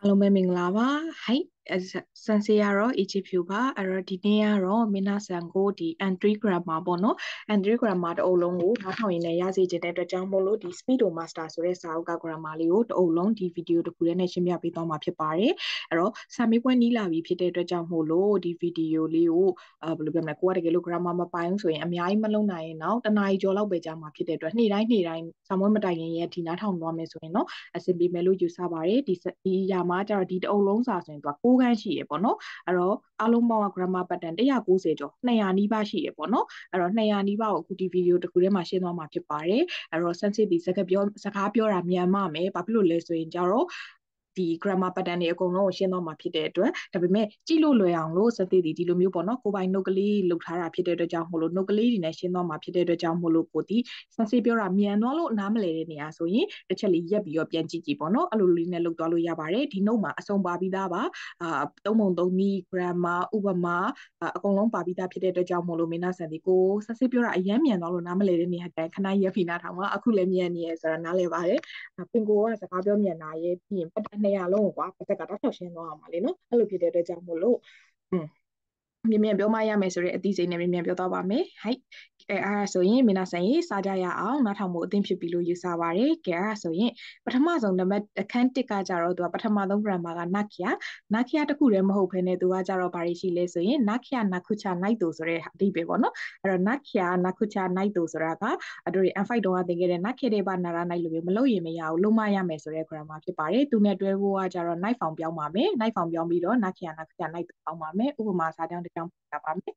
အားလုံးပဲမင်္ဂလာပါဟိုက် ဆန်စီကတော့ EGP ပါအဲ့တော့ဒီနေ့ကတော့မင်းနာဆန်ကိုဒီ entry grammar ပေါ့နော် entry grammar တအုပ်လုံးကိုနားထောင်ရင်းနဲ့ရစေချင်တဲ့အတွက်ကြောင့်မို့လို့ဒီ speedo master ဆိုတဲ့စာအုပ်က grammar လေးကိုတအုပ်လုံးဒီ video တစ်ခုထဲနဲ့ရှင်းပြပေးသွားမှာဖြစ်ပါတယ်အဲ့တော့စာမေးပွဲနီးလာပြီဖြစ်တဲ့အတွက်ကြောင့်မို့လို့ဒီ video လေးကိုအဲဘယ်လိုပြောမလဲကိုကတကယ်လို့ grammar မပိုင်ဘူးဆိုရင်အများကြီးမလုံးနိုင်ရင်တော့တနားရီကျော်လောက်ပဲကြာမှာဖြစ်တဲ့အတွက်နေ့တိုင်းနေ့တိုင်းစာမွေးမတိုင်ရင်ရဲ့ဒီနားထောင်သွားမယ်ဆိုရင်တော့အဆင်ပြေမယ်လို့ယူဆပါတယ်ဒီဒီຢာမှာကျတော့ဒီတအုပ်လုံးစာဆိုရင်သူက6ခန်းရှိရပေါ့နော်အဲ့တော့အားလုံးပေါင်းက grammar pattern 190ကျော်200နီးပါးရှိရပေါ့နော်အဲ့တော့200နီးပါးကိုအခုဒီ video တစ်ခုထဲမှာရှင်းသွားမှာဖြစ်ပါတယ်အဲ့တော့ sensitive ဒီစကားပြောစကားပြောတာမြန်မှမယ်ဘာဖြစ်လို့လဲဆိုရင်ကြတော့ ဒီ grammar pattern တွေအကုန်လုံးကိုရှင်းသွားမှာဖြစ်တဲ့အတွက်ဒါပေမဲ့ကြည့်လို့လွယ်အောင်လို့စသည်ဒီဒီလိုမျိုးပေါ့နော်ကိုပိုင် note ကလေးလုပ်ထားတာဖြစ်တဲ့အတွက်ကြောင့်မို့လို့ note ကလေးတွေနဲ့ရှင်းသွားမှာဖြစ်တဲ့အတွက်ကြောင့်မို့လို့ကိုဒီစစေးပြောတာမြန်သွားလို့နားမလည်တဲ့နေရာဆိုရင်တစ်ချက်လေးရက်ပြီးတော့ပြန်ကြည့်ကြည့်ပေါ့နော်အဲ့လိုလေးနဲ့လုပ်သွားလို့ရပါတယ်ဒီ note မှာအဆုံးပါပြီးသားပါအာသုံးပုံသုံးနည်း grammar ဥပမာအကုန်လုံးပါပြီးသားဖြစ်တဲ့အတွက်ကြောင့်မို့လို့မင်းနာဆန်ဒီကိုစစေးပြောတာအရင်မြန်သွားလို့နားမလည်တဲ့နေရာတိုင်းခဏရက်ဖိနာထောင်မှာအခုလည်းမြန်နေရဆိုတာနားလည်ပါတယ်ပင်ကိုကစကားပြောမြန်တာရဲ့ပြီးရင်ပတ်တ200လုံးကွာပတ်သက်ကတောက်လျှောက်ရှင်းသွားအောင်ပါလေနော်အဲ့လိုဖြစ်တဲ့အတွက်ကြောင့်မို့လို့อืมမြင်မြန်ပြောမှရမယ်ဆိုတဲ့အသိစိတ်နဲ့မြင်မြန်ပြောသွားပါမယ်ဟိုက် အဲအားဆိုရင်မင်းနာဆိုင်ရေးစားကြရအောင်နားထောင်မှုအသင့်ဖြစ်ပြီလို့ယူဆပါတယ်ကဲအားဆိုရင်ပထမဆုံးနံပါတ်အခန်း1ကကြတော့သူကပထမဆုံး grammar ကနခိယနခိယတခုတည်းမဟုတ်ဘဲနဲ့သူကကြတော့ဘာရှိလဲဆိုရင်နခိယနခုချနိုင်တူဆိုတဲ့အဓိပ္ပာယ်ပေါ့နော်အဲ့တော့နခိယနခုချနိုင်တူဆိုတာကအတို့ N5 တုန်းကသင်ခဲ့တဲ့နခိတဲ့ဘာနာရနိုင်လို့မျိုးမလို့ရင်မရဘူးလုံးမရမယ်ဆိုတဲ့ grammar ဖြစ်ပါတယ်သူနဲ့တွဲဖို့ကကြတော့ night form ပြောင်းပါမယ် night form ပြောင်းပြီးတော့နခိယနခုချနိုင်တူပေါင်းပါမယ်ဥပမာစာကြောင်းတစ်ကြောင်းပြပါမယ်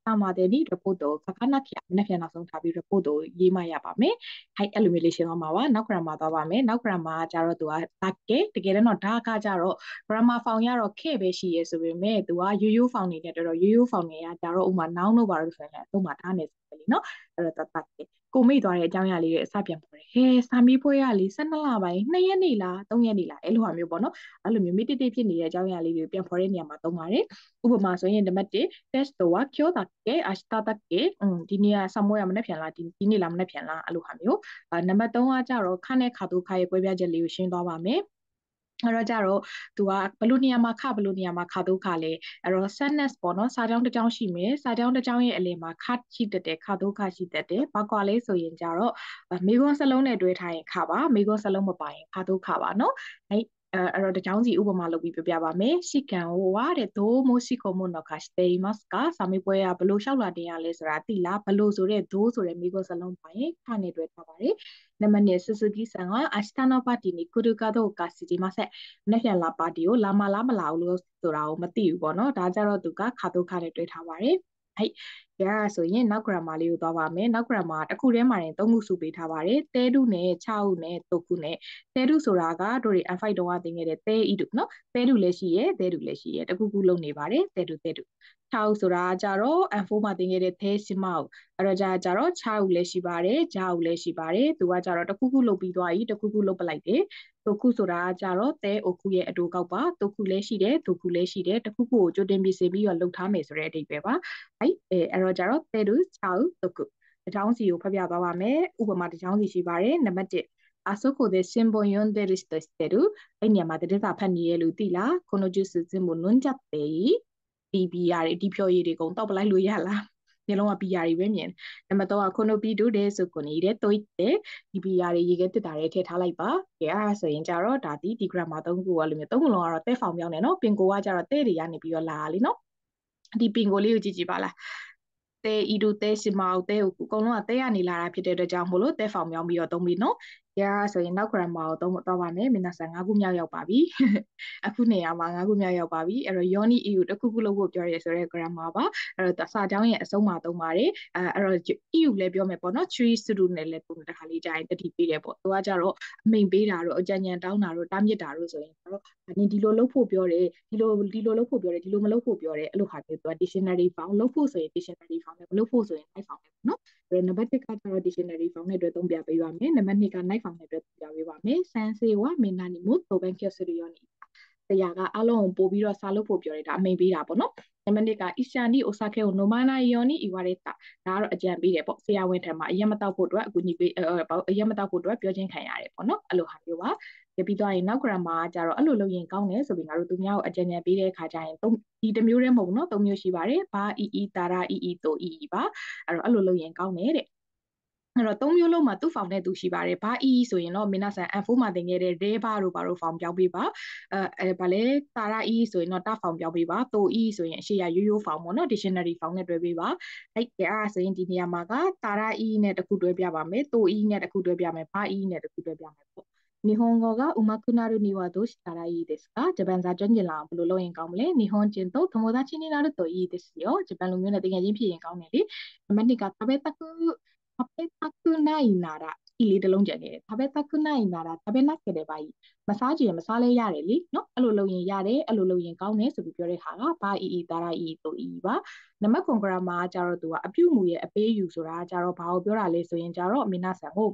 အခါမှာတဲ့ဒီ report တော့ကကနခိယမနေ့ပြန်နောက်ဆုံးထားပြီး report ကိုရေးမှရပါမယ်။ height အဲ့လိုမျိုးလေးရှင်းသွားမှာပါ။နောက် grammar သွားပါမယ်။နောက် grammar ကကြတော့သူကဒါကဲတကယ်တော့ဒါကကြတော့ grammar form ရတော့ခဲ့ပဲရှိရဲဆိုပေမဲ့သူကရိုးရိုး form နေတဲ့တော်တော်ရိုးရိုး form တွေကကြတော့ဥမာ noun တို့ဘာလို့ဆိုရင်လည်းအဆုံးမှာထားနေ စတယ်လीနော်။အဲ့တော့ဒါကဲကိုမိသွားတဲ့အကြောင်းအရာလေးတွေအစပြန်ပေါ်တယ်ဟဲစာမေးပွဲရလေ12လပိုင်း2ရက်နေလား3ရက်နေလားအဲ့လိုဟာမျိုးပေါ့နော်အဲ့လိုမျိုးမိတိတိဖြစ်နေတဲ့အကြောင်းအရာလေးတွေပြန်ဖော်တဲ့နေရာမှာသုံးပါတယ်ဥပမာဆိုရင်နံပါတ်1 test တော့ကျောတာကဲအစတာတကဲဒီနေ့ကဆမွေးရမနေ့ပြန်လားဒီဒီနေ့လားမနေ့ပြန်လားအဲ့လိုဟာမျိုးနံပါတ်3ကကြတော့ခနဲ့ခါတို့ခါရဲ့ကွဲပြားချက်လေးကိုရှင်းသွားပါမယ် အဲ့တော့ကြတော့သူကဘလို့နေရာမှာခဘလို့နေရာမှာခဒုက္ခလဲအဲ့တော့ sadness ပေါ့နော်စာကြောင်းတစ်ကြောင်းရှိမယ်စာကြောင်းတစ်ကြောင်းရဲ့အလယ်မှာခရှိတတ်တယ်ခဒုက္ခရှိတတ်တယ်ဘာကွာလဲဆိုရင်ကြတော့မိခွန်းစလုံးနဲ့တွဲထားရင်ခပါမိခွန်းစလုံးမပါရင်ခဒုက္ခပါနော်အဲ့ အဲအဲ့တော့တကြောင်းစီဥပမာလုပ်ပြီးပြပြပါမယ်ရှီကန်ဟိုဝါတဲ့ဒိုမိုရှိကိုမိုနောကစတေမတ်ကစာမေးပွဲကဘလို့လျှောက်လာတင်ရလဲဆိုတာသိလားဘလို့ဆိုတဲ့ဒိုဆိုတဲ့မိခွန်းစလုံးပါရင်ခနဲ့တွဲထားပါတယ်နံပါတ်2ဆူဆူကီဆန်ကအာစတနာပါတီနီကူရူကာဒိုကာစီဒီမဆက်မနေ့ပြန်လာပါတီကိုလာမလားမလာဘူးလို့ဆိုတာကိုမသိဘူးပေါ့နော်ဒါကြတော့သူကခါတော့ခါနဲ့တွဲထားပါတယ် ဟဲ့ရဆိုရင်နောက် grammar လေးကိုသွားပါမယ်နောက် grammar တစ်ခုထဲမှာရင်သုံးခုစုပေးထားပါတယ်တဲတုနဲ့6ခုနဲ့3ခုနဲ့တဲတုဆိုတာကတို့တွေ N5 တုန်းကသင်ခဲ့တဲ့တဲဤတုနော်တဲတုလည်းရှိရဲတဲတုလည်းရှိရဲတစ်ခုခုလုံးနေပါတယ်တဲတုတဲတု6ဆိုတာကြတော့ N4 မှာသင်ခဲ့တဲ့သဲစမောက်အဲ့တော့じゃကြတော့6ခုလည်းရှိပါတယ်ဂျာခုလည်းရှိပါတယ်သူကကြတော့တစ်ခုခုလုတ်ပြီးသွားပြီတစ်ခုခုလုတ်ပလိုက်တယ် တိုခုဆိုတာကကြတော့သဲအိုခုရဲ့အတူကောက်ပါတိုခုလည်းရှိတယ်ဒိုခုလည်းရှိတယ်တစ်ခုခုကိုကြိုတင်ပြင်ဆင်ပြီးတော့လှုပ်ထားမယ်ဆိုတဲ့အဓိပ္ပာယ်ပါအဲ့အဲ့တော့ကြတော့သဲတို့ချောက်တိုခုတစ်ချောင်းစီကိုဖတ်ပြသွားပါမယ်ဥပမာတစ်ချောင်းစီရှိပါတယ်နံပါတ်1 a soko de symbol yon de listo esteru အဲ့ညမှာတည်တာဖတ်နေရလို့တိလား konoju symbol nun jatte ဒီ BR ဒီဖြော်ရည်တွေကုန်တောက်ပလိုက်လို့ရလား မျိုးလုံးကဘီယာတွေပဲမြင်နံပါတ်3ကခုနိုပီဒူတဲ့ဆိုကိုနေတဲ့တွေးတဲ့ဒီဘီယာတွေရေခဲတစ်တာတွေထည့်ထားလိုက်ပါကဲအဲ့ဆိုရင်ကြတော့ဒါဒီဒီ grammar 3ခုကလို့မျိုး3ခုလုံးကတော့တဲဖောင်ပြောင်းနေနော်ပင်ကိုကကြတော့တဲတွေရနေပြီးတော့လာလीနော်ဒီပင်ကိုလေးကိုကြည့်ကြည့်ပါလားတဲဤတို့တဲစီမောက်တဲကိုအကုန်လုံးကတဲရနေလာတာဖြစ်တဲ့အတွက်ကြောင့်မို့လို့တဲဖောင်မြောင်းပြီးတော့သုံးပြီးနော် ရဆိုရင်နောက် grammar ကိုသုံးတော့ပါမယ်မင်းသားဆန်၅ခုမြောက်ရောက်ပါပြီအခုနေရာမှာ၅ခုမြောက်ရောက်ပါပြီအဲ့တော့ yoni eu တခုခုလို့ပြောရဲဆိုတဲ့ grammar ပါအဲ့တော့စာကြောင်းရဲ့အဆုံးမှာသုံးပါတယ်အဲအဲ့တော့ eu လည်းပြောမယ်ပေါ့နော် tree student နဲ့လည်းပုံတစ်ခါလေးကြာရင်တတိပေးတယ်ပေါ့သူကကြတော့အမိန်ပေးတာတော့အကြံဉာဏ်တောင်းတာတော့တားမြစ်တာတော့ဆိုရင်တော့ နင်ဒီလိုလုပ်ဖို့ပြောတယ်ဒီလိုဒီလိုလုပ်ဖို့ပြောတယ်ဒီလိုမလုပ်ဖို့ပြောတယ်အဲ့လိုဟာမျိုးသူက dictionary found လုပ်ဖို့ဆိုရင် dictionary found နဲ့မလုပ်ဖို့ဆိုရင် knife found နဲ့ပေါ့နော်ဒါနံပါတ်1ကကျတော့ dictionary found နဲ့အတွက်သုံးပြပေးပါမယ်နံပါတ်2က knife found နဲ့အတွက်သုံးပြပေးပါမယ် sansewa minani mu toban kyosuriyo ni ဆရာကအလုံးကိုပို့ပြီးတော့စာလုပ်ဖို့ပြောတယ်ဒါအမိန်ပေးတာပေါ့နော်နံပါတ်1က Ishani Osaka ကို Nomana Yoni Iwareta ဒါကတော့အကြံပေးတယ်ပေါ့ဆရာဝန်ထံမှာအရင်မတောက်ဖို့အတွက်အကူအညီပေးအရင်မတောက်ဖို့အတွက်ပြောချင်းခံရတယ်ပေါ့နော်အဲ့လိုဟာမျိုးပါရပြီးသွားရင်နောက် grammar ကကြတော့အဲ့လိုလုပ်ရင်ကောင်းတယ်ဆိုပြီးငါတို့သူများကိုအကြံဉာဏ်ပေးတဲ့ခါကျရင်ဒီတစ်မျိုးတည်းမဟုတ်ဘူးเนาะသုံးမျိုးရှိပါတယ်ဘာ ee တာရာ ee တို ee ပါအဲ့တော့အဲ့လိုလုပ်ရင်ကောင်းတယ်တဲ့ အဲ့တော့သုံးမျိုးလုံးမှာသူ့ဖောင်နဲ့သူရှိပါတယ်ဘာ e ဆိုရင်တော့မင်းနာဆန် N4 မှာသင်ခဲ့တဲ့ re ဘာတို့ဘာတို့ဖောင်ပြောင်းပေးပါအဲအဲဗာလဲတာရာ e ဆိုရင်တော့တဖောင်ပြောင်းပေးပါတို e ဆိုရင်အရှိရရိုးရိုးဖောင်ပေါ့နော် dictionary ဖောင်နဲ့တွဲပေးပါအဲ့ကဲအဲ့ဆိုရင်ဒီနေရာမှာကတာရာ e နဲ့တခုတွဲပြပါမယ်တို e နဲ့တခုတွဲပြမယ်ဘာ e နဲ့တခုတွဲပြမယ်ပေါ့日本語が上手くなるにはどうしたらいいですかဂျပန်စာကျွမ်းကျင်လာအောင်ဘယ်လိုလုပ်ရင်ကောင်းမလဲ日本人と友達になるといいですよဂျပန်လူမျိုးနဲ့တကယ်ချင်းဖြစ်ရင်ကောင်းတယ်လေနံပါတ်2က食べたく tapeta kunainara ီလေးတစ်လုံးကြံခဲ့တယ်။ဒါပဲသကုနိုင်လာတာဒါပဲနတ်ခဲ့တယ်ပါကြီး။မစားကြည့်မစားလဲရတယ်လीနော်အဲ့လိုလုပ်ရင်ရတယ်အဲ့လိုလုပ်ရင်ကောင်းတယ်ဆိုပြီးပြောတဲ့ဟာကဘာအီအီတာရာအီတို့အီပါ။နမကွန်ဂရမာကျတော့သူကအပြုမူရဲ့အပေးယူဆိုတာကျတော့ဘာကိုပြောတာလဲဆိုရင်ကျတော့မင်းနာဆန်ဟုတ်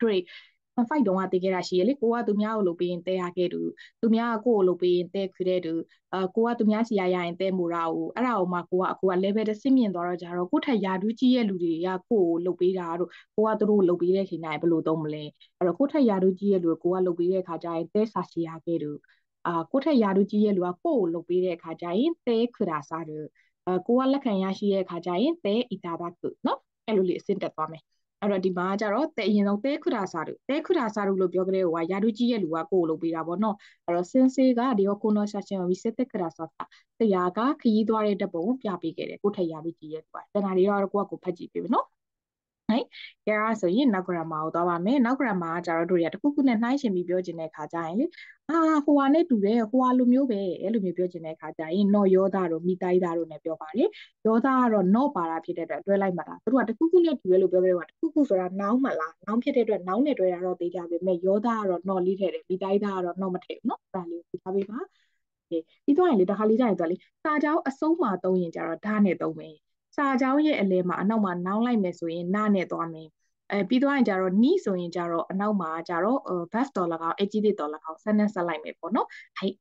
great fight တုန်းကတည်ခဲ့တာရှိရလေကိုကသူများကိုလုပ်ပြီးရင်တဲရခဲ့တူသူများကကိုကိုလုပ်ပြီးရင်တဲခွေတဲ့တူအာကိုကသူများစီရရရင်တဲမူတာကိုအဲ့ဒါကိုမှကိုကအခုက level တစ်ဆင့်မြင့်သွားတော့ကြတော့ကိုထက်ယာဒူးကြီးရဲ့လူတွေကကိုကိုလုပ်ပေးတာတို့ကိုကသူတို့လုပ်ပေးတဲ့ချိန်တိုင်းဘယ်လိုသုံးမလဲအဲ့တော့ကိုထက်ယာဒူးကြီးရဲ့လူကိုကလုပ်ပေးတဲ့အခါကျရင်တဲဆာစီရခဲ့တူအာကိုထက်ယာဒူးကြီးရဲ့လူကကိုကိုလုပ်ပေးတဲ့အခါကျရင်တဲခွေတာစားတူအာကိုကလက်ခံရရှိတဲ့အခါကျရင်တဲအီတာဘတ်ကုနော်အဲ့လိုလေးအဆင့်တက်သွားမယ် အဲ့တော့ဒီမှာကျတော့တဲ့အရင်ဆုံးတဲခွရာစာတို့တဲခွရာစာတို့လို့ပြောကြတဲ့ဟိုကယာဒူကြီးရဲ့လူကကိုကိုလုပ်ပေးတာပေါ့နော်အဲ့တော့စင်စေကဒီရောကိုနော်ရှာရှင်ဝီစတဲ့ခရာစာတရားကခရီးသွားတဲ့တပ်ပုံပြပေးခဲ့တယ်ကိုထက်ယာဒူကြီးရဲ့သူကတဏှာတွေတော့ကိုကကိုဖတ်ကြည့်ပေးမယ်နော် ဟဲ့ကဲအဲ့ဆိုရင်နောက် grammar ကိုသွားပါမယ်နောက် grammar ကကြတော့တို့တွေကတခုခုနဲ့နှိုင်းရှင်ပြီးပြောချင်တဲ့ခါကျရင်လေအာဟိုဟာနဲ့တူတယ်ဟိုဟာလိုမျိုးပဲအဲ့လိုမျိုးပြောချင်တဲ့ခါကျရင် not ယောသားတို့မိတိုင်းသားတို့နဲ့ပြောပါတယ်ယောသားကတော့ not ပါတာဖြစ်တဲ့အတွက်တွဲလိုက်မှာလားတို့ကတခုခုနဲ့တူတယ်လို့ပြောကြတယ်ကတခုခုဆိုတာ noun မလား noun ဖြစ်တဲ့အတွက် noun နဲ့တွဲတာတော့သိကြပြီမဲ့ယောသားကတော့ not လေးထည့်တယ်မိတိုင်းသားကတော့ not မထည့်ဘူးเนาะအဲ့ဒါလေးကိုသိထားပေးပါပြီးတော့ရင်လေတခါလေးကြာရင်ဆိုလေစာကြောင်းအစုံးမှာသုံးရင်ကြတော့ဓာတ်နဲ့သုံးမယ် စာကြောင်းရဲ့အလဲမှာအနောက်မှာနောင်းလိုက်မယ်ဆိုရင်နာနဲ့သွားမယ်အဲပြီးသွားရင်ကြတော့ ni ဆိုရင်ကြတော့အနောက်မှာကြတော့ bus တော်၎င်း ejide တော်၎င်းဆက်နဲ့ဆက်လိုက်မယ်ပေါ့နော်ဟဲ့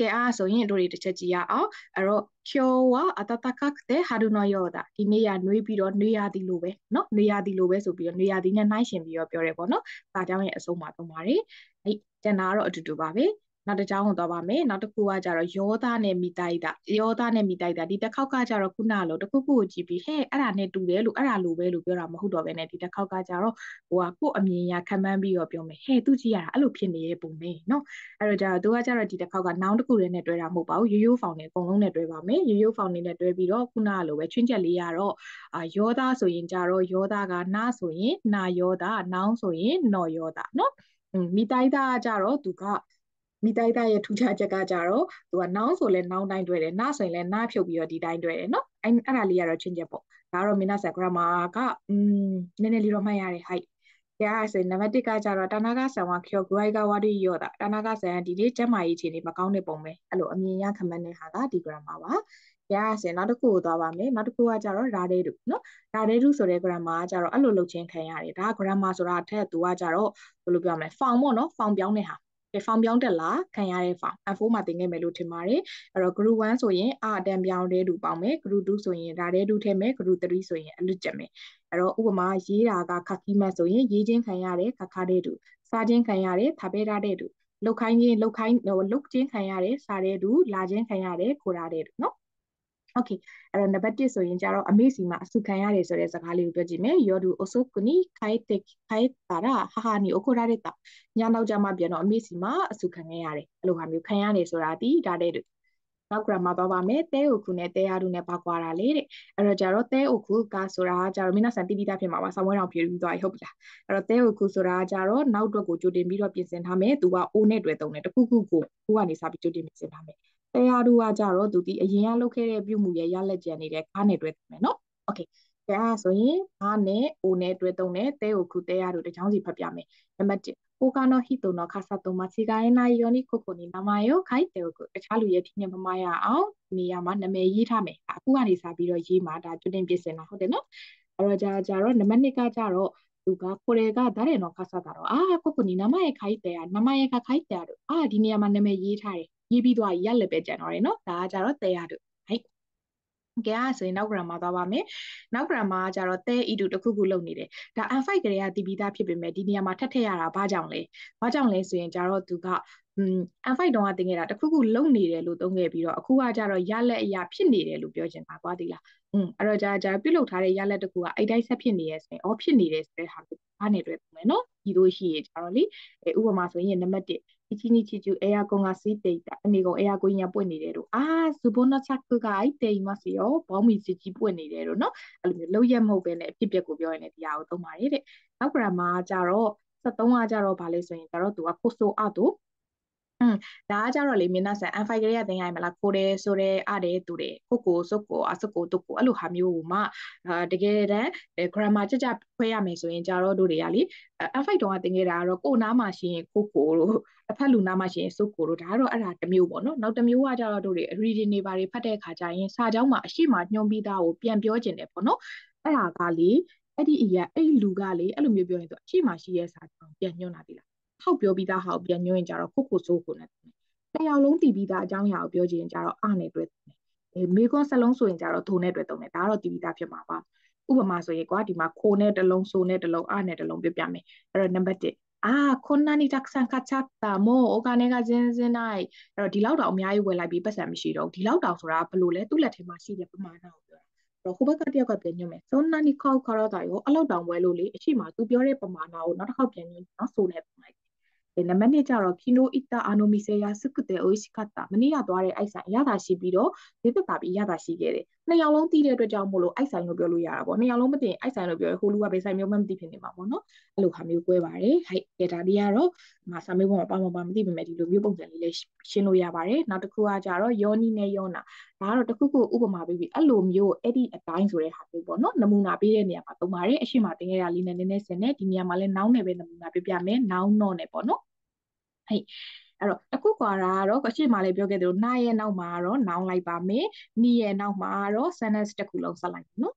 ကဲအားဆိုရင်တို့တွေတစ်ချက်ကြည့်ရအောင်အဲ့တော့ kyo wa atatakakute haru no yoda ဒီနေ့ရနှွေးပြီးတော့နှွေးရသည်လို့ပဲเนาะနှွေးရသည်လို့ပဲဆိုပြီးတော့နှွေးရသည်နဲ့နှိုင်းရှင်ပြီးတော့ပြောရဲပေါ့เนาะဒါကြောင့်ရဲ့အဆုံးမှာသုံးပါတယ်ဟဲ့ကျန်တာကတော့အတူတူပါပဲ နောက်တစ်ကြောင်းကိုသွားပါမယ်နောက်တစ်ခုကကြတော့ယောသားနဲ့မိတိုက်တာယောသားနဲ့မိတိုက်တာဒီတစ်ခေါက်ကကြတော့ခုနလိုတစ်ခုခုကိုကြည့်ပြီးဟဲ့အဲ့ဒါနဲ့တူတယ်လို့အဲ့ဒါလိုပဲလို့ပြောတာမဟုတ်တော့ဘဲနဲ့ဒီတစ်ခေါက်ကကြတော့ဟိုကကို့အမြင်ရခံမှန်းပြီးတော့ပြောမယ်ဟဲ့သူကြည့်ရတာအဲ့လိုဖြစ်နေရဲ့ပုံပဲနော်အဲ့တော့ကြတော့သူကကြတော့ဒီတစ်ခေါက်ကနောင်တစ်ခုလေးနဲ့တွဲတာမဟုတ်ပါဘူးရိုးရိုးဖောင်နဲ့အကုန်လုံးနဲ့တွဲပါမယ်ရိုးရိုးဖောင်နဲ့တွဲပြီးတော့ခုနလိုပဲချွင်းချက်လေးရတော့အာယောသားဆိုရင်ကြတော့ယောသားကနာဆိုရင်နာယောသားနောင်ဆိုရင်နော်ယောသားနော်မိတိုက်တာကကြတော့သူက မိတိုက်သားရဲ့ထူးခြားချက်ကကြတော့သူကနောင်းဆိုလဲနောင်းတိုင်းတွဲတယ်နာဆိုရင်လဲနာဖြုတ်ပြီးတော့ဒီတိုင်းတွဲတယ်နော်အဲ့အဲ့ဒါလေးကတော့ချင်းချက်ပေါ့ဒါကတော့မင်းနာဆာ grammar ကอืมနည်းနည်းလေးတော့မှတ်ရတယ် height ကဲဆိုနံပါတ်1ကကြတော့တာနာကဆန်ဝါကျော်ဂရိုက်ကဝါဒီရောတာတာနာကဆန်ဒီလေးကျမကြီးအခြေအနေမကောင်းတဲ့ပုံပဲအဲ့လိုအမြင်ရခမန်းတဲ့ဟာကဒီ grammar ပါရဆင်နောက်တစ်ခုကိုသွားပါမယ်နောက်တစ်ခုကကြတော့ဓာတဲတုနော်ဓာတဲတုဆိုတဲ့ grammar ကကြတော့အဲ့လိုလုပ်ချင်းခံရတယ်ဒါ grammar ဆိုတာအထက်သူကကြတော့ဘယ်လိုပြောမလဲ form ပေါ့နော် form ပြောင်းတဲ့ဟာ ဖောင်ပြောင်းတက်လာခံရတဲ့ဖောင် F4 မှာတင်ခဲ့မယ်လို့ထင်ပါတယ်အဲ့တော့ group 1ဆိုရင်အအတန်ပြောင်းတဲ့တူပေါင်းမယ် group 2ဆိုရင်ဒါတဲ့တူထည့်မယ် group 3ဆိုရင်အလွတ်ကျက်မယ်အဲ့တော့ဥပမာရေးတာကခက်ခီမတ်ဆိုရင်ရေးချင်းခံရတဲ့ခက်ခါတဲ့တူစားချင်းခံရတဲ့ဖာပဲထားတဲ့တူလုတ်ခိုင်းချင်းလုတ်ခိုင်းလုတ်ချင်းခံရတဲ့စားတဲ့တူလာချင်းခံရတဲ့ခိုတာတဲ့တူနော် โอเคအဲ့တော့နံပါတ်1ဆိုရင်ကြတော့အမေစီမှာအစုခံရတယ်ဆိုတဲ့စကားလေးကိုပြောကြည့်မယ်ယောဒူအိုဆိုကူနီခိုင်တက်ခိုင်တာရာဟာဟာနီအိုခိုရာရတာညနောက်ကြမှာပြန်တော့အမေစီမှာအစုခံရရတယ်အဲ့လိုဟာမျိုးခံရတယ်ဆိုတာဒီဒါတဲ့နောက် grammar သွားပါမယ်တဲအိုခုနဲ့တဲရဒူနဲ့ပါကွာတာလေတဲ့အဲ့တော့ကြတော့တဲအိုခုကဆိုတာကြတော့မင်းနာဆန်တိတိတာဖြစ်မှာပါဆောင်းဝဲတော်ပြေပြီးသွားပြီဟုတ်ပြီလားအဲ့တော့တဲအိုခုဆိုတာကြတော့နောက်အတွက်ကိုကြိုတင်ပြီးတော့ပြင်ဆင်ထားမယ်သူကအိုနဲ့တွေ့သုံးတယ်တခုခုကိုခုကနေစပြီးကြိုတင်ပြင်ဆင်ထားမယ် တရားတို့ကကြတော့သူဒီအရင်ကလုပ်ခဲ့တဲ့ပြုမှုရဲ့ရလက်ကြံနေတဲ့ကားနဲ့တွဲတယ်မယ်နော်။ Okay ဒါဆိုရင်ဘာနဲ့ O နဲ့တွဲသုံးတယ်တဲကိုခုတဲရတို့တစ်ချောင်းစီဖတ်ပြမယ်။နံပါတ်1ကိုကနော်ဟီတိုနော်ခါဆာတိုမစီကိုင်းနိုင်ယောနိကိုကိုနီနာမယောခိုင်တဲကိုတခြားလူရဲ့ဒီနေ့မမရအောင်နေရာမှာနာမည်ရေးထားမယ်။အခုကနေစပြီးတော့ရေးမှာဒါကျွတ်တင်ပြင်ဆင်တာဟုတ်တယ်နော်။အဲ့တော့ကြာကြာတော့နံပါတ်2ကကြတော့သူကကိုရေကဒါရနော်ခါဆာတာတော့အာကိုကိုနီနာမရဲ့ခိုင်တဲရနာမရဲ့ခိုင်တဲရတို့အာဒီနေရာမှာနာမည်ရေးထားတယ် ရေးပြီးသွားရက်လည်းပဲကြံတော့တယ်နော်ဒါကကြတော့တဲ့ရတို့ဟဲ့ကဲဆိုရင်နောက် grammar သွားပါမယ်နောက် grammar ကကြတော့တဲဤတူတစ်ခုခုလုပ်နေတယ်ဒါ n5 ကလေးကတည်ပြီးသားဖြစ်ပေမဲ့ဒီနေရာမှာထပ်ထည့်ရတာဘာကြောင့်လဲဘာကြောင့်လဲဆိုရင်ကြတော့သူက m fight တော့ကတင်ခဲ့တာတခုခုလုံနေတယ်လို့သုံးခဲ့ပြီးတော့အခုကကြတော့ရလက်အရာဖြစ်နေတယ်လို့ပြောချင်တာကွာဒီလားอืมအဲ့တော့ကြာကြာပြုတ်လုထားတဲ့ရလက်တခုကအဲ့တိုင်းဆက်ဖြစ်နေရဲ့ဆိုရင်အော်ဖြစ်နေတယ်ဆိုတဲ့ဟာမျိုးဘာနေတွေ့ပုံမယ်နော်ဒီလိုရှိရကြတော့လေဥပမာဆိုရင်နံပါတ်1အချင်းချင်းချူအဲယာကွန်ကစီးတိတ်တာအနေကောင်အဲယာကွန်ညာပွင့်နေတယ်တို့အာဇူဘနာချက်ကူကအိုက်တိတ်မစီယောဘောင်းမီစီကြီးပွင့်နေတယ်တို့နော်အဲ့လိုမျိုးလောက်ရမဟုတ်ပဲねအဖြစ်ပြက်ကိုပြောရင်လည်းဒီဟာကိုသုံးပါတယ်တဲ့နောက်ဂရမာကကြတော့73ကကြတော့ဗာလဲဆိုရင်ကြတော့သူကကိုဆိုအတို့ อืมဒါကကြတော့လေမင်းနာဆန် N5 ကလေးကသင်ရမလားခိုးတယ်ဆိုတဲ့အားတယ်တူတယ်ကိုကိုစုပ်ကိုအစုပ်ကိုတုတ်ကိုအဲ့လိုဟာမျိုးကိုမှအာတကယ်တမ်း grammar ကြကြခွဲရမယ်ဆိုရင်ကြတော့တို့တွေကလေ N5 တုန်းကသင်ခဲ့တာကတော့ကိုနားမှာရှိရင်ကိုကိုတို့အဖက်လူနားမှာရှိရင်စုပ်ကိုတို့ဒါကတော့အဲ့ဒါတစ်မျိုးပေါ့နော်နောက်တစ်မျိုးကကြတော့တို့တွေ reading တွေဘာတွေဖတ်တဲ့အခါကျရင်စာကြောင်းမှာအရှိမညွှန်ပြီးသားကိုပြန်ပြောကျင်တယ်ပေါ့နော်အဲ့ဒါကလေအဲ့ဒီအရာအဲ့လူကလေအဲ့လိုမျိုးပြောရင်သူအရှိမရှိရဲ့စာကြောင်းပြန်ညွှန်တာဒီလား ထောက်ပြောပြီးသားဟာကိုပြန်ညွှန်းရင်ကြတော့ခုခုဆိုးခုနဲ့တစ်ယောက်လုံးတည်ပြီးသားအကြောင်းအရာကိုပြောကြည့်ရင်ကြတော့အနဲ့တွဲတယ်အဲမေကွန်စလုံးဆိုရင်ကြတော့ဒုံနဲ့တွဲတုံတယ်ဒါကတော့တည်ပြီးသားဖြစ်မှာပါဥပမာဆိုရင်ကွာဒီမှာခိုနဲ့တစ်လုံးဆိုနဲ့တစ်လုံးအနဲ့တစ်လုံးပြပြမယ်အဲ့တော့နံပါတ်1အာခွန်နာနီတက်ဆန်ကချတ်တာမို့အိုကနေကဇင်းဇင်းနိုင်အဲ့တော့ဒီလောက်တောင်အများကြီးဝယ်လိုက်ပြီးပတ်စံမရှိတော့ဒီလောက်တောင်ဆိုတာဘလို့လဲသူ့လက်ထဲမှာရှိတဲ့ပမာဏကိုပြောတာအဲ့တော့ဟိုဘက်ကတယောက်ကပြန်ညွှန်မယ်ဆွန်နာနီခေါခရတာရောအလောက်တောင်ဝယ်လို့လေအရှိမသူပြောတဲ့ပမာဏကိုနောက်တစ်ခေါက်ပြန်ညွှန်နော်ဆိုနေပုံလိုက် နံပါတ်2ကျတော့ kino ita ano miseya sukute oishikatta မနေ့ကသွားတဲ့အိုက်ဆိုင်အရသာရှိပြီးတော့ဒီသက်တာပြီးအရသာရှိခဲ့တယ်နှစ်ယောက်လုံးတီးတဲ့အတွက်ကြောင့်မို့လို့အိုက်ဆိုင်လို့ပြောလို့ရတာပေါ့နှစ်ယောက်လုံးမသိရင်အိုက်ဆိုင်လို့ပြောရဟိုလူကဘယ်ဆိုင်မျိုးမှမသိဖြစ်နေမှာပေါ့နော်အဲ့လိုဟာမျိုး꿰ပါတယ်ဟဲ့ကဲဒါလေးကတော့မဆာမေးပေါ်မှာပါမပါမသိပေမဲ့ဒီလိုမျိုးပုံစံလေးလေးရှင်းလို့ရပါတယ်နောက်တစ်ခုကကြတော့ယောနီနဲ့ယောနာဒါကတော့တစ်ခုခုဥပမာပေးပြီးအဲ့လိုမျိုးအဲ့ဒီအတိုင်းဆိုတဲ့ဟာမျိုးပေါ့နော်နမူနာပေးတဲ့နေရာမှာသုံးပါတယ်အရှိမတင်ခဲ့တာလေးနဲ့နည်းနည်းဆင်နေဒီနေရာမှာလည်းနောင်းနဲ့ပဲနမူနာပြပြမယ်နောင်းတော့နဲ့ပေါ့နော်ဟဲ့ အဲ့တော့တခုကွာတာကတော့အရှိမလေးပြောခဲ့သလိုနားရဲ့နောက်မှာကတော့နောင်းလိုက်ပါမယ်နီးရဲ့နောက်မှာကတော့ sentence တစ်ခုလုံးဆက်လိုက်နော်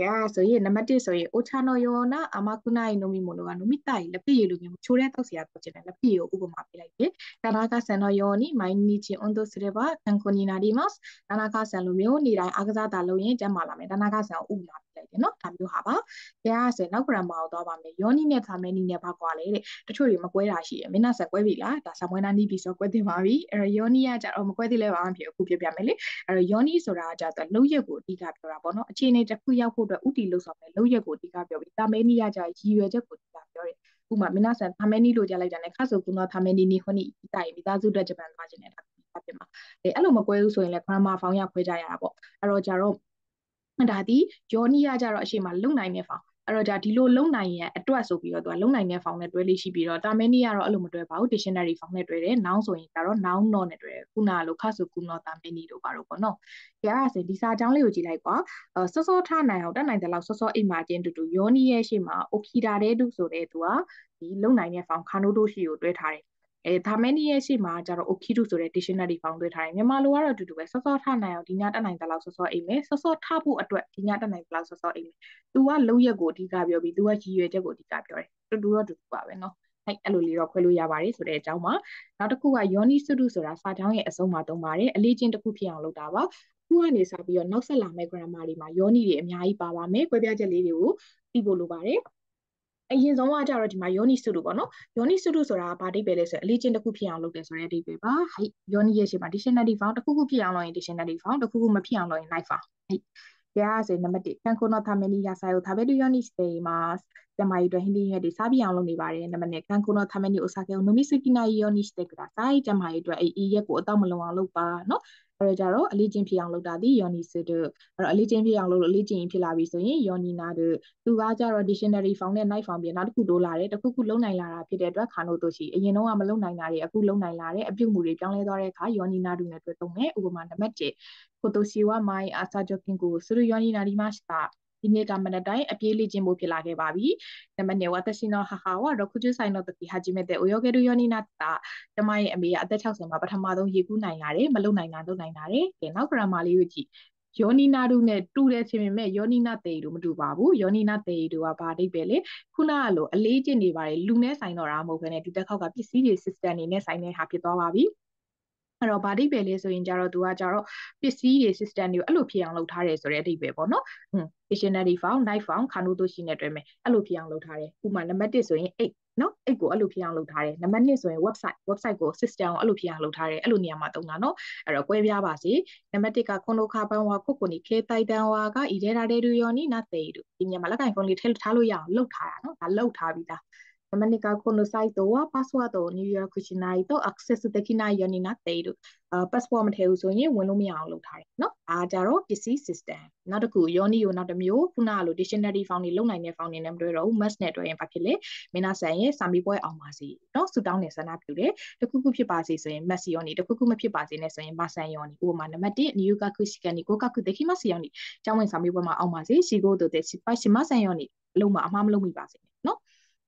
ကဲဆိုရင်နံပါတ်1ဆိုရင်အိုချာနိုယောနာအမကုနာယနိုမီမိုနိုကနိုမီတိုင်လက်ပြည့်လိုမျိုးချိုးတဲ့တောက်စီရတော့ကျင်တယ်လက်ပြည့်ကိုဥပမာပေးလိုက်ပြီတနာကဆန်နိုယောနီမိုင်းနီချင်အွန်ဒိုစရဘာကန်ကိုနီနာဒီမတ်တနာကဆန်လိုမျိုးနေတိုင်းအားကစားတာလုပ်ရင်ကျမ်းမာလာမယ်တနာကဆန်ဥပမာပေး လိုက်တယ်နော်ဒါမျိုးဟာပါကဲဆိုနောက် grammar ကိုသွားပါမယ်ယောနီနဲ့သာမဲနီနဲ့ဘာကွာလဲတဲ့တချို့တွေမကွဲတာရှိရမင်းနာဆက်ကွဲပြီလားဒါဆာမွေးနာနီးပြီဆိုကွဲတင်ပါပြီအဲ့တော့ယောနီကကြတော့မကွဲသေးလဲပါမဖြစ်အခုပြပြမယ်လေအဲ့တော့ယောနီဆိုတာကကြတော့လုံရက်ကိုအဓိကပြောတာပေါ့နော်အခြေအနေတစ်ခုရောက်ဖို့အတွက်ဥတီလို့ဆိုမယ်လုံရက်ကိုအဓိကပြောပြီးတာမဲနီးရကြရည်ရွယ်ချက်ကိုအဓိကပြောတယ်ဥမာမင်းနာဆန်တာမဲနီးလို့ကြားလိုက်တာ ਨੇ ခါဆိုကုနောတာမဲနီးနီဟိုနီတိုင်မိသားစုအတွက်ဂျပန်သွားခြင်းနဲ့ဒါဖြစ်မှာအဲအဲ့လိုမကွဲဘူးဆိုရင်လည်း grammar ဖောင်းရခွဲကြရတာပေါ့အဲ့တော့ကြတော့ ဒါဒီယောနီးရကြတော့အရှိမလုံနိုင်တဲ့ဖောင်းအဲ့တော့ဒါဒီလိုလုံနိုင်ရဲ့အတွက်ဆိုပြီးတော့သူကလုံနိုင်တဲ့ form နဲ့တွဲလေးရှိပြီးတော့တာမဲနီကတော့အဲ့လိုမတွဲပါဘူး dictionary form နဲ့တွဲတယ် noun ဆိုရင်ဒါတော့ noun not နဲ့တွဲတယ်ခုနကလိုခဆိုခုနောတာမဲနီတို့ပါတော့ပေါ့နော်ကြရစင်ဒီစာအကြောင်းလေးကိုကြည့်လိုက်ပါအစောစောထားနိုင်အောင်တက်နိုင်တဲ့လောက်စောစောအိမ်မှာချင်းတူတူယောနီရဲ့ရှေ့မှာ okida တဲ့သူဆိုတဲ့သူကဒီလုံနိုင်တဲ့ form ခါနိုတို့ရှိကိုတွဲထားတယ် အဲဒါမဲနီရဲ့ရှေ့မှာကျတော့ okiru ဆိုတဲ့ dictionary ဖောင်းတွေ့ထားတယ်မြန်မာလိုကတော့အတူတူပဲစောစောထနိုင်အောင်ဒီညတက်နိုင်တဲ့လောက်စောစောအိမ်မယ်စောစောထဖို့အတွက်ဒီညတက်နိုင်တဲ့လောက်စောစောအိမ်မယ်သူကလုံရက်ကိုအဓိကပြောပြီးသူကရည်ရွယ်ချက်ကိုအဓိကပြောတယ်တူတူတော့တူတူပါပဲเนาะအဲ့အဲ့လိုလေးတော့ခွဲလို့ရပါတယ်ဆိုတဲ့အကြောင်းပါနောက်တစ်ခုကယောနီစုတုဆိုတာစာကြောင်းရဲ့အဆုံးမှာသုံးပါတယ်အလေးချင်းတစ်ခုဖြစ်အောင်လုပ်တာပါခုကနေစပြီးတော့နောက်ဆက်လာမယ့် grammar တွေမှာယောနီတွေအများကြီးပါပါမယ်ခွဲပြားချက်လေးတွေကိုသိဖို့လိုပါတယ် အရင်ဆုံးကကြတော့ဒီမှာယောနိစုတုပေါ့နော်ယောနိစုတုဆိုတာဘာအဓိပ္ပာယ်လဲဆိုရင်အလေးချင်းတစ်ခုဖြစ်အောင်လုပ်တယ်ဆိုတဲ့အဓိပ္ပာယ်ပါဟိယောနိရဲ့ရှေ့မှာ dictionary form တစ်ခုခုဖြစ်အောင်လုပ်ရင် dictionary form တစ်ခုခုမဖြစ်အောင်လုပ်ရင် live form ဟိရဆိုနံပါတ်1ကန်ကိုနော်သာမနီယာစာယိုသာဘဲတူယောနိစတေမာကျမကြီးတို့ဟင်းဒီရက်တွေစားပြအောင်လုပ်နေပါတယ်နံပါတ်2ကန်ကိုနော်သာမနီအိုဆာကေနိုမီစကီနာယောနိစတေကဒါဆိုင်ကျမကြီးတို့အေးရက်ကိုအတော့မလုံအောင်လုပ်ပါနော် အဲ့တော့ကြတော့အလေးချင်းဖြစ်အောင်လုပ်တာဒီယောနီစဒအဲ့တော့အလေးချင်းဖြစ်အောင်လုပ်လို့အလေးချင်းဖြစ်လာပြီဆိုရင်ယောနီနာဒသူကကြတော့ dictionary form နဲ့ night form ပြင်နောက်တစ်ခုတိုးလာတယ်တစ်ခုခုလုံနိုင်လာတာဖြစ်တဲ့အတွက်ခါနိုတို့ရှိအရင်တော့ကမလုံနိုင်တာတွေအခုလုံနိုင်လာတယ်အပြုတ်မှုတွေပြောင်းလဲသွားတဲ့အခါယောနီနာဒုနဲ့တွေ့သုံးမယ်ဥပမာနံပါတ်1ကိုတိုစီဝါမိုင်အာဆာ ဒီနှစ်ကမနက်တိုင်းအပြေးလေ့ကျင့်ဖို့ဖြစ်လာခဲ့ပါပြီ။နံပါတ်2ဝတ်ရှိနောဟာဟာဝရခုကျဆိုင်တော့တတိဟာကြီးမဲ့တဲ့အိုယောကေရူယောနီနာတာကျမရဲ့အမေကအသက်60မှာပထမဆုံးရေကူးနိုင်ရတယ်မလုံနိုင်တာလုံနိုင်တာတယ်။ကဲနောက်ဂရမာလေးကိုကြည့်ယောနီနာတို့နဲ့တူတဲ့ချင်းပေမဲ့ယောနီနာတေတို့မတူပါဘူးယောနီနာတေတို့ကဘာအိပဲလေခုနကလိုအလေးကျင့်နေပါတယ်လူနဲ့ဆိုင်တော့တာမဟုတ်ဘဲနဲ့ဒီတစ်ခေါက်ကပစ္စည်းတွေ system တွေနဲ့ဆိုင်တဲ့ဟာဖြစ်သွားပါပြီ။ အဲ့တော့ဗာတိပဲလေဆိုရင်ကြတော့သူကကြတော့ပစ္စည်းတွေ system တွေကိုအဲ့လိုဖြစ်အောင်လုပ်ထားတယ်ဆိုတဲ့အဓိပ္ပာယ်ပေါ့နော်။ဟွန်း dictionary found knife found ခါနိုးတို့ရှိနေတွေ့မယ်အဲ့လိုဖြစ်အောင်လုပ်ထားတယ်။ဥပမာနံပါတ်1ဆိုရင်8နော်8ကိုအဲ့လိုဖြစ်အောင်လုပ်ထားတယ်။နံပါတ်2ဆိုရင် website website ကို system ကိုအဲ့လိုဖြစ်အောင်လုပ်ထားတယ်။အဲ့လိုနေရာမှာသုံးတာနော်။အဲ့တော့ကွဲပြားပါစေ။နံပါတ်1ကခွန်လိုခါပန်းဝါခုတ်ကိုနီခေတိုက်တန်ဝါကဤတဲ့တာတဲ့တို့ယောနီနာသေးတို့ဒီညမှာလက်ကင်ဖုန်းလေးထည့်ထားလို့ရအောင်လုပ်ထားတာနော်။ဒါလုပ်ထားပြီးသား။ Manika kono saito wa password တော့ New Year Christianity တော့ access တခိနာယနီနာတေတို့ passport မထည့်ဘူးဆိုရင်ဝင်လို့မရအောင်လုပ်ထားတယ်เนาะအာကြတော့ပစ္စည်း system နောက်တစ်ခု yoni ကိုနောက်တစ်မျိုးခုနကလို dictionary founding လုံနိုင်တဲ့ founding နဲ့မတွဲတော့ဘူး math နဲ့တွဲရင်ဘာဖြစ်လဲမင်းနာဆန်ရဲ့စာမေးပွဲအောင်ပါစေเนาะဆူတောင်းနေဆန္ဒပြုတယ်တခုခုဖြစ်ပါစေဆိုရင် math yoni တခုခုမဖြစ်ပါစေနဲ့ဆိုရင် math yoni ဥပမာနံပါတ်1 new kaku shikani gokaku dekimasu yoni ကျောင်းဝင်စာမေးပွဲမှာအောင်ပါစေရှိကိုတို့တဲ့ shipa shimasan yoni လုံးမအမှားမလုပ်မိပါစေနဲ့เนาะ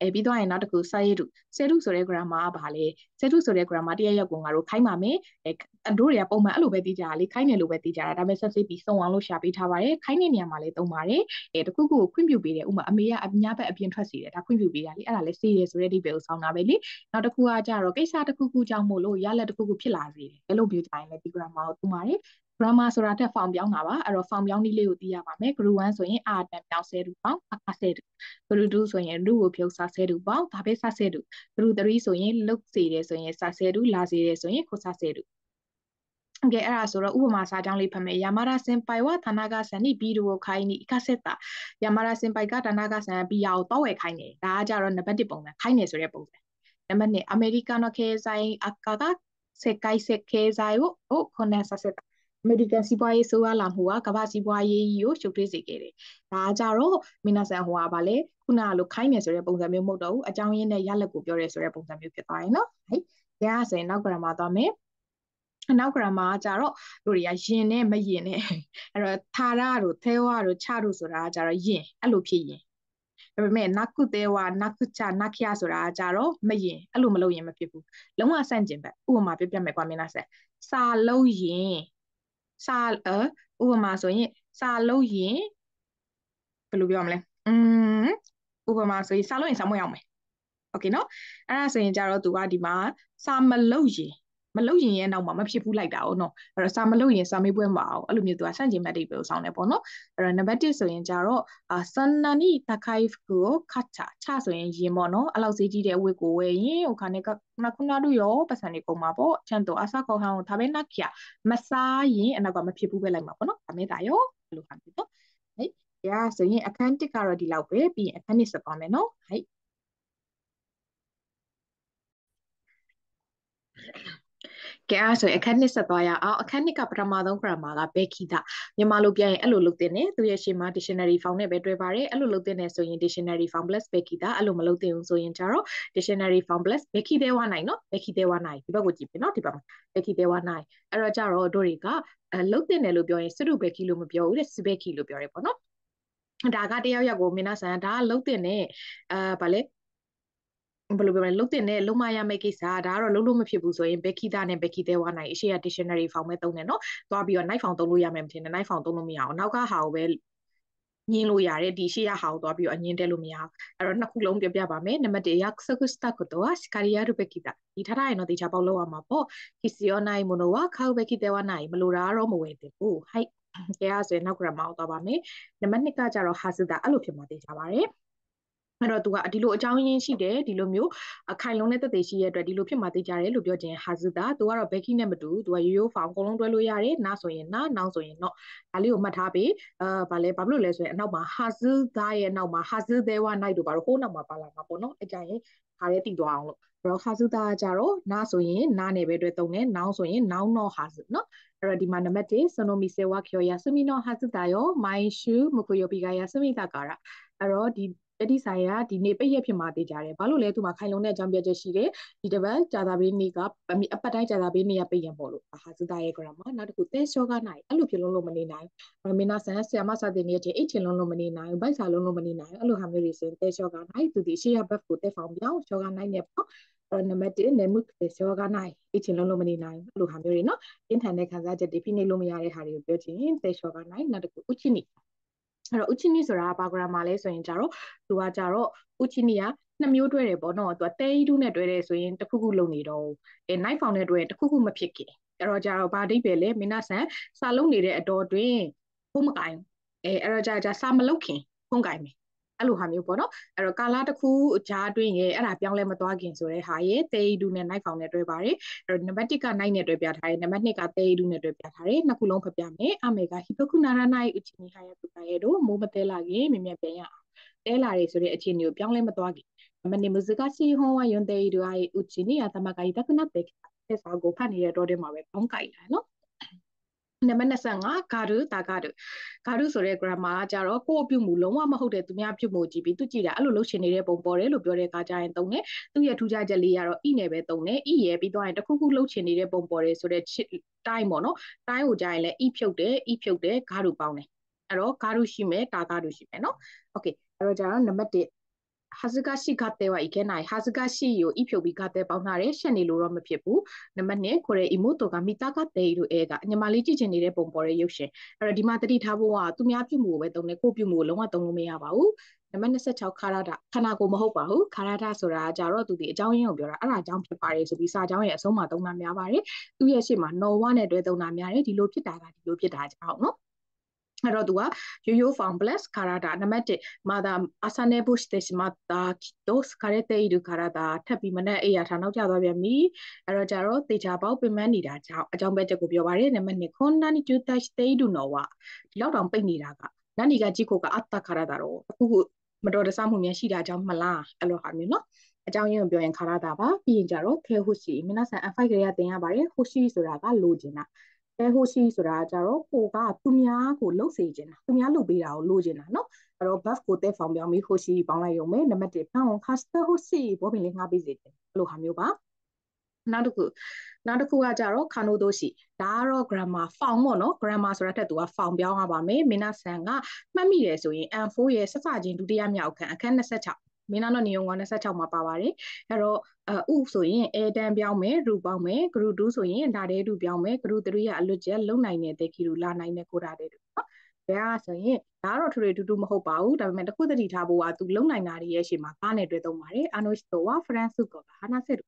အဲပြီးတော့ရင်နောက်တစ်ခုစာရေးတုစေတုဆိုတဲ့ grammar ကဘာလဲစေတုဆိုတဲ့ grammar တရရက်ကိုငါတို့ခိုင်းပါမယ်အဲအတို့တွေကပုံမှန်အဲ့လိုပဲသိကြတာလေခိုင်းတယ်လို့ပဲသိကြတာဒါပေမဲ့ဆက်စစ်ပြီးစုံအောင်လို့ရှာပေးထားပါတယ်ခိုင်းတဲ့နေရာမှာလည်းသုံးပါတယ်အဲတခုခုကိုခွင့်ပြုပေးတယ်ဥပမာအမေကအများဘက်အပြင်ထွက်စီတယ်ဒါခွင့်ပြုပေးတာလေအဲ့ဒါလည်းစေးတယ်ဆိုတဲ့ဒီပဲကိုဆောင်းတာပဲလေနောက်တစ်ခုကကြတော့ကိစ္စတစ်ခုခုကြောင့်မို့လို့ရလက်တစ်ခုခုဖြစ်လာစေတယ်ဘယ်လိုမျိုးကြိုင်လဲဒီ grammar ကိုသုံးပါတယ် grammar ဆိုတာတက် form ပြောင်းတာပါအဲ့တော့ form ပြောင်းနည်းလေးကိုသိရပါမယ် group 1ဆိုရင် r တန်ပြောင်းဆဲတူပေါင်း r ဆဲတူ group 2ဆိုရင် root ကိုဖြုတ်ဆဆဲတူပေါင်းဒါပဲဆဆဲတူ group 3ဆိုရင်လုတ်စေတယ်ဆိုရင်ဆဆဲတူလာစေတယ်ဆိုရင်ခိုဆဆဲတူโอเคအဲ့ဒါဆိုတော့ဥပမာစာကြောင်းလေးဖတ်မယ်ယာမာရာစင်ပိုင်ဝဌာနကဆန်နိဘီဒိုခိုင်းနိအခဆက်တာယာမာရာစင်ပိုင်ကဌာနကဆန်ဘီယာကိုတော့ဝယ်ခိုင်းနေဒါကကြတော့နံပါတ်1ပုံစံခိုင်းနေဆိုတဲ့ပုံစံနံပါတ်2အမေရိကန်ကခေဆိုင်အကာကစက်ကိုက်စက်ခေဆိုင်ကိုခုနဆဆက်တာ အမေရိကန်စီးပွားရေးဆိုးရလာမှုကကမ္ဘာစီးပွားရေးကိုရှုပ်ထွေးစေခဲ့တယ်။ဒါကြတော့မင်းနာဆန်ဟိုကဗာလေခုနကလိုခိုင်းနေဆိုတဲ့ပုံစံမျိုးမဟုတ်တော့ဘူးအကြောင်းရင်းနဲ့ရလက်ကိုပြောရဲဆိုတဲ့ပုံစံမျိုးဖြစ်သွားရင်နော်။ဟဲ့။ဒါဆိုရင်နောက်ကရမှာသွားမယ်။နောက် grammar ကကြတော့တို့တွေကယင်နဲ့မယင်နဲ့အဲ့တော့သာရတို့သဲဝတို့ချတို့ဆိုတာကကြတော့ယင်အဲ့လိုဖြစ်ယင်ဒါပေမဲ့နကုသေးဝနကုချနခရဆိုတာကကြတော့မယင်အဲ့လိုမလုပ်ရင်မဖြစ်ဘူးလုံးဝဆန့်ကျင်ဘက်ဥပမာပြပြမယ်ကွာမင်းလားဆက်စာလုံးရင် စာအဥပမာဆိုရင်စာလုံးရင်ဘယ်လိုပြောမလဲอืมဥပမာဆိုရင်စာလုံးရင်စာမွေးအောင်မယ်โอเคเนาะအဲ့ဒါဆိုရင်ကြတော့သူကဒီမှာစာမလုံးရင် မလုပ်ရင်ရဲ့နောက်မှာမဖြစ်ဘူးလိုက်တာ哦နော်အဲ့တော့စာမလုပ်ရင်စာမေးပွဲမအောင်အဲ့လိုမျိုးသူကစန့်ကျင်ဘက်တွေပဲဆောင်းတယ်ပေါ့နော်အဲ့တော့နံပါတ်1ဆိုရင်ကြတော့အာဆန်နာနီတခိုင်ကိုခတ်ချချဆိုရင်ရင်ပေါ့နော်အဲ့လောက်ဈေးကြီးတဲ့အဝတ်ကိုဝယ်ရင်ဟိုခါနေကနာခုနာတို့ရောပတ်စံတွေကုန်မှာပေါ့ချန်တော့အစခေါဟောင်းဒါပဲနက်ခရမစားရင်အနောက်ကမဖြစ်ဘူးပဲလိုက်မှာပေါ့နော်ဒါမဲ့ဒါရောအဲ့လိုဟာမျိုးနော်ဟဲ့ဒါဆိုရင်အခန်း1ကတော့ဒီလောက်ပဲပြီးရင်အခန်း2ဆက်သွားမယ်နော်ဟဲ့ ကဲအဲ့ဆိုရင်အခန်းနှစ်ဆက်သွားရအောင်အခန်းနှစ်ကပထမဆုံး grammar ကဘဲခိတာမြန်မာလိုပြန်ရင်အဲ့လိုလုပ်တင်တယ်သူရဲ့ရှေ့မှာ dictionary found နဲ့ပဲတွဲပါတယ်အဲ့လိုလုပ်တင်တယ်ဆိုရင် dictionary found plus ဘဲခိတာအဲ့လိုမလုပ်တင်ဘူးဆိုရင်ကျတော့ dictionary found plus ဘဲခိသေးဝနိုင်နော်ဘဲခိသေးဝနိုင်ဒီဘက်ကိုကြည့်ပြီနော်ဒီဘက်မှာဘဲခိသေးဝနိုင်အဲ့တော့ကျတော့တို့တွေကအဲလုပ်တင်တယ်လို့ပြောရင်စရုဘဲခိလို့မပြောဘူးတဲ့စဘဲခိလို့ပြောရဲပေါ့နော်ဒါကတယောက်ယောက်ကိုမင်းနာဆန်ဒါကလုတ်တင်တဲ့အာဗာလဲ ဘယ်လိုပြောမလဲလုံးတင်နဲ့လုံးမရမယ့်ကိစ္စဒါကတော့လုံးလို့မဖြစ်ဘူးဆိုရင်ဘက်ခိတာနဲ့ဘက်ခိသေးဝါနိုင်အရှိရ dictionary ဖောင်ပဲသုံးတယ်နော်သွားပြီးတော့ knife ဖောင်သုံးလို့ရမယ်မထင်နဲ့ knife ဖောင်သုံးလို့မရအောင်နောက်ကဟာကိုပဲညင်းလို့ရတယ်ဒီရှိရဟာကိုသွားပြီးတော့အငင်းတက်လို့မရဘူးအဲ့တော့နှစ်ခုလုံးပြပြပါမယ်နံပါတ်1 yakusakusta ကတော့ skaria rubekita ဒီထားထားရင်တော့တေချာပေါက်လောက်ရမှာပေါ့ hisionai mono wa khau bekite wa nai မလိုတာတော့မဝယ်သင့်ဘူး height ကဲအဲ့ဆိုရင်နောက် grammar ကိုသွားပါမယ်နံပါတ်2ကကြတော့ hasuda အဲ့လိုဖြစ်မှာတေချာပါတယ် အဲ့တော့သူကဒီလိုအကြောင်းရင်းရှိတယ်ဒီလိုမျိုးအခိုင်လုံးတဲ့သက်သေရှိရတဲ့အတွက်ဒီလိုဖြစ်မှသိကြတယ်လို့ပြောခြင်းဟာဇူတာသူကတော့ဘက်ခိနဲ့မတူသူကရိုးရိုးဖောင်အကုန်လုံးတွဲလို့ရတယ်နားဆိုရင်နားနောက်ဆိုရင်တော့ဒါလေးကိုမှတ်ထားပြီးအာဗာလဲဘာဖြစ်လို့လဲဆိုရင်အနောက်မှာဟာဇူတာရဲ့နောက်မှာဟာဇူသေးဝနိုင်တို့ဘာလို့ဟိုးနောက်မှာပါလာမှာပေါ့နော်အကြရင်ခါရဲတည်သွားအောင်လို့အဲ့တော့ဟာဇူတာကြတော့နားဆိုရင်နားနဲ့ပဲတွဲသုံးတယ်နောင်ဆိုရင်နောင်တော့ဟာဇူနော်အဲ့တော့ဒီမှာနံပါတ်1စနိုမီဆေဝါကျော်ယာဆမီနောဟာဇူတာယောမိုင်ရှူမကူယောပီဂါယာဆမီတာကာရာအဲ့တော့ဒီ အဲ့ဒီဆိုင်ကဒီနေ့ပိတ်ရက်ဖြစ်မှာတေးကြတယ်ဘာလို့လဲသူမှာခိုင်လုံတဲ့အကြောင်းပြချက်ရှိတယ်ဒီတစ်ပတ်ကြာသာပေးနေ့ကအပတ်တိုင်းကြာသာပေးနေ့ကပိတ်ရပေါ့လို့ဟာစတာရဲ့ grammar နောက်တစ်ခုတဲရှော့ကနိုင်အဲ့လိုဖြစ်လုံးလို့မနေနိုင်မင်းနာဆန်ဆရာမစာတင်နေတဲ့အချိန်လုံးလို့မနေနိုင်ဘိုက်စာလုံးလို့မနေနိုင်အဲ့လိုဟာမျိုးတွေစင်တဲရှော့ကနိုင်သူဒီရှေ့ရဘက်ကိုတဲဖောင်ပြောင်းရှော့ကနိုင်နေပေါ့အဲ့နံပါတ်1နေမှုစောကနိုင်အချင်းလုံးလုံးမနေနိုင်အဲ့လိုဟာမျိုးတွေနော်ပြင်းထန်တဲ့ခံစားချက်တွေဖိနှိပ်လို့မရတဲ့ဟာတွေကိုပြောချင်သေစောကနိုင်နောက်တစ်ခုဥချိနိ အဲ့တော့ဥချိနိဆိုတာဘာ grammar လဲဆိုရင်ကြတော့သူကကြတော့ဥချိနိကနှစ်မျိုးတွဲတယ်ပေါ့နော်သူကတဲဤတူးနဲ့တွဲတယ်ဆိုရင်တစ်ခုခုလုံနေတော့အဲ night found နဲ့တွဲရင်တစ်ခုခုမဖြစ်ခင်အဲ့တော့ကြတော့ဘာအဓိပ္ပာယ်လဲမင်းနာဆန်စာလုံးနေတဲ့အတော်တွင်ဖုံးမကင်အဲအဲ့တော့ကြကြစာမလုတ်ခင်ဖုံးကင်မယ် အဲ့လိုဟာမျိုးပေါ့နော်အဲ့တော့ကာလာတစ်ခုကြားတွင်းရဲ့အဲ့ဒါပြောင်းလဲမသွားခင်ဆိုတဲ့ဟာရဲ့တေးဒူနဲ့ night found နဲ့တွဲပါတယ်အဲ့တော့နံပါတ်1က night နဲ့တွဲပြထားတယ်နံပါတ်2ကတေးဒူနဲ့တွဲပြထားတယ်နှစ်ခုလုံးဖပြမယ်အမေကဟီပိုကူနာရာနိုင်ဥချီနီဟာယတူကရဲ့တို့မိုးမတဲလာခင်မြင်မြင်ပြန်ရအောင်တဲလာတွေဆိုတဲ့အခြေအနေကိုပြောင်းလဲမသွားခင်နံပါတ်2မူဇကာစီဟောဝါယွန်တေးဒူဟာဥချီနီယာတမကီတကနတ်တဲ့ဆက်စာကိုဖတ်နေတဲ့တော့တဲ့မှာပဲပေါင်းကြိုက်လာနော် နံပါတ်25ဂါဒုတာဂါဒုဂါဒုဆိုတဲ့ grammar ကကြတော့ကိုယ့်အပြုမှုလုံးဝမဟုတ်တဲ့သူများပြုမှုကြည့်ပြီးသူကြည့်တာအဲ့လိုလုပ်ရှင်နေတဲ့ပုံပေါ်တယ်လို့ပြောတဲ့အခါကျရင်တုံးတယ်သူရဲ့ထူးခြားချက်လေးကတော့ e နဲ့ပဲတုံးတယ် e ရဲ့ပြီးတော့ရင်တခုခုလုပ်ရှင်နေတဲ့ပုံပေါ်တယ်ဆိုတဲ့တိုင်းပေါ့နော်တိုင်းကိုကြရင်လည်း e ဖြုတ်တယ် e ဖြုတ်တယ်ဂါဒုပေါင်းတယ်အဲ့တော့ဂါဒုရှိမယ်တာဂါဒုရှိမယ်နော်โอเคအဲ့တော့ကျတော့နံပါတ်1 ဟာဇဂရှိကတဲ့ဝိုင်ခဲနိုင်ဟာဇဂရှိယိုဤဖြုတ်ပြီးကတဲ့ပေါင်းထားတယ်ရှက်နေလို့တော့မဖြစ်ဘူးနံပါတ်1ကိုရဲအီမိုတိုကမိသားကတဲ့တို့အဲကညမလေးကြည့်ချင်နေတဲ့ပုံပေါ်တဲ့ရုပ်ရှင်အဲ့တော့ဒီမှာတတိထားဖို့ကသူများပြုမှုကိုပဲတုံးတယ်ကိုပြုမှုကိုလုံးဝတုံးလို့မရပါဘူးနံပါတ်26ခါရဒခန္ဓာကိုယ်မဟုတ်ပါဘူးခါရဒဆိုတာကြတော့သူဒီအကြောင်းရင်းကိုပြောတာအဲ့ဒါအကြောင်းဖြစ်ပါတယ်ဆိုပြီးစာကြောင်းရဲ့အဆုံးမှာသုံးတာများပါတယ်သူ့ရဲ့ရှေ့မှာနော်ဝနဲ့တွဲသုံးတာများတယ်ဒီလိုဖြစ်တာကဒီလိုဖြစ်တာကြောင့်နော် အဲ့တော့သူက Yoyo Foundless Karada နံပါတ်1မာတာ Asane Bush Teshimata Kito Skarete Iru Karada ထပ်ပြီးမနဲ့အေးရထားနောက်ကျသွားပြန်ပြီအဲ့တော့ကြတော့တေချာပေါက်ပင်မနေတာကြောင့်အကြောင်းပဲချက်ကိုပြောပါရစေနံပါတ်2 Konani Jutai Steidu Nowa ဒီလောက်တောင်ပိတ်နေတာကနန်ဒီကကြည့်ခိုကအတ္တခရတာတော့အခုခုမတော်တဆမှုများရှိတာကြောင့်မလားအဲ့လိုဟာမျိုးနော်အကြောင်းရင်းကိုပြောရင်ခါရတာပါပြီးရင်ကြတော့ခဲဟုတ်ရှိမင်းဆန် F5 ကလေးကတင်ရပါတယ်ဟုတ်ရှိဆိုတာကလိုချင်တာ တဲဟိုရှိဆိုတာကြတော့ကိုကသူများကိုလှုပ်စေချင်တာသူများလှုပ်ပေးတာကိုလိုချင်တာနော်အဲ့တော့ buff ကိုတဲဖောင်ပြောင်းပြီးဟိုရှိပေါင်းလိုက်ရုံပဲနံပါတ်1ဖောင် caster ဟိုရှိဘောပင်လေးငှားပေးစေချင်အဲ့လိုဟာမျိုးပါနောက်တစ်ခုနောက်တစ်ခုကကြတော့ခါနိုဒိုရှိဒါကတော့ grammar form ပေါ့နော် grammar ဆိုတာတက်သူက form ပြောင်းရပါမယ်မင်းနာဆန်ကမှတ်မိတယ်ဆိုရင် N4 ရဲ့စစချင်းဒုတိယမြောက်ခန်းအခန်း26 မင်းနာတော့နေုံက26မှာပါပါတယ်အဲ့တော့အဥဆိုရင်အဲတန်ပြောင်းမယ်ရူပေါင်းမယ်ဂရု2ဆိုရင်ဒါတဲတူပြောင်းမယ်ဂရု3ကအလွတ်ကျက်လုံနိုင်တဲ့တေခီရူလာနိုင်တဲ့ကိုဒါတဲတူနော်ဒါကဆိုရင်ဒါကတော့ထွေထွေတူတူမဟုတ်ပါဘူးဒါပေမဲ့တစ်ခုတတိထားဖို့ကသူလုံနိုင်တာတွေရဲ့ရှေ့မှာကားနဲ့တွဲသုံးပါတယ်အာနို့တိုဝါဖရန်ဆုကောဟာနာဆက်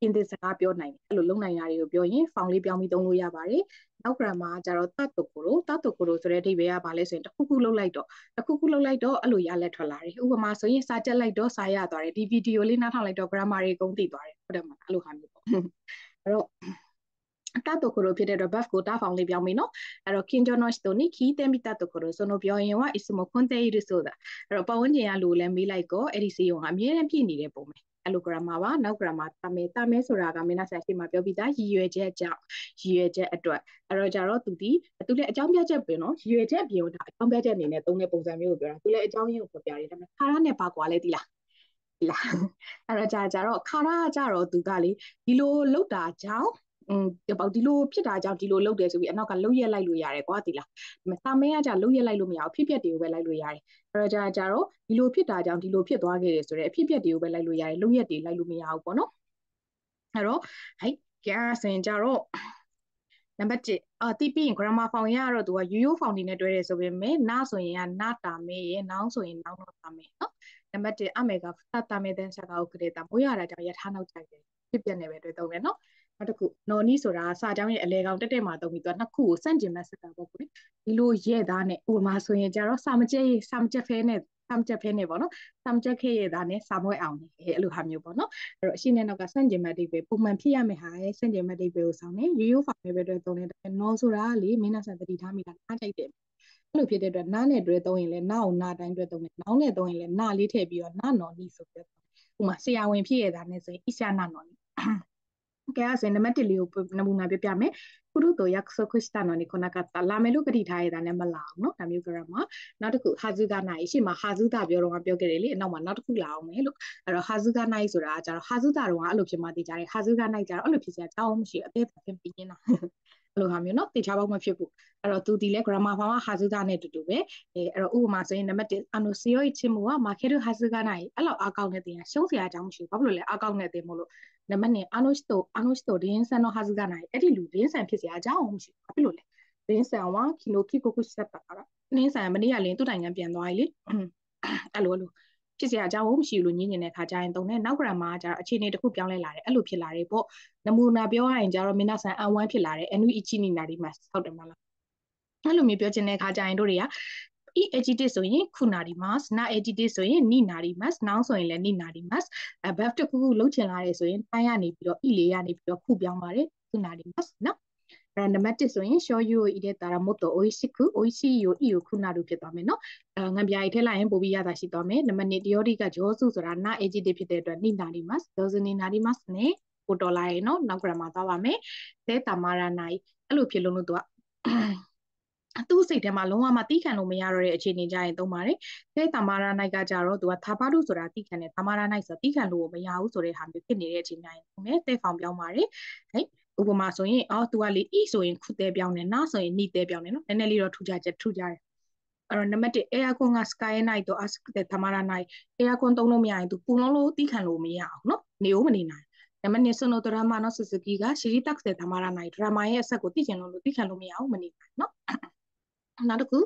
ပြင်သစ်စကားပြောနိုင်တယ်အဲ့လိုလုံနိုင်တာတွေကိုပြောရင် found လေးပြောင်းပြီးသုံးလို့ရပါတယ်နောက် grammar ကကြတော့ tatto koro tatto koro ဆိုတဲ့အဓိပ္ပာယ်ကဘာလဲဆိုရင်တစ်ခုခုလုပ်လိုက်တော့တစ်ခုခုလုပ်လိုက်တော့အဲ့လိုရလက်ထွက်လာတယ်ဥပမာဆိုရင်စာကြက်လိုက်တော့စာရသွားတယ်ဒီ video လေးနားထောင်လိုက်တော့ grammar တွေကုန်သိသွားတယ်ဟုတ်တယ်မလားအဲ့လိုဟာမျိုးပေါ့အဲ့တော့တတ်တခုလိုဖြစ်တဲ့အတွက် buff ကိုတာဖောင်လေးပြောင်းပြီနော်အဲ့တော့ kinjo no shito ni ki temi tatto koro ဆိုတော့ပြောရင်က ismo konte iru ဆိုတာအဲ့တော့ပတ်ဝန်းကျင်ကလူလည်းမေးလိုက်ကောအဲ့ဒီစီယုံဟာအမြဲတမ်းပြည့်နေတဲ့ပုံပဲ အဲ့လို grammar ပါနောက် grammar တာမဲတာမဲဆိုတာကမင်းနာဆက်ရှိမှပြောပြီးသားရည်ရွယ်ချက်ကြောင့်ရည်ရွယ်ချက်အတွက်အဲ့တော့ကြတော့သူဒီသူလည်းအကြောင်းပြချက်ပဲနော်ရည်ရွယ်ချက်ပြင်ဒါအကြောင်းပြချက်အနေနဲ့သုံးတဲ့ပုံစံမျိုးကိုပြောတာသူလည်းအကြောင်းရင်းကိုပြောပြတယ်ဒါပေမဲ့ခါရနဲ့ပါကွာလဲဒီလားဒီလားအဲ့တော့ကြာကြတော့ခါရကကြတော့သူကလေဒီလိုလောက်တာကြောင့် อืมပေါ့ဒီလိုဖြစ်တာကြောင့်ဒီလိုလုပ်တယ်ဆိုပြီးအနောက်ကလှုပ်ရက်လိုက်လို့ရတယ်ကွာဒီလားစာမင်းကကြာလှုပ်ရက်လိုက်လို့မရဘူးဖြစ်ပျက်တွေကိုပဲလိုက်လို့ရတယ်အဲ့တော့ကြာကြာတော့ဒီလိုဖြစ်တာကြောင့်ဒီလိုဖြစ်သွားခဲ့တယ်ဆိုတော့အဖြစ်ပျက်တွေကိုပဲလိုက်လို့ရတယ်လှုပ်ရက်တွေလိုက်လို့မရဘူးပေါ့နော်အဲ့တော့ဟိုက်ကဲဆိုရင်ကြာတော့နံပါတ်1အာတီးပြီးရင် grammar form ရတော့သူက UU form နေနဲ့တွဲတယ်ဆိုပေမဲ့နာဆိုရင်ကနာတာမေရဲ့နောင်းဆိုရင်နောင်းတော့တာမေနော်နံပါတ်1အမေကဖတ်တာမေတဲ့ဆက်ကကိုကလေးတာမိုးရတာကြောင့်ရထားနောက်ကြိုက်တယ်ဖြစ်ပြနေပဲတွေ့တော့မယ်နော် နောက်တစ်ခုနော်နီဆိုတာစာကြောင်းရဲ့အလဲကောင်တက်တက်မှာတုံးပြီးသူကနှစ်ခုကိုစန့်ကျင်မဲ့စက်တာပေါ့ကွဒီလိုရဲ့သားနဲ့ဥပမာဆိုရင်ကြတော့စာမကျက်စာမကျက်ဖဲနဲ့စာမကျက်ဖဲနဲ့ပေါ့နော်စာမကျက်ခဲရဲ့သားနဲ့စာမွဲအောင်နေအဲ့လိုဟာမျိုးပေါ့နော်အဲ့တော့အရှင်းနဲ့နောက်ကစန့်ကျင်မဲ့အဓိပ္ပာယ်ပုံမှန်ဖြစ်ရမယ့်ဟာရဲ့စန့်ကျင်မဲ့အဓိပ္ပာယ်ကိုဆောင်နေရိုးရိုးဖောင်နဲ့ပဲတွဲသုံးတယ်နော်ဆိုတာလေမင်းနာဆန်တတိထားမိတာအားကြိုက်တယ်အဲ့လိုဖြစ်တဲ့အတွက်နားနဲ့တွဲသုံးရင်လည်းနားအောင်နားတိုင်းတွဲသုံးတယ်နောင်းနဲ့သုံးရင်လည်းနားလေးထည့်ပြီးတော့နားနော်နီဆိုပြီးတော့ဥမာဆရာဝန်ဖြစ်ရတာနဲ့ဆိုရင်ဣရှာနာနော်နီ ကဲအဲ့ဆိုနံပါတ်1လေးကိုနမူနာပြပြမယ်ကုရုတိုရက်ဆိုခွစ်တာနော်နိခနာကတာလာမယ်လို့ကတိထားရတာနဲ့မလာဘူးနော်ဒါမျိုးကြရမှာနောက်တစ်ခုဟာဇုကနိုင်ရှေ့မှာဟာဇုတာပြောတော့မှပြောခဲ့တယ်လေအနောက်မှာနောက်တစ်ခုလာအောင်မယ်လို့အဲ့တော့ဟာဇုကနိုင်ဆိုတာကကျတော့ဟာဇုတာတော့အဲ့လိုဖြစ်မှသိကြတယ်ဟာဇုကနိုင်ကျတော့အဲ့လိုဖြစ်စရာအကြောင်းမရှိဘူးအသေးပဲဖြစ်ပြင်းတာ အဲ့လိုဟာမျိုးနော်တေချာပေါက်မဖြစ်ဘူးအဲ့တော့သူဒီလဲ grammar form ဟာစုကနဲ့တူတူပဲအဲအဲ့တော့ဥပမာဆိုရင်နံပါတ်1 anosio ချင်မူက market ဟာစုကနိုင်အဲ့လောက်အကောင့်နဲ့တင်ရရှုံးစရာအကြောင်းမရှိဘူးဘာလို့လဲအကောင့်နဲ့တင်မို့လို့နံပါတ်2 anosto anosto ဒင်းဆန်တော့ဟာစုကနိုင်အဲ့ဒီလူဒင်းဆန်ဖြစ်စရာအကြောင်းမရှိဘူးဘာဖြစ်လို့လဲဒင်းဆန်ဝါကီနိုကီကိုကုဆက်ပါတော့ဒင်းဆန်မနေ့ကလင်းသူ့နိုင်ငံပြန်သွားပြီလေအဲ့လိုအဲ့လို ဖြစ်စရာအကြောင်းမရှိဘူးလို့ညင်းညင်တဲ့ခါကျရင်တုံးနဲ့နောက် grammar ကကျတော့အခြေအနေတစ်ခုပြောင်းလဲလာတယ်အဲ့လိုဖြစ်လာတယ်ပေါ့နမူနာပြောရရင်ကျတော့မင်းနာဆန်အန်1ဖြစ်လာတယ် NU အချီနီနာဒီမတ်ဟုတ်တယ်မလားအဲ့လိုမျိုးပြောချင်တဲ့ခါကျရင်တို့တွေက e adjective ဆိုရင်ခုနာဒီ mas na adjective ဆိုရင်နိနာဒီ mas noun ဆိုရင်လည်းနိနာဒီ mas verb တစ်ခုခုလုပ်ချင်လာတယ်ဆိုရင်တိုင်းရနေပြီးတော့ e လေးရနေပြီးတော့ခုပြောင်းပါတယ်ခုနာဒီ mas နော် အဲနံပါတ်1ဆိုရင် shoyu o ide taramoto oishiku oishii yo iyo kunaru ဖြစ်သွားမယ်เนาะအဲငံပြားရီထည့်လိုက်ရင်ပိုပြီးရတာရှိသွားမယ်နံပါတ်2 theory ကဂျောစုဆိုတာ na adjective ဖြစ်တဲ့အတွက်နိနာရီမတ်ဂျောစုနိနာရီမတ်နဲ့ပို့တော်လာရင်เนาะနောက် grammar သွားပါမယ်သဲတာမာရာနိုင်အဲ့လိုဖြစ်လို့လို့သူကသူ့စိတ်ထဲမှာလုံးဝမတီးခံလို့မရတော့တဲ့အခြေအနေကြရင်သုံးပါတယ်။ဒါတာမာရာနိုင်ကကြတော့သူကသာပါတုဆိုတာတီးခံတယ်။သာမာရာနိုင်ဆိုတာတီးခံလို့မရဘူးဆိုတဲ့ဟာမျိုးဖြစ်နေတဲ့အခြေအနေရင်သုံးမယ်။သဲဖောင်ပြောင်းပါတယ်။ဟဲ့ ဥပမာဆိုရင်အော်သူကလေ e ဆိုရင်ခုသေးပြောင်းတယ်နာဆိုရင်နီသေးပြောင်းတယ်နော်နည်းနည်းလေးတော့ထူကြချက်ထူကြတယ်အဲ့တော့နံပါတ်1 aircon က sky night တော့ ask တဲ့သမ ara night aircon သုံးလို့မရရင်သူပူလုံးလို့တီးခံလို့မရအောင်နော်နေဦးမနေနိုင်နံပါတ်2 sono drama နော် suzuki က shiri tax တဲ့သမ ara night drama ရဲ့အဆက်ကိုသိချင်လို့လို့သိခံလို့မရအောင်မနေနိုင်နော် နောက်တစ်ခု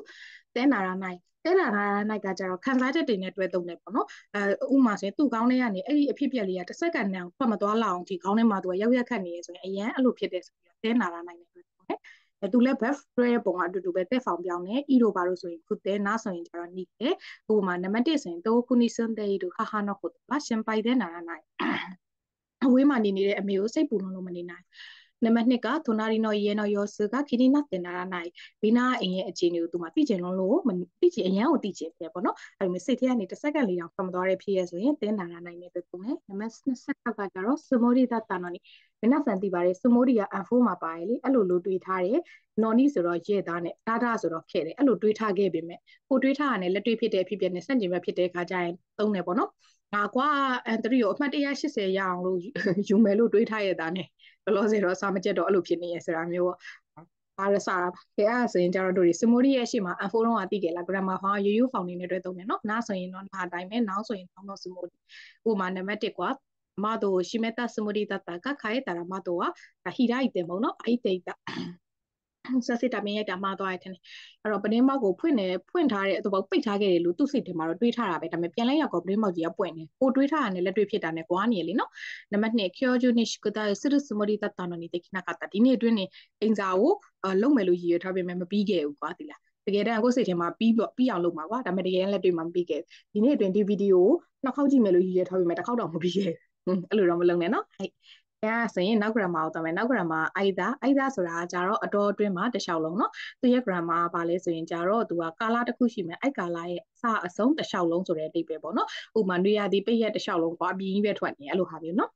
တဲနာရာနိုင်တဲနာရာနိုင်ကကြတော့ခံစားချက်တွေနဲ့တွဲသုံးတယ်ပေါ့နော်အဲဥမာဆိုရင်သူ့ကောင်းထဲကနေအဲ့ဒီအဖြစ်ပြက်လေးကတစ်စက္ကန့်နဲ့ဖတ်မသွားလောက်အောင်ဒီကောင်းထဲမှာသူကရောက်ရက်ခတ်နေရဆိုရင်အရန်အဲ့လိုဖြစ်တဲ့ဆိုပြီးတော့တဲနာရာနိုင်နဲ့တွဲသုံးတယ်အဲသူလည်း buff တွဲပုံကအတူတူပဲတက်ဖောင်ပြောင်းတယ်ဤတို့ဘာလို့ဆိုရင်ခုတဲနာဆိုရင်ကျတော့နီးတယ်ဥပမာနံပါတ်1ဆိုရင်တော့ခုနီစွန်တဲ့ဤတို့ဟာဟာနော်ဟုတ်ပါရှင်ပိုက်တဲ့နာရာနိုင်အဝေးမှာနေနေတဲ့အမေကိုစိတ်ပူလုံးလို့မနေနိုင် နံပါတ်2ကဒိုနာရီနော်ရဲနော်ယောစုကခီနီနာတင်နာရနိုင်ဘီနာအိမ်ရဲ့အခြေအနေကိုသူမှသိချင်လုံးလို့သိချင်အရန်ကိုသိချင်ပြပေါ့နော်အဲ့လိုမျိုးစိတ်ထဲကနေတစ်စက္ကန့်လေးတောင်ဖတ်မသွားတဲ့ဖြစ်ရဆိုရင်တင်နာရနိုင်နေပဲပုံနဲ့နံပါတ်26ကကြတော့စမိုရီဒတာနော်နီမနဆန်တိပါတယ်စမိုရီယာအန်ဖိုးမှာပါတယ်လေအဲ့လိုလိုတွေးထားတယ်နော်နီဆိုတော့ရဲသားနဲ့တာတာဆိုတော့ခဲ့တယ်အဲ့လိုတွေးထားခဲ့ပေမဲ့ကိုတွေးထားရတယ်လက်တွေ့ဖြစ်တဲ့အဖြစ်ပြနဲ့စန့်ကျင်ဘက်ဖြစ်တဲ့အခါကျရင်သုံးတယ်ပေါ့နော်ငါကွာအန်တရီကိုအမှတ်180ရအောင်လို့ယူမယ်လို့တွေးထားရတာနဲ့ လောလောဆယ်တော့စာမကျက်တော့အဲ့လိုဖြစ်နေရဆိုတာမျိုးပေါ့အားရစားတာပါခဲအဲ့ဆိုရင်ကျတော့တို့ဒီစမိုရီရဲ့ရှေ့မှာ N4 တော့သိခဲ့လား grammar ဟောရိုးရိုး founding နဲ့တွဲသုံးတယ်နော်နားဆိုရင်တော့နားအတိုင်းပဲနောက်ဆိုရင်တော့တော့စမိုရီဥပမာနံပါတ်1ကွာမတော်ရှိမတာစမိုရီတတကခိုင်တာမတော်ကဟီရိုက်တယ်မဟုတ်နော်အိတေတာ ဆက်စစ်တာမင်းရိုက်တာမှားသွားတယ်ထင်တယ်အဲ့တော့ပတင်းမောက်ကိုဖွင့်နေဖွင့်ထားတဲ့အတူပိတ်ထားခဲ့တယ်လို့သူ့စိတ်ထဲမှာတော့တွေးထားတာပဲဒါပေမဲ့ပြန်လဲရောက်တော့ပတင်းမောက်ကြီးကပွင့်နေကိုတွေးထားတာနဲ့လက်တွေ့ဖြစ်တာနဲ့ကွာနေရလीနော်နံပါတ်2 kyoju ni shikuta suru sumori tatta no ni tekina kata ဒီနေ့အတွင်းနေအင်စာကိုလုံမယ်လို့ရည်ရွယ်ထားပေမဲ့မပြီးခဲ့ဘူးကွာဒီလားတကယ်တမ်းကိုယ်စိတ်ထဲမှာပြီးပြီးအောင်လုပ်မှာကွာဒါပေမဲ့တကယ်လက်တွေ့မှာမပြီးခဲ့ဒီနေ့အတွင်းဒီဗီဒီယိုကိုနှစ်ခေါက်ကြည့်မယ်လို့ရည်ရွယ်ထားပေမဲ့တစ်ခေါက်တော့မပြီးခဲ့ဘူးအဲ့လိုတော့မလုပ်နဲ့နော်ဟဲ့ အဲဆိုရင်နောက် grammar ကိုသွားမယ်နောက် grammar အိုက်သာအိုက်သာဆိုတာကြတော့အတော်အတွင်းမှာတစ်လျှောက်လုံးเนาะသူရဲ့ grammar ကဘာလဲဆိုရင်ကြတော့သူကကာလာတစ်ခုရှိမယ်အိုက်ကာလာရဲ့အစအဆုံးတစ်လျှောက်လုံးဆိုတဲ့အဓိပ္ပာယ်ပေါ့เนาะဥပမာနွေရသည်ပိတ်ရက်တစ်လျှောက်လုံးကွာအပြင်ကြီးပဲထွက်နေအဲ့လိုဟာမျိုးเนาะ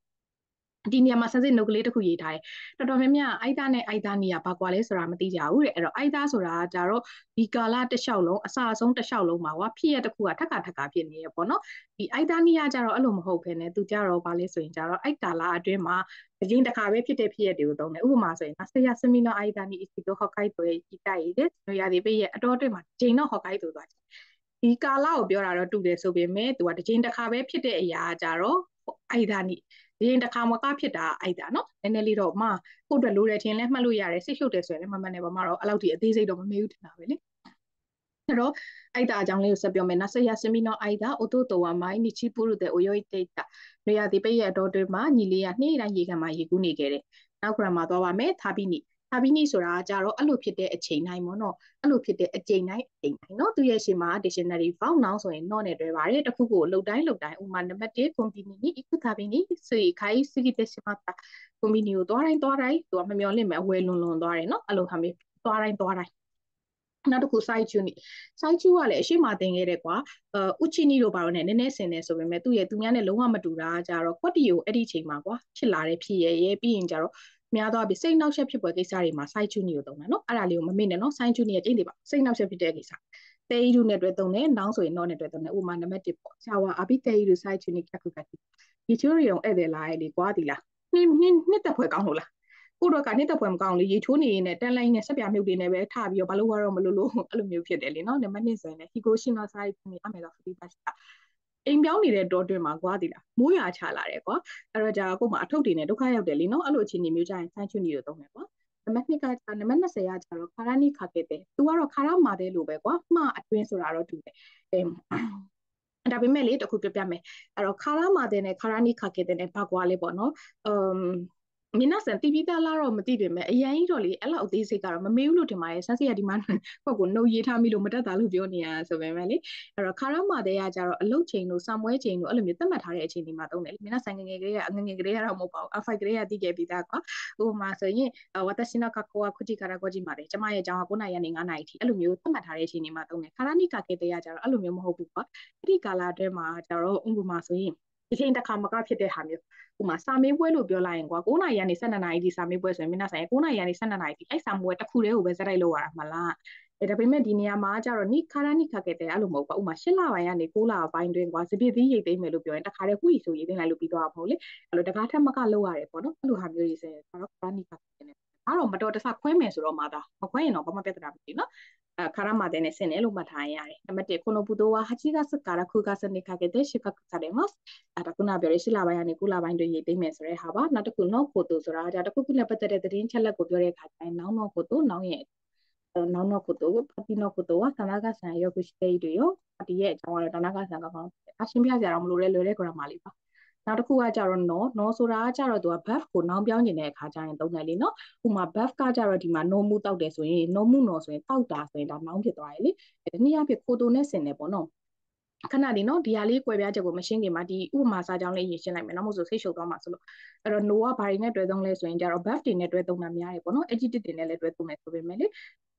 ဒီနေရာမှာဆန်းစစ် note ကလေးတစ်ခုရေးထားတယ်တော်တော်များများအိုက်သားနဲ့အိုက်သားနေရာဘာကွာလဲဆိုတာမသိကြဘူးတဲ့အဲ့တော့အိုက်သားဆိုတာကြတော့ဒီကာလတစ်လျှောက်လုံးအစအဆုံးတစ်လျှောက်လုံးမှာကွာဖြစ်ရတစ်ခုကထက်ကထက်ကဖြစ်နေရပေါ့နော်ဒီအိုက်သားနေရာကြတော့အဲ့လိုမဟုတ်ဘဲနဲ့သူကြတော့ဘာလဲဆိုရင်ကြတော့အိုက်ကာလအတွင်းမှာတစ်ချိန်တစ်ခါပဲဖြစ်တဲ့ဖြစ်ရတွေကိုသုံးတယ်ဥပမာဆိုရင်ဆရာစမီနိုအိုက်သားနီအီစီတိုဟော့ကိုက်တိုရဲ့ဤတိုက်ရတဲ့နေရာဒီပြည့်ရဲ့အတော်အတွင်းမှာချိန်တော့ဟော့ကိုက်တိုသွားတယ်ဒီကာလကိုပြောတာတော့တူတယ်ဆိုပေမဲ့သူကတစ်ချိန်တစ်ခါပဲဖြစ်တဲ့အရာကြတော့အိုက်သားနီ ဒီရင်တစ်ခါမကဖြစ်တာအိုက်တာနော်နည်းနည်းလေးတော့မကိုအတွက်လိုတယ်ထင်လဲမှတ်လို့ရတယ်စိတ်ရှုပ်တယ်ဆိုရင်လည်းမမှန်နဲ့ပါမတော့အဲ့လောက်ထိအသေးစိတ်တော့မမေ့ဘူးထင်တာပဲလေအဲ့တော့အိုက်တာအကြောင်းလေးကိုဆက်ပြောမယ်နာဆယာစမီနောအိုက်တာအိုတိုတိုဝါမိုင်းနီချီပူရုတဲ့အိုယိုတေတာနေရာဒီပိရဲ့အတော်တွေမှာညီလေးကနေ့တိုင်းရေကန်မှာရေကူးနေခဲ့တယ်နောက် grammar သွားပါမယ်သာပိနီ ဟာဘီနီဆိုတာကကြတော့အဲ့လိုဖြစ်တဲ့အချိန်တိုင်းပေါ့နော်အဲ့လိုဖြစ်တဲ့အချိန်တိုင်းအချိန်တိုင်းနော်သူရဲ့ရှင်မှာ dictionary found noun ဆိုရင် not နဲ့တွဲပါတယ်တစ်ခုကိုအလုပ်တိုင်းလုပ်တိုင်းဥမာနံပါတ်1 combini iku tabini ဆိုရင် kai sigi desimata combini ကိုသွားတိုင်းသွားတိုင်းသူကမမျောလင့်မဲ့အဝယ်လွန်လွန်သွားတယ်နော်အဲ့လိုဟာမျိုးသွားတိုင်းသွားတိုင်းနောက်တစ်ခု site tune site tune ကလည်းအရှိမတင်ခဲ့တဲ့ကွာအူချီနီတို့ဘာလို့ ਨੇ နည်းနည်းဆင်နေဆိုပေမဲ့သူ့ရဲ့သူများနဲ့လုံးဝမတူတာကြတော့ quality ကိုအဲ့ဒီချိန်မှာကွာဖြစ်လာတဲ့ဖြစ်ရရဲ့ပြီးရင်ကြတော့ များသောအားဖြင့်စိတ်နှောက်ယှက်ဖြစ်ပွဲကိစ္စတွေမှာ site tune ကိုသုံးတာနော်အဲ့ဒါလေးကိုမမေ့နဲ့နော် site tune ရဲ့ကျင့်တွေပါစိတ်နှောက်ယှက်ဖြစ်တဲ့ကိစ္စတေးယူနဲ့တွဲသုံးတယ်နောင်းဆိုရင်တော့နဲ့တွဲသုံးတယ်ဥပမာနံပါတ်1ပေါ့ဆာဝါအဘိတေးယူ site tune ကခုကတိဒီချိုးရီအောင်ဧည့်သည်လာရဲ့လေကွာဒီလားနှစ်နှစ်နှစ်သက်ပွဲကောင်းလို့လားကိုတော့ကနှစ်သက်ပွဲမကောင်းလေရေချိုးနေရင်တန်လိုင်းနဲ့ဆက်ပြမြုပ်တွေနဲ့ပဲထပြီးတော့ဘာလို့ရတော့မလို့လို့အဲ့လိုမျိုးဖြစ်တယ်လေနော်နံပါတ်2ဆိုရင်လည်း Hikoshino site နဲ့အမေကဖီးပါချာ အိမ်ပြောင်းနေတဲ့တောတွင်မှာကွာဒီလားမိုးရွာချလာတယ်ကွာအဲ့တော့ကြာကို့မှာအထုပ်တွေနဲ့ဒုက္ခရောက်တယ်လीနော်အဲ့လိုအခြေအနေမျိုးကြရင်ဆိုင်းချွနီကိုသုံးတယ်ကွာနံပါတ်2ကနံပါတ်20ကကျတော့ခါရနီခါခဲ့တယ်။ तू ကတော့ခါရမာတယ်လို့ပဲကွာ။မှားအတွင်းဆိုတာတော့တူတယ်။အဲဒါပေမဲ့လေတခုပြပြမယ်အဲ့တော့ခါရမာတဲ့နဲ့ခါရနီခါခဲ့တဲ့နဲ့ဘာကွာလဲပေါ့နော်အမ် မင်းနာဆန်တီးပြီးသားလားတော့မသိပေမဲ့အရင်ကြီးတော့လေအဲ့လောက်အသေးစိတ်ကတော့မမေးဘူးလို့ထင်ပါတယ်ဆန်းစီကဒီမှာကိုကိုနှုတ်ရေးထားမိလို့မတက်တာလို့ပြောနေရဆိုပေမဲ့လေအဲ့တော့ခါရမာတဲ့ကကြတော့အလုတ်ချိန်တို့စာမွဲချိန်တို့အဲ့လိုမျိုးသတ်မှတ်ထားတဲ့အချိန်ဒီမှာသုံးတယ်လေမင်းနာဆန်ငငယ်ကလေးကအငငယ်ကလေးကတော့မဟုတ်ပါဘူး F5 ကလေးကတည်ခဲ့ပြီးသားကွာဥပမာဆိုရင်ဝတ်တရှိနကကောခုချီကာရာကောကြီးပါတယ်ကျမရဲ့အကြောင်းက9နာရီကနေ9နာရီထိအဲ့လိုမျိုးသတ်မှတ်ထားတဲ့အချိန်ဒီမှာသုံးတယ်ခါရနီကကေတဲ့ကကြတော့အဲ့လိုမျိုးမဟုတ်ဘူးကွာအဲ့ဒီကာလာအတွင်းမှာကြတော့ဥပမာဆိုရင် ဒီချိန်တစ်ခါမကဖြစ်တဲ့ဟာမျိုးဥမာစာမေးပွဲလို့ပြောလိုက်ရင်ကွာ9နာရီကနေ12နာရီထိစာမေးပွဲဆိုရင်မင်းနာဆိုင်9နာရီကနေ12နာရီထိအဲ့စာမေးပွဲတစ်ခုတည်းကိုပဲစက်တိုက်လုပ်ရတာမလားအဲဒါပေမဲ့ဒီနေရာမှာကျတော့နိခါရနိခါခဲ့တဲ့အဲ့လိုမဟုတ်ပါဥမာ၈လပိုင်းကနေ9လပိုင်းတွင်ကွာစပစ်သီးရိတ်သိမ်းမယ်လို့ပြောရင်တခါတည်းဟွီဆိုရိတ်သိမ်းလိုက်လို့ပြီးသွားမှာမဟုတ်လေအဲ့လိုတကားထက်မကလုပ်ရတယ်ပေါ့နော်အဲ့လိုဟာမျိုးတွေဆိုရင်ဒါတော့ခါရနိခါခဲ့တဲ့အဲ့တော့မတော်တဆခွဲမယ်ဆိုတော့မှသာမခွဲရင်တော့ဘာမှပြဿနာမရှိဘူးနော် ခါရမာတဲ့နဲ့ဆင်တယ်လို့မှတ်ထားရတယ်။နံပါတ်1ခုနပုတော့ဟာချီကစကာရခုကစနေခါကတဲ့ရှိဖတ်ကြတယ်မတ်။အဲဒါခုနပြောရရှိလာပိုင်းကနေကုလာပိုင်းတို့ရေးသိမယ်ဆိုရဲဟာပါနောက်တစ်ခုနောက်ကိုတို့ဆိုတာဒါတစ်ခုခုနဲ့ပတ်သက်တဲ့သတင်းချက်လက်ကိုပြောတဲ့အခါကျရင်နောက်နောက်ကိုတို့နောက်ရဲ့နောက်နောက်ကိုတို့ပတိနောက်ကိုတို့ကသနာကဆန်ရုပ်ကိုရှိတဲ့တွေရောဒီရဲ့အကြောင်းကတော့သနာကဆန်ကပေါ့အရှင်းပြကြရအောင်မလို့လဲလွယ်တဲ့ grammar လေးပါ။ နောက်တစ်ခုကကြတော့ no no ဆိုတာကကြတော့သူက buff ကိုနောင်ပြောင်းနေတဲ့အခါကျရင်သုံးတယ်လေနော်ဥမာ buff ကကြတော့ဒီမှာ no မှုတောက်တယ်ဆိုရင် no မှု no ဆိုရင်တောက်တာဆိုရင်ဒါနောင်ဖြစ်သွားတယ်လေဒီနေ့အဖြစ်ခိုတိုနဲ့ဆင်တယ်ပေါ့နော်ခဏဒီနော်ဒီဟာလေးကွဲပြားချက်ကိုမရှင်းခင်မှာဒီဥပမာစာကြောင်းလေးရေးရှင်းလိုက်မယ်နော်မဟုတ်ဆိုစိတ်ရှုပ်သွားမှာဆိုလို့အဲ့တော့ no ကဘာတွေနဲ့တွဲသုံးလဲဆိုရင်ကြတော့ buff တွေနဲ့တွဲသုံးတာများတယ်ပေါ့နော် adjective တွေနဲ့လည်းတွဲသုံးမယ်ဆိုပေမဲ့လေ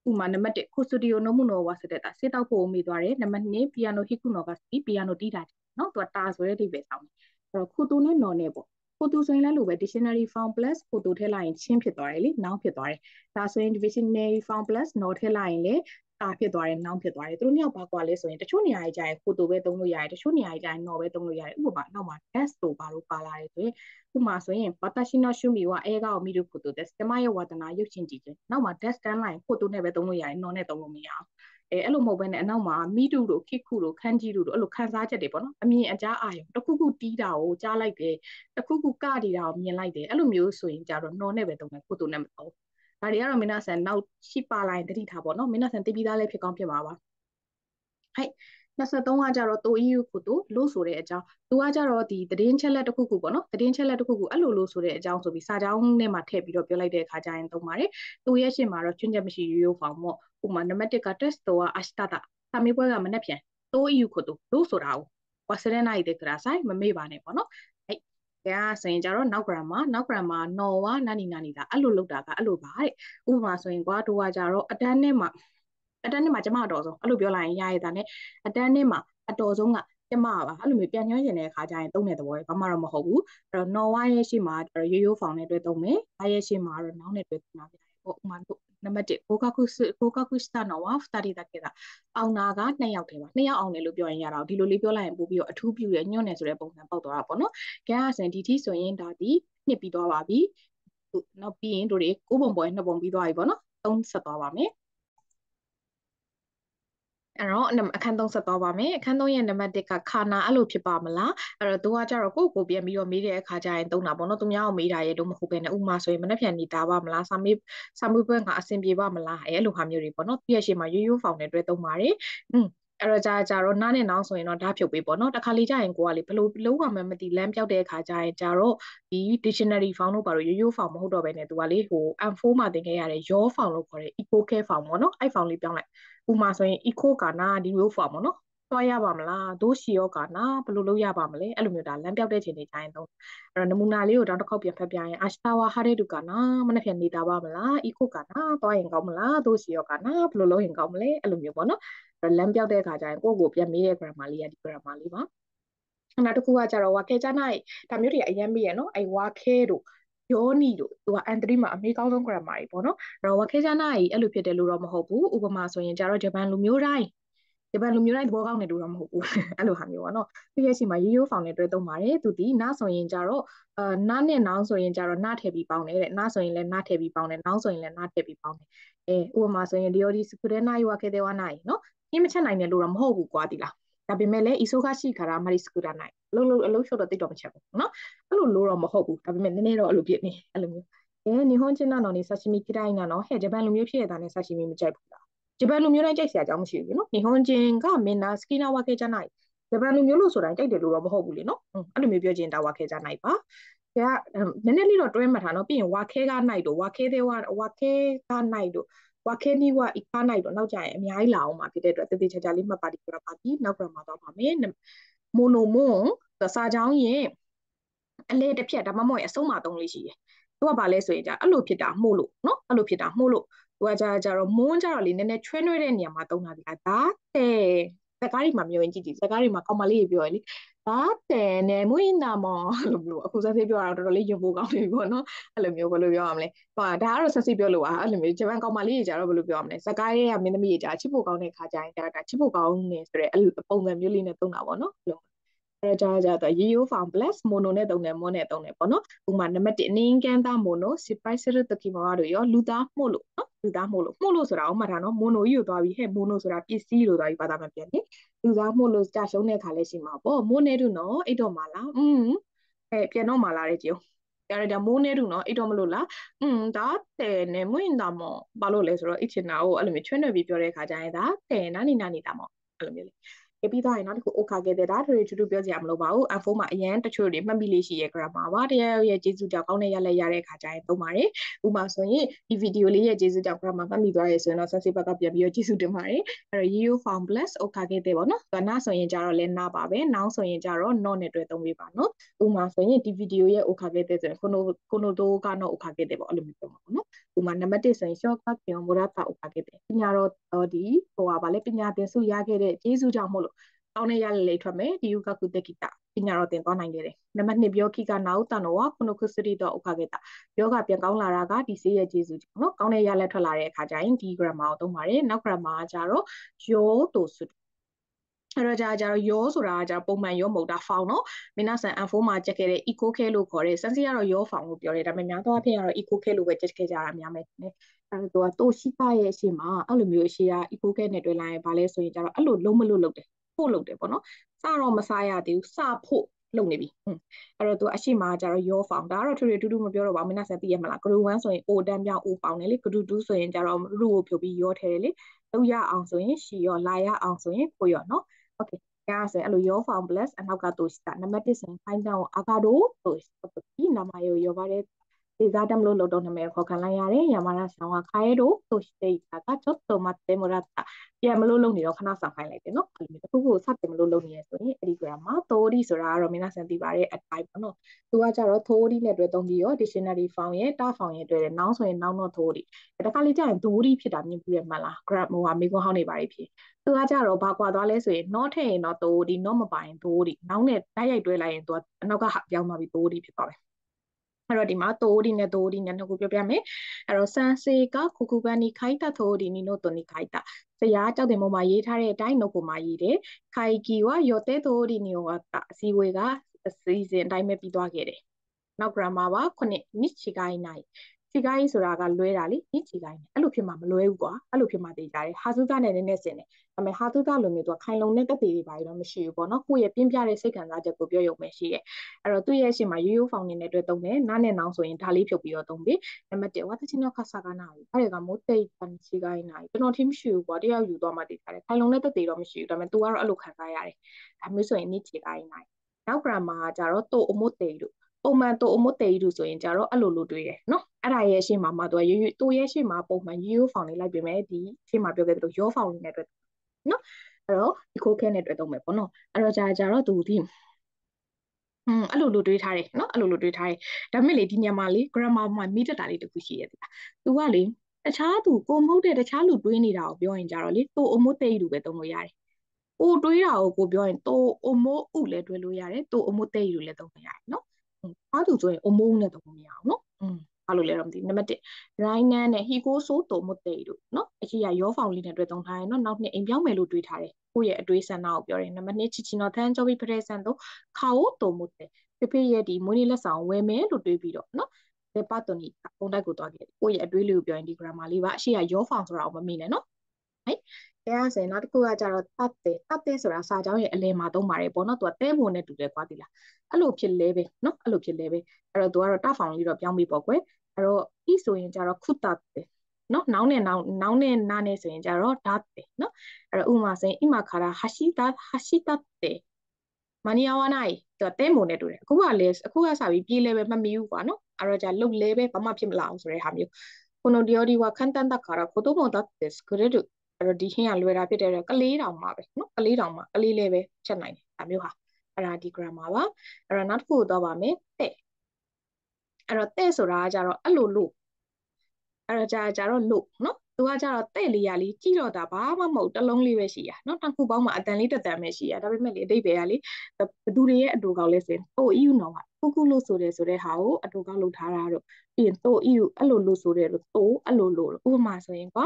ဥမာနံပါတ်1ခုစတူဒီယိုနိုမှုနိုဝါစတဲ့တာစေတောက်ဖို့မိသွားတယ်နံပါတ်2ပီယာနိုဟီကူနိုကစီပီယာနိုတီးတာနော်သူကတာဆိုတဲ့အိဗယ်ဆောင်တယ် အဲ့တော့ခုတူနဲ့နော်နဲ့ပေါ့ကိုတူဆိုရင်လည်းလို့ပဲ dictionary form plus ကိုတူထည့်လိုက်ရင်ချင်းဖြစ်သွားတယ်လေ noun ဖြစ်သွားတယ်ဒါဆိုရင် dictionary form plus no ထည့်လိုက်ရင်လည်းတာဖြစ်သွားတယ် noun ဖြစ်သွားတယ်သူတို့နှစ်ယောက်ပါကွာလဲဆိုရင်တချို့နေရာကြီးကျရင်ကိုတူပဲသုံးလို့ရတယ်တချို့နေရာကြီးကျရင် no ပဲသုံးလို့ရတယ်ဥပမာနောက်မှာ s လို့ပါလို့ပါလာတယ်ဆိုရင်ဥပမာဆိုရင်ဘာတရှိနောရှုမီဝအဲကောမီတို့ကိုတူ des ကျမရဲ့ဝါဒနာရုပ်ရှင်ကြည့်ခြင်းနောက်မှာ des တန်းလိုက်ကိုတူနဲ့ပဲသုံးလို့ရတယ် no နဲ့သုံးလို့မရအောင် အဲအဲ့လိုမဟုတ်ဘဲနဲ့အနောက်မှာမိတုတို့ခိခုတို့ခန်းကြီးတို့တို့အဲ့လိုခန်းစားချက်တွေပေါ့နော်အမြင်အကြားအာရုံတစ်ခုခုတီးတာကိုကြားလိုက်တယ်တစ်ခုခုကတီးတာကိုမြင်လိုက်တယ်အဲ့လိုမျိုးဆိုရင်ကြတော့နော်နဲ့ပဲတုံးတယ်ကိုတူနဲ့မတုံးဒါတွေကတော့မင်းနာဆန်နောက်ရှိပါလိုက်တတိထားပေါ့နော်မင်းနာဆန်တိပြီးသားလည်းဖြစ်ကောင်းဖြစ်ပါပါဟဲ့ 23ကကြတော့တို EU ကိုတိုလို့ဆိုတဲ့အကြောင်းသူကကြတော့ဒီသတင်းချက်လက်တစ်ခုခုပေါ့နော်သတင်းချက်လက်တစ်ခုခုအဲ့လိုလို့ဆိုတဲ့အကြောင်းဆိုပြီးစာကြောင်းနဲ့မှထည့်ပြီးတော့ပြောလိုက်တဲ့အခါကျရင်သုံးပါတယ်သူရဲ့ရှင်းမှာတော့ချွင်းချက်မရှိရိုးရိုးဖောင်ပေါ့ဥပမာနံပါတ်1က test တော့အရှတတာစာမေးပွဲကမနှက်ပြန်တို EU ကိုတိုလို့ဆိုတာကိုဝါစရနာရတဲ့ကရာဆိုင်မမေ့ပါနဲ့ပေါ့နော်အဲ့ဒါဆိုရင်ကြတော့နောက် grammar နောက် grammar နော်ဝါနာနီနာနီတာအဲ့လိုလုပ်တာကအဲ့လိုပါတဲ့ဥပမာဆိုရင်ကွာတို့ကကြတော့အတန်းနဲ့မှာ အတန်းနှစ်မှာကျမအတော်ဆုံးအဲ့လိုပြောလိုက်ရင်ရရတာနဲ့အတန်းနှစ်မှာအတော်ဆုံးကကျမပါအဲ့လိုမျိုးပြန်ညွှန်းကျင်တဲ့အခါကျရင်သုံးတဲ့သဘောပဲဘာမှတော့မဟုတ်ဘူးအဲ့တော့ Norway ရဲ့ရှေ့မှာရိုးရိုးဖောင်နဲ့တွဲသုံးမယ်ဒါရဲ့ရှေ့မှာတော့နောက်နဲ့တွဲသုံးတာပြတယ်ပေါ့ဥမာနံပါတ်1ကိုကကုကိုကကုစတနောဝါဖတာရီတကေတာအောင်နာက2ယောက်တည်းပါ2ယောက်အောင်တယ်လို့ပြောရင်ရတာဒီလိုလေးပြောလိုက်ရင်ပို့ပြီးတော့အထူးပြုတယ်ညွန့်တယ်ဆိုတဲ့ပုံစံပေါက်သွားတာပေါ့နော်ကဲအစင်ဒီတိဆိုရင်ဒါဒီနှစ်ပြီးသွားပါပြီနောက်ပြီးရင်တို့တွေကိုပုံပေါ်နှစ်ပုံပြီးသွားပြီပေါ့နော်သုံးဆက်သွားပါမယ် အဲ့တော့အခန်း3ဆက်သွားပါမယ်အခန်း3ရဲ့နံပါတ်1ကခါနာအဲ့လိုဖြစ်ပါမလားအဲ့တော့သူကကြတော့ကိုယ့်ကိုပြန်ပြီးတော့မေးတဲ့အခါကျရင်သုံးတာပေါ့နော်သူများကိုမေးတာရဲ့တော့မဟုတ်ဘဲနဲ့ဥမာဆိုရင်မနှက်ဖြန်နေတာပါမလားစာမေးစာမေးပွဲကအဆင်ပြေပါမလားအဲ့လိုဟာမျိုးတွေပေါ့နော်ပြည့်ရှေ့မှာရိုးရိုးဖောင်နဲ့တွဲသုံးပါတယ်อืมအဲ့တော့ကြာကြာတော့နားနဲ့နောင်းဆိုရင်တော့ဓာတ်ဖြုတ်ပေးပေါ့နော်တခါလေကြာရင်ကိုကလေဘလို့လုံးဝမှမသိလမ်းပြောက်တဲ့အခါကြာရင်ကြာတော့ဒီ dictionary form လို့ပါတော့ရိုးရိုး form မဟုတ်တော့ဘဲနဲ့သူကလေဟို M4 မှာသင်ခဲ့ရတဲ့ your form လို့ခေါ်တဲ့ eco care form ပေါ့နော်အဲ့ form လေးပြောင်းလိုက် ဥမာဆိုရင် eco ကနာဒီလို form ပေါ့နော်သွားရပါမလားဒိုးရှီယောကနာဘယ်လိုလုပ်ရပါမလဲအဲ့လိုမျိုးဒါလမ်းပြောက်တဲ့ချိန်တွေတိုင်းတော့အဲ့တော့နမူနာလေးကိုတောင်းတစ်ခေါက်ပြန်ဖတ်ပြရင်အာရှတာဝါဟာရဲဒုကနာမနေ့ဖြန်နေတာပါမလားအီကိုကနာသွားရင်ကောင်းမလားဒိုးရှီယောကနာဘယ်လိုလုပ်ရင်ကောင်းမလဲအဲ့လိုမျိုးပေါ့နော်အဲ့လမ်းပြောက်တဲ့အခါကျရင်ကိုယ့်ကိုပြန်မေးတဲ့ grammar လေးကဒီ grammar လေးပါနောက်တစ်ခုကကျတော့ဝါခဲချနိုင်ဒါမျိုးတွေအရင်မေးရနော်အဲ့ဝါခဲတို့ ယောနီတို့သူက N3 မှာအမေကောင်းဆုံး grammar ကြီးပေါ့နော်အဲ့တော့ဝါခဲချနိုင်အဲ့လိုဖြစ်တယ်လို့တော့မဟုတ်ဘူးဥပမာဆိုရင်ကျတော့ဂျပန်လူမျိုးတိုင်းဂျပန်လူမျိုးတိုင်းသဘောကောင်းတယ်လို့တော့မဟုတ်ဘူးအဲ့လိုဟာမျိုးပေါ့နော်သူရဲ့ရှိမှာရိုးရိုးဖောင်နဲ့တွဲသုံးပါတယ်သူဒီနားဆိုရင်ကြတော့အာနားနဲ့နောင်းဆိုရင်ကြတော့နားထည့်ပြီးပေါင်းတယ်တဲ့နားဆိုရင်လည်းနားထည့်ပြီးပေါင်းတယ်နောင်းဆိုရင်လည်းနားထည့်ပြီးပေါင်းတယ်အဲဥပမာဆိုရင်ဒီယောဒီစကူရဲနာယွာခဲတဲ့ဝါနာယနော်ပြင်းမချက်နိုင်တယ်လို့တော့မဟုတ်ဘူးကွာဒီလား ဒါပေမဲ့လည်း iso ကရှိခါတာမရီစကူတာနိုင်အလုံးလုံးအလုံးရှော့တော့တိတ်တော့မချက်ဘူးနော်အဲ့လိုလို့တော့မဟုတ်ဘူးဒါပေမဲ့နည်းနည်းတော့အဲ့လိုဖြစ်နေအဲ့လိုမျိုးအဲနိဟွန်ချင်းနော်နေဆာရှိမီခိတိုင်းကနော်ဟဲ့ဂျပန်လူမျိုးဖြစ်ရတာနဲ့ဆာရှိမီမကြိုက်ဘူးလားဂျပန်လူမျိုးတိုင်းကြိုက်စရာအကြောင်းမရှိဘူးနော်နိဟွန်ချင်းကမင်နာစကီနာဝါကေချာနိုင်ဂျပန်လူမျိုးလို့ဆိုတိုင်းကြိုက်တယ်လို့တော့မဟုတ်ဘူးလေနော်အဲ့လိုမျိုးပြောချင်တာဝါခဲကြနိုင်ပါကနည်းနည်းလေးတော့တွဲမှတ်ထားနော်ပြီးရင်ဝါခဲကနိုင်တို့ဝါခဲသေးဝါဝါခဲကနိုင်တို့ ဝါခဲနီဝါအီကာနိုင်တို့နောက်ကြရင်အများကြီးလာအောင်မှာဖြစ်တဲ့အတွက်တည်တည်ချာချာလေးမှတ်ပါဒီကရပါတီနောက်ကရမှာတော့ပါမယ်မိုနိုမွန်စာကြောင်းရင်အလဲတစ်ဖြက်ဒါမှမဟုတ်အဆုံးမသုံးလေးရှိတယ်သူကဘာလဲဆိုရင်じゃအဲ့လိုဖြစ်တာမှုလို့နော်အဲ့လိုဖြစ်တာမှုလို့သူကじゃကြတော့မွန်းကြတော့လေနည်းနည်းချွဲနှွဲတဲ့နေရာမှာသုံးတာဒီကဒါတဲ့ စကားတွေမှာမျိုးရင်ကြည့်ကြည့်စကားတွေမှာကောင်မလေးပြောရလေဘာတဲ့နဲ့မွေးနာမောလို့လို့အခုဆက်စစ်ပြောတာတော်တော်လေးယုံဖို့ကောင်းနေပြီပေါ့နော်အဲ့လိုမျိုးဘယ်လိုပြောရမလဲဟိုဒါကတော့ဆက်စစ်ပြောလို့อ่ะအဲ့လိုမျိုးဂျပန်ကောင်မလေးကြီးကြတော့ဘယ်လိုပြောရမလဲစကားရဲ့မင်းသမီးကြီးကြချစ်ဖို့ကောင်းတဲ့ခါကျရင်ဒါချစ်ဖို့ကောင်းနေဆိုတဲ့ပုံစံမျိုးလေးနဲ့သုံးတာပေါ့နော် အဲ့တော့ကြာကြာတော့ Yeo Found Plus Mono နဲ့သုံးတယ် Mono နဲ့သုံးတယ်ပေါ့နော်ဥပမာနံပါတ်1အနည်းကန်သား Mono စပိုက်စရတကီမာတို့ရောလူသားမှုလို့နော်လူသားမှုလို့မှုလို့ဆိုတာဥမာထားနော် Mono ကြီးကိုသွားပြီးဟဲ့ Mono ဆိုတာပစ္စည်းလို့သွားပြီးဘာသာမပြန်နေလူသားမှုလို့ကြာရှုံးတဲ့ခါလဲရှိမှာပေါ့ Mono တို့နော်အိတ်တော့မှာလားอืมအဲပြန်တော့မှာလားတဲ့ကြည်ကြရတဲ့မိုးနေတူနော်အိတ်တော့မလို့လားอืมဒါတဲ့နေမွင်တာမောဘာလို့လဲဆိုတော့အချင်နာကိုအဲ့လိုမျိုးချွန်းနေပြီးပြောတဲ့ခါကျရင်ဒါတဲ့နာနီနာနေတာမောအဲ့လိုမျိုးလေရေး ပြီးသွားရင်နောက်တစ်ခု OK ခဲ့တဲ့ဒါတွေတူတူပြောကြရမလို့ပါဘူး F4 မှာအရန်တချို့တွေမှတ်မိလေးရှိရဲ့ grammar ပါတရားရဲ့ကျေးဇူးကြောင့်ကောင်းတဲ့ရလက်ရတဲ့ခါကျရင်သုံးပါတယ်ဥပမာဆိုရင်ဒီဗီဒီယိုလေးရဲ့ကျေးဇူးကြောင့် grammar မှတ်မိသွားရဲဆိုရင်တော့ဆက်စစ်ဘက်ကပြန်ပြီးတော့ကျေးဇူးတင်ပါတယ်အဲ့တော့ you found plus OK ခဲ့တဲ့ပေါ့နော်ဒါနာဆိုရင်ကြတော့လဲနာပါပဲနောက်ဆိုရင်ကြတော့ not နဲ့တွဲသုံးပေးပါနော်ဥပမာဆိုရင်ဒီဗီဒီယိုရဲ့ OK ခဲ့တဲ့ဆိုရင်ကိုနိုကိုနိုတိုကတော့ OK ခဲ့တဲ့ပေါ့အဲ့လိုမျိုးပြောမှာပေါ့နော်ဥပမာနံပါတ်1ဆိုရင် short cut ပြောမိုရာတာ OK ခဲ့တဲ့ပညာတော့ဒီဟိုပါလေပညာသင်စုရခဲ့တဲ့ကျေးဇူးကြောင့်မို့လို့ ကောင်းတဲ့ရလလေးထွက်မယ်ဒီယုကကုတကိတပညာတော်သင်သွားနိုင်ခဲ့တယ်နံပါတ်2ပြောခိကနာဥတန်တော်ကခုနခုစရိတော့ဥခခဲ့တာယောဂပြန်ကောင်းလာတာကဒီစေးရဲ့ကျေစုကြောင့်နော်ကောင်းတဲ့ရလက်ထွက်လာတဲ့အခါကျရင်ဒီ grammar ကိုသုံးပါတယ်နောက် grammar ကကြတော့ယောတိုစုအဲ့တော့ကြာကြာတော့ယောဆိုတာကကြာပုံမှန်ယောမဟုတ်တာ found နော်မင်းနာဆန် N4 မှာချက်ခဲ့တဲ့ eco care လို့ခေါ်တဲ့ sense ကတော့ယော found လို့ပြောတယ်ဒါပေမဲ့များသောအားဖြင့်ကတော့ eco care လို့ပဲချက်ခဲ့ကြတာများမယ်နည်းအဲ့တော့သူကတိုရှိတာရဲ့အရှိမအဲ့လိုမျိုးအရှိက eco care နဲ့တွဲလိုက်ရင်ဗာလဲဆိုရင်ကြာတော့အဲ့လိုလုံးမလို့လုပ်တယ် ဖို့လုပ်တယ်ပေါ့နော်စတော့မစားရသေးဘူးစဖို့လုပ်နေပြီအဲ့တော့သူအရှိမကျတော့ your found ဒါကတော့ထူထူတူတူမပြောတော့ပါဘူးမင်းဆက်သိရမလား group 1ဆိုရင် o တန်းပြောင်း o ပေါင်းတယ်လေ group 2ဆိုရင်ကျတော့ root ကိုဖြုတ်ပြီး your ထည့်တယ်လေလောက်ရအောင်ဆိုရင် she ရောလာရအောင်ဆိုရင်ကိုရောနော် okay ဒါဆိုရင်အဲ့လို your found plus အနောက်ကတိုးしたနံပါတ်1ဆိုရင် find down အာကာဒိုတိုးဒီနာမယောရောပါတယ် Desadam lo lodo name ko kan la yare Yamara sang wa khae do so shite ja ka chot to mat te morat ta ပြန်မလို့လုပ်နေတော့ခဏဆောင်ခိုင်းလိုက်တယ်နော်အဲ့လိုမျိုးတစ်ခုခုစတင်မလို့လုပ်နေရဆိုရင်အဲ့ဒီ grammar theory ဆိုတာကတော့မင်းကစံသိပါတဲ့အတိုင်းပေါ့နော်သူကကြတော့ theory နဲ့တွဲသုံးပြီးရော dictionary form ရဲ့ ta form ရဲ့တွဲတယ် noun ဆိုရင် noun not theory တခါလေးကြာရင် theory ဖြစ်တာမြင်ဘူးရမှလား grab ဟိုဟာမိကွန်းဟောင်းနေပါလိမ့်ဖြစ်သူကကြတော့ဘာကွာသွားလဲဆိုရင် not ထည့်ရင်တော့ theory not မပါရင် theory noun နဲ့တိုက်ရိုက်တွဲလိုက်ရင်သူကအနောက်ကပြောင်းသွားပြီး theory ဖြစ်သွားတယ် အဲ့တော့ဒီမှာတိုဒီနဲ့တိုဒီနဲ့နှစ်ခုပြောပြမယ်အဲ့တော့ဆန်စေကခုခုပန်နီခိုက်တာတိုဒီနီနိုတိုနီခိုက်တာဆရာကြောက်တယ်မမှာရေးထားတဲ့အတိုင်းနှုတ်ကိုမှာရေးတယ်ခိုင်ကီဝယောတဲတိုဒီနီယောကအစည်းဝေးကအစီအစဉ်အတိုင်းပဲပြီးသွားခဲ့တယ်နောက် grammar ပါခုနှစ်နိချီကိုင်းနိုင် ချီကိုင်းဆိုတာကလွဲတာလေနိချီကိုင်းအဲ့လိုဖြစ်မှမလွဲဘူးကွာအဲ့လိုဖြစ်မှသိကြတယ်ဟာစုသားနဲ့နည်းနည်းစင်တယ်ဒါပေမဲ့ဟာသုတလိုမျိုးသူကခိုင်လုံတဲ့တက်သေးတွေပါတော့မရှိဘူးပေါ့နော်ကိုယ့်ရဲ့ပြင်းပြတဲ့စိတ်ခံစားချက်ကိုပြောရုံပဲရှိရဲ့အဲ့တော့သူ့ရဲ့ရှေ့မှာရိုးရိုးဖောင်နေတဲ့အတွက်သုံးတယ်နားနဲ့နောင်ဆိုရင်ဒါလေးဖြုတ်ပြီးတော့သုံးပြီနံပါတ်1ဝါသချင်းတော့ခါစားကနာပြီအဲ့ဒါကမိုးတိတ်ပန်ချီကိုင်းနာကျွန်တော်ထင်မရှိဘူးကွာတယောက်ယူသွားမှသိထားတယ်ခိုင်လုံတဲ့တက်သေးတော့မရှိဘူးဒါပေမဲ့ तू ကတော့အဲ့လိုခံစားရတယ်ဒါမျိုးဆိုရင်နိချီကိုင်းနာနောက် grammar ကကြတော့တိုအမုတ်တေလို့ ပုံမှန်တိုအမုတ်တေလို့ဆိုရင်ကြတော့အဲ့လိုလိုတွေးတယ်နော်အဲ့ဒါရဲ့ရှေ့မှာမှသူကရိုးရိုးတိုရဲ့ရှေ့မှာပုံမှန်ရိုးရိုးဖောင်လေးလိုက်ပြင်မယ်ဒီရှေ့မှာပြောခဲ့သလိုရောဖောင်လေးနဲ့အတွက်နော်အဲ့တော့ eco care နဲ့တွဲသုံးမယ်ပေါ့နော်အဲ့တော့ကြာကြာတော့သူဒီอืมအဲ့လိုလိုတွေးထားတယ်เนาะအဲ့လိုလိုတွေးထားတယ်ဒါပေမဲ့လေဒီညမှာလေ grammar မှာမိတတ်တာလေးတခုရှိရတယ်သူကလေတခြားသူကိုမဟုတ်တဲ့တခြားလူတွေးနေတာကိုပြောရင်ကြတော့လေတိုအမိုးသိလူပဲသုံးလို့ရတယ်ကိုတွေးတာကိုကိုပြောရင်တိုအမိုးဥလည်းတွဲလို့ရတယ်တိုအမိုးသိလူလည်းသုံးလို့ရတယ်เนาะ အားသူဆိုရင်အမုန်းနဲ့သဘောမရအောင်နော်อืมဘာလို့လဲတော့မသိနံပါတ်1 Rhinan နဲ့ Higo So Tomote တို့နော်အကြီးကရောဖောင်လေးနဲ့တွေ့သုံးထားတယ်နော်နောက်နှစ်အိမ်ပြောင်းမယ်လို့တွေးထားတယ်ကိုယ့်ရဲ့အတွေးဆန္ဒကိုပြောတယ်နံပါတ်2 Chichino Tanjobi Present တို့ Kao Tomote ဖေဖေရဲ့ဒီမွေးနေ့လက်ဆောင်ဝယ်မယ်လို့တွေးပြီးတော့နော်ဒီပတ်တနီပုံတိုက်ကိုတွားခဲ့တယ်ကိုယ့်ရဲ့အတွေးလေးကိုပြောရင်ဒီ grammar လေးပါအရှိကရောဖောင်ဆိုတာကိုမမေ့နဲ့နော်ဟဲ့ တရားစင်နောက်တစ်ခုကကြတော့တတ်တယ်တတ်တယ်ဆိုတာစာကြောင်းရဲ့အလယ်မှာသုံးပါတယ်ပေါ့နော်သူကတဲမုံနဲ့တူတယ်ကွာဒီလားအဲ့လိုဖြစ်လဲပဲနော်အဲ့လိုဖြစ်လဲပဲအဲ့တော့သူကတော့တဖောင်လေးတော့ပြောင်းပြီးပေါ့ကွယ်အဲ့တော့ဤဆိုရင်ကြတော့ခုတတ်တယ်နော်နောင်းနဲ့နောင်းနောင်းနဲ့နားနဲ့ဆိုရင်ကြတော့ဒါတယ်နော်အဲ့တော့ဥမာဆိုရင်ဣမခါရာဟာရှိတာဟာရှိတတ်တယ်မနီယာဝနိုင်သူတဲမုံနဲ့တူတယ်အခုကလည်းအခုကစပြီးပြေးလဲပဲမမီဘူးကွာနော်အဲ့တော့じゃလုတ်လဲပဲဘာမှဖြစ်မလာအောင်ဆိုတဲ့ဟာမျိုးこの料理は簡単だから子供だって作れる အဲ့တော့ဒီဟင်းကလွယ်တာဖြစ်တဲ့ကလေးတောင်မှာပဲနော်ကလေးတောင်မှာကလေးလေးပဲချက်နိုင်တယ်ဒါမျိုးဟာအဲ့ဒါဒီ grammar ပါအဲ့တော့နောက်တစ်ခုတော့ပါမယ်တဲ့အဲ့တော့တဲ့ဆိုတာကကြတော့အဲ့လိုလို့အဲ့တော့ကြာကြာတော့လို့နော် သူကကြတော့တဲ့လေးရလေးကြည့်တော့တာဘာမှမဟုတ်တလုံးလေးပဲရှိရနော်တစ်ခုပေါင်းမှာအတန်လေးတစ်တန်ပဲရှိရဒါပေမဲ့လေအတိတ်ပဲကလေဘသူတွေရဲ့အတူကောက်လဲဆိုရင်ဟို EU နော်ကုကုလို့ဆိုတယ်ဆိုတဲ့ဟာကိုအတူကောက်လုပ်ထားတာတော့ပြီးရင်တို EU အဲ့လိုလို့ဆိုတယ်လို့တိုအဲ့လိုလို့ဥပမာဆိုရင်က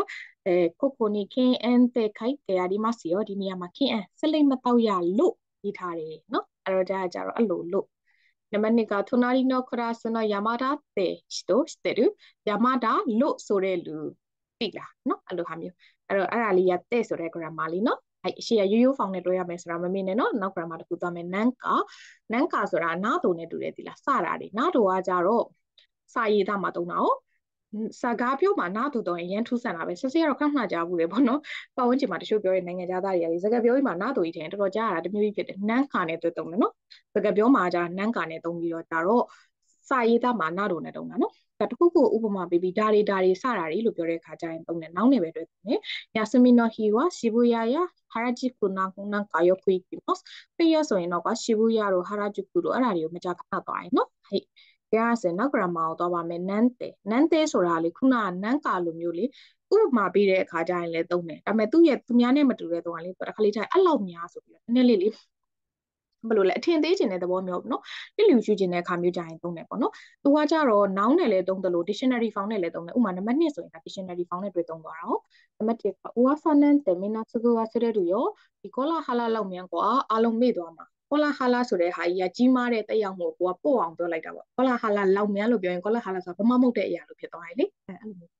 အဲကိုကိုနီခင်းအန်တဲ့ခိုက်ကြရဒီမစီရောဒီနေရာမှာခင်းအန်စလိမ့်မတော့ရလို့ရေးထားတယ်နော်အဲ့တော့ဒါကြတော့အဲ့လိုလို့နံပါတ်2က隣のクラスの山田って人知ってる山田လို့ဆိုတဲ့လူ သိလားနော်အဲ့လိုဟာမျိုးအဲ့တော့အဲ့ဒါလေးရတဲ့ဆိုတဲ့ grammar လေးနော်အဲ့အရှိရရိုးရိုးဖောင်နဲ့တွဲရမယ်ဆိုတာမမေ့နဲ့နော်နောက် grammar တစ်ခုသွားမယ် nan ka nan ka ဆိုတာနားတုံနဲ့တူတယ်ဒီလားစတာတွေနားတုံကကြတော့စာရေးသားမှာတုံးတာ哦စကားပြောမှာနားတူတော့ရန်ထူးဆန်တာပဲဆက်စရတော့ခဏမှကြားဘူးလေပေါ့နော်ပတ်ဝန်းကျင်မှာတချို့ပြောရင်နိုင်ငံသားတွေရတယ်စကားပြောပြီးမှနားတူကြီးထင်တော်တော်ကြားရတာတမျိုးကြီးဖြစ်တယ်နန်းခါနဲ့တွေ့တုံတယ်နော်စကားပြောမှာကြာနန်းခါနဲ့တုံပြီးတော့ဒါတော့စာရေးသားမှာနားတူနဲ့တုံတာနော် ဒါတခုခုဥပမာပေးပြီးဒါတွေဒါတွေစတာတွေလို့ပြောတဲ့အခါကျရင်တုံးတယ်နောက်နေပဲတွေ့တယ်ယာစမီနိုဟီဝါရှီဘူယာယာဟာရာဂျီကူနာကူနာကာယိုခွီကီမော့စ်ပြရဆိုရင်တော့ကရှီဘူယာတို့ဟာရာဂျီကူတို့အဲ့ဒါတွေကိုမကြခဏသွားရင်နော်ဟဲ့တရားစင်နောက် grammar ကိုသွားပါမယ် nante nante ဆိုတာလေခုနက nan ကာလိုမျိုးလေဥပမာပေးတဲ့အခါကျရင်လည်းသုံးတယ်ဒါပေမဲ့သူ့ရဲ့သူများနဲ့မတူတဲ့တုံးကလေတစ်ခါလေးတိုင်းအဲ့လောက်များဆိုပြီးတော့နည်းနည်းလေးလေး ဘယ်လိုလဲအထင်သေးခြင်းတဲ့သဘောမျိုးပေါ့နော်လစ်လျူရှုခြင်းတဲ့အခါမျိုးကြရင်သုံးတယ်ပေါ့နော်သူကကြတော့ noun နဲ့လည်းသုံးတယ်လို့ dictionary form နဲ့လည်းသုံးတယ်ဥပမာနံပါတ်2ဆိုရင်ဒါ dictionary form နဲ့တွေ့သုံးသွားတာဟုတ်နံပါတ်1က uafanan temina tsugu wa sereru yo ဒီ kola hala လောက်မြန်กว่าအားလုံးမေ့သွားမှာကောလာဟာလာဆိုတဲ့ဟာကြီးကကြီးမားတဲ့တက်ရောက်မှုကိုကပို့အောင်ပြောလိုက်တာပေါ့ကောလာဟာလာလောက်များလို့ပြောရင်ကောလာဟာလာဆိုတာဘာမှမဟုတ်တဲ့အရာလို့ဖြစ်သွားတယ်လေအဲအဲ့လိုမျိုး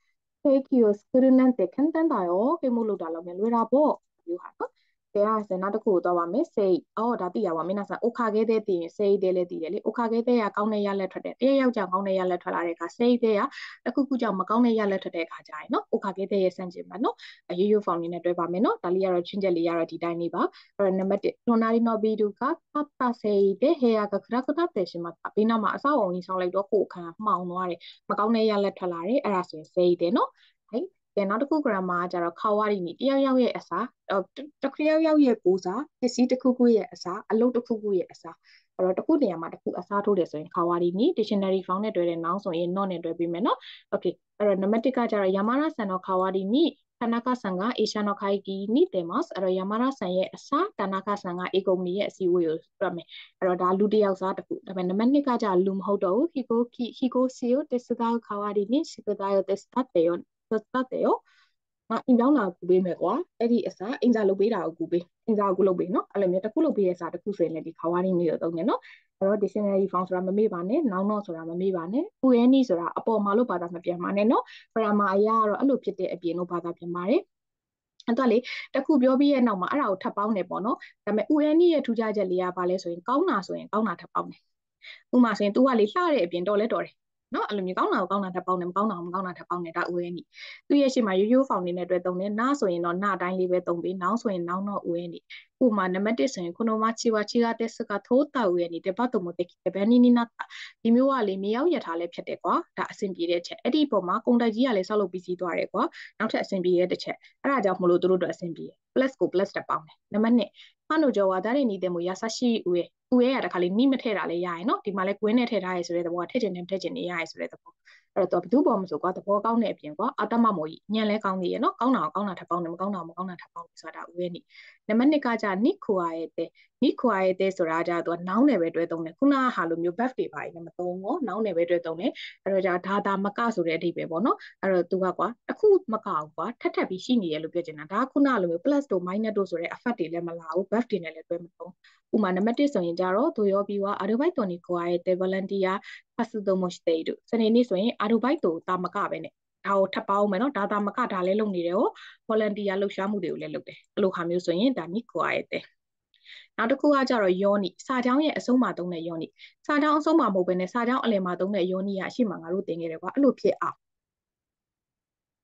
fake you screenant တဲ့ခံတန်းတာရောကိမှုလို့တာလောက်မြန်လွယ်တာပေါ့မျိုးဟာနော် တရားစင်နောက်တစ်ခုသွားပါမယ်စိတ်အော်ဒါသိရပါမင်းနာဆာအိုခါခဲတဲ့တည်ရင်စိတ်တဲ့လည်းတည်တယ်လေအိုခါခဲတဲ့ကကောင်းတဲ့ရလက်ထွက်တယ်တရယောက်ကြောင့်ကောင်းတဲ့ရလက်ထွက်လာတဲ့အခါစိတ်တဲ့ကတစ်ခုခုကြောင့်မကောင်းတဲ့ရလက်ထွက်တဲ့အခါကျရင်နော်အိုခါခဲတဲ့ရဲ့စန့်ကျင်ပါနော်အရိုးရိုးဖောင်နေနဲ့တွဲပါမယ်နော်ဒါလေးကတော့ချင်းချက်လေးကတော့ဒီတိုင်းလေးပါအဲ့တော့နံပါတ်1 tonari no bidu ka papa sei de heya ka kra kra တဲ့ရှင်မှာဘေးနောက်မှာအဆောက်အုံကြီးဆောင်းလိုက်တော့ကိုယ်အခါမှောင်သွားတယ်မကောင်းတဲ့ရလက်ထွက်လာတယ်အဲ့ဒါဆိုရင်စိတ်တယ်နော်ဟဲ့ ကဲနောက်တစ်ခု grammar ကကြတော့ခါဝရီနီတယောက်ယောက်ရဲ့အစားတစ်ခါယောက်ယောက်ရဲ့ကိုစားပစ္စည်းတစ်ခုခုရဲ့အစားအလုပ်တစ်ခုခုရဲ့အစားအဲ့တော့တစ်ခုနေရာမှာတစ်ခုအစားထိုးတယ်ဆိုရင်ခါဝရီနီ dictionary found နဲ့တွဲတဲ့ noun ဆိုရင် not နဲ့တွဲပြီးမယ်နော် okay အဲ့တော့ number 1ကကြတော့ yamara san no kawari ni tanaka san ga asian no kaiki ni demos အဲ့တော့ yamara san ရဲ့အစား tanaka san က a company ရဲ့အစည်းအဝေးကိုတွက်မယ်အဲ့တော့ဒါလူတစ်ယောက်စားတစ်ခုဒါပေမဲ့ number 2ကကြလူမဟုတ်တော့ဘူး hiko hiko seo tetsuga kawari ni shikuda yo tetsuda teyo စတာတေယောတက်စတာတေယောငါအိမ်ကြောင်းလာကူပေးမယ်ကွာအဲ့ဒီအစားအိမ်စာလုပ်ပေးတာကိုကူပေးအိမ်စာကိုလုပ်ပေးနော်အဲ့လိုမျိုးတစ်ခုလုပ်ပေးရဲ့စာတစ်ခုဆိုရင်လည်းဒီခါဝါးရင်းမျိုးသုံးတယ်နော်အဲ့တော့ dictionary form ဆိုတာမမေ့ပါနဲ့ noun တော့ဆိုတာမမေ့ပါနဲ့ UNI ဆိုတာအပေါ်မှာလို့ဘာသာမပြန်ပါနဲ့နော် grammar အရာကတော့အဲ့လိုဖြစ်တဲ့အပြင်လို့ဘာသာပြန်ပါတယ်အဲ့တော့လေတခုပြောပြီးရဲ့နောက်မှာအဲ့ဒါကိုထပ်ပေါင်းတယ်ပေါ့နော်ဒါပေမဲ့ UNI ရဲ့ထူးခြားချက်လေးကဘာလဲဆိုရင်ကောင်းတာဆိုရင်ကောင်းတာထပ်ပေါင်းတယ်ဥပမာဆိုရင် तू ကလေလှတဲ့အပြင်တော်လဲတော်တယ် နော်အဲ့လိုမျိုးကောင်းတာကိုကောင်းတာထပ်ပေါင်းတယ်မကောင်းတာကိုမကောင်းတာထပ်ပေါင်းတယ်ဒါ UN နေသူ့ရဲ့ရှေ့မှာရိုးရိုးဖောင်နေတဲ့အတွက်သုံးတယ်နားဆိုရင်တော့နားတိုင်းလေးပဲသုံးပြီးနောင်ဆိုရင်နောင်တော့ UN နေဥမာနံပါတ်1ဆိုရင်ခုနမချီဝါချီကတက်စကထိုးတာ UN နေတပတ်တုံမတက်တဲ့ဘယ်နီနီနာဒီမျိုးကလေမြေရောက်ရထားလဲဖြစ်တယ်ကွာဒါအဆင်ပြေတဲ့ချက်အဲ့ဒီပုံမှာကုန်တက်ကြီးကလည်းဆောက်လုပ်ပြီးစီးသွားတယ်ကွာနောက်ထပ်အဆင်ပြေတဲ့ချက်အဲ့ဒါကြောင့်မလို့တို့တို့အဆင်ပြေ plus ကို plus တက်ပေါင်းတယ်နံပါတ်2 hano jawa dare ni demo yasashi ue တဲ့မူရဆရှိဦးရဲ့ဦးရဲ့ရတခါလေးနိမထည့်တာလည်းရရင်နော်ဒီမှာလည်းကွင်းနဲ့ထည့်ထားရဲဆိုတဲ့သဘောကထည့်ချင်တယ်ထည့်ချင်နေရရဲဆိုတဲ့သဘောအဲ့တော့ဘသူ့ပေါ်မဆိုကွာသဘောကောင်းတဲ့အပြင်ကွာအတ္တမမို့ကြီးညံလဲကောင်းသေးရဲ့နော်ကောင်းတာကောင်းတာထပ်ပေါင်းတယ်မကောင်းတာမကောင်းတာထပ်ပေါင်းတယ်ဆိုတာဦးရဲ့နိနံပါတ်1ကကြနိခွာရဲ့တဲ့နိခွာရဲ့တဲ့ဆိုတာကြသူကနောင်းနယ်ပဲတွဲသုံးတယ်ခုနကဟာလိုမျိုး buff တွေပါရင်မသုံးဘူးနောင်းနယ်ပဲတွဲသုံးတယ်အဲ့တော့ကြဒါတာမကဆိုတဲ့အဓိပ္ပာယ်ပေါ့နော်အဲ့တော့သူကကွာအခုမကအောင်ကွာထပ်ထပ်ပြီးရှိနေရလို့ပြောချင်တာဒါခုနလိုမျိုး plus တို့ minus တို့ဆိုတဲ့ effect တွေလည်းမလာဘူး buff တွေနဲ့လည်းတွဲမသုံးဥမာနံပါတ်1ဆိုရင်ကြတော့သူရောပြီးွား adobe တော်နေခွာရဲ့တဲ့ volunteer ဖတ်စုသုံးမရှိတဲ့သူစနေနေ့ဆိုရင် adobe တို့တာမကပဲနဲ့ ဒါကိုထပ်ပေါင်းမယ်နော်ဒါသာမကဒါလည်းလုပ်နေတယ်ဟော volunteer လှုပ်ရှားမှုတွေကိုလည်းလုပ်တယ်အဲ့လိုဟာမျိုးဆိုရင်ဒါနိကွာရဲ့တဲ့နောက်တစ်ခုကကြတော့ယောနိစာချောင်းရဲ့အဆုံးမှာသုံးတဲ့ယောနိစာချောင်းအဆုံးမှာမဟုတ်ဘဲနဲ့စာချောင်းအလယ်မှာသုံးတဲ့ယောနိကအရှိမငါတို့သင်ခဲ့တယ်ကွာအဲ့လိုဖြစ်အောင်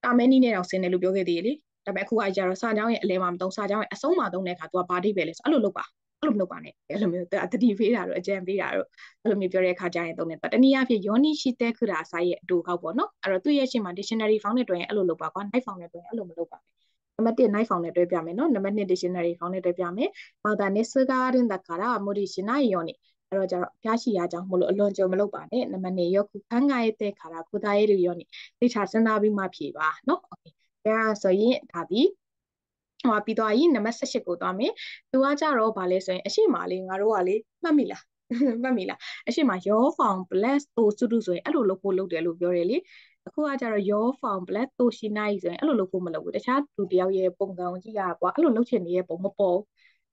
တာမဲနီးနဲ့တော့ဆင်းတယ်လို့ပြောခဲ့သေးတယ်လေဒါပေမဲ့အခုကကြတော့စာချောင်းရဲ့အလယ်မှာမသုံးစာချောင်းရဲ့အဆုံးမှာသုံးတဲ့အခါ तू ကဘာတိပဲလဲဆိုအဲ့လိုလုပ်ပါ အဲ့လိုမလုပ်ပါနဲ့အဲ့လိုမျိုးတတိဖေးတာတော့အကြံပေးတာတော့အဲ့လိုမျိုးပြောတဲ့အခါကျရင်သုံးတယ်တနည်းအားဖြင့်ယောနိရှိတဲ့ခုရာစာရဲ့အတူကောက်ပေါ့နော်အဲ့တော့သူ့ရဲ့ရှင်းမှာ dictionary found နဲ့တွဲရင်အဲ့လိုလုပ်ပါကွာ knife found နဲ့တွဲရင်အဲ့လိုမလုပ်ပါနဲ့နံပါတ်1 knife found နဲ့တွဲပြမယ်နော်နံပါတ်2 dictionary found နဲ့တွဲပြမယ်ဘာသာနဲ့စကားရင်တကာရာမိုဒီရှင်နာယောနိအဲ့တော့ကျတော့ဖျားရှိရကြောင်းမလို့အလွန်ကြုံမလုပ်ပါနဲ့နံပါတ်2ယောခုခန်းငါရဲ့တဲ့ခါရာကုသားရဲ့ယောနိသိချာစဉ်းစားပြီးမှဖြေပါနော်โอเคဒါဆိုရင်ဒါဒီ ဟောပြီးသွားရင်နံပါတ်18ကိုသွားမယ်။သူကကြတော့ဗာလဲဆိုရင်အရှိမလေးငါတို့ကလေမှတ်မိလား။မှတ်မိလား။အရှိမ your found plus တိုစုတုဆိုရင်အဲ့လိုလုပ်ဖို့လုပ်တယ်လို့ပြောတယ်လေ။အခုကကြတော့ your found plus တိုရှိနိုင်ဆိုရင်အဲ့လိုလုပ်ဖို့မလုပ်ဘူး။တခြားလူတယောက်ရဲ့ပုံစံကိုကြည့်ရကွာအဲ့လိုလုပ်ချင်နေတဲ့ပုံမပေါ်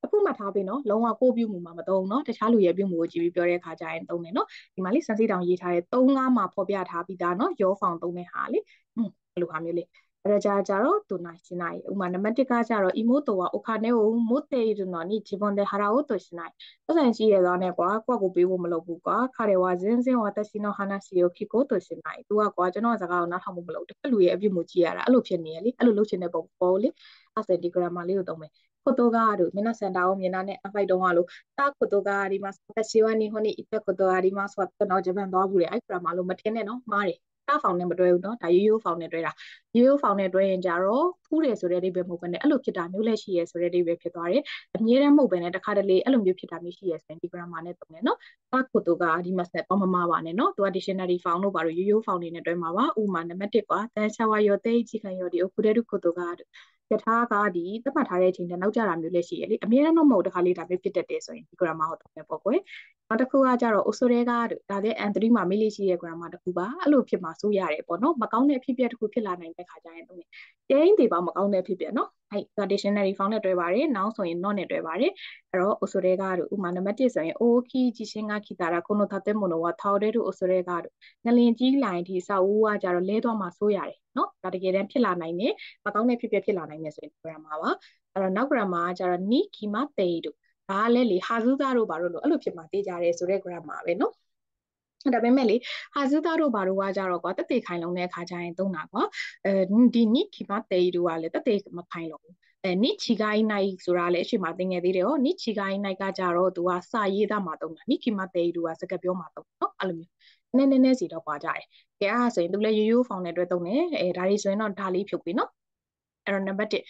အခုမှထားပေးနော်လုံးဝကိုပြုမှုမှာမသုံးနော်တခြားလူရဲ့ပြုမှုကိုကြည့်ပြီးပြောတဲ့အခါကျရင်သုံးတယ်နော်ဒီမှာလေးစံစီတောင်ရေးထားတဲ့3 5မှာဖော်ပြထားပြီးသားနော် your found သုံးတဲ့ဟာလေဟွန်းဘယ်လိုဟာမျိုးလေး အဲ့ဒါじゃろとなしない。ဥမာနံပါတ်1ကကြတော့妹はお金を持っているのに自分で払おうとしない。ပတ်စံရှိရတော့ねကွာကိုယ့်ကိုပေးဖို့မလုပ်ဘူးကွာခါတယ်ဝါစင်းစင်း私の話を聞こうとしない။ तू ကကွာကျွန်တော်စကားကိုနားထောင်ဖို့မလုပ်ဘူး။တစ်လူရဲ့အပြစ်မှုကြည့်ရတာအဲ့လိုဖြစ်နေရလေ။အဲ့လိုလုပ်ချင်တဲ့ပုံပေါ်လေ။အဲ့ဒါဒီ grammar လေးကိုသုံးမယ်။ことがある。皆さん、ダオミナネ、アファイドワール。たことがあります。私は日本に行ったことがあります。私の自分のアブレ、アイプラマロ、マテネの、マリ。 တာဖောင်နဲ့မတွဲဘူးเนาะဒါရိုးရိုးဖောင်နဲ့တွဲတာရိုးရိုးဖောင်နဲ့တွဲရင်ကြတော့ဖူးတယ်ဆိုတဲ့အိဗယ်မဟုတ်ဘဲနဲ့အဲ့လိုဖြစ်တာမျိုးလည်းရှိရဲဆိုတဲ့အိဗယ်ဖြစ်သွားတယ်အမြဲတမ်းမဟုတ်ဘဲနဲ့တခါတလေအဲ့လိုမျိုးဖြစ်တာမျိုးရှိရဲဆိုရင်ဒီ grammar နဲ့တုံးတယ်เนาะတာကိုတိုကဒီမှာဆက်တော့မမပါနဲ့เนาะသူက dictionary found လို့ပါတော့ရိုးရိုးဖောင်နေနဲ့တွဲမှာပါဥမာနံပါတ်1ပါတန်ချာဝါယောတေးကြီးခံယောဒီအခုတဲ့ကိုတိုက ယထာကဒီသတ်မှတ်ထားတဲ့အချိန်နဲ့နောက်ကျတာမျိုးလည်းရှိရလေအများအားတော့မဟုတ်တခါလေးဒါပဲဖြစ်တတ်တယ်ဆိုရင်ဒီ grammar ဟုတ်တယ်ပေါ့ကွယ်နောက်တစ်ခုကကြတော့ osodega ဒါတဲ့ n3 မှာမေးလေးရှိရဲ့ grammar တစ်ခုပါအဲ့လိုဖြစ်မှာစိုးရတယ်ပေါ့နော်မကောင်းတဲ့အဖြစ်အပျက်တစ်ခုဖြစ်လာနိုင်တဲ့ခါကျရင်တုံးနေကျင်းသေးပါမကောင်းတဲ့အဖြစ်အပျက်နော်အဲ့ dictionary found နဲ့တွဲပါတယ်နောက်ဆိုရင် not နဲ့တွဲပါတယ်အဲ့တော့ osodega တို့ဥမာနံပါတ်1ဆိုရင် oki ကြီးရှင်းကခိတာရာကိုနိုသတဲ့မိုနိုဝါထောက်တဲ့တို့ osodega တို့ငလင်ကြီးလိုင်းဒီစာဦးကကြတော့လဲသွားမှာစိုးရတယ်နော်ဒါတကယ်တမ်းဖြစ်လာနိုင်တယ်မကောင်းတဲ့ဖြစ်ပျက်ဖြစ်လာနိုင်တယ်ဆိုရင် grammar ပါအဲ့တော့နောက် grammar ကကြတော့ ni kima te တို့ဒါကလည်းလေဟာဇူသားတို့ဘာလို့လို့အဲ့လိုဖြစ်မှာတေးကြတယ်ဆိုတဲ့ grammar ပဲနော် ဒါပေမဲ့လေဟာဇူတာတို့ဘာတို့ကကြတော့ကွာတက်တေခိုင်လုံးတဲ့အခါကျရင်သုံးတာကွာအဲဒီနိခိမတေးတို့ကလည်းတက်တေမခိုင်လုံးအဲနိချီဂိုင်းနိုင်ဆိုတာလည်းအရှိမသိငယ်သေးတယ်ဟောနိချီဂိုင်းနိုင်ကကြတော့သူကစာရေးသားမှာသုံးတာနိခိမတေးတို့ကစကားပြောမှာသုံးနော်အဲ့လိုမျိုးနည်းနည်းနည်းစီတော့ပါကြတယ်ကဲအဲ့ဒါဆိုရင်သူလည်းရိုးရိုးဖောင်တဲ့အတွက်သုံးတယ်အဲဒါလေးဆိုရင်တော့ဒါလေးဖြုတ်ပြီနော်အဲ့တော့နံပါတ်1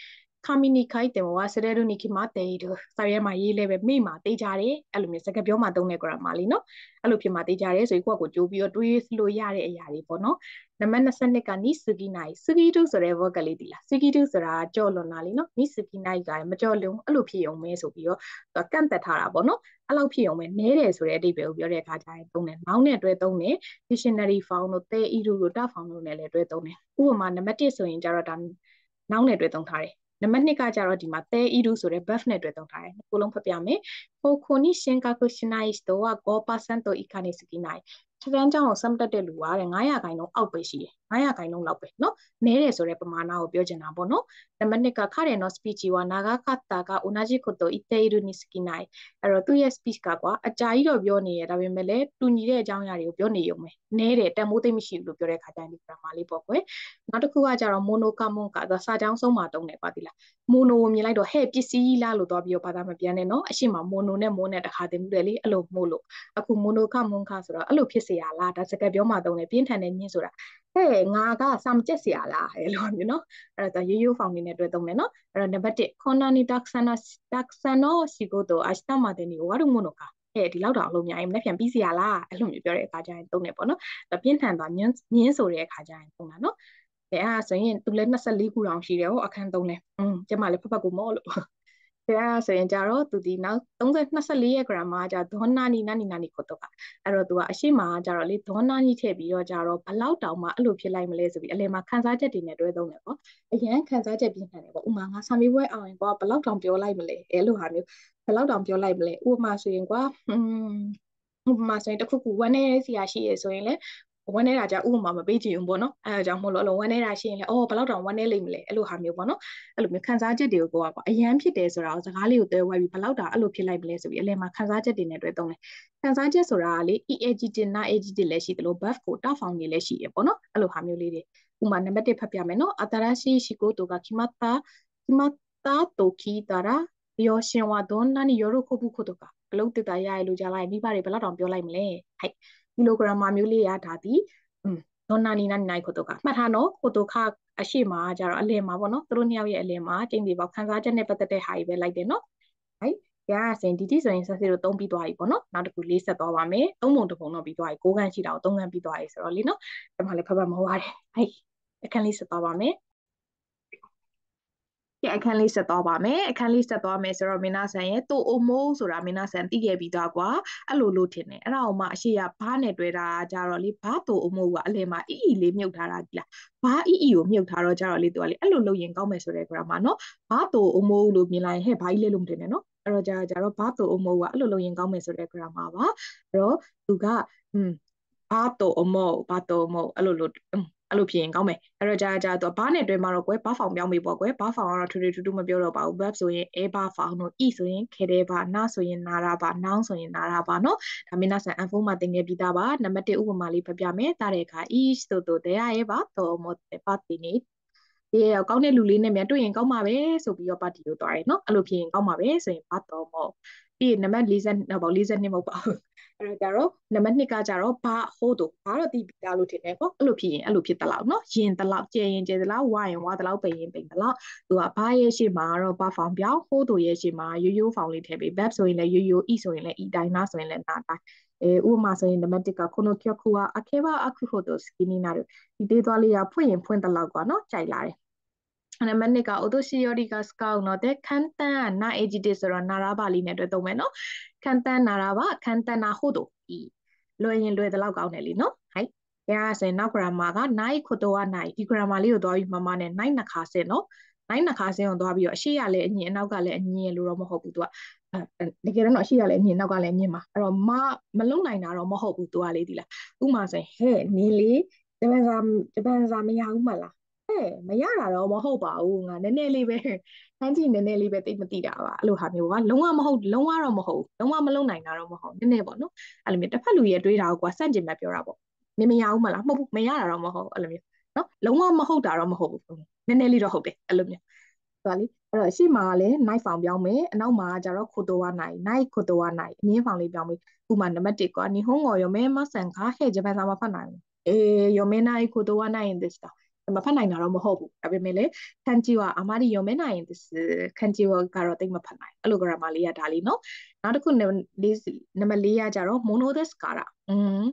ခမီနီခိုက်တယ်ဝါစရဲရူနီကီမာတေးတို့စာရဲမှာရေးလဲပဲမိမှာတေးကြတယ်အဲ့လိုမျိုးစကားပြောမှာသုံးတဲ့ grammar လေးနော်အဲ့လိုဖြစ်မှာတေးကြတယ်ဆိုရင်ကိုယ့်ကိုကြိုးပြီးတော့တွေးလို့ရတဲ့အရာတွေပေါ့နော်နံပါတ်22ကနီစကီနိုင်စကီတူဆိုတဲ့ verb ကလေးဒီလားစကီတူဆိုတာကြော်လွန်တာလေးနော်နီစကီနိုင်ကမကြော်လွန်အဲ့လိုဖြစ်ုံမဲဆိုပြီးတော့သူကကန့်သက်ထားတာပေါ့နော်အဲ့လိုဖြစ်ုံမဲနဲတယ်ဆိုတဲ့အဓိပ္ပာယ်ကိုပြောတဲ့အခါကျရင်သုံးတယ်နောင်နဲ့တွဲသုံးတယ် dictionary found တို့ the ဤတို့တာ found တို့နဲ့လည်းတွဲသုံးတယ်ဥပမာနံပါတ်1ဆိုရင်ကျတော့ဒါနောင်နဲ့တွဲသုံးထားတယ် နံပါတ်2ကကြတော့ဒီမှာ the iru ဆိုတဲ့ buff နဲ့တွေ့သုံးထားတယ်။ကိုလုံးဖတ်ပြမယ်။ကိုကိုနီရှင်ကာကိုရှင်နိုင်စ်တော့5%တော့ ikane suki nai ထထန်းကျောင်းကိုစမ်းတက်တဲ့လူကတဲ့900ခိုင်နှုန်းအောက်ပဲရှိတယ်900ခိုင်နှုန်းလောက်ပဲเนาะနဲတယ်ဆိုတဲ့ပမာဏကိုပြောချင်တာပေါ့နော်နံပါတ်2ကခရဲနော် speech ကနာဂကတာက onaji koto iteiru ni suki nai အဲ့တော့သူ့ရဲ့ speech ကကွာအကြာကြီးတော့ပြောနေရဒါပေမဲ့လည်းတူညီတဲ့အကြောင်းအရာတွေကိုပြောနေရုံပဲနဲတယ်တန်မိုးသိမရှိဘူးလို့ပြောတဲ့ခါကျရင်ဒီ grammar လေးပေါ့ကွယ်နောက်တစ်ခုကကြတော့ mono common ကစာကြောင်းဆုံးမှာတုံးတယ်ပါတိလား mono ကိုမြင်လိုက်တော့ဟဲ့ပစ္စည်းလားလို့သွားပြီးတော့ဘာသာမပြန်နဲ့နော်အရှိမ mono နဲ့ mono နဲ့တခါတင်မှုတယ်လေအဲ့လိုမို့လို့အခု mono common ကဆိုတော့အဲ့လိုဖြစ်เสียရလားဒါစကားပြောမှတုံးတယ်ပြင်းထန်တဲ့ညင်းဆိုတာ ဟဲ့ငါကစာမကျက်စရာလားဟဲ့လို့မျိုးနော်အဲ့ဒါရိုးရိုးဖောင်နေနဲ့တွေ့သုံးတယ်နော်အဲ့တော့နံပါတ်1 konani daksana daksano shigoto ashita madeni waru mono ka ဟဲ့ဒီလောက်တောင်လုံးများရင်မနေ့ပြန်ပြီးစရာလားအဲ့လိုမျိုးပြောတဲ့အခါကျရင်သုံးတယ်ပေါ့နော်။ပြင်းထန်သွားညင်းညင်းဆိုတဲ့အခါကျရင်သုံးတာနော်။အဲအဲ့ဒါဆိုရင်သူလည်း24ခုတောင်ရှိတယ်ဟောအခန်းသုံးလဲ။อืมကျမလည်းဖက်ဖက်ကိုမော့လို့ ဒါဆိုရင်ကြတော့သူဒီနောက်30 24ရဲ့ grammar ကကြဒေါနာနီနာနီနာနီကိုတော့ကအဲ့တော့သူကအရှိမကြတော့လေဒေါနာနီထည့်ပြီးတော့ကြတော့ဘလောက်တောင်မှအဲ့လိုဖြစ်လိုက်မလဲဆိုပြီးအလယ်မှာခန်းစားချက်တွေနဲ့တွဲသုံးတယ်ပေါ့အရင်ခန်းစားချက်ပြင်းထန်တယ်ပေါ့ဥမာငါဆာမီဘွဲအောင်ရင်ကွာဘလောက်တောင်ပြောလိုက်မလဲအဲ့လိုဟာမျိုးဘလောက်တောင်ပြောလိုက်မလဲဥပမာဆိုရင်ကွာอืมဥပမာဆိုရင်တခုခုဝမ်းနေစရာရှိရဆိုရင်လေ ဝမ်းနေတာကြဥပမာမပေးချင်ဘူးပေါ့နော်အဲဒါကြောင့်မို့လို့အလုံးဝမ်းနေတာရှိရင်လည်းအော်ဘယ်လောက်တောင်ဝမ်းနေလိမ့်မလဲအဲ့လိုဟာမျိုးပေါ့နော်အဲ့လိုမျိုးခံစားချက်တွေကိုကိုကအရန်ဖြစ်တယ်ဆိုတာကိုစကားလေးကိုတွဲဝဲပြီးဘယ်လောက်တောင်အဲ့လိုဖြစ်လိုက်မလဲဆိုပြီးအလဲမှာခံစားချက်တွေနဲ့တွဲသုံးတယ်ခံစားချက်ဆိုတာကလေ EAG တင်နာ AG တင်လည်းရှိတယ်လို့ buff ကိုတောက်ဖောင်နေလည်းရှိရပေါ့နော်အဲ့လိုဟာမျိုးလေးတွေဥမာနံပါတ်1ဖတ်ပြမယ်နော်အတရာရှိရှိကိုတိုကခိမတာခိမတာတိုကီတာရာယောရှင်ဝါဒွန်နာနီယောရိုခုပုခုတိုကအလုတ်တတရရလို့ကြားလိုက်မိဘတွေဘယ်လောက်တောင်ပြောလိုက်မလဲဟဲ့ ကီလိုဂရမ်မာမျိုးလေးရဒါဒီอืมဒေါ်နာနီနာနိုင်ခိုတိုကမှတ်ထားနော်ခိုတိုခအရှိမှာကြတော့အလင်မှာပေါ့နော်သူတို့နှစ်ယောက်ရဲ့အလင်မှာကျင်းဒီပေါက်ခန်းစားချက်နဲ့ပတ်သက်တဲ့ဟာကြီးပဲလိုက်တယ်နော်ဟဲ့ရစင်ဒီတီဆိုရင်ဆက်စီတို့သုံးပြီးသွားပြီပေါ့နော်နောက်တစ်ခုလေးဆက်သွားပါမယ်သုံးပုံတစ်ပုံတော့ပြီးသွားပြီကိုးခန်းရှိတာကိုသုံးခန်းပြီးသွားပြီဆိုတော့လေနော်ဒီမှာလည်းဖတ်ဖတ်မဟုတ်ပါတယ်ဟဲ့အခန်းလေးဆက်သွားပါမယ် ကဲအခန်းလေးဆက်သွားပါမယ်အခန်းလေးဆက်သွားမယ်ဆိုတော့မင်းနာဆန်ရဲ့တူအိုမိုးဆိုတာမင်းနာဆန်သိခဲ့ပြီးသားကွာအဲ့လိုလို့ထင်တယ်အဲ့ဒါအောင်မှအရှိရဘားနဲ့တွဲတာကြတော့လေဘာတူအိုမိုးကအလဲမှာအီအီလေးမြုပ်ထားတာဒီလားဘာအီအီကိုမြုပ်ထားတော့ကြတော့လေသူကလေအဲ့လိုလုပ်ရင်ကောင်းမယ်ဆိုတဲ့ grammar နော်ဘာတူအိုမိုးလို့မြင်လိုက်ရင်ဟဲ့ဘာကြီးလဲလို့မထင်နဲ့နော်အဲ့တော့ကြာကြာတော့ဘာတူအိုမိုးကအဲ့လိုလုပ်ရင်ကောင်းမယ်ဆိုတဲ့ grammar ပါအဲ့တော့သူကอืมဘာတူအိုမိုးဘာတူအိုမိုးအဲ့လိုလို့ အဲ့လိုဖြစ်ရင်ကောင်းမယ်အဲ့တော့ကြာကြာတော့ဘာနဲ့တွဲမှာတော့ကွယ်ဘာဖောင်ပြောင်းပြီပေါ့ကွယ်ဘာဖောင်ကတော့ထူထူထူထူမပြောတော့ပါဘူး verb ဆိုရင် a ဘာဖောင်တို့ e ဆိုရင်ခဲတဲ့ဘာနာဆိုရင်နာတာပါ noun ဆိုရင်နာတာပါနော်ဒါမင်းနာဆန် info မှာသင်ခဲ့ပြီးသားပါနံပါတ်1ဥပမာလေးပြပြမယ်တားတဲ့အခါ each ဆိုတော့တရားရဲ့ပါတော့မောတဲ့ပါတင်နေဒီရောက်ကောင်းတဲ့လူလေးနဲ့များတွေ့ရင်ကောင်းမှာပဲဆိုပြီးတော့ပါတီကိုတွားတယ်နော်အဲ့လိုဖြစ်ရင်ကောင်းမှာပဲဆိုရင်ဘာတော့မောပြီးနံပါတ်40ဟောပေါ့42မဟုတ်ပါဘူး အဲ့ဒါကြတော့နံပါတ်2ကကြတော့ဘာဟိုးတို့ဘာတော့တီးပြီးသားလို့ထင်တယ်ပေါ့အဲ့လိုဖြစ်ရင်အဲ့လိုဖြစ်တလောက်နော်ရင်တလောက်ကျရင်ကျတလောက်ဝါရင်ဝါတလောက်ပိန်ရင်ပိန်တလောက်သူကဘာရဲ့ရှေ့မှာတော့ဘာဖောင်ပြောင်းဟိုးတို့ရဲ့ရှေ့မှာရိုးရိုးဖောင်လေးထည့်ပြီး verb ဆိုရင်လည်းရိုးရိုး e ဆိုရင်လည်း e တိုင်းနာဆိုရင်လည်းနာတိုင်းအဲဥပမာဆိုရင်နံပါတ်1ကခုနကခုကအခေဘအခုဟိုတို့စကီနီနာတို့ဒီသေးသွားလေးကဖွင့်ရင်ဖွင့်တလောက်ကွာနော်ကြိုက်လာတယ် နံပါတ်2က auto theory က scout နော်တဲ့ခန်းတန်းက na agit ဆိုတော့နာရာပါလေးနဲ့တွေ့သုံးမယ်နော်ခန်းတန်းနာရာပါခန်းတန်းနာဟုတ်တို့ဤလွယ်ရင်လွယ်တဲ့လောက်ကောင်းတယ်လीနော်ဟိုက်ရဆိုရင်နောက် grammar က night ခိုတော့ night ဒီ grammar လေးကိုသွားပြီးမမနဲ့ night နှစ်ခါဆင်းနော်နိုင်နှခါစင်းကိုသွားပြီးတော့အရှိရလည်းအညင်အနောက်ကလည်းအညင်လို့တော့မဟုတ်ဘူးသူကတကယ်တော့အရှိရလည်းအညင်နောက်ကလည်းအညင်ပါအဲ့တော့မမလုံနိုင်တာတော့မဟုတ်ဘူးသူကလေဒီလားဥမာဆိုရင်ဟဲ့နင်းလေးဂျပန်စာဂျပန်စာမရဘူးမလားဟဲ့ မရတာတော့မဟုတ်ပါဘူးငါနည်းနည်းလေးပဲဟန်းကြီးနည်းနည်းလေးပဲသိမသိတာပါအဲ့လိုဟာမျိုးကလုံးဝမဟုတ်လုံးဝတော့မဟုတ်လုံးဝမလုံနိုင်တာတော့မဟုတ်နည်းနည်းပေါ့နော်အဲ့လိုမျိုးတစ်ဖက်လူရဲ့တွေးတာကိုကစန့်ကျင်ဘက်ပြောတာပေါ့နင်မရဘူးမလားမဟုတ်ဘူးမရတာတော့မဟုတ်အဲ့လိုမျိုးနော်လုံးဝမဟုတ်တာတော့မဟုတ်ဘူးနည်းနည်းလေးတော့ဟုတ်တယ်အဲ့လိုမျိုးဆိုတာလေအဲ့တော့ရှေ့မှာလည်း night found ပြောင်းမယ်အနောက်မှာကျတော့ခိုတိုဝါနိုင် night ခိုတိုဝါနိုင်အငင်း found လေးပြောင်းပြီးခုမှနံပါတ်1ကနိဟွန်ကိုယောမဲမဆန်ခါဟဲ့ဂျပန်စာမှာဖတ်နိုင်အေယောမဲနိုင်ခိုတိုဝါနိုင် this တော့ မဖတ်နိုင်တာတော့မဟုတ်ဘူးဒါပေမဲ့လည်းခန်ဂျီဝါအမားဒီယုံမဲနိုင်သစ်ခန်ဂျီဝါကတော့တိတ်မဖတ်နိုင်အဲ့လို grammar လေးကဒါလေးနော်နောက်တစ်ခုနံပါတ်၄ကကြတော့ monothesis ကာတာอืม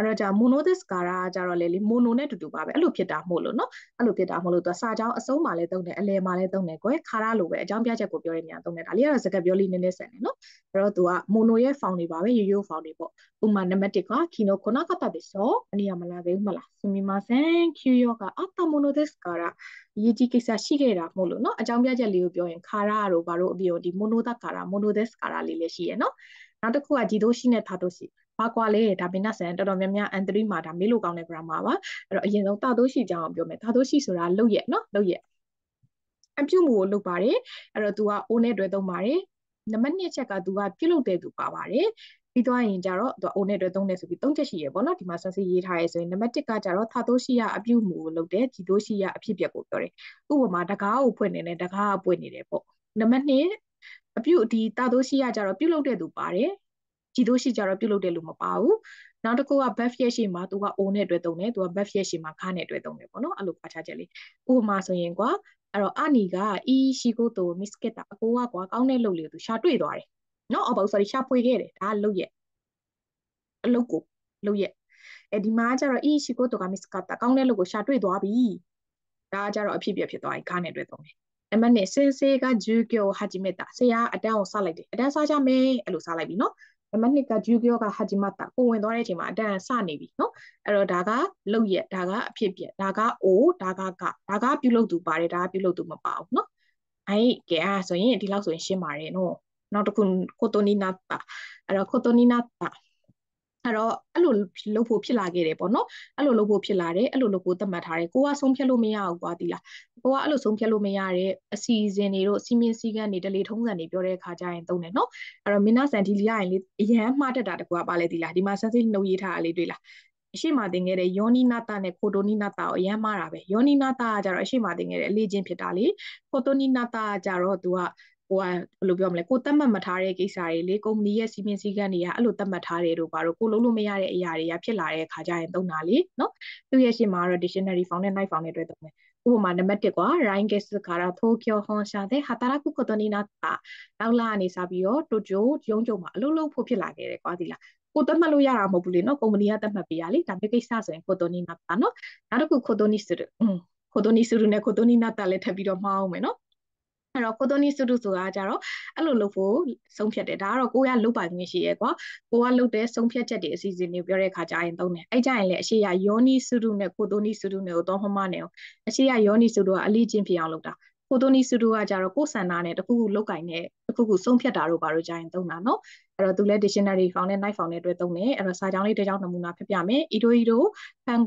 အဲ့တော့じゃ mono des cara ကြတော့လေလေ mono နဲ့တူတူပါပဲအဲ့လိုဖြစ်တာမို့လို့နော်အဲ့လိုဖြစ်တာမို့လို့သူစာကြောင်းအစုံမှာလည်းသုံးတယ်အလယ်မှာလည်းသုံးတယ်ကွယ်ခါရလိုပဲအကြောင်းပြချက်ကိုပြောရမြန်သုံးတယ်ဒါလေးကတော့စကားပြောလေးနည်းနည်းဆန်တယ်နော်အဲ့တော့သူက mono ရဲ့ found တွေပါပဲရိုးရိုး found တွေပေါ့ဥမာနံပါတ်1က kino konakata desu အနည်းမလာသေးဘူးမလားすみません Q ရောကあったものですからအရေးကြီးကိစ္စရှိခဲ့တာမို့လို့နော်အကြောင်းပြချက်လေးကိုပြောရင်ခါရတို့ဘာလို့အပြီးတော့ဒီ mono တကာရာ mono des ကာရာလေးလည်းရှိရနော်နောက်တစ်ခုကဂျီတိုရှိနဲ့သာတိုရှိ ဘာကွာလဲဒါပင်နဆန်တော်တော်များများ N3 မှာဒါမေးလို့ကောင်းတဲ့ grammar ပါအဲ့တော့အရင်ဆုံးသာတိုရှိကြအောင်ပြောမယ်သာတိုရှိဆိုတာလုတ်ရက်နော်လုတ်ရက်အပြုမှုကိုလုတ်ပါတယ်အဲ့တော့ तू က O နဲ့တွဲသုံးပါတယ်နံပါတ်2ချက်က तू ကပြုတ်လုတ်တဲ့သူပါပါတယ်ပြီးသွားရင်ကြတော့သူအိုနဲ့တွဲသုံးတယ်ဆိုပြီးသုံးချက်ရှိရပေါ့နော်ဒီမှာဆက်စီရေးထားရဲဆိုရင်နံပါတ်1ကကြတော့သာတိုးရှိရအပြုမှုကိုလုပ်တယ်ဂျီတိုးရှိရအဖြစ်ပြက်ကိုပြောတယ်ဥပမာတကားကိုဖွင့်နေတယ်တကားကပွင့်နေတယ်ပေါ့နံပါတ်2အပြုဒီသာတိုးရှိရကြတော့ပြုတ်လုပ်တဲ့သူပါတယ် ကြည်တို့ရှိကြတော့ပြုတ်လုတဲ့လူမပါဘူးနောက်တစ်ခုက buff ရဲ့ရှေ့မှာသူက o နဲ့တွဲသုံးတယ်သူက buff ရဲ့ရှေ့မှာခနဲ့တွဲသုံးတယ်ပေါ့နော်အဲ့လိုခွာခြားချက်လေးဥပမာဆိုရင်ကွာအဲ့တော့အနီက e ရှိကိုသူ miss ကတာအကိုကကွာကောင်းတဲ့လုပ်လေးသူရှာတွေ့သွားတယ်နော် about sorry ရှာဖွေခဲ့တယ်ဒါကလုပ်ရဲ့အလုပ်ကိုလုပ်ရဲ့အဲဒီမှာကျတော့ e ရှိကိုသူက miss ကတာကောင်းတဲ့လုပ်ကိုရှာတွေ့သွားပြီဒါကကျတော့အဖြစ်ပြဖြစ်သွားပြီခနဲ့တွဲသုံးတယ်အမနဲ့စင်စေးကဂျူကျော်ဟာဂျီမက်တာဆရာအတန်းကိုစလိုက်တယ်အတန်းစားကြမယ်အဲ့လိုစလိုက်ပြီနော် နံပါတ်2ကဂျူဂယောကဟာဂျီမတ်တာကိုဝင်သွားတဲ့အချိန်မှာအတန်စနေပြီနော်အဲ့တော့ဒါကလောက်ရက်ဒါကအဖြစ်ပြက်ဒါကအိုဒါကကဒါကပြုလုပ်သူပါတယ်ဒါကပြုလုပ်သူမပါဘူးနော်အဲ့ကဲအဲ့ဆိုရင်ဒီလောက်ဆိုရင်ရှင်းပါတယ်နော်နောက်တစ်ခုကိုတိုနီနာတာအဲ့တော့ကိုတိုနီနာတာ အဲ့တော့အဲ့လိုလုပ်ဖို့ဖြစ်လာခဲ့တယ်ပေါ့နော်အဲ့လိုလုပ်ဖို့ဖြစ်လာတယ်အဲ့လိုလုပ်ဖို့သတ်မှတ်ထားတယ်ကိုကဆုံးဖြတ်လို့မရဘူးကွာဒီလားကိုကအဲ့လိုဆုံးဖြတ်လို့မရတဲ့အစီအစဉ်တွေတို့စီမင်းစည်းကမ်းတွေဒလေထုံးစံတွေပြောတဲ့အခါကျရင်သုံးတယ်နော်အဲ့တော့မင်းနာဆန်ဒီလီရရင်လေအရန်မှားတတ်တာတကူကပါလေဒီလားဒီမှာဆန်းစိနှုတ်ရေးထားတာလေးတွေ့လားအရှိမတင်ခဲ့တဲ့ယောနီနာတာနဲ့ခိုတိုနီနာတာကိုအရန်မှားတာပဲယောနီနာတာကကြတော့အရှိမတင်ခဲ့တဲ့အလေးချင်းဖြစ်တာလေခိုတိုနီနာတာကကြတော့သူက ဟိုကဘယ်လိုပြောမလဲကိုတတ်မှတ်မထားတဲ့ကိစ္စတွေလေကုမ္ပဏီရဲ့စီမင်းစည်းကမ်းတွေကအဲ့လိုတတ်မှတ်ထားတယ်တို့ဘာလို့ကိုလုံးလို့မရတဲ့အရာတွေကဖြစ်လာတဲ့အခါကျရင်သုံးတာလေနော်သူရဲ့ရှင်းမှာတော့ dictionary found နဲ့ night found နဲ့တွေ့သုံးမယ်ဥပမာနံပါတ်1က rain gas から東京本社で働くことになったနောက်လာနေစားပြီးတော့တိုကျိုရုံးချုပ်မှာအလုပ်လုပ်ဖို့ဖြစ်လာခဲ့တယ်ကွာဒီလားကိုတတ်မှတ်လို့ရတာမဟုတ်ဘူးလေနော်ကုမ္ပဏီကတတ်မှတ်ပေးရလေဒါမျိုးကိစ္စဆိုရင်ကိုတိုနီနာတာနော်နောက်တစ်ခုကိုတိုနီစရอืมကိုတိုနီစရနဲ့ကိုတိုနီနာတာလည်းထပ်ပြီးတော့မှားအောင်မယ်နော် အဲ့တော့ကိုတိုနီစုတုဆိုတာကြတော့အဲ့လိုလုပ်ဖို့ဆုံးဖြတ်တယ်ဒါကတော့ကိုကလုပ်ပါခြင်းရှိရဲကွာကိုကလုပ်တဲ့ဆုံးဖြတ်ချက်တွေအစီအစဉ်တွေပြောတဲ့အခါကျရင်သုံးတယ်အဲ့ကြရင်လည်းအရှိရယောနီစုတုနဲ့ကိုတိုနီစုတုနဲ့ကိုတော့မမနဲ့အရှိရယောနီစုတုကအလေးချင်းဖြစ်အောင်လုပ်တာကိုတိုနီစုတုကကြတော့ကိုစန္ဒာနဲ့တခုခုလောက်ကင်နဲ့တခုခုဆုံးဖြတ်တာတို့ဘာလို့ကြရင်သုံးတာနော်အဲ့တော့သူလည်း dictionary found နဲ့ night found နဲ့တွေ့သုံးတယ်အဲ့တော့စာကြောင်းလေးတစ်ကြောင်းနမူနာဖပြမယ်ဤတို့ဤတို့ဖန်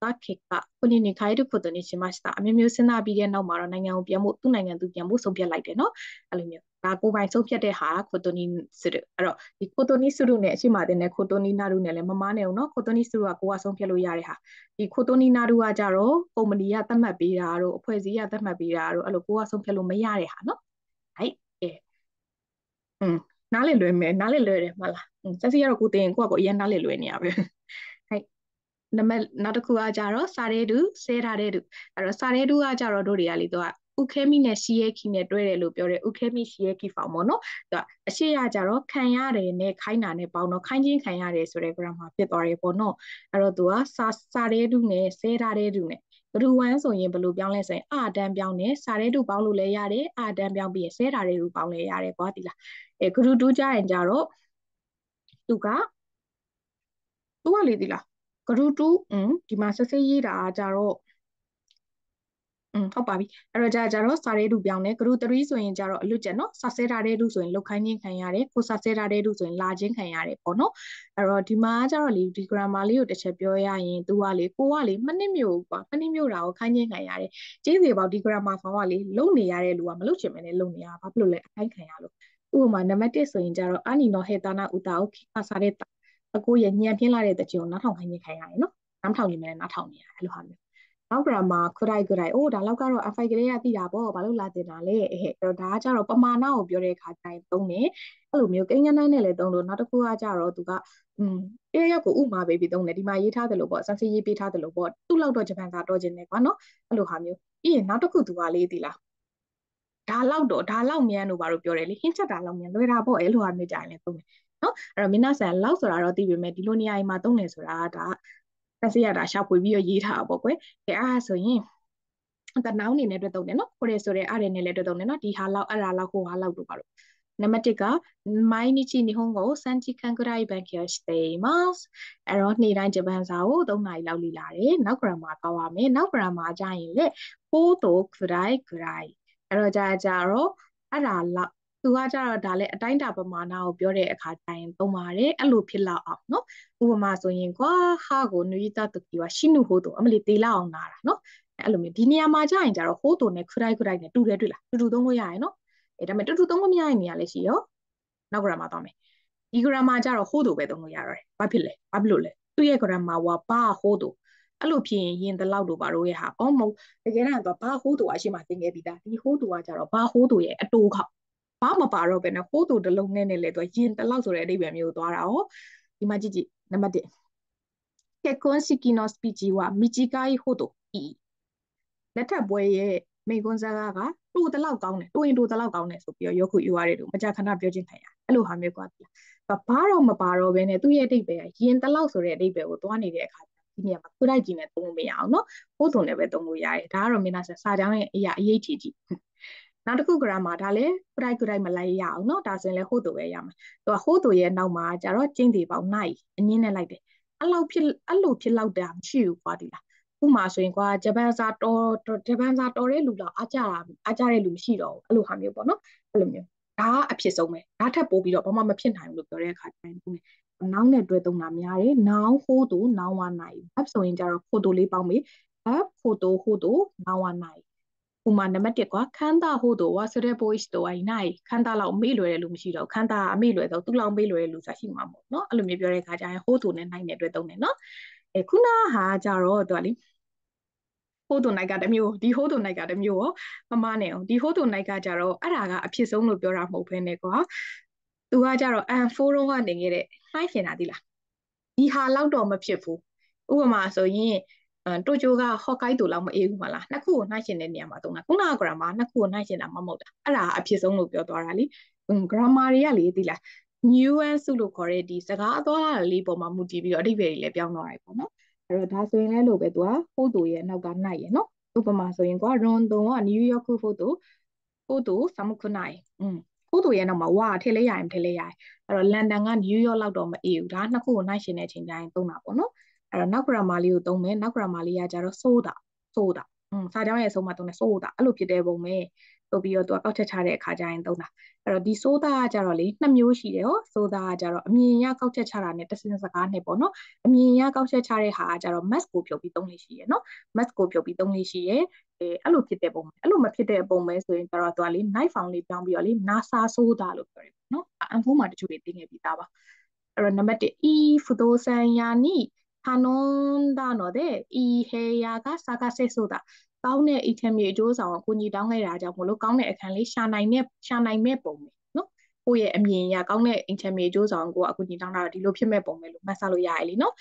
ခိုင်တာခေကခုနိနေခိုင်တို့ဖို့တနေရှိမစတာအမျိုးမျိုးစဉ်းစားပြီးတဲ့နောက်မှာတော့နိုင်ငံကိုပြန်ဖို့သူ့နိုင်ငံသူပြန်ဖို့ဆုံးဖြတ်လိုက်တယ်နော်အဲ့လိုမျိုးဒါကိုပိုင်ဆုံးဖြတ်တဲ့ဟာခိုတိုနီစုရအဲ့တော့ဒီခိုတိုနီစုရနဲ့အရှိမတဲ့နဲ့ခိုတိုနီနာရူနဲ့လည်းမမားနေအောင်နော်ခိုတိုနီစုရကကိုကဆုံးဖြတ်လို့ရတဲ့ဟာဒီခိုတိုနီနာရူကကြတော့ကုမ္ပဏီကသတ်မှတ်ပေးတာတို့အဖွဲ့အစည်းကသတ်မှတ်ပေးတာတို့အဲ့လိုကိုကဆုံးဖြတ်လို့မရတဲ့ဟာနော်ဟဲ့အဲอืมနားလေလွယ်မယ်နားလေလွယ်တယ်မဟုတ်လားစက်စီကတော့ကိုတင်ကိုကကိုအရင်နားလေလွယ်နေရပဲ နံပါတ်နောက်တစ်ခုကကြတော့စာရဲတူဆဲထားတဲ့တူအဲ့တော့စာရဲတူကကြတော့တို့တွေကလေသူကဥခဲမိနဲ့စီရဲခီနဲ့တွဲတယ်လို့ပြောတယ်ဥခဲမိစီရဲခီဖောင်ပေါ့နော်သူကအရှိရကြတော့ခံရတယ်နဲ့ခိုင်းတာနဲ့ပေါင်းတော့ခိုင်းချင်းခံရတယ်ဆိုတဲ့ grammar ဖြစ်သွားတယ်ပေါ့နော်အဲ့တော့သူကစာစာရဲတူနဲ့ဆဲထားတဲ့တူနဲ့ဂရုဝမ်းဆိုရင်ဘယ်လိုပြောင်းလဲဆိုရင်အာတန်ပြောင်းနဲ့စာရဲတူပေါင်းလို့လည်းရတယ်အာတန်ပြောင်းပြီးရင်ဆဲထားတဲ့တူပေါင်းလည်းရတယ်ကွာဒီလားအဲဂရုတူကြရင်ကြတော့သူကသူကလေဒီလား ဂရုတူอืมဒီမှာဆက်စစ်ရေးတာကြတော့อืมဟုတ်ပါပြီအဲ့တော့ကြာကြတော့စာရဲတူပြောင်းတယ်ဂရု3ဆိုရင်ကြတော့အလွတ်ကျက်နော်စာဆဲထားတဲ့တူဆိုရင်လောက်ခိုင်းခြင်းခံရတယ်ကိုစာဆဲထားတဲ့တူဆိုရင်လာခြင်းခံရတယ်ပေါ့နော်အဲ့တော့ဒီမှာကြတော့လေဒီ grammar လေးကိုတစ်ချက်ပြောရရင်သူကလေကိုကလေမနစ်မျိုးကွာမနစ်မျိုးတာကိုခိုင်းခြင်းခံရတယ်ကျေးဇူးပေါ့ဒီ grammar form ကလေလုံနေရတဲ့လူကမလုံချင်မနဲ့လုံနေရဘာဖြစ်လို့လဲအခိုင်းခံရလို့ဥပမာနံပါတ်1ဆိုရင်ကြတော့အာနီနောဟေတာနာဥတာကိုခါစားတဲ့ အကိုရဲ့ညံပြင်းလာတဲ့တကြုံနောက်ထောင်ခိုင်းခြင်းခံရတယ်နော်နောက်ထောင်နေမယ်နောက်ထောင်နေရအဲ့လိုဟာမျိုးနောက် grammar ခရိုက်ခရိုက်အိုးဒါလောက်ကတော့ F5 ကလေးကသိတာပေါ့ဘာလို့လာတင်တာလဲအဲ့တော့ဒါကကြတော့ပမာဏကိုပြောတဲ့အခါကျရင်သုံးတယ်အဲ့လိုမျိုးကိန်းကနန်းနဲ့လည်းသုံးလို့နောက်တစ်ခုကကြတော့သူကอืมတရက်ကိုဥမာပေးပြီးသုံးတယ်ဒီမှာရေးထားတယ်လို့ပေါ့စမ်းစစ်ရေးပေးထားတယ်လို့ပေါ့သူ့လောက်တော့ဂျပန်စာတော့ခြင်းနဲ့ကွာနော်အဲ့လိုဟာမျိုးပြီးရင်နောက်တစ်ခုသူကလေးသီလားဒါလောက်တော့ဒါလောက်မြန်လို့ဘာလို့ပြောတယ်လေဟင်းချက်တာလောက်မြန်လွယ်တာပေါ့အဲ့လိုဟာမျိုးကြရင်လည်းသုံးတယ် နော်အဲ့တော့မင်းနာဆန်လောက်ဆိုတာတော့သိပေမဲ့ဒီလိုနေရာမှာသုံးတယ်ဆိုတာကဒါတက်စီရတာရှာဖွေပြီးတော့ရေးထားတာပေါ့ကွယ်အဲအားဆိုရင်တနောင်းနေနဲ့တွေ့သုံးတယ်နော်ကိုရဲဆိုတဲ့အားရနဲ့လည်းတွေ့သုံးတယ်နော်ဒီဟာလောက်အဲ့ဒါလောက်ဟိုဟာလောက်တို့ပါတော့နံပါတ်1က毎日日本語を3時間くらい勉強していますအဲ့တော့နေ့တိုင်းဂျပန်စာကို3နာရီလောက်လေ့လာတယ်နောက် grammar သွားပါမယ်နောက် grammar ကြရင်လေပို့တော့くらいくらいအဲ့တော့ကြာကြာတော့အဲ့ဒါလောက် သူကကြတော့ဒါလည်းအတိုင်းတာပမာဏကိုပြောတဲ့အခါကျရင်သုံးပါတယ်အဲ့လိုဖြစ်လောက်အောင်နော်ဥပမာဆိုရင်ကွာဟာကိုနွေတာတကီဝရှိနုဟိုတိုအမလီတေးလောက်အောင်နာတာနော်အဲ့လိုမျိုးဒီနေရာမှာကြာရင်ကြတော့ဟိုတိုနဲ့ခရိုက်ခရိုက်နဲ့တူတယ်တွေ့လားတူတူသုံးလို့ရရင်နော်အဲ့ဒါပေမဲ့တူတူသုံးလို့မရတဲ့နေရာလည်းရှိရောနောက် grammar သွားမယ်ဒီ grammar ကြတော့ဟိုတိုပဲသုံးလို့ရတော့တယ်ဘာဖြစ်လဲဘာဖြစ်လို့လဲသူ့ရဲ့ grammar ကဘာဟိုတိုအဲ့လိုဖြစ်ရင်ရင်တလောက်တို့ဘာလို့ရဲ့ဟာအော်မဟုတ်တကယ်တော့ဘာဟိုးတူအရှိမှသင်ခဲ့ပြီးသားဒီဟိုးတူကကြတော့ဘာဟိုးတူရဲ့အတူခောက် ဘာမပါတော့ပဲနဲ့ဟိုးတူတလုံးနဲ့နဲ့လေသူရင်တလောက်ဆိုတဲ့အဓိပ္ပာယ်မျိုးသွားတာဟောဒီမှာကြည့်ကြည့်နံပါတ်1結婚式のスピーチは短いほどいいလက်ထပ်ပွဲရဲ့မိကွန်းစကားကတူတလောက်ကောင်းတယ်တူရင်တူတလောက်ကောင်းတယ်ဆိုပြီးတော့ရုပ်ခုယူရတယ်လို့မကြခဏပြောချင်းခံရအဲ့လိုဟာမျိုးကွာဘာတော့မပါတော့ဘဲနဲ့သူ့ရဲ့အဓိပ္ပာယ်ကရင်တလောက်ဆိုတဲ့အဓိပ္ပာယ်ကိုသွားနေတဲ့အခါဒီနေရာမှာခုလိုက်ကြည့်နေသုံးလို့မရအောင်နော်ပို့သွန်လည်းပဲသုံးလို့ရတယ်ဒါကတော့မင်းသားစာကြောင်းရဲ့အရာအရေးကြီးကြီး နောက်တစ်ခု grammar ဒါလည်းခုလိုက်ခုလိုက်မလိုက်ရအောင်နော်ဒါဆိုရင်လည်းဟိုးတူပဲရမှာသူကဟိုးတူရဲ့နောက်မှာကျတော့ကျင်းသေးပေါင်းနိုင်အငင်းနဲ့လိုက်တယ်အဲ့လောက်ဖြစ်အဲ့လိုဖြစ်လောက်တာမရှိဘူးကွာဒီလားဥမာဆိုရင်ကွာဂျပန်စာတော်ဂျပန်စာတော်တဲ့လူတော့အားကြတာအားကြတဲ့လူမရှိတော့ဘူးအဲ့လိုဟာမျိုးပေါ့နော်အဲ့လိုမျိုးဒါကအဖြစ်ဆုံးပဲဒါထပ်ပို့ပြီးတော့ဘာမှမဖြစ်နိုင်ဘူးလို့ပြောတဲ့အခါကျရင် noun နဲ့တွဲသုံးတာများတယ် noun ဟိုးတူ noun ဝနိုင် verb ဆိုရင်ကျတော့ခိုတိုလေးပေါင်းပြီး verb ခိုတိုဟိုးတူ noun ဝနိုင် ဥမာနံပါတ်1ကခန်းသားဟိုးတူဝါစရဲ voice တော့အိနိုင်ခန်းသားလောက်မေ့လွယ်တယ်လို့မရှိတော့ခန်းသားအမေ့လွယ်တော့သူ့လောက်မေ့လွယ်တယ်လို့ဆိုတာရှိမှာပေါ့နော်အဲ့လိုမျိုးပြောတဲ့အခါကျရင်ဟိုးတူနဲ့နိုင်နဲ့တွဲသုံးတယ်နော်အဲခုနဟာကြတော့သူကလေဟိုးတူနိုင်ကတမျိုးဒီဟိုးတူနိုင်ကတမျိုးရောမမနဲ့အောင်ဒီဟိုးတူနိုင်ကကြတော့အဲ့ဒါကအဖြစ်ဆုံးလို့ပြောတာမဟုတ်ဘဲနဲ့ကွာသူကကြတော့ N4 တော့ကနေခဲ့တဲ့နှိုင်းရှင်တာဒီလားဒီဟာလောက်တော့မဖြစ်ဘူးဥပမာဆိုရင် တိုကျိုကဟော့ကိုက်တိုလောက်မအေးဘူးမလားနှစ်ခုကိုနှိုင်းရှင်တဲ့နေရာမှာသုံးတာခုနက grammar နှစ်ခုကိုနှိုင်းရှင်တာမမဟုတ်တာအဲ့ဒါအဖြစ်ဆုံးလို့ပြောသွားတာလी grammar တွေကလေဒီလား nuance လို့ခေါ်တဲ့ဒီစကားအသွားလာလေးပေါ်မှာမူတည်ပြီးတော့အဓိပ္ပာယ်တွေလည်းပြောင်းသွားတယ်ပေါ့နော်အဲ့တော့ဒါဆိုရင်လည်းလို့ပဲသူကဟုတ်တူရဲ့နောက်ကနိုင်ရဲ့နော်ဥပမာဆိုရင်ကွာ run တုံက New York ဖို့တူဖို့တူ samuku နိုင်อืมဖို့တူရဲ့နောက်မှာဝါထည့်လေးရရင်ထည့်လေးရတယ်အဲ့တော့လန်ဒန်က New York လောက်တော့မအေးဘူးဒါနှစ်ခုကိုနှိုင်းရှင်တဲ့အချိန်တိုင်းသုံးတာပေါ့နော် အဲ့တော့နောက် grammar လေးကိုသုံးမယ်နောက် grammar လေးကကြတော့ soda soda อืมစာကြောင်းရဲ့အဆုံးမှာသုံးတယ် soda အဲ့လိုဖြစ်တဲ့ပုံပဲဆိုပြီးတော့သူကကောက်ချက်ချတဲ့အခါကျရင်သုံးတာအဲ့တော့ဒီ soda ကကြတော့လေနှစ်မျိုးရှိတယ်ဟော soda ကကြတော့အမြင်ရကောက်ချက်ချတာနဲ့တစင်စကားနဲ့ပေါ့နော်အမြင်ရကောက်ချက်ချတဲ့ဟာကကြတော့ mask ကိုဖြုတ်ပြီးသုံးလို့ရှိရယ်နော် mask ကိုဖြုတ်ပြီးသုံးလို့ရှိရယ်အဲအဲ့လိုဖြစ်တဲ့ပုံပဲအဲ့လိုမဖြစ်တဲ့ပုံပဲဆိုရင်ကြတော့သူကလေ knife found လေးပြောင်းပြီးတော့လေ nasa soda လို့ပြောတယ်ပေါ့နော်အန်ဖိုးမှာတချို့တွေသိနေပြီးသားပါအဲ့တော့နံပါတ်1 e ဖူဒို ဆန်ယာနီဟာနွန်ဒါနော်တဲ့ e ဟေယာကစာကဆက်ဆိုတာကောင်းတဲ့ item တွေအကျိုးဆောင်ကိုညီတောင်းခဲ့တာကြောင့်မလို့ကောင်းတဲ့အခန်းလေးရှာနိုင်တဲ့ရှာနိုင်မဲ့ပုံပဲနော်ကိုယ့်ရဲ့အမြင်အရကောင်းတဲ့ item တွေအကျိုးဆောင်ကိုအခုညီတောင်းတာတော့ဒီလိုဖြစ်မဲ့ပုံပဲလို့မှတ်ဆလို့ရရလीနော်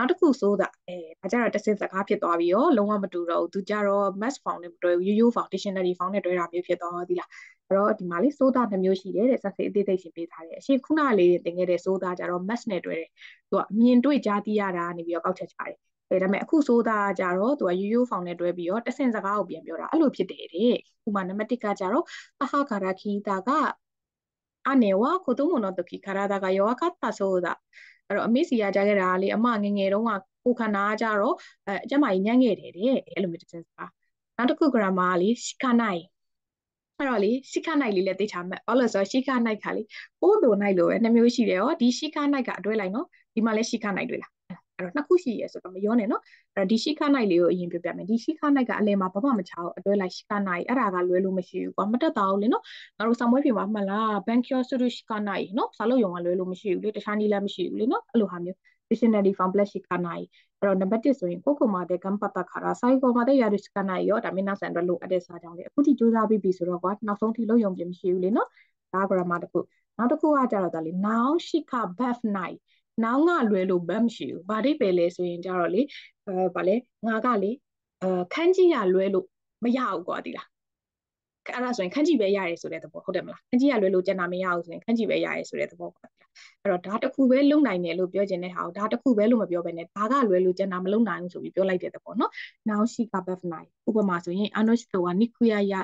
နောက်တစ်ခုဆိုတာအဲဒါကြတော့တစ်စင်စကားဖြစ်သွားပြီးတော့လုံးဝမတူတော့ဘူးသူကြတော့ mass found နဲ့မတွဲဘူးရိုးရိုး foundationary found နဲ့တွဲတာမျိုးဖြစ်သွားသီလားအဲ့တော့ဒီမှာလေးစိုးသားတစ်မျိုးရှိတယ်တဲ့ဆက်စိအသေးသိရှင်ပေးထားတယ်အရှိခုနလေးတင်ခဲ့တဲ့စိုးသားကြတော့ mass နဲ့တွဲတယ်သူကမြင်တွေ့ကြားသိရတာနေပြီးတော့ကောက်ချက်ချတယ်အဲဒါပေမဲ့အခုစိုးသားကြတော့သူကရိုးရိုး found နဲ့တွဲပြီးတော့တစ်စင်စကားကိုပြန်ပြောတာအဲ့လိုဖြစ်တယ်တဲ့ဥပမာနံပါတ်1ကကြတော့အဟာကာရာခီတာက အနေဝကိုတုံးမနောတခိခရာတာကယောကတ်တာဆိုတာအဲ့တော့အမေစီရကြခဲ့တာလေအမငငယ်တုန်းကကိုခန္ဓာကြတော့အဲအကျမကြီးညံ့ခဲ့တယ်တဲ့အဲ့လိုမျိုးတစ်စစပါနောက်တစ်ခု grammar ကလေရှခနိုင်အဲ့တော့လေရှီခနိုင်လေးလည်းသိချာမှတ်ဘာလို့လဲဆိုတော့ရှီခနိုင်ခါလေပို့တိုနိုင်လို့ပဲနှမျိုးရှိတယ်ရောဒီရှီခနိုင်ကအတွဲလိုက်နော်ဒီမှာလည်းရှီခနိုင်တွေ့လား အဲ့တော့နှစ်ခုရှိရဲဆိုတော့မရောနဲ့နော်အဲ့တော့ဒီရှီခနိုင်လေးကိုအရင်ပြောပြမယ်ဒီရှီခနိုင်ကအလဲမှာဘာမှမချအောင်အတွဲလိုက်ရှီခနိုင်အဲ့ဒါကလွဲလို့မရှိဘူးကွာမတက်တာဘူးလေနော်ငါတို့စာမွေးပြင်မှာမှတ်လား bankier ဆိုလို့ရှီခနိုင်နော်စာလို့ရုံကလွဲလို့မရှိဘူးလေတခြားနည်းလည်းမရှိဘူးလေနော်အဲ့လိုဟာမျိုး dictionary form plus ရှီခနိုင်အဲ့တော့နံပါတ်1ဆိုရင်ကိုကိုမာတဲ့ကမ်ပတ်တာခါရာဆိုင်ကိုမာတဲ့ရာရစ်ခနိုင်ရောဒါမင်းနောက်ဆန်အတွက်လို့အတဲ့စာကြောင်းလေအခုထိစူးစမ်းပြီးပြီဆိုတော့ကွာနောက်ဆုံးထိလို့ရုံပြင်မရှိဘူးလေနော်ဒါ grammar တစ်ခုနောက်တစ်ခုကကြတော့ဒါလေ noun ရှီခ buff night နောင်ကလွယ်လို့ဘတ်မရှိဘူးဘာတိပဲလဲဆိုရင်ကြတော့လေအဲဗာလဲငါကလေအဲခန်းကြီးရလွယ်လို့မရဘူးကွာဒီလားအဲ့ဒါဆိုရင်ခန်းကြီးပဲရရဲဆိုတဲ့သဘောဟုတ်တယ်မလားခန်းကြီးကလွယ်လို့ကျန်တာမရဘူးဆိုရင်ခန်းကြီးပဲရရဲဆိုတဲ့သဘောကွာအဲ့တော့ဒါတစ်ခုပဲလုံနိုင်တယ်လို့ပြောချင်တဲ့ဟာကိုဒါတစ်ခုပဲလို့မပြောဘဲနဲ့ဒါကလွယ်လို့ကျန်တာမလုံနိုင်ဘူးဆိုပြီးပြောလိုက်တဲ့သဘောနော်နောက်ရှိကဘက်ဖနိုင်ဥပမာဆိုရင်အနုရှိတောကနိခုယယ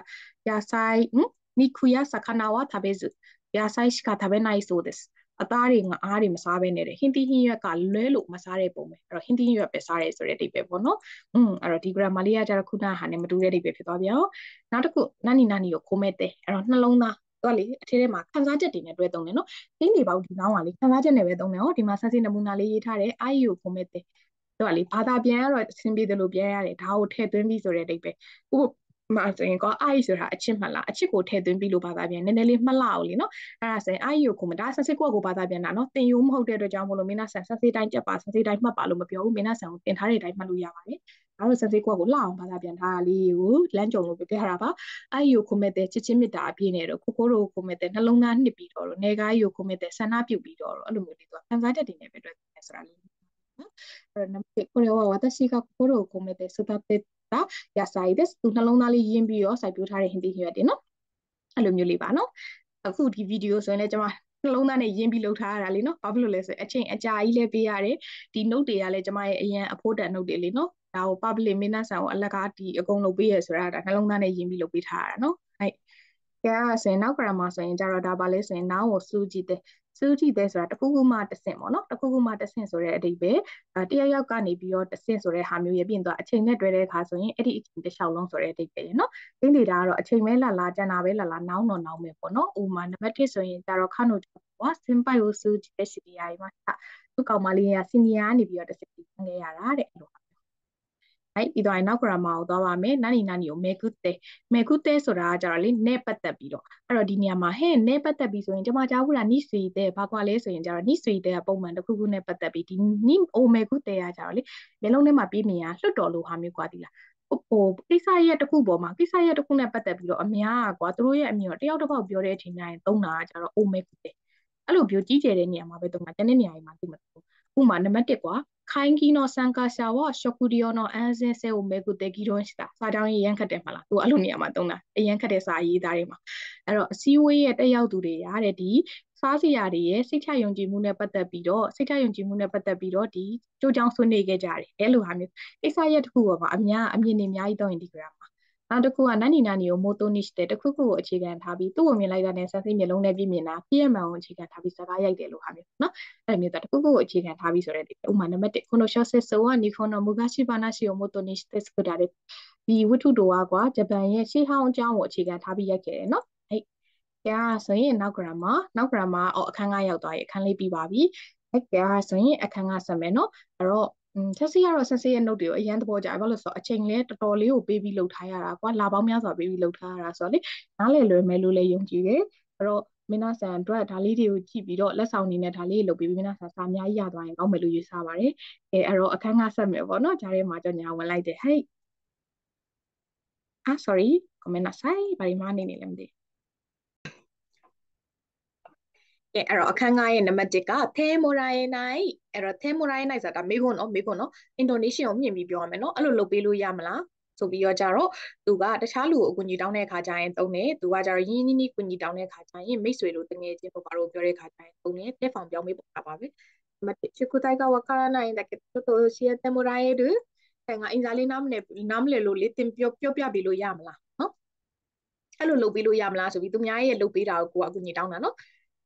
ယာဆိုင်နိခုယစခနာဝသဘေဇယာဆိုင်ရှိကသဘေနိုင်ဆိုです အသားတွေငါအားတွေမစားဘဲနဲ့ဟင်းသီးဟင်းရွက်ကလွဲလို့မစားတဲ့ပုံပဲအဲ့တော့ဟင်းသီးဟင်းရွက်ပဲစားရဲဆိုတဲ့အဓိပ္ပာယ်ပေါ့နော်อืมအဲ့တော့ဒီ grammar လေးကကျတော့ခုနဟာနဲ့မတူတဲ့အဓိပ္ပာယ်ဖြစ်သွားပြန်နောက်တစ်ခုနာနီနာနီကိုခိုးမဲ့တဲ့အဲ့တော့နှလုံးသားတော့လေအထဲထဲမှာခန်းစားချက်တွေနဲ့တွဲသုံးတယ်နော်။တင်းတွေပေါင်းဒီကောင်းကလေခန်းစားချက်နဲ့ပဲသုံးတယ်ဟောဒီမှာဆန်းစစ်နမူနာလေးရေးထားတယ်အာယီကိုခုံမဲ့တဲ့တော့လေဘာသာပြန်ရတော့အဆင်ပြေတယ်လို့ပြန်ရတယ်ဒါကိုထည့်သွင်းပြီးဆိုတဲ့အဓိပ္ပာယ်ဥ မှာဆိုရင်ကောအိုက်ဆိုတာအချစ်မှလားအချစ်ကိုထည့်သွင်းပြီးလို့ဘာသာပြန်နည်းနည်းလေးမှတ်လောက်လေနော်အဲ့ဒါဆိုရင်အိုက်ကိုခုမဒါဆန်စစ်ကိုကိုဘာသာပြန်တာနော်တင်ယူမဟုတ်တဲ့အတွက်ကြောင့်မလို့မင်းနာဆန်ဆန်စစ်တိုင်းကြက်ပါဆန်စစ်တိုင်းမှတ်ပါလို့မပြောဘူးမင်းနာဆန်ကိုတင်ထားတဲ့အတိုင်းမှတ်လို့ရပါတယ်ဒါတော့ဆန်စစ်ကိုကိုလှအောင်ဘာသာပြန်ထားတာလေးကိုလမ်းကြုံလို့ပြထားတာပါအိုက်ကိုခုမဲ့တဲ့ချစ်ချင်းမေတ္တာအပြည့်နဲ့တော့ကိုကိုတို့ခုမဲ့တဲ့နှလုံးသားနှစ်ပြီးတော့နေကားကိုခုမဲ့တဲ့ဆန္ဒပြုတ်ပြီးတော့အဲ့လိုမျိုးလေးသူခံစားချက်တွေနဲ့ပဲတွေ့တယ်ဆိုတာလေး နော်အဲ့တော့これは私が心を込めて育てတာရဆိုင်ですသူနှလုံးသားလေးရင်းပြီးတော့စိုက်ပျိုးထားတဲ့ဟင်းသီးဟင်းရွက်တွေနော်အဲ့လိုမျိုးလေးပါနော်အခုဒီဗီဒီယိုဆိုရင်လည်းကျွန်မနှလုံးသားနဲ့ရင်းပြီးလုပ်ထားရတာလေနော်ဘာဖြစ်လို့လဲဆိုအချိန်အကြာကြီးလည်းပေးရတယ်ဒီ note တွေကလည်းကျွန်မရဲ့အရင်အဖို့တန် note တွေလေနော်ဒါကို public မင်းနာဆန်ကိုအလကားဒီအကုန်လုပ်ပေးရဆိုတာဒါနှလုံးသားနဲ့ရင်းပြီးလုပ်ပေးထားရတာနော်အဲ့ကဲဆိုရင်နောက် grammar ဆိုရင်ကြတော့ဒါပါလဲဆိုရင် noun ကိုစူးကြည့်တဲ့ စူးကြည့်တဲ့ဆိုတာတခုခုမှတဆင့်ပေါ့နော်တခုခုမှတဆင့်ဆိုတဲ့အဓိပ္ပာယ်တယောက်ယောက်ကနေပြီးတော့တဆင့်ဆိုတဲ့ဟာမျိုးရပြင်သွားအချိန်နဲ့တွဲတဲ့အခါဆိုရင်အဲ့ဒီအချိန်တစ်လျှောက်လုံးဆိုတဲ့အဓိပ္ပာယ်ရနော်အင်းဒေတာကတော့အချိန်မဲလာလာကျန်တာပဲလာလာနောင်းတော့နောင်းမယ်ပေါ့နော်ဥမာနံပါတ်1ဆိုရင်ကြတော့ခါနိုကွာစင်ပိုက်ကိုစုကြည့်တဲ့စီတီယာကြီးမှာသူ့ကောင်မလေးကစီနီယာကနေပြီးတော့တစ်စက်ပြီးခံခဲ့ရတာတဲ့အဲ့လို အဲ့ပြီးတော့နောက် grammar ကိုသွားပါမယ်နာနီနာနီကိုမေကုတဲမေကုတဲဆိုတာကကြတော့လေနဲ့ပတ်သက်ပြီးတော့အဲ့တော့ဒီနေရာမှာဟဲ့နဲ့ပတ်သက်ပြီးဆိုရင်ကျွန်မကြားဘူးလားနိဆွေတဲ့ဘာကွာလဲဆိုရင်ကြတော့နိဆွေတဲ့ကပုံမှန်တစ်ခုခုနဲ့ပတ်သက်ပြီးဒီနိအိုမေကုတဲကကြတော့လေမျက်လုံးထဲမှာပြည့်နေရလွတ်တော်လို့ဟာမျိုးကွာဒီလားဟိုကိစ္စရဲ့တစ်ခုပေါ်မှာကိစ္စရဲ့တစ်ခုနဲ့ပတ်သက်ပြီးတော့အများကွာသူတို့ရဲ့အမြင်တော့တယောက်တစ်ပေါက်ပြောတဲ့အချိန်တိုင်းသုံးတာကကြတော့အိုမေကုတဲအဲ့လိုပြောကြီးကျယ်တဲ့နေရာမှာပဲသုံးတာကျန်တဲ့နေရာတွေမှာသိမှာဥမာနံပါတ်1ကွာ ခိုင်းကီနော်ဆန်ကာရှာဝရှော့ကူဒီယောနော်အန်စင်ဆဲကိုမဲကုတေကီရွန်စတာစာကြောင်းရေးရန်ခတ်တယ်မလားသူအဲ့လိုနေရာမှာတုံးတာအရန်ခတ်တဲ့စာရေးသားတွေမှာအဲ့တော့အစည်းအဝေးရဲ့တက်ရောက်သူတွေရတဲ့ဒီစားစရာတွေရဲ့စိတ်ချယုံကြည်မှုနဲ့ပတ်သက်ပြီးတော့စိတ်ချယုံကြည်မှုနဲ့ပတ်သက်ပြီးတော့ဒီကြိုးကြောင်ဆွေးနွေးခဲ့ကြတယ်အဲ့လိုဟာမျိုးကိစ္စရက်တစ်ခုပေါ်မှာအများအမြင်တွေအများကြီးတော့ရင်ဒီ gram မှာ နောက်တစ်ခုကနန်နီနာနီကိုမိုတိုနစ်တဲ့တစ်ခုခုကိုအခြေခံထားပြီးသူ့ကိုမြင်လိုက်တာနဲ့ဆန်းစစ်မျိုးလုံးနဲ့ပြင်မြင်တာ PMN ကိုအခြေခံထားပြီးစကားရိုက်တယ်လို့ဟာမျိုးနော်အဲ့လိုမျိုးတစ်ခုခုကိုအခြေခံထားပြီးဆိုတဲ့ဥပမာနံပါတ်1 Konoshosetsu က Nikon no Mugashi Banashi ကိုမိုတိုနစ်တဲ့စကတာတဲ့ဒီဝတ္ထုတော်ကွာဂျပန်ရဲ့ရှေးဟောင်းအကြောင်းကိုအခြေခံထားပြီးရိုက်ခဲ့တယ်နော်အဲ့ကြာဆိုရင်နောက် grammar နောက် grammar အော်အခန်းကရောက်သွားပြီအခန်းလေးပြီးပါပြီအဲ့ကြာဆိုရင်အခန်းကဆက်မယ်နော်အဲ့တော့ ဆက်စီကတော့ဆက်စီရဲ့ note တွေကိုအရင်သဘောကျတယ်ဘာလို့လဲဆိုတော့အချိန်လဲတော်တော်လေးကိုပေးပြီးလှုပ်ထားရတာကွာလာပေါင်းများစွာပေးပြီးလှုပ်ထားရတာဆိုတော့လေနားလေလွယ်မယ်လို့လည်းယုံကြည်တယ်အဲ့တော့မင်းသားဆန်အတွက်ဒါလေးတွေကိုကြည့်ပြီးတော့လက်ဆောင်အနေနဲ့ဒါလေးတွေလုပ်ပြီးမင်းသားဆန်စာအများကြီးရသွားရင်ကောင်းမယ်လို့ယူဆပါတယ်။အဲအဲ့တော့အခန်းကဆက်မယ်ပေါ့နော်။ဂျားထဲမှာကြောင့်ညာဝင်လိုက်တယ်ဟဲ့။အာ sorry comment ဆိုင်ဘာမှနေနေလည်းမသိဘူး။ ကဲအဲ့တော့အခန်း9ရဲ့နံပါတ်1က Themorai nai အဲ့တော့ Themorai nai ဆိုတာမေခွန်းနော်မေခွန်းနော် intonation ကိုမြင်ပြီးပြောရမယ်နော်အဲ့လိုလုပ်ပေးလို့ရမလားဆိုပြီးတော့ကြတော့သူကတခြားလူကိုအကူအညီတောင်းတဲ့အခါကျရင်သုံးတယ်သူကကြတော့ရင်းရင်းနှီးနှီးကူညီတောင်းတဲ့အခါကျရင်မိတ်ဆွေတို့တငယ်ချင်းတို့ဘာလို့ပြောတဲ့အခါကျရင်သုံးတယ်တက်ဖောင်ပြောင်းပေးပေါ်တာပါပဲမတ်ချကူတိုက်ကဝကာနာရင်တကယ်တိုရှီယတေမိုရိုင်ဒူငါအင်ဇာလေးနားမလဲနားမလဲလို့လေတင်ပြောပြောပြပေးလို့ရမလားနော်အဲ့လိုလုပ်ပေးလို့ရမလားဆိုပြီးသူများရဲ့လုပ်ပေးတာကိုကိုကအကူအညီတောင်းတာနော်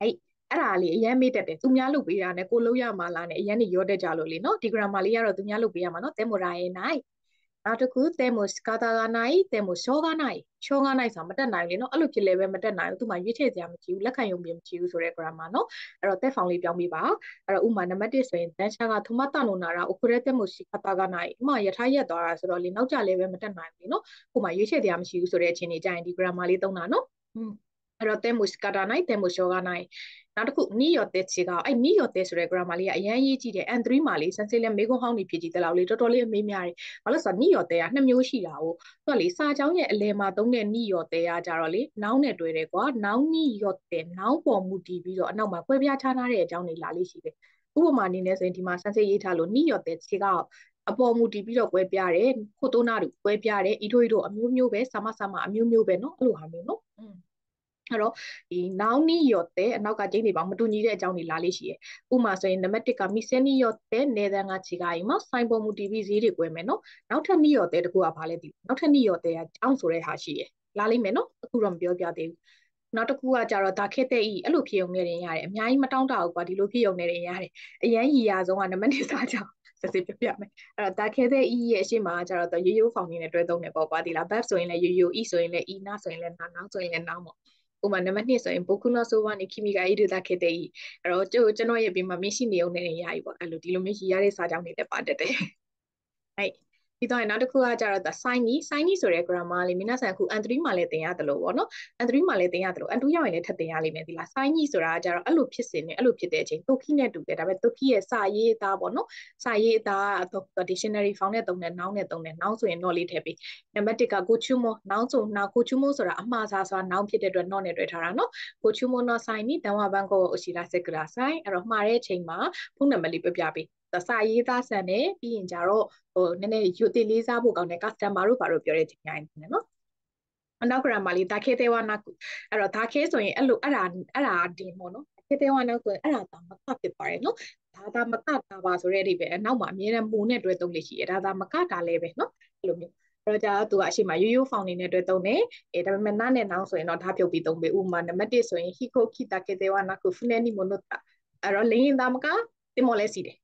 အဲ့ အဲ့ဒါလေးအရင်မေ့တတ်တယ်သူများလုပ်ပေးတာနဲ့ကိုလုပ်ရမှာလားနဲ့အရင်နေရောတက်ကြလို့လေနော်ဒီ grammar လေးကတော့သူများလုပ်ပေးရမှာနော် temora ရဲ့ night နောက်တစ်ခု temos kata ga nai temos show ga nai show ga nai ဆိုတာမတက်နိုင်လေနော်အဲ့လိုဖြစ်လဲပဲမတက်နိုင်ဘူးသူမှရွေးချယ်စရာမရှိဘူးလက်ခံယုံပြမရှိဘူးဆိုတဲ့ grammar နော်အဲ့တော့တက်ဖောင်လေးပြောင်းပေးပါအဲ့တော့ဥမာနံပါတ်1ဆိုရင်တန်ချာကထမတနိုနာရာ okure temos kata ga nai ဥမာယထာရက်သွားတာဆိုတော့လေနောက်ကြလဲပဲမတက်နိုင်ဘူးနော်ဟိုမှာရွေးချယ်စရာမရှိဘူးဆိုတဲ့အချိန်ကြီးကြရင်ဒီ grammar လေးသုံးတာနော် အဲ့တော့ temos kata nai temos show ga nai နောက်တစ်ခုနီးရော်တဲ့ချေကအဲ့နီးရော်တဲ့ဆိုတဲ့ grammar လေးကအရန်ရေးကြည့်တယ် N3 မှာလေးစန်စေးလဲမေကွန်ဟောင်းနေဖြစ်ကြည့်တဲ့လောက်လေးတော်တော်လေးအမေးများတယ်ဘာလို့ဆိုတော့နီးရော်တဲ့ကနှစ်မျိုးရှိတာကိုသူကလေစာချောင်းရဲ့အလဲမှာသုံးတဲ့နီးရော်တဲ့ကကြတော့လေနောင်းနဲ့တွဲတယ်ကွာနောင်းနီးရော်တဲ့နောင်းပေါ်မူတည်ပြီးတော့အနောက်မှာကွဲပြားခြားနားတဲ့အကြောင်းတွေလာလေးရှိတယ်ဥပမာအနေနဲ့ဆိုရင်ဒီမှာစန်စေးရေးထားလို့နီးရော်တဲ့ချေကအပေါ်မူတည်ပြီးတော့ကွဲပြားတယ်ခိုတိုးနာတို့ကွဲပြားတယ်အီထိုးအီထိုးအမျိုးမျိုးပဲဆာမဆာမအမျိုးမျိုးပဲเนาะအဲ့လိုဟာမျိုးเนาะ အဲ့တော့ဒီနောင်နီယော့တဲ့အနောက်ကကျင်းတွေပေါင်းမတူညီတဲ့အကြောင်းတွေလာလေးရှိရယ်ဥမာဆိုရင်နံပါတ်1ကမီဆယ်နီယော့တဲ့နေသန်ကခြေကားကြီးမှာစိုင်ပေါ်မူတီဗီဈေးတွေကွဲမယ်နော်နောက်ထပ်နီယော့တဲ့တကူကဘာလဲဒီနောက်ထပ်နီယော့တဲ့ကကျောင်းဆိုတဲ့ဟာရှိရယ်လာလိမ့်မယ်နော်အခုတော့မပြောပြသေးဘူးနောက်တစ်ခုကကြတော့ဒါခက်တဲ့ဤအဲ့လိုဖြစ်ုံနေတယ်ရတယ်အများကြီးမတောင်းတဘူးကွာဒီလိုဖြစ်ုံနေတယ်ရတယ်အရန်ရီရဆုံးကနံပါတ်1စားကြောင်းစစ်စစ်ပြပြမယ်အဲ့တော့ဒါခဲတဲ့ e ရဲ့အရှိမကျတော့ရိုးရိုးဖောင်နေနဲ့တွဲသုံးတယ်ပေါ့ကွာဒီလား verb ဆိုရင်လည်းရိုးရိုး e ဆိုရင်လည်း e နာဆိုရင်လည်းနာနောက်ဆိုရင်လည်းနောက်ပေါ့ ဥပမာနံပါတ်2ဆိုရင်ဘိုကုနောဆိုဝါနေခီမီကာဣဒတာခေတေအဲ့တော့ကျို့ကျွန်တော်ရဲ့ဘေးမှာမရှိနေအောင်နေရရပြီပေါ့အဲ့လိုဒီလိုမျိုးရရတဲ့စာကြောင်းတွေတက်ပါတက်တယ်အဲ့ ပြီးတော့နောက်တစ်ခုကကြတော့ sign နီ sign နီဆိုတဲ့ grammar လေး mina ဆန်အခု n3 မှာလည်းသင်ရတယ်လို့ပေါ့နော် n3 မှာလည်းသင်ရတယ်လို့ n2 ရောက်ရင်လည်းထပ်သင်ရလိမ့်မယ်ဒီလား sign နီဆိုတာကကြတော့အဲ့လိုဖြစ်စဉ်နဲ့အဲ့လိုဖြစ်တဲ့အချိန်တိုကီနဲ့တူတယ်ဒါပေမဲ့တိုကီရဲ့စာရေးအသားပေါ့နော်စာရေးအသား dictionary found နဲ့တုံးတယ် noun နဲ့တုံးတယ် noun ဆိုရင် not လေးထည့်ပေးနံပါတ်1က gochumo noun ဆို now gochumo ဆိုတာအမှားစားဆိုတာ noun ဖြစ်တဲ့အတွက် not နဲ့တွဲထားတာနော် gochumo no sign နီတန်ဝဘန်ကိုအရှိလာစက်ကလာ sign အဲ့တော့မှားတဲ့အချိန်မှာဖုန်းနံပါတ်လေးပြပြပေး စာရေးသားဆန်တယ်ပြီးရင်ကြတော့ဟိုနည်းနည်းယူတင်လေးစားဖို့ကောင်းတယ် customer တို့ဘာလို့ပြောတဲ့ချိန်တိုင်းတယ်နော်အနောက် grammar လေးဒါခဲသေးဝနာအဲ့တော့ဒါခဲဆိုရင်အဲ့လိုအဲ့ဒါအဲ့ဒါတင်ပေါ့နော်ခဲသေးဝနာဆိုရင်အဲ့ဒါသာမကဖြစ်ပါတယ်နော်ဒါသာမကတာပါဆိုတဲ့အိပဲအနောက်မှာအမြဲတမ်းမိုးနဲ့တွဲသုံးလေးရှိတယ်ဒါသာမကတာလည်းပဲနော်အဲ့လိုမျိုးအဲ့တော့ကြာသူကအရှိမရိုးရိုးဖောင်နေနဲ့တွဲသုံးတယ်အဲဒါပေမဲ့နားနဲ့နောင်းဆိုရင်တော့ဓာတ်ပြုတ်ပြီးသုံးပေးဥမာနံပါတ်1ဆိုရင် hiko kita kete wa naku funeni monota အဲ့တော့လင်းရင်သာမကတင်မော်လဲစီတယ်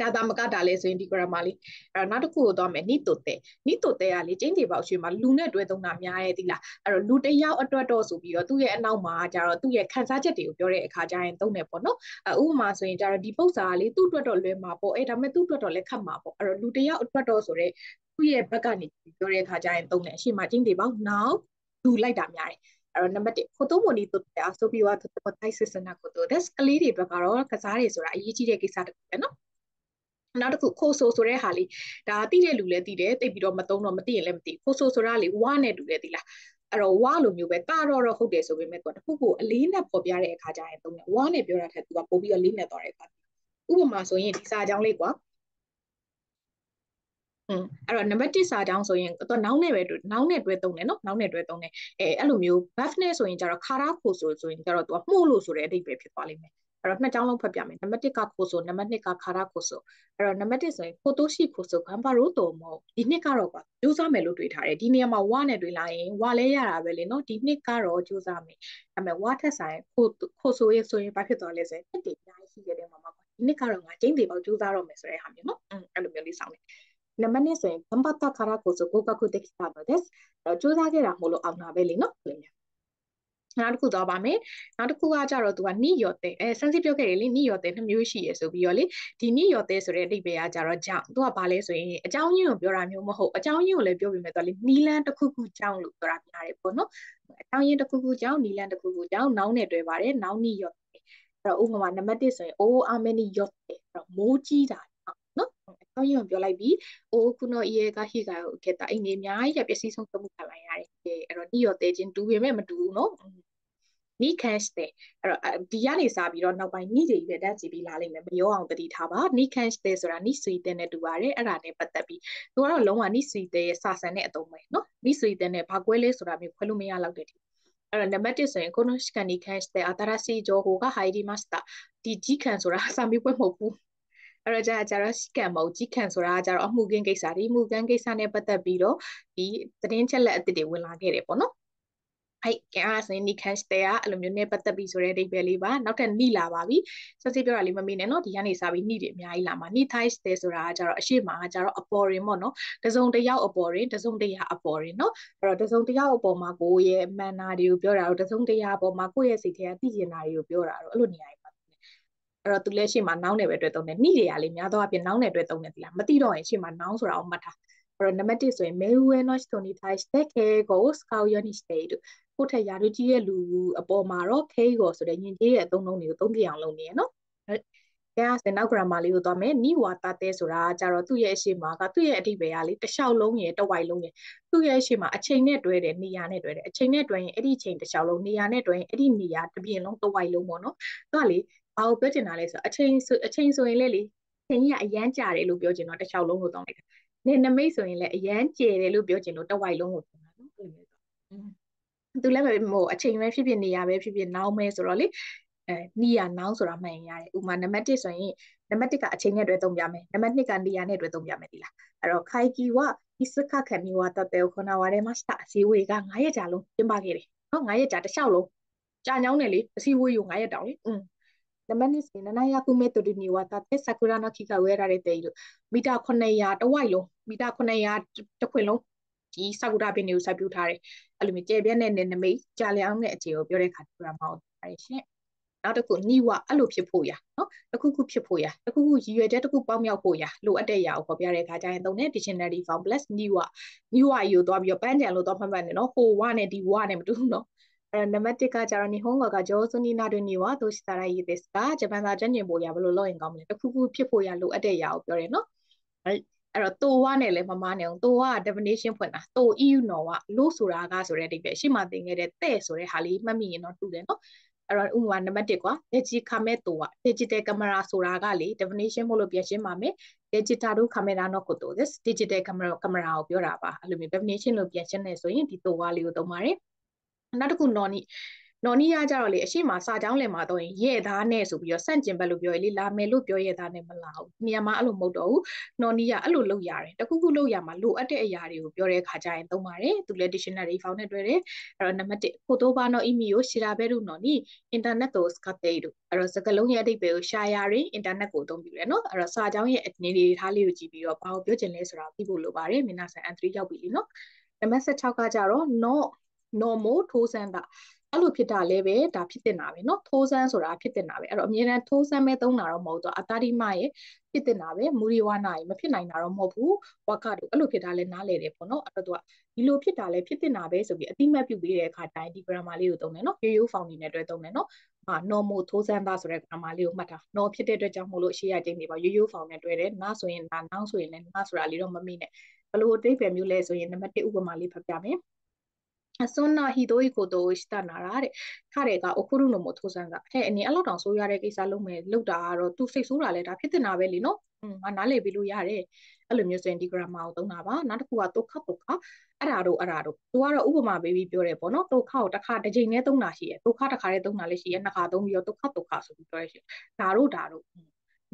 ဒါသာမကတာလဲဆိုရင်ဒီ grammar လေးအဲ့တော့နောက်တစ်ခုကိုသွားမယ်နိတုတဲ့နိတုတဲ့ကလေကျင်းတီပေါက်ရွှေမှာလူနဲ့တွဲသုံးတာများရဲ့ဒီလားအဲ့တော့လူတစ်ယောက်အတွက်တော့ဆိုပြီးတော့သူ့ရဲ့အနောက်မှာကျတော့သူ့ရဲ့ခန်းစားချက်တွေကိုပြောတဲ့အခါကျရင်သုံးတယ်ပေါ့နော်ဥပမာဆိုရင်ကျတော့ဒီပု္ပ္ပာကလေသူ့အတွက်တော့လွယ်မှာပေါ့အဲ့ဒါပေမဲ့သူ့အတွက်တော့လည်းခတ်မှာပေါ့အဲ့တော့လူတစ်ယောက်အတွက်တော့ဆိုတော့သူ့ရဲ့ဘက်ကနေပြောတဲ့အခါကျရင်သုံးတယ်အရှိမကျင်းတီပေါက်နောက်လူလိုက်တာများတယ် အဲ့တော့နံပါတ်1ခိုတိုမိုနီတုတဲ့ဆိုပြီးတော့သူ့တိုက်စစ်စနာကိုတော့ that's ကလေးတွေဘက်ကတော့ကစားတွေဆိုတာအရေးကြီးတဲ့ကိစ္စတစ်ခုပဲနော်နောက်တစ်ခုခိုဆိုဆိုတဲ့ဟာလေးဒါသိတဲ့လူလည်းသိတယ်သိပြီးတော့မသုံးတော့မသိရင်လည်းမသိခိုဆိုဆိုတာလေဝါနဲ့တူတယ်သိလားအဲ့တော့ဝါလိုမျိုးပဲကတော့တော့ဟုတ်တယ်ဆိုပေမဲ့သူကတခုခုအလေးနဲ့ပေါ်ပြတဲ့အခါကျရင်သုံးတယ်ဝါနဲ့ပြောတာထက်သူကပို့ပြီးတော့လေးနဲ့သွားတဲ့အခါဥပမာဆိုရင်ဒီစာကြောင်းလေးကွာอืม အဲ့တော့ number 1စာကြောင်းဆိုရင်တော့နောင်းနဲ့ပဲနောင်းနဲ့တွဲသုံးတယ်နော်နောင်းနဲ့တွဲသုံးတယ်အဲအဲ့လိုမျိုး buff နဲ့ဆိုရင်ကျတော့ခါရခိုဆိုဆိုရင်ကျတော့သူကမှု့လို့ဆိုတဲ့အဓိပ္ပာယ်ဖြစ်သွားလိမ့်မယ်အဲ့တော့နှစ်ကြောင်းလုံးဖတ်ပြမယ်နံပါတ်1ကခိုဆိုနံပါတ်2ကခါရခိုဆိုအဲ့တော့နံပါတ်1ဆိုရင်ခိုတိုရှိခိုဆိုဂမ်ဘာရိုတော်မဟုတ်ဒီနှစ်ကတော့ကွာကြိုးစားမယ်လို့တွေးထားတယ်ဒီနေရာမှာဝါနဲ့တွေးလိုက်ရင်ဝါလဲရတာပဲလေနော်ဒီနှစ်ကတော့ကြိုးစားမယ်ဒါပေမဲ့ဝါထက်ဆိုင်ခိုခိုဆိုရေးဆိုရင်ဘာဖြစ်သွားလဲဆိုရင်တစ်တည်အများကြီးရှိခဲ့တဲ့မှာမှာကွာဒီနှစ်ကတော့ငါကျင်းသေးပေါ့ကြိုးစားတော့မယ်ဆိုတဲ့ဟာမျိုးနော်အဲ့လိုမျိုးလေးစောင်းတယ် နံပါတ်2ဆိုရင်ဂမ်ဘာတာခါရခိုဆိုကိုကခုတက်ခိတာတော့ des အဲ့တော့ကြိုးစားခဲ့တာမို့လို့အောင်တာပဲလေနော်အဲ့လိုမျိုးနောက်တစ်ခုသွားပါမယ်နောက်တစ်ခုကကြတော့သူကနိယောတဲ့အဲစမ်းစစ်ပြောခဲ့တယ်လေနိယောတဲ့နှစ်မျိုးရှိရဆိုပြီးတော့လေဒီနိယောတဲ့ဆိုတဲ့အဓိပ္ပာယ်ကကြတော့ကြောင့်သူကဘာလဲဆိုရင်အကြောင်းရင်းကိုပြောတာမျိုးမဟုတ်အကြောင်းရင်းကိုလည်းပြောပြမယ်သူကလေနီလန်တစ်ခုခုကြောင့်လို့ပြောတာများတယ်ပေါ့နော်အကြောင်းရင်းတစ်ခုခုကြောင့်နီလန်တစ်ခုခုကြောင့်နောင်းနဲ့တွဲပါတယ်နောင်းနိယောတဲ့အဲ့တော့ဥပမာနံပါတ်1ဆိုရင် oh how many yacht အဲ့တော့မိုးကြီးတာနော် အောင်ရင်ပြောလိုက်ပြီးအိုးခုနောအေကဟိကာကိုခေတာအိနေအများကြီးပျက်စီးဆုံးမှုခံလိုက်ရတယ်အဲ့တော့ဒီရောတဲချင်းတူပေမဲ့မတူဘူးနော်နီး cash တဲ့အဲ့တော့ဒီကနေစပြီးတော့နောက်ပိုင်းနီးတွေပဲတက်ကြည့်ပြီးလာလိမ့်မယ်မရောအောင်တတိထားပါနီး cash တဲ့ဆိုတာနီးဆွေတဲ့နဲ့တူပါတယ်အဲ့ဒါနဲ့ပတ်သက်ပြီးသူကတော့လုံးဝနီးဆွေတဲ့ရဲ့စာဆန်တဲ့အတုံးပဲနော်နီးဆွေတဲ့နဲ့ဘာကွဲလဲဆိုတာမျိုးခွဲလို့မရတော့တဲ့အဲ့တော့နံပါတ်1ဆိုရင်ကိုနိုရှကန်နီ cash တဲ့ atarasi joho ga hairimasu ta ဒီ g ခံဆိုတာစာမေးပွဲမဟုတ်ဘူး အဲ့တော့ကြာကြာတော့စကန်မဟုတ်ကြီးခံဆိုတာကကြာတော့အမှုကင်းကိစ္စဒီမှုကင်းကိစ္စနဲ့ပတ်သက်ပြီးတော့ဒီသတင်းချက်လက်အသစ်တွေဝင်လာခဲ့တယ်ပေါ့နော်အဲ့ကဲအားစင်းနီခန့်တဲ့ကအဲ့လိုမျိုးနဲ့ပတ်သက်ပြီးဆိုတဲ့အဓိပ္ပာယ်လေးပါနောက်ထပ်နှိလာပါပြီဆက်စစ်ပြောတာလေးမမေ့နဲ့နော်ဒီကနေစပြီးနှိတွေအများကြီးလာမှာနှိ thighs တဲ့ဆိုတာကကြတော့အရှိမကကြတော့အပေါ်ရင်ပေါ့နော်တစုံတယောက်အပေါ်ရင်တစုံတရာအပေါ်ရင်နော်အဲ့တော့တစုံတယောက်အပေါ်မှာကိုယ့်ရဲ့မန်နာတွေကိုပြောတာတော့တစုံတရာအပေါ်မှာကိုယ့်ရဲ့စိတ်ထဲကသိကျင်တာတွေကိုပြောတာတော့အဲ့လိုနေရာတွေမှာ အဲ့တော့သူလည်းရှေ့မှာနောင်းနေပဲတွေ့သုံးတယ်နှိတွေကလေများသောအားဖြင့်နောင်းနေတွေ့သုံးတယ်ဒီလားမသိတော့ရင်ရှေ့မှာနောင်းဆိုတာအောင်မှတ်ထားအဲ့တော့နံပါတ်1ဆိုရင် meruenos tonitais de que gos kauyonisteidu ကိုထက်ရာထူးကြီးရဲ့လူအပေါ်မှာတော့ K ကိုဆိုတဲ့ညင်ကြီးရဲ့အသုံးလုံးတွေကိုသုံးပြအောင်လုပ်နေရနော်အဲဒါစနောက် grammar လေးကိုသွားမယ်နိဝါတတဲ့ဆိုတာကကြတော့သူ့ရဲ့အရှိမှာကသူ့ရဲ့အဓိပ္ပာယ်ကလေတစ်လျှောက်လုံးရယ်တစ်ဝိုက်လုံးရယ်သူ့ရဲ့အရှိမှာအချိန်နဲ့တွဲတယ်နေရာနဲ့တွဲတယ်အချိန်နဲ့တွဲရင်အဲ့ဒီအချိန်တစ်လျှောက်လုံးနေရာနဲ့တွဲရင်အဲ့ဒီနေရာတစ်ပြင်လုံးတစ်ဝိုက်လုံးပေါ့နော်သူကလေ ဘာကိုပြောချင်တာလဲဆိုအချိန်ဆိုအချိန်ဆိုရင်လေလေအချိန်ကြီးကအရန်ကြာတယ်လို့ပြောချင်တော့တစ်လျှောက်လုံးကိုတောင်းလိုက်တာနေနမိတ်ဆိုရင်လည်းအရန်ကျယ်တယ်လို့ပြောချင်လို့တစ်ဝိုက်လုံးကိုပြောတာနော်အဲ့လိုမျိုးသူလည်းပဲဟိုအချိန်ပဲဖြစ်ဖြစ်နေရပဲဖြစ်ဖြစ်နောင်းမဲဆိုတော့လေအဲနီယာနောင်းဆိုတာမှန်ရတယ်ဥမာနံပါတ်1ဆိုရင်နံပါတ်1ကအချိန်နဲ့တွဲသုံးပြမယ်နံပါတ်2ကနီယာနဲ့တွဲသုံးပြမယ်ဒီလားအဲ့တော့ခိုင်ကီဝဣစခခမီဝတတေခနာဝရဲမစတာအစီဝေက9ရက်ကြာလုံးကျင်းပခဲ့တယ်နော်9ရက်ကြာတစ်လျှောက်လုံးကြာညောင်းတယ်လေအစီဝေယူ9ရက်တောင်လေอืม နံပါတ်2ဆိုရင်နနာယာကုမေတိုဒီနီဝတာတေဆာကူရာနာခိကဝဲရတဲ့တေလို့မီတာ900တဝိုက်လုံးမီတာ900တစ်ခွင်လုံးဒီစာကူတာပင်တွေကိုစိုက်ပျိုးထားတယ်အဲ့လိုမျိုးကျယ်ပြန့်တဲ့နယ်နမိတ်ကြာလျောင်းတဲ့အခြေကိုပြောတဲ့အခါကျတော့မဟုတ်ပါတယ်ရှင်နောက်တစ်ခုနိဝအဲ့လိုဖြစ်ဖို့ရနော်တစ်ခုခုဖြစ်ဖို့ရတစ်ခုခုရည်ရွယ်ချက်တစ်ခုပေါင်းမြောက်ဖို့ရလိုအပ်တဲ့ຢာကိုပြောပြတဲ့အခါကျရင်သုံးတဲ့ dictionary form plus နိဝနိဝယူသွားပြီးတော့ပန်းကြံလို့တော့မှတ်မှတ်နေနော်ဟိုဝနဲ့ဒီဝနဲ့မတူဘူးနော် အဲ့နံပါတ်1ကကျတော့နိဟွန်ဂောကဂျောဆူနီနာတွင်နေဝါဒိုရှိတာရရေးသစ်ကဂျပန်စာကျင့်ကျင်ဖို့ရဘလို့လုပ်ရင်ကောင်းမလဲတခုခုဖြစ်ဖို့ရလိုအပ်တဲ့အရာကိုပြောတယ်နော်အဲ့အဲ့တော့တိုဝါနဲ့လည်းမမနဲ့အောင်တိုဝါက definition ဖွင့်တာတို EU နော်ကလို့ဆိုတာကဆိုတဲ့အဓိပ္ပာယ်ရှေ့မှာသင်ခဲ့တဲ့တဲ့ဆိုတဲ့ဟာလေးမှတ်မိရင်တော့တူတယ်နော်အဲ့တော့ဥပမာနံပါတ်1ကွာ digital camera တိုဝါ digital camera ဆိုတာကလေ definition မို့လို့ပြင်ရှင်းပါမယ် digital တို့ camera တော့ကိုတို this digital camera camera ကိုပြောတာပါအဲ့လိုမျိုး definition လို့ပြင်ရှင်းနေဆိုရင်ဒီတိုဝါလေးကိုသုံးပါတယ် နောက်တစ်ခု non နော်နီးယားကြတော့လေအရှိမစာကြောင်းလင်မှာတော့ရင်ရဲ့သားနဲ့ဆိုပြီးတော့စန့်ကျင်ဘက်လို့ပြောရလေလာမယ်လို့ပြောရဲ့သားနဲ့မလာဘူးနေရာမှာအဲ့လိုမဟုတ်တော့ဘူးနော်နီးယားအဲ့လိုလုပ်ရတယ်တခုခုလုပ်ရမှာလိုအပ်တဲ့အရာတွေကိုပြောတဲ့အခါကျရင်သုံးပါတယ်သူလည်း dictionary ဖောင်းနဲ့တွဲတယ်အဲ့တော့နံပါတ်1ကိုတိုဘာနော်အီမီကိုရှီရာဘဲရုနော်နီ internet ကို scape တို့အဲ့တော့စကလုံးရဲ့အဓိပ္ပာယ်ကိုရှာယာရင် internet ကိုအသုံးပြုတယ်နော်အဲ့တော့စာကြောင်းရဲ့အနေဒီထားလေးကိုကြည့်ပြီးတော့ဘာကိုပြောချင်လဲဆိုတာသိဖို့လိုပါတယ်မင်းနာဆန် N3 ရောက်ပြီလीနော်နံပါတ်16ကကြတော့ not normal ထိုးစမ်းတာအဲ့လိုဖြစ်တာလည်းပဲဒါဖြစ်တင်တာပဲเนาะထိုးစမ်းဆိုတာဖြစ်တင်တာပဲအဲ့တော့အမြဲတမ်းထိုးစမ်းပဲသုံးတာတော့မဟုတ်တော့အတာတိမရဲ့ဖြစ်တင်တာပဲမူရီဝါနာရဲ့မဖြစ်နိုင်တာတော့မဟုတ်ဘူးဝါကတို့အဲ့လိုဖြစ်တာလည်းနားလေတယ်ပေါ့နော်အဲ့တော့သူကဒီလိုဖြစ်တာလည်းဖြစ်တင်တာပဲဆိုပြီးအတိမတ်ပြုပေးတဲ့အခါတိုင်းဒီ grammar လေးကိုသုံးတယ်နော်ရိုးရိုး found နဲ့တွဲသုံးတယ်နော်အာ normal ထိုးစမ်းတာဆိုတဲ့ grammar လေးကိုမှတ်တာ no ဖြစ်တဲ့အတွက်ကြောင့်မို့လို့ရှေ့ရချိန်နေပါရိုးရိုး found နဲ့တွဲတယ်နားဆိုရင်နားနောင်းဆိုရင်လည်းနားဆိုတာလေးတော့မမိနဲ့ဘလို့အတိတ်ပဲမျိုးလဲဆိုရင်နံပါတ်1ဥပမာလေးဖတ်ပြမယ် စွန်းနာဟီတိုဟီကိုတိုしたနာတာတဲ့ခရတဲ့ကအခုရုလိုမျိုးထိုးစမ်းတာအဲအနေအဲ့လောက်တောင်ဆိုးရတဲ့ကိစ္စလုံးမယ်လောက်တာကတော့သူစိတ်ဆိုးတာလဲဒါဖြစ်တင်တာပဲလीနော်ငါနားလေပြီးလို့ရတယ်အဲ့လိုမျိုးဆိုရင်ဒီ grammar ကိုသုံးတာပါနောက်တစ်ခုကတုခတုခအဲ့ဒါတို့အဲ့ဒါတို့သူကတော့ဥပမာပေးပြီးပြောတယ်ပေါ့နော်တုခကိုတစ်ခါတစ်ချိန်နဲ့သုံးတာရှိရယ်တုခတစ်ခါနဲ့သုံးတာလည်းရှိရယ်နှစ်ခါသုံးပြီးတော့တုခတုခဆိုပြီးပြောရရှိဒါတို့ဒါတို့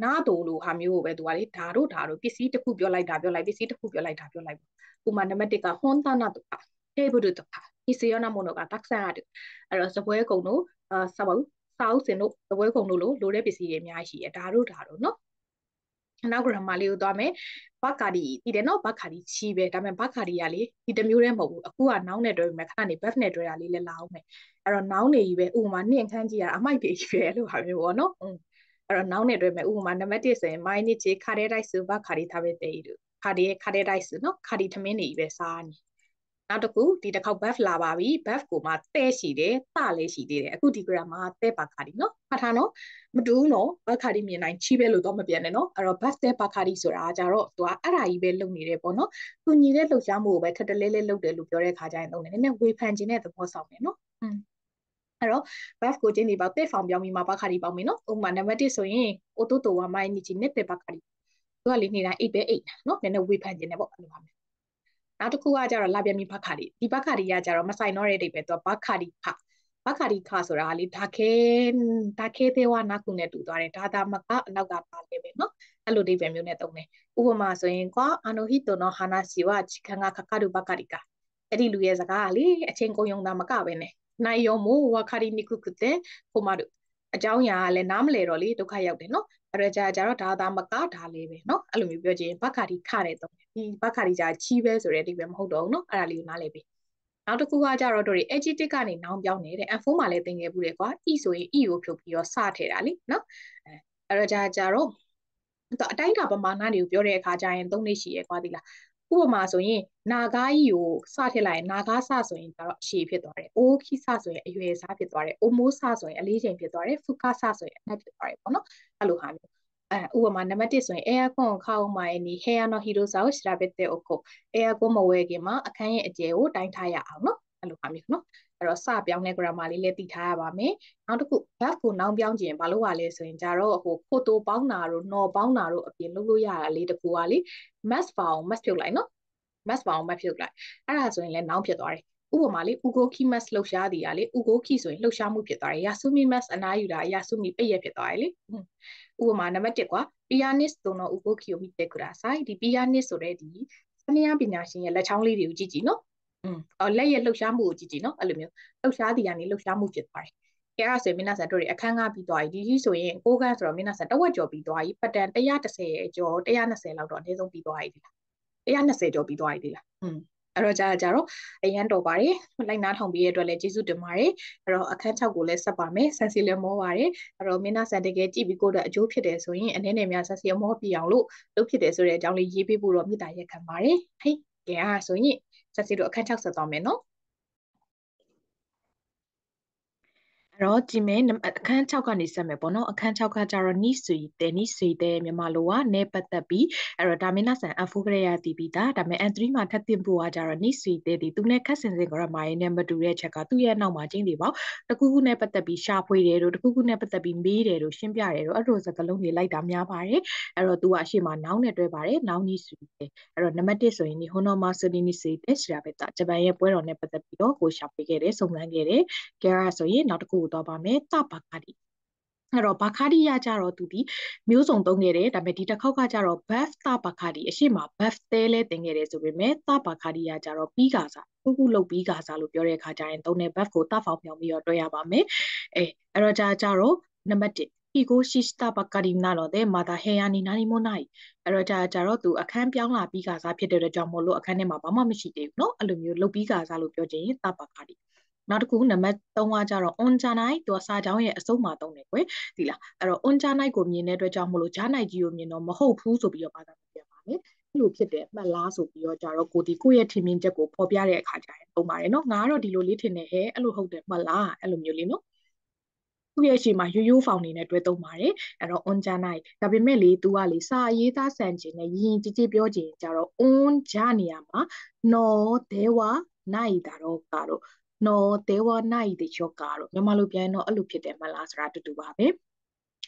နာတို့လိုဟာမျိုးကိုပဲသူကလေဒါတို့ဒါတို့ပစ္စည်းတစ်ခုပြောလိုက်တာပြောလိုက်ပစ္စည်းတစ်ခုပြောလိုက်တာပြောလိုက်ဥပမာနံပါတ်1ကဟွန်သနာတုခ table တို့တပါဒီစီရောနာမုန်တို့ကတက်ဆန်ရတယ်အဲ့တော့စပွဲကုံတို့အာစပါဘူးစာအုပ်စင်တို့စပွဲကုံတို့လိုလိုတဲ့ပစ္စည်းတွေအများကြီးရှိတယ်ဒါတို့ဒါတို့နော်နောက် grammar လေးကိုသွားမယ်ဘက်ကာဒီတည်တယ်နော်ဘက်ကာဒီချီးပဲဒါပေမဲ့ဘက်ကာဒီကလေဒီတစ်မျိုးတည်းမဟုတ်ဘူးအခုကနောင်းနဲ့တွဲပြီးမှခဏနေ buff နဲ့တွဲတာလေးလည်းလာအောင်မယ်အဲ့တော့နောင်းနေကြီးပဲဥပမာနှင့်ခန်းကြည့်ရအမိုက်တွေကြီးပဲလို့ဟာမျိုးပေါ့နော်အဲ့တော့နောင်းနဲ့တွဲမယ်ဥပမာနံပါတ်1ဆိုရင် minus j ခါတဲ့ rice ဘက်ကာဒီထားပဲတည်ရခါတဲ့ခါတဲ့ rice နော်ခါဒီသမင်းနေကြီးပဲစားနေ နောက်တစ်ခုဒီတစ်ခေါက် buff လာပါပြီ buff ကိုမှတဲ့ရှိတယ်တလည်းရှိသေးတယ်အခုဒီ grammar တဲ့ပါခါဒီနော်ဖတ်ထားနော်မတူဘူးနော်ဘခါဒီမြင်နိုင်ချီးပဲလို့တော့မပြန်နဲ့နော်အဲ့တော့ buff တဲ့ပါခါဒီဆိုတာကြတော့သူကအဲ့ဒါကြီးပဲလုပ်နေတယ်ပေါ့နော်သူညီတဲ့လှုပ်ရှားမှုကိုပဲထက်တလဲလဲလုပ်တယ်လို့ပြောတဲ့ခါကျရင်တော့နည်းနည်းဝေဖန်ခြင်းတဲ့သဘောဆောင်တယ်နော်อืมအဲ့တော့ buff ကိုချင်းဒီပေါ့တဲ့ဖောင်ပြောင်းပြီးမှပါခါဒီပေါင်းမယ်နော်ဥပမာနံပါတ်1ဆိုရင်အိုတိုတိုဝါမိုင်းနီချီနဲ့တဲ့ပါခါဒီသူကလေနေတိုင်းအိတ်ပဲအိတ်နော်နည်းနည်းဝေဖန်ခြင်းတယ်ပေါ့အဲ့လိုပါမယ် နောက်တစ်ခုကကြတော့လာပြန်ပြီးဘခါဒီဒီဘခါဒီကကြတော့မဆိုင်တော့တဲ့အဓိပ္ပာယ်သူကဘခါဒီခဘခါဒီခဆိုတာလေဒါခဲဒါခဲသေးဝနာကုနဲ့တူသွားတယ်ဒါသာမကအနောက်ကပါလေပဲเนาะအဲ့လိုအဓိပ္ပာယ်မျိုးနဲ့သုံးတယ်ဥပမာဆိုရင်ကွာအာနိုဟီတိုနောဟာနာစီဝချီခန်ကခကာဒူဘခါဒီကအဲ့ဒီလူရဲ့စကားကလေအချင်းကုန်ယုံတာမကပဲနဲ့နိုင်ယောမိုဝါခါဒီနိကုကုတဲ့ကိုမတို့ အကြောင်းအရာကလည်းနားမလဲတော့လေဒုက္ခရောက်တယ်နော်အဲ့ဒါကြတော့ဒါသာမကဒါလေးပဲနော်အဲ့လိုမျိုးပြောချင်ဘခါဒီခတဲ့တော့ဒီဘခါဒီကြာချီးပဲဆိုတဲ့အဓိပ္ပာယ်မဟုတ်တော့ဘူးနော်အဲ့ဒါလေးကိုနားလည်ပြီနောက်တစ်ခုကကြတော့တို့တွေ adjective ကနေနောင်ပြောင်းနေတဲ့ F4 မှာလည်းသင်ခဲ့ဘူးတယ်ကွာ e ဆိုရင် e ကိုဖြုတ်ပြီးတော့စထည့်တာလीနော်အဲအဲ့တော့ကြာကြတော့တော့အတိုင်းတာပမာဏတွေကိုပြောတဲ့အခါကျရင်သုံးလေးရှိရဲကွာဒီလား ဥပမာဆိုရင်နာဂါကြီးကိုစထည့်လိုက်ရင်နာဂါစဆိုရင်တော့အရှည်ဖြစ်သွားတယ်။အိုးခိစဆိုရင်အရွယ်စားဖြစ်သွားတယ်။အိုမိုးစဆိုရင်အလေးချိန်ဖြစ်သွားတယ်။ဖူကာစဆိုရင်အနက်ဖြစ်သွားတယ်ပေါ့နော်။အဲ့လိုဟာမျိုးအဲဥပမာနံပါတ်1ဆိုရင် aircon ကိုခောက်မှရင်ဒီ hair no hero စာကိုရှာပစ်တဲ့အခု aircon မဝဲခင်မှာအခန်းရဲ့အကျယ်ကိုတိုင်းထားရအောင်နော် အဲ့လိုဟာမျိုးနော်အဲ့တော့စပြောင်းတဲ့ grammar လေးလည်းသိထားရပါမယ်နောက်တစ်ခု verb ကိုနောင်ပြောင်းခြင်းဘာလို့ပါလဲဆိုရင်ကြတော့ဟိုခိုတိုပေါင်းတာတို့နော်ပေါင်းတာတို့အပြင်လုပ်လို့ရတာလေးတကူကလေ must ပါအောင် must ဖြုတ်လိုက်နော် must ပါအောင် must ဖြုတ်လိုက်အဲ့ဒါဆိုရင်လည်းနောင်ဖြစ်သွားတယ်ဥပမာလေး ugoki mask လှုပ်ရှားတည်တာလေ ugoki ဆိုရင်လှုပ်ရှားမှုဖြစ်သွားတယ် yasumi mask အနားယူတာ yasumi ပိတ်ရက်ဖြစ်သွားတယ်လေဥပမာနံပါတ်1ကွာ pianist ဆိုတော့ ugoki ကိုမိတဲ့ kurasai ဒီ pianist ဆိုတဲ့ဒီစနေယပညာရှင်ရဲ့လက်ချောင်းလေးတွေကိုကြည့်ကြည့်နော် အော်လက်ရဲ့လှုပ်ရှားမှုကိုကြည့်ကြည့်နော်အဲ့လိုမျိုးလှုပ်ရှားသည်ကနေလှုပ်ရှားမှုဖြစ်သွားတယ်ကဲအဲ့ဆိုရင်မင်းနာဆန်တို့တွေအခန်းကားပြီးသွားပြီဒီကြီးဆိုရင်ကိုကန်းဆိုတော့မင်းနာဆန်တဝက်ကျော်ပြီးသွားပြီပတ်တန်130ကျော်120လောက်တော့အနည်းဆုံးပြီးသွားပြီဒီလား120ကျော်ပြီးသွားပြီဒီလားอืมအဲ့တော့ကြာကြာတော့အရန်တော်ပါတယ်လိုက်နားထောင်ပြီးရတဲ့အတွက်လည်းကျေးဇူးတင်ပါတယ်အဲ့တော့အခန်း6ကိုလည်းဆက်ပါမယ်ဆန်စီလည်းမောပါတယ်အဲ့တော့မင်းနာဆန်တကယ်ကြည့်ပြီးကိုတော့အကျိုးဖြစ်တယ်ဆိုရင်အနေနဲ့များဆန်စီအမောပြအောင်လို့လုပ်ဖြစ်တယ်ဆိုတဲ့အကြောင်းလေးရေးပေးဖို့တော့မေတ္တာရက်ခံပါတယ်ဟဲ့ကဲအားဆိုရင် ဆန်စီတို့အခန်း6ဆက်သွားမယ်နော် အဲ့တော့ကြည့်မယ်အခန်း6ကနေဆက်မယ်ပေါ့နော်အခန်း6ကကြတော့နိဆွေတဲ့နိဆွေတဲ့မြန်မာလိုကနေပတ်သက်ပြီးအဲ့တော့ဒါမင်းနာဆန်အဖိုးကရရတည်ပြီးသားဒါပေမဲ့ N3 မှာထပ်တင်ဖို့ကကြတော့နိဆွေတဲ့ဒီသူနဲ့ခက်စင်စင် grammar ရင်းနဲ့မတူတဲ့ချက်ကသူ့ရဲ့နောက်မှာကျင်းနေပေါ့တခုခုနဲ့ပတ်သက်ပြီးရှာဖွေတယ်တို့တခုခုနဲ့ပတ်သက်ပြီးမေးတယ်တို့ရှင်းပြတယ်တို့အဲ့လိုစကားလုံးတွေလိုက်တာများပါတယ်အဲ့တော့သူကအရှိမနောင်းနဲ့တွဲပါတယ်နောင်းနိဆွေတဲ့အဲ့တော့နံပါတ်1ဆိုရင်ဒီဟွန်နော်မာဆိုဒီနိဆွေတဲ့ရှာပဲတာဂျပန်ရဲ့ပွဲတော်နဲ့ပတ်သက်ပြီးတော့ကိုရှာဖွေခဲ့တယ်စုံစမ်းခဲ့တယ် Gara ဆိုရင်နောက်တစ်ခုကိုသွားပါမယ်တဘာခဒီအဲ့တော့ဘာခါဒီရကြတော့သူဒီမျိုးစုံသုံးခဲ့တယ်ဒါပေမဲ့ဒီတစ်ခေါက်ကကြတော့ buff တဘာခဒီအရှိမ buff တဲလဲတင်ခဲ့တယ်ဆိုပေမဲ့တဘာခဒီရကြတော့ပြီးကစားခုခုလုတ်ပြီးကစားလို့ပြောတဲ့အခါကျရင်သုံးတဲ့ buff ကိုတဖောင်ပြောင်းပြီးတော့တွေ့ရပါမယ်အဲအဲ့တော့ကြာကြတော့နံပါတ်1ီကိုရှိစတာဘကရီနာတော့တဲ့မာတာဟေယာနီနာနီမိုနိုင်အဲ့တော့ကြာကြာတော့သူအခန်းပြောင်းလာပြီးကစားဖြစ်တဲ့အတွက်ကြောင့်မို့လို့အခန်းထဲမှာဘာမှမရှိသေးဘူးเนาะအဲ့လိုမျိုးလုတ်ပြီးကစားလို့ပြောချင်ရင်တဘကရီ နောက်တစ်ခုနံပါတ်3ကကြတော့ on janai သူကစာကြောင်းရဲ့အစုံမှာတုံးတယ်ကွယ်ဒီလားအဲ့တော့ on janai ကိုမြင်တဲ့အတွက်ကြောင့်မလို့ janai ကြီးကိုမြင်တော့မဟုတ်ဘူးဆိုပြီးတော့ဘာသာပြန်ပါလေအဲ့လိုဖြစ်တယ်မှတ်လားဆိုပြီးတော့ကြတော့ကိုဒီကိုယ့်ရဲ့ထင်မြင်ချက်ကိုဖော်ပြတဲ့အခါကျရင်တုံးပါတယ်နော်ငါကတော့ဒီလိုလေးထင်တယ်ဟဲ့အဲ့လိုဟုတ်တယ်မှတ်လားအဲ့လိုမျိုးလေးနော်သူ့ရဲ့ရှေ့မှာရိုးရိုးဖောင်နေနဲ့တွဲသုံးပါတယ်အဲ့တော့ on janai ဒါပေမဲ့လေ तू ကလေစာရေးသားဆန်ချင်နဲ့ယဉ်ကြည်ကြည်ပြောချင်ကြတော့ on jania မှာ no dewa nai တာတော့ကတော့ နော်တဲဝနိုင်တဲ့ယောဂါတို့မြန်မာလိုပြန်တော့အဲ့လိုဖြစ်တယ်မလားဆိုတာတူတူပါပဲ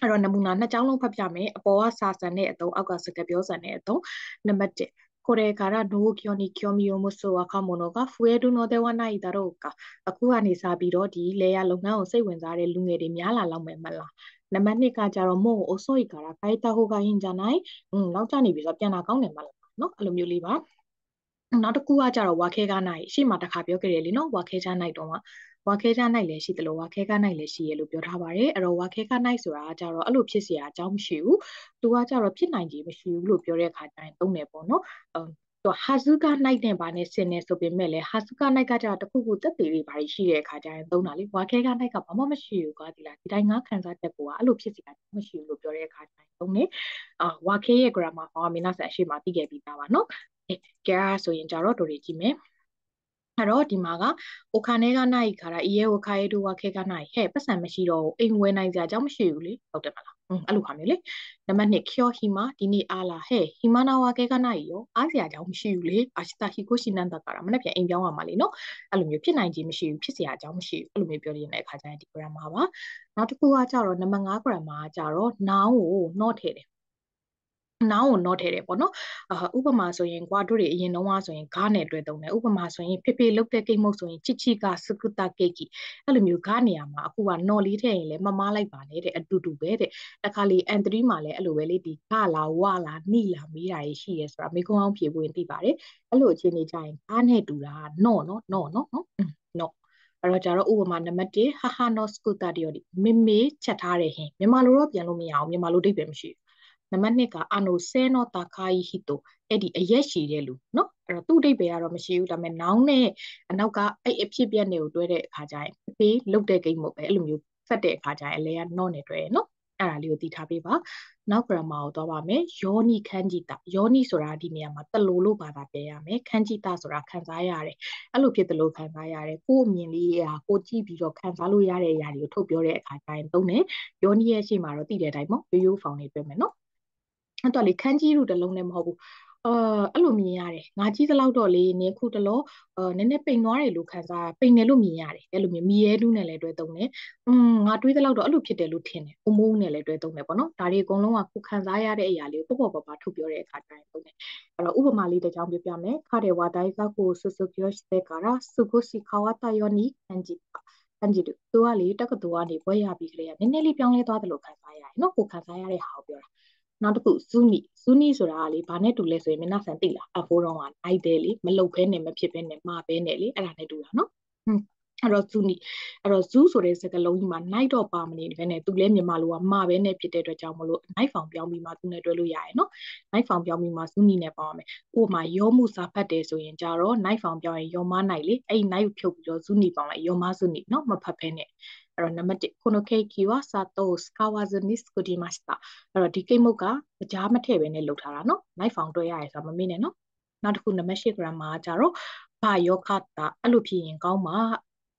အဲ့တော့နမူနာနှစ်ကြောင်းလုံးဖတ်ပြမယ်အပေါ်ကစာဆန်တဲ့အသုံးအောက်ကစကားပြောဆန်တဲ့အသုံးနံပါတ်1これから農業に興味を持つ若者が増えるのではないだろうか。အခုကနေစပြီးတော့ဒီလေယာလုပ်ငန်းကိုစိတ်ဝင်စားတဲ့လူငယ်တွေများလာလောက်မယ်မလား။နံပါတ်2ကကြတော့မို့ကိုအစိုးရကခိုင်တာဟိုကရင်ကြနိုင်။ဟွန်းလောက်ကြနေပြီဆိုတော့ပြန်လာကောင်းတယ်မလား။နော်အဲ့လိုမျိုးလေးပါ။ နောက်တစ်ခုကကြတော့ဝါခဲကားနိုင်ရှေ့မှာတစ်ခါပြောခဲ့တယ်လीနော်ဝါခဲချနိုင်တော့မှာဝါခဲချနိုင်လည်းရှိတယ်လို့ဝါခဲကားနိုင်လည်းရှိရလို့ပြောထားပါတယ်အဲ့တော့ဝါခဲကားနိုင်ဆိုတာကကြတော့အဲ့လိုဖြစ်เสียအကြောင်းမရှိဘူးသူကကြတော့ဖြစ်နိုင်ကြီးမရှိဘူးလို့ပြောတဲ့အခါကျရင်သုံးတယ်ပေါ့နော် ဆိုဟာဇူကာနိုင်တဲ့ဘာနဲ့ဆင်နေဆိုပေမဲ့လည်းဟာဇူကာနိုင်ကကြတခုခုတက်သေးတွေဘာရှိတဲ့အခါကျရင်သုံးတာလေဝါခဲကနိုင်ကဘာမှမရှိဘူးကွာဒီလားဒီတိုင်းငါခံစားချက်ကအဲ့လိုဖြစ်စီတာမရှိဘူးလို့ပြောတဲ့အခါကျရင်သုံးနေအာဝါခဲရဲ့ grammar ဟောမင်းနောက်ဆက်အရှိမသိခဲ့ပြီးသားပါနော်အဲကဲအားဆိုရင်ကြတော့တို့တွေကြည့်မယ်အဲ့တော့ဒီမှာကအိုခါနဲကနိုင်ခါရာအီရဲဝခါရဲတို့ဝခဲကနိုင်ဟဲ့ပတ်စံမရှိတော့အိမ်ဝယ်နိုင်ကြအကြောင်းမရှိဘူးလေဟုတ်တယ်မလား အဲ့လိုခါမျိုးလေနံပါတ်2ကျော်ဟီမာဒီနေ့အားလာဟဲ့ဟီမာနာဝခဲကနိုင်ရောအားစရာအကြောင်းမရှိဘူးလေအာရှတာဟီကိုရှိနန်တာကရာမနေ့ပြန်အိမ်ပြောင်းရမှာလေနော်အဲ့လိုမျိုးဖြစ်နိုင်ခြင်းမရှိဘူးဖြစ်စရာအကြောင်းမရှိဘူးအဲ့လိုမျိုးပြောရတဲ့အခါကျရင်ဒီ grammar ပါနောက်တစ်ခုကကြတော့နံပါတ်5 grammar ကကြတော့ noun ကို not ထည့်တယ် နောင်းကို not ထဲတယ်ပေါ့နော်အာဥပမာဆိုရင်ကွာတို့တွေအရင်တုန်းကဆိုရင်ဂါနဲ့တွဲသုံးတယ်ဥပမာဆိုရင်ဖေဖေလုတ်တဲ့ကိတ်မုတ်ဆိုရင်ချစ်ချီကစကုတာကိတ်ကြီးအဲ့လိုမျိုးဂါနေရာမှာအခုက not လေးထည့်ရင်လည်းမမားလိုက်ပါနဲ့တဲ့အတူတူပဲတဲ့တခါလေ n3 မှာလည်းအဲ့လိုပဲလေဒီဂါလာဝါလာနိလာမေးတာရှိရဲဆိုတာမေကုံအောင်ဖြေဝင်သိပါတယ်အဲ့လိုအခြေအနေကြရင်ဂါနဲ့တူတာနော်နော်နော်နော်နော်နော်အဲ့တော့ကြတော့ဥပမာနံပါတ်1ဟာဟာနော့စကူတာဒီယိုဒီမေမေချက်ထားတဲ့ဟင်မြန်မာလိုတော့ပြန်လို့မရအောင်မြန်မာလိုအဓိပ္ပာယ်မရှိဘူး နံပါတ်2ကအာနိုဆဲနောတာခာယီဟီတိုအဲ့ဒီအရက်ရှည်တဲ့လူနော်အဲ့တော့သူ့အဓိပ္ပာယ်ကတော့မရှိဘူးဒါပေမဲ့နောင်နဲ့အနောက်ကအဲ့အဖြစ်ပြက်တွေကိုတွဲတဲ့အခါကျရင်ပေးလုတ်တဲ့ကိမ့်မို့ပဲအဲ့လိုမျိုးဖတ်တဲ့အခါကျရင်အလဲကနော့နဲ့တွဲရယ်နော်အဲ့ဒါလေးကိုသိထားပေးပါနောက် grammar ကိုသွားပါမယ်ယောနိခန်းကြီးတာယောနိဆိုတာဒီနေရာမှာတလိုလို့ဘာသာပြန်ရမယ်ခန်းကြီးတာဆိုတာခံစားရတယ်အဲ့လိုဖြစ်တလို့ခံစားရတယ်ကိုယ်အမြင်လေးရာကိုကြည့်ပြီးတော့ခံစားလို့ရတဲ့အရာတွေကိုထုတ်ပြောတဲ့အခါကျရင်သုံးတယ်ယောနိရဲ့ရှေ့မှာတော့သိတဲ့အတိုင်းပေါ့ရိုးရိုးဖောင်လေးတွဲမယ်နော် အဲ့တော့လေခန်းကြီးလူတစ်လုံးနဲ့မဟုတ်ဘူးအာအဲ့လိုမြင်ရတယ်ငါကြီးသလောက်တော့လေနင်းခုတလောအာနည်းနည်းပိန်သွားတယ်လို့ခံစားပိန်တယ်လို့မြင်ရတယ်အဲ့လိုမျိုးမီရဲလူးနဲ့လည်းတွဲသုံးတယ်อืมငါတွေးသလောက်တော့အဲ့လိုဖြစ်တယ်လို့ထင်တယ်အမိုးနဲ့လည်းတွဲသုံးတယ်ပေါ့နော်ဒါတွေအကုန်လုံးကခုခံစားရတဲ့အရာလေးကိုပေါ့ပေါ့ပါပါထုတ်ပြောတဲ့အခါကျရင်သုံးတယ်အဲ့တော့ဥပမာလေးတစ်ကြောင်းပြပြမယ်ခါတယ်ဝါဒိုင်ကကိုဆူဆူပြောတဲ့ကာရာစုကိုစီခါဝတာယောနီအန်ဂျီအန်ဂျီတူသူကလေတက္ကသိုလ်ကနေဘွဲရပြီးကလေးကနည်းနည်းလေးပြောင်းလဲသွားတယ်လို့ခံစားရတယ်နော်ကိုခံစားရတဲ့ဟာကိုပြောတာ နောက်တစ်ခုဇူနီဇူနီဆိုတာကလေဘာနဲ့တူလဲဆိုရင်မင်းနာဆန်သိလားအဖိုးတော့ကနိုင်တယ်လေမလုတ်ဖဲနဲ့မဖြစ်ဖဲနဲ့မှာပဲနဲ့လေအဲ့ဒါနဲ့တူတာနော်ဟွန်းအဲ့တော့ဇူနီအဲ့တော့ဇူဆိုတဲ့စကားလုံးကြီးမှာ night တော့ပါမနေဘဲနဲ့သူလဲမြန်မာလိုကမှာပဲနဲ့ဖြစ်တဲ့အတွက်ကြောင့်မလို့ night ဖောင်ပြောင်းပြီးမှသူနဲ့တွဲလို့ရရယ်နော် night ဖောင်ပြောင်းပြီးမှဇူနီနဲ့ပေါင်းရမယ်ဥပမာရောမှုစာဖတ်တယ်ဆိုရင်ကြတော့ night ဖောင်ပြောင်းရင်ရောမ night လေအဲ့ night ဖြုတ်ပြီးတော့ဇူနီပေါင်းလိုက်ရောမဇူနီနော်မဖတ်ဖဲနဲ့ အဲ့တော့နံပါတ်1ခုနခေကီဝါစာတိုစကာဝါဇနိစကူဒီမတ်စတာအဲ့တော့ဒီကိတ်မုတ်ကကြားမထည့်ပဲနဲ့လုပ်ထားတာနော် live ဖောင်တွေ့ရရဲဆိုတာမမေ့နဲ့နော်နောက်တစ်ခုနံပါတ်8 grammar ကကြတော့ဘာယောခတာအဲ့လိုဖြစ်ရင်ကောင်းပါ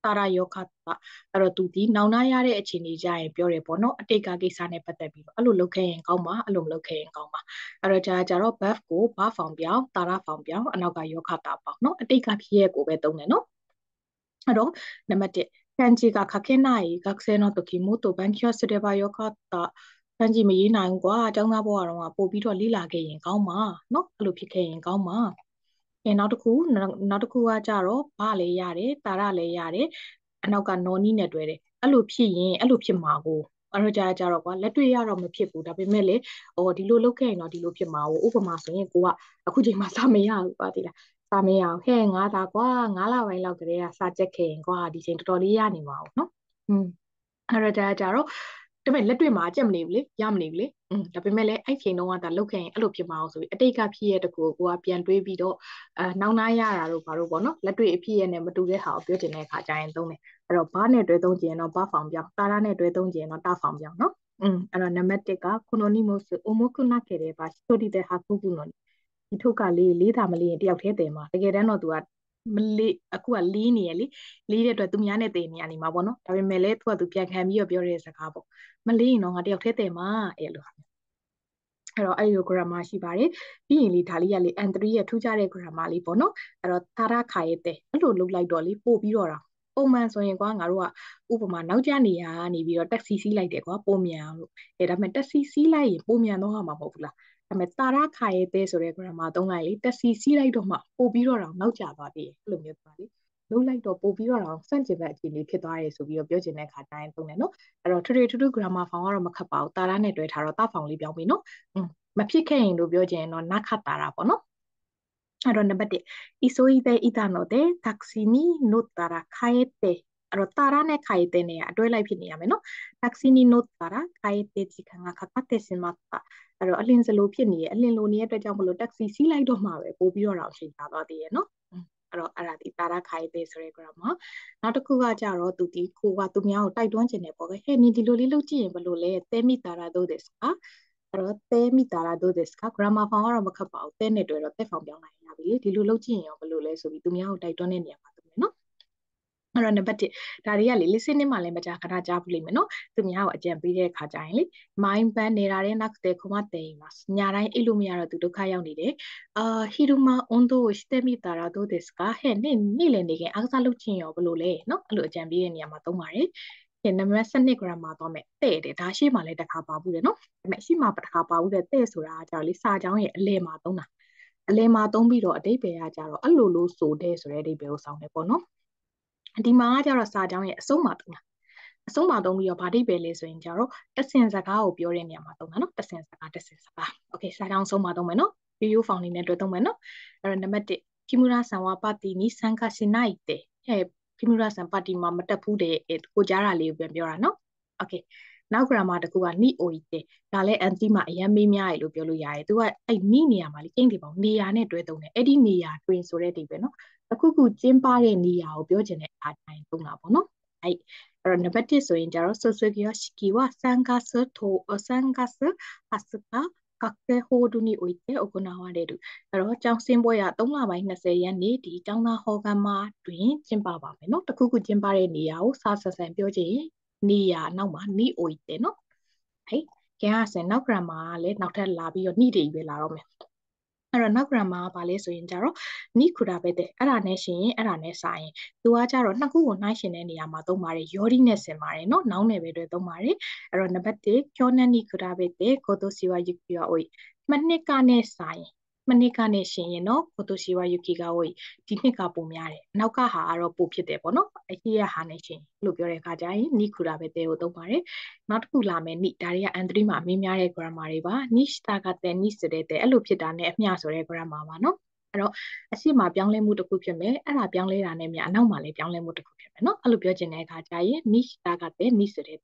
တာရာယောခတာအဲ့တော့သူဒီနောင်နာရတဲ့အခြေအနေကြရင်ပြောတယ်ပေါ့နော်အတိတ်ကကိစ္စနဲ့ပတ်သက်ပြီးတော့အဲ့လိုလုပ်ခဲ့ရင်ကောင်းပါအဲ့လိုမလုပ်ခဲ့ရင်ကောင်းပါအဲ့တော့ကြာကြာတော့ buff ကိုဘာဖောင်ပြောင်းတာရာဖောင်ပြောင်းအနောက်ကယောခတာပေါ့နော်အတိတ်ကဖြစ်ရဲ့ကိုပဲသုံးတယ်နော်အဲ့တော့နံပါတ်1 간지가 각해 나이 각세는 또 기모도 반키어스레 바요 갔다 တန်းကြည့်မရေးနိုင်ဘူးကွာအကြောင်းသားဘဝတော့ကပို့ပြီးတော့လေ့လာခဲ့ရင်ကောင်းပါเนาะအဲ့လိုဖြစ်ခဲ့ရင်ကောင်းပါအဲနောက်တစ်ခုနောက်တစ်ခုကကြတော့ဗလည်းရတယ်တာရလည်းရတယ်အနောက်ကနော်နီးနဲ့တွဲတယ်အဲ့လိုဖြစ်ရင်အဲ့လိုဖြစ်မှာကိုအဲ့တော့ကြာကြတော့ကွာလက်တွေ့ရတော့မဖြစ်ဘူးဒါပေမဲ့လေဟောဒီလိုလုပ်ခဲ့ရင်တော့ဒီလိုဖြစ်မှာကိုဥပမာဆိုရင်ကိုကအခုချိန်မှာစမရဘူးပါတိလား စာမရအောင်ဟဲ့ငါသာကွာငါးလပိုင်းလောက်ကလေးကစာချက်ခဲ့ရင်ကွာဒီချိန်တော်တော်လေးရနေမှာပေါ့နော်อืมအဲ့တော့ကြာကြာတော့ဒါပေမဲ့လက်တွေ့မှာကြက်မနေဘူးလေရမနေဘူးလေอืมဒါပေမဲ့လည်းအဲ့ချိန်တုန်းကဒါလုတ်ခဲ့ရင်အဲ့လိုဖြစ်မအောင်ဆိုပြီးအတိတ်ကဖြစ်ရတဲ့ကိုကိုကပြန်တွေးပြီးတော့အဲနောက်နာရတာတို့ဘာလို့ပေါ့နော်လက်တွေ့အဖြစ်ရနဲ့မတူတဲ့ဟာကိုပြောချင်တဲ့အခါကျရင်သုံးတယ်အဲ့တော့ဘာနဲ့တွဲသုံးချင်တော့ဘာဖောင်ပြောင်းတာရာနဲ့တွဲသုံးချင်တော့တာဖောင်ပြောင်းနော်อืมအဲ့တော့နံပါတ်1ကခုနိုနီမို့ဆိုအိုမိုကုနာခဲ့တယ်ပါစတို ဒီတဲ့ဟာကုကုနိုဒီထုတ်ကလေးလေးတာမလေးရင်တယောက်တည်းတည်မှာတကယ်တမ်းတော့ तू ကမလေးအခုကလီးနေရလေလီးတဲ့အတွက်သူများနဲ့တည်နေရနေမှာပေါ့နော်ဒါပေမဲ့လည်းသူကသူပြန်ခံပြီးတော့ပြောတဲ့စကားပေါ့မလေးရင်တော့ငါတယောက်တည်းတည်မှာအဲ့လိုဟာအဲ့တော့အဲ့လို grammar ရှိပါတယ်ပြီးရင်လေဒါလေးကလေ N3 ရဲ့ထူးခြားတဲ့ grammar လေးပေါ့နော်အဲ့တော့သာရခါရဲ့တဲ့အဲ့လိုလုပ်လိုက်တော့လေပို့ပြီးတော့တာပုံမှန်ဆိုရင်ကွာငါတို့ကဥပမာနောက်ကျနေရနေပြီးတော့တက်စီစီးလိုက်တယ်ကွာပုံမြန်အောင်လို့အဲဒါပေမဲ့တက်စီစီးလိုက်ရင်ပုံမြန်တော့မှာမဟုတ်ဘူးလား ဒါပေမဲ့တာရခါရဲ့သဲဆိုတဲ့ grammar သုံးလိုက်လေတက်စီစီးလိုက်တော့မှပို့ပြီးတော့တောင်နောက်ကျသွားပြီအဲ့လိုမျိုးပါလေလုံးလိုက်တော့ပို့ပြီးတော့တောင်စန့်ကျင်ဘက်အခြေအနေဖြစ်သွားရဲဆိုပြီးတော့ပြောချင်တဲ့ခါတိုင်းသုံးတယ်နော်အဲ့တော့ trade to to grammar form ကတော့မခက်ပါဘူးတာရနဲ့တွဲထားတော့တာဖောင်လေးပြောင်းပြီနော်မဖြစ်ခဲ့ရင်တို့ပြောချင်ရင်တော့နခတာရပေါ့နော်အဲ့တော့နံပါတ်1 isoide itano de taxini notara kaete အဲ့တော့တာရနဲ့ခိုင်တဲ့နေရာအတွဲလိုက်ဖြစ်နေရမယ်နော် taxini notara kaete ဒီခံကခတ်တဲ့စင်မတ်တာ အဲ့တော့အလင်းစလိုဖြစ်နေရဲ့အလင်းလိုနေတဲ့အတွက်ကြောင့်မလို့တက္ကစီစီးလိုက်တော့မှပဲပို့ပြီးတော့တော့အချိန်ကြာသွားသေးရဲ့နော်အဲ့တော့အဲ့ဒါဒီပါရခိုင်ပဲဆိုရဲ grammar နောက်တစ်ခုကကြတော့သူဒီကိုကသူများကိုတိုက်တွန်းခြင်းနဲ့ပေါ့ပဲဟဲ့နင်ဒီလိုလေးလုပ်ကြည့်ရင်ဘယ်လိုလဲတဲမိတာရာတို့ဒစ်ကအဲ့တော့တဲမိတာရာတို့ဒစ်က grammar form ကတော့မခက်ပါဘူးတဲနဲ့တွဲတော့တဲ form ပြောင်းနိုင်ရပြီဒီလိုလုပ်ကြည့်ရင်ရောဘယ်လိုလဲဆိုပြီးသူများကိုတိုက်တွန်းတဲ့နေရာမှာ အဲ့တော့နံပါတ်1ဒါတွေကလေ listening မှာလည်းမကြာခဏကြားဘူးလိမ့်မယ်နော်သူများကိုအကြံပေးတဲ့အခါကျရင်လေ mind band နေတာတဲ့နောက်တဲ့ခုမှတည်မှာညာတိုင်းအိတ်လို့မရတော့သူဒုက္ခရောက်နေတယ်အာဟီရူမာအွန်ဒိုစတေမီတာရာဒိုဒက်စကာဟဲ့နေနေလည်းနေခင်အားကစားလုပ်ချင်းရောဘယ်လိုလဲနော်အဲ့လိုအကြံပေးတဲ့နေရာမှာသုံးပါတယ်ဒီနံပါတ်7 gram မှာတော့မယ်တဲ့တယ်ဒါရှိမှလည်းတစ်ခါပါဘူးတယ်နော်ဒါပေမဲ့ရှိမှတစ်ခါပါဘူးတဲ့တဲ့ဆိုတာကကြောင့်လေစာကြောင်းရဲ့အလဲမှာသုံးတာအလဲမှာသုံးပြီးတော့အတိတ်ပဲကကြတော့အဲ့လိုလို့ဆိုတဲ့ဆိုတဲ့အတိတ်ပဲကိုစောင်းတယ်ပေါ့နော် ဒီမှာကကြတော့စာကြောင်းရဲ့အဆုံးမှာတုံးတာအဆုံးမှာတုံးပြီးတော့ဗာတိပဲလေဆိုရင်ကြတော့တဆင်စကားကိုပြောတဲ့နေရာမှာတုံးတာနော်တဆင်စကားတဆင်စကားโอเคစာကြောင်းဆုံးမှာတုံးမယ်နော် video ဖောင်လေးနဲ့တွေ့တုံးမယ်နော်အဲ့တော့နံပါတ်1ကိမူရာဆန်ဝါပါတီနီဆန်ခါရှင်နိုင်တဲ့ဟဲ့ကိမူရာဆန်ပါတီမှာမတက်ဘူးတဲ့ကိုကြားတာလေးကိုပြန်ပြောတာနော်โอเค နောက် grammar တခုက ni oi တဲ့ဒါလည်း anti မှာအရင်မေးများရလို့ပြောလို့ရတယ်သူကအဲ့ ni နေရာမှာလေကျင်းတယ်ပေါ့နေရာနဲ့တွဲသုံးတယ်အဲ့ဒီနေရာတွင်ဆိုတဲ့ဒီပဲနော်အခုခုကျင်းပတဲ့နေရာကိုပြောချင်တဲ့အားတိုင်းသုံးတာပေါ့နော်အဲ့အဲ့တော့ navigate ဆိုရင်ကျတော့ social က shiki wa sangasu to sangasu asuka ကကဲဟိုဒူနီအိုတဲအကုနာဝါတဲ့တူအဲ့တော့ကျောင်းစင်းပွဲရ3လပိုင်း20ရက်နေ့ဒီကျောင်းသားဟောကမ်းမှာတွင်ကျင်းပပါမယ်နော်တခုခုကျင်းပတဲ့နေရာကိုစာဆက်ဆန်ပြောချင် နေရနောက်မှာနီအိုတဲ့နော်ဟဲ့ကဲအစနောက် grammar ကလည်းနောက်ထပ်လာပြီးတော့ညှိတွေပဲလာတော့မယ်အဲ့တော့နောက် grammar ကဘာလဲဆိုရင်ကြတော့နီခူတာပဲတဲ့အဲ့ဒါနဲ့ရှင်ရင်အဲ့ဒါနဲ့စာရင်သူကကြတော့နှစ်ခုကိုနှိုင်းရှင်တဲ့နေရာမှာသုံးပါတယ်ယောဒီနဲ့ဆင်ပါတယ်နော်နောင်းနဲ့ပဲတွဲသုံးပါတယ်အဲ့တော့နံပါတ်1ကျောနန်နီခူတာပဲတဲ့ကိုတိုစီဝါယူပီယောအိုမနှစ်ကနဲ့စာရင် မနှစ်ကနဲ့ရှင်ရင်တော့ကိုတိုစီဝါယူကီကဝိဒီနှစ်ကပုံများတယ်နောက်ကဟာကတော့ပိုဖြစ်တယ်ပေါ့နော်အကြီးရဟာနဲ့ရှင်လို့ပြောတဲ့အခါကျရင်နိခုရာပဲတဲ့ကိုသုံးပါတယ်နောက်တစ်ခုလာမယ်နိဒါတွေက N3 မှာအမင်းများတဲ့ grammar တွေပါ niche တာကတဲ့ niche ဆိုတဲ့တဲ့အဲ့လိုဖြစ်တာနဲ့အမျှဆိုတဲ့ grammar ပါနော်အဲ့တော့အရှိမပြောင်းလဲမှုတစ်ခုဖြစ်မယ်အဲ့ဒါပြောင်းလဲတာနဲ့မြအနောက်မှာလည်းပြောင်းလဲမှုတစ်ခုဖြစ်မယ်နော်အဲ့လိုပြောချင်တဲ့အခါကျရင် niche တာကတဲ့ niche ဆိုတဲ့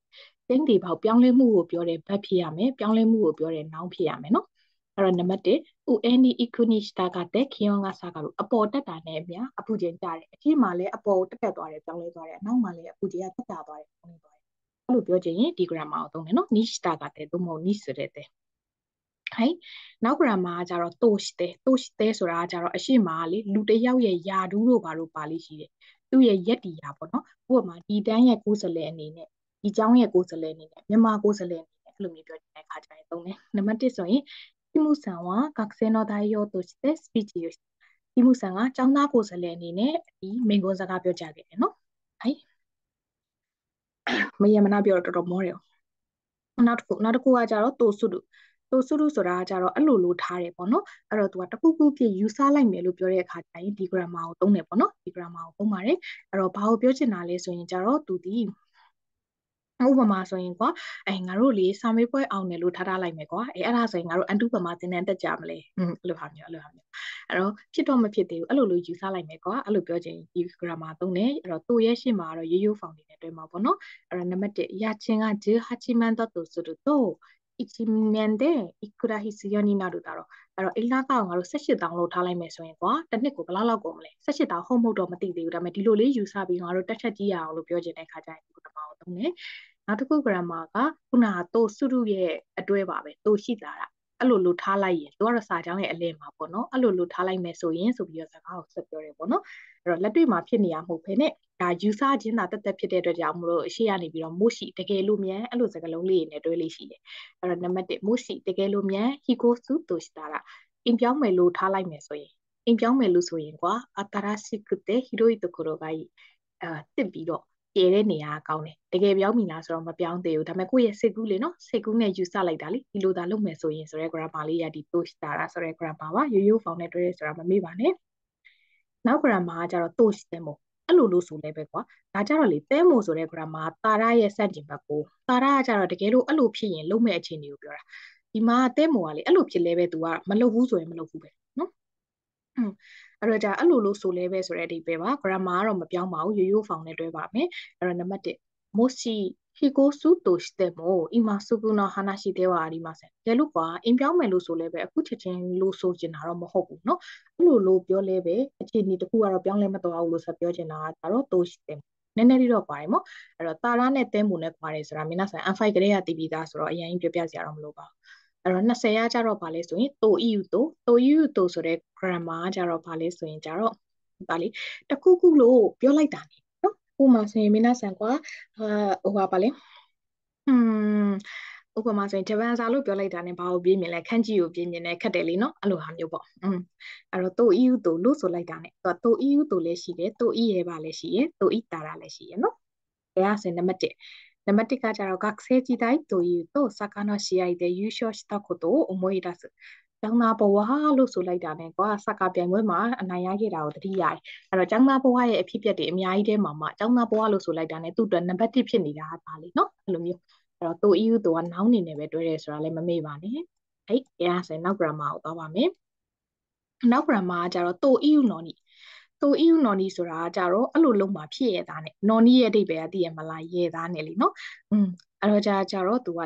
တင်းဒီပေါက်ပြောင်းလဲမှုကိုပြောတဲ့ဘတ်ဖြစ်ရမယ်ပြောင်းလဲမှုကိုပြောတဲ့နောင်ဖြစ်ရမယ်နော် အဲ့တော့နံပါတ်1 UNI Equinista ကတဲ့ခီယွန်ကစားကလို့အပေါ်တက်တာနဲ့အမြအပူချိန်ကြတယ်အရှိမလည်းအပေါ်တက်တက်သွားတယ်ပြောင်းလဲသွားတယ်အနောက်မှာလည်းအပူချိန်ကတက်တာသွားတယ်ပြောင်းလဲသွားတယ်အဲ့လိုပြောချင်ရင်ဒီ grammar ကိုသုံးမယ်နော် niche တာကတဲ့သို့မဟုတ် niche ဆိုတဲ့တဲ့ဟိုင်နောက် grammar ကကြတော့ tosh တဲ့ tosh တဲ့ဆိုတာကကြတော့အရှိမလေလူတစ်ယောက်ရဲ့ယာဒူးတို့ဘာလို့ပါလိရှိတယ်သူသူ့ရဲ့ရက်တီရာပေါ့နော်ဥပမာဒီတန်းရဲ့ကိုယ်စားလှယ်အနေနဲ့ဒီကျောင်းရဲ့ကိုယ်စားလှယ်အနေနဲ့မြန်မာကိုယ်စားလှယ်အနေနဲ့အဲ့လိုမျိုးပြောတဲ့အခါကျရင်သုံးတယ်နံပါတ်1ဆိုရင် တိမှုဆန်ဝါကကစဲနော်ဒါရောတို့စတဲ့ speech ရရှိတိမှုဆန်ကចောင်းသားကိုယ်စားလှယ်အနေနဲ့ဒီမိန်ကွန်းစကားပြောကြခဲ့တယ်နော်ဟိုင်မယမနာပြောတော့တော်တော်မောတယ်နောက်တစ်ခုနောက်တစ်ခုကကြတော့တိုဆုတုတိုဆုတုဆိုတာကကြတော့အဲ့လိုလိုထားတယ်ပေါ့နော်အဲ့တော့ तू ကတခုခုဖြစ်ယူဆလိုက်မယ်လို့ပြောတဲ့အခါကျရင်ဒီ grammar ကိုသုံးတယ်ပေါ့နော်ဒီ grammar ကိုသုံးပါတယ်အဲ့တော့ဘာကိုပြောချင်တာလဲဆိုရင်ကြတော့ तू ဒီ ဥပမာဆိုရင်ကွာအဲငါတို့လေစာမေးပွဲအောင်တယ်လို့ထားထားလိုက်မယ်ကွာအဲအဲ့ဒါဆိုရင်ငါတို့အန်တုပမာသင်တန်းတက်ကြမလဲอืมအဲ့လိုဟာမျိုးအဲ့လိုဟာမျိုးအဲ့တော့ဖြစ်တော့မဖြစ်သေးဘူးအဲ့လိုလိုယူဆလိုက်မယ်ကွာအဲ့လိုပြောချင်ဒီ grammar သုံးတယ်အဲ့တော့သူ့ရဲ့ရှေ့မှာတော့ရိုးရိုး foundation နဲ့တွဲမှာပေါ့နော်အဲ့တော့နံပါတ်1ရချင်းကဂျဟာချီမန်တော့ဆိုတော့ 1面でいくら必要になるだろうအဲ့တော့အင်္ဂါကောင်ငါတို့18တောင်းလို့ထားလိုက်မယ်ဆိုရင်ကွာတစ်နှစ်ကိုဘယ်လောက်လောက်ကုန်မလဲ18တောင်းဟုတ်မဟုတ်တော့မသိသေးဘူးဒါပေမဲ့ဒီလိုလေးယူဆပြီးငါတို့တက်ချက်ကြီးရအောင်လို့ပြောချင်တဲ့ခါကျရင်ဒီ grammar ကိုသုံးတယ်နောက်တစ်ခု grammar ကခုနကတိုစုရုရဲ့အတွဲပါပဲတိုရှိလာတာ အဲ့လိုလိုထားလိုက်ရင်သူကတော့စာကြောင်းရဲ့အလယ်မှာပေါ့နော်အဲ့လိုလိုထားလိုက်မယ်ဆိုရင်ဆိုပြီးတော့စကားကိုဆက်ပြောတယ်ပေါ့နော်အဲ့တော့လက်တွေ့မှာဖြစ်နေရမဟုတ်ဘဲနဲ့ဒါယူဆခြင်းသာတက်တက်ဖြစ်တဲ့အတွက်ကြောင့်မလို့အရှိရနေပြီးတော့မို့ရှိတကယ်လို့မြန်အဲ့လိုစကားလုံးလေးနဲ့တွဲလေးရှိတယ်အဲ့တော့နံပါတ်1မို့ရှိတကယ်လို့မြန် hikosu to shitara အင်ပြောင်းမယ်လို့ထားလိုက်မယ်ဆိုရင်အင်ပြောင်းမယ်လို့ဆိုရင်ကွာအတာရာရှိကုတဲ့ hiroi တခုတော့ကအာတစ်ပြီးတော့ ကျဲတဲ့နေရာကောင်းတယ်တကယ်ပြောင်းပြီလားဆိုတော့မပြောင်းသေးဘူးဒါပေမဲ့ကိုယ့်ရဲ့စိတ်ကူးလေနော်စိတ်ကူးနဲ့ယူဆလိုက်တာလေဒီလိုသာလုပ်မယ်ဆိုရင်ဆိုရဲ grammar လေးရဒီ push တာတာဆိုရဲ grammar ပါရိုးရိုး form နဲ့တွဲရဲဆိုတာမမေ့ပါနဲ့နောက် grammar ကကြတော့ push တယ်မို့အဲ့လိုလို့ဆိုလဲပဲကွာဒါကြတော့လေတဲမို့ဆိုတဲ့ grammar တာရရဲ့စန့်ကျင်ဘက်ကိုတာရကကြတော့တကယ်လို့အဲ့လိုဖြစ်ရင်လုံးမဲ့အခြေအနေကိုပြောတာဒီမှာတဲမို့ကလေအဲ့လိုဖြစ်လဲပဲ तू ကမလုပ်ဘူးဆိုရင်မလုပ်ဘူးပဲနော်အဲ့တော့じゃအဲ့လိုလို့ဆိုလဲပဲဆိုတဲ့အဓိပ္ပာယ်ပါ grammar ကတော့မပြောင်းပါဘူးရိုးရိုးဖောင်နဲ့တွဲပါမယ်အဲ့တော့နံပါတ်1もし引っ越すとしても今すぐの話ではありません။ဒါလို့ကွာအင်ပြောင်းမယ်လို့ဆိုလဲပဲအခုချက်ချင်းလို့ဆိုချင်တာတော့မဟုတ်ဘူးเนาะ။အဲ့လိုလို့ပြောလဲပဲအခြေအနေတစ်ခုကတော့ပြောင်းလဲမသွားဘူးလို့ဆက်ပြောချင်တာကတော့တိုးရှိတယ်။နည်းနည်းလေးတော့ပါတယ်မို့။အဲ့တော့တာရာနဲ့တဲမူနဲ့ကွာတယ်ဆိုတာမင်းနာဆန် N5 ကလေးကတည်ပြီးသားဆိုတော့အရင်ပြပြစရာတော့မလိုပါဘူး။ အဲ့တော့20ရကြတော့ဗာလဲဆိုရင်တို EU တိုတို EU တိုဆိုတဲ့ grammar ကြတော့ဗာလဲဆိုရင်ကြတော့ဗာလေတခုခုလို့ပြောလိုက်တာနေနော်ဥပမာဆိုရင်မင်းနာဆန်ကွာအာဟိုပါဗာလေอืมဥပမာဆိုရင်ဂျပန်စာလို့ပြောလိုက်တာနဲ့ဘာကိုပြင်းမြင်လဲခန့်ကြီးကိုပြင်းမြင်လဲခက်တယ်လीနော်အဲ့လိုဟာမျိုးပေါ့อืมအဲ့တော့တို EU တိုလို့ဆိုလိုက်တာနဲ့သူကတို EU တိုလည်းရှိတယ်တို E ရဲ့ပါလည်းရှိတယ်တို E တာတာလည်းရှိရနော်ဒါကဆိုရင်နံပါတ်1 နံပါတ်1ကကြတော့学生時代というとサッカーの試合で優勝したことを思い出すကျောင်းသားဘဝလို့ဆိုလိုက်တာနဲ့ကွာဆက်ကပြိုင်ပွဲမှာအနိုင်ရခဲ့တာကိုသတိရတယ်အဲ့တော့ကျောင်းသားဘဝရဲ့အဖြစ်အပျက်တွေအများကြီးထဲမှာမှကျောင်းသားဘဝလို့ဆိုလိုက်တာနဲ့သူ့အတွက်နံပါတ်1ဖြစ်နေတာဒါလေးနော်အဲ့လိုမျိုးအဲ့တော့သူ EU သူကနောင်းနေနေပဲတွဲတယ်ဆိုတာလည်းမမေ့ပါနဲ့ဟဲ့အဲဒါဆိုရင်နောက် grammar ကိုသွားပါမယ်နောက် grammar ကကြတော့သူ EU နော်နီ so in noni ဆိုတာကြတော့အဲ့လိုလုံးမှာဖြစ်ရတာနဲ့ noni ရဲ့အဓိပ္ပာယ်ကသိရမလားရတာနဲ့လीเนาะอืมအဲ့တော့ကြကြတော့ तू က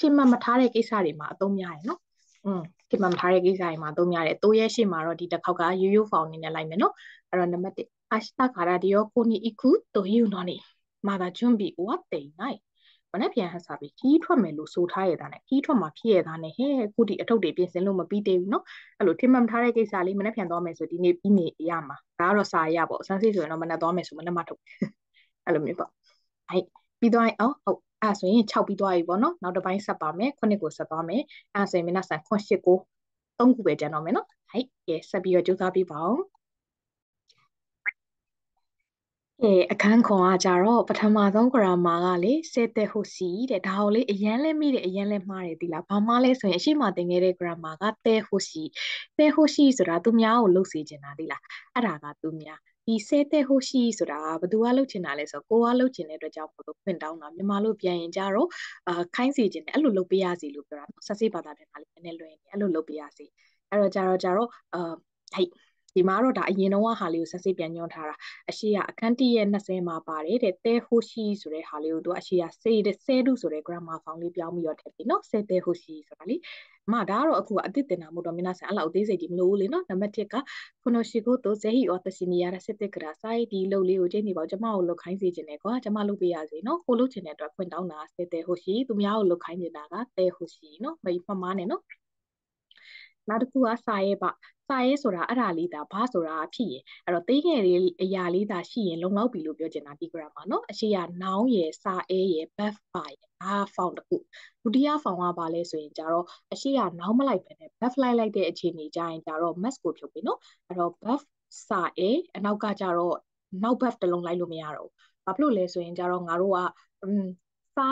ခင်မမထားတဲ့ကိစ္စတွေမှာအသုံးများရယ်เนาะอืมခင်မမထားတဲ့ကိစ္စတွေမှာအသုံးများတယ်တိုးရဲ့ရှေ့မှာတော့ဒီတစ်ခေါက်ကရိုးရိုးဖောင်နေနဲ့လိုက်မယ်เนาะအဲ့တော့နံပါတ်1 ashita kara diyo koni iku to yu noni မာဘာကျွန်းဘီဝတ်တေနိုင် မနေ့ပြန်ဟဆာပြီးခီးထွက်မယ်လို့ဆိုထားရတာနဲ့ခီးထွက်မှာဖြစ်ရတာနဲ့ဟဲ့ခုဒီအထုပ်တွေပြင်ဆင်လို့မပြီးသေးဘူးเนาะအဲ့လိုထင်မှတ်ထားတဲ့ကိစ္စလေးမနေ့ပြန်သွားမယ်ဆိုဒီနေ့ပြီးနေရမှာဒါကတော့စာရပေါ့စမ်းစစ်ဆိုရင်တော့မနေ့သွားမယ်ဆိုမနေ့မှထုတ်အဲ့လိုမျိုးပေါ့အဲ့ပြီးသွားရင်အော်ဟုတ်အဲ့ဆိုရင်6ပြီးသွားပြီပေါ့နော်နောက်တစ်ပိုင်းဆက်ပါမယ်ခုနှစ်ကိုဆက်သွားမယ်အဲ့ဆိုရင်မနေ့ဆန်ခွန်8ကို3ခုပဲကျန်တော့မယ်နော်ဟဲ့ကဲဆက်ပြီးတော့ကြိုးစားပြီးပါအောင် အဲအခန်းခွန်ကကြတော့ပထမဆုံး grammar ကလေစေတဲ့ဟုတ်စီတဲ့ဒါကိုလေအရန်လဲမိတယ်အရန်လဲမှားတယ်ဒီလားဘာမှလဲဆိုရင်အရှိမသင်ခဲ့တဲ့ grammar ကတဲ့ဟုတ်စီတဲ့ဟုတ်စီဆိုတာသူများကိုလှုပ်စေချင်တာဒီလားအဲ့ဒါကသူများဒီစေတဲ့ဟုတ်ရှိဆိုတာဘယ်သူကလှုပ်ချင်တာလဲဆိုတော့ကိုကလှုပ်ချင်တဲ့အတွက်ကြောင့်ဘလို့ဖွင့်တောင်းတာမြန်မာလိုပြန်ရင်ကြတော့အာခိုင်းစီချင်တယ်အဲ့လိုလုပ်ပေးရစီလို့ပြောတာဆက်စေးဘာသာပြန်တာလေးနည်းနည်းလွယ်နေအဲ့လိုလုပ်ပေးရစီအဲ့တော့ကြတော့ကြတော့အာဟိတ် ဒီမှာတော့ဒါအရင်တော့ဟာလေးကိုဆက်စစ်ပြန်ညွှန်းထားတာအရှိကအခန်းတီးရဲ့20မှာပါတယ်တဲ့တဲဟိုရှိဆိုတဲ့ဟာလေးကိုသူကအရှိကစေတဲ့ဆဲဒုဆိုတဲ့ grammar form လေးပြောင်းပြီးတော့ထည့်ပြီးနော်ဆဲတဲဟိုရှိဆိုတာလေအမဒါကတော့အခုကအသစ်တင်တာမို့တော့မင်းသားဆန်အဲ့လောက်အသေးစိတ်ဒီမလို့ဘူးလေနော်နံပါတ်1ကခုနရှိကိုတော့ဇေဟီအော်တစီနီယာရစစ်တက်ကရာဆိုင်ဒီလုတ်လေးကိုချိန်နေပါကျမကိုလုတ်ခိုင်းစေခြင်းနဲ့ကွာကျမလုတ်ပေးရစေနော်ကိုလုတ်ခြင်းတဲ့အတွက်ခွင့်တောင်းတာဆဲတဲဟိုရှိသူများကိုလုတ်ခိုင်းနေတာကတဲဟိုရှိနော်မမမားနဲ့နော် နောက်တစ်ခုကစာရဲပါစာရဲဆိုတာအဲ့ဒါလေးဒါဘာဆိုတာဖြစ်ရင်အဲ့တော့သိငယ်လေးအရာလေးဒါရှိရင်လုံလောက်ပြီလို့ပြောချင်တာဒီ grammar နော်အရှိရနောင်းရယ်စာအဲရယ် buff ပါရယ်ဒါ found တခုဒုတိယ found ကဘာလဲဆိုရင်ကြတော့အရှိရနောင်းမလိုက်ပဲနဲ့ buff လိုက်လိုက်တဲ့အခြေအနေကြရင်ကြတော့ mask ကိုဖြုတ်ပြီနော်အဲ့တော့ buff စာအဲအနောက်ကကြတော့နောက် buff တစ်လုံးလိုက်လို့မရတော့ဘူးဘာဖြစ်လို့လဲဆိုရင်ကြတော့ငါတို့က um စာ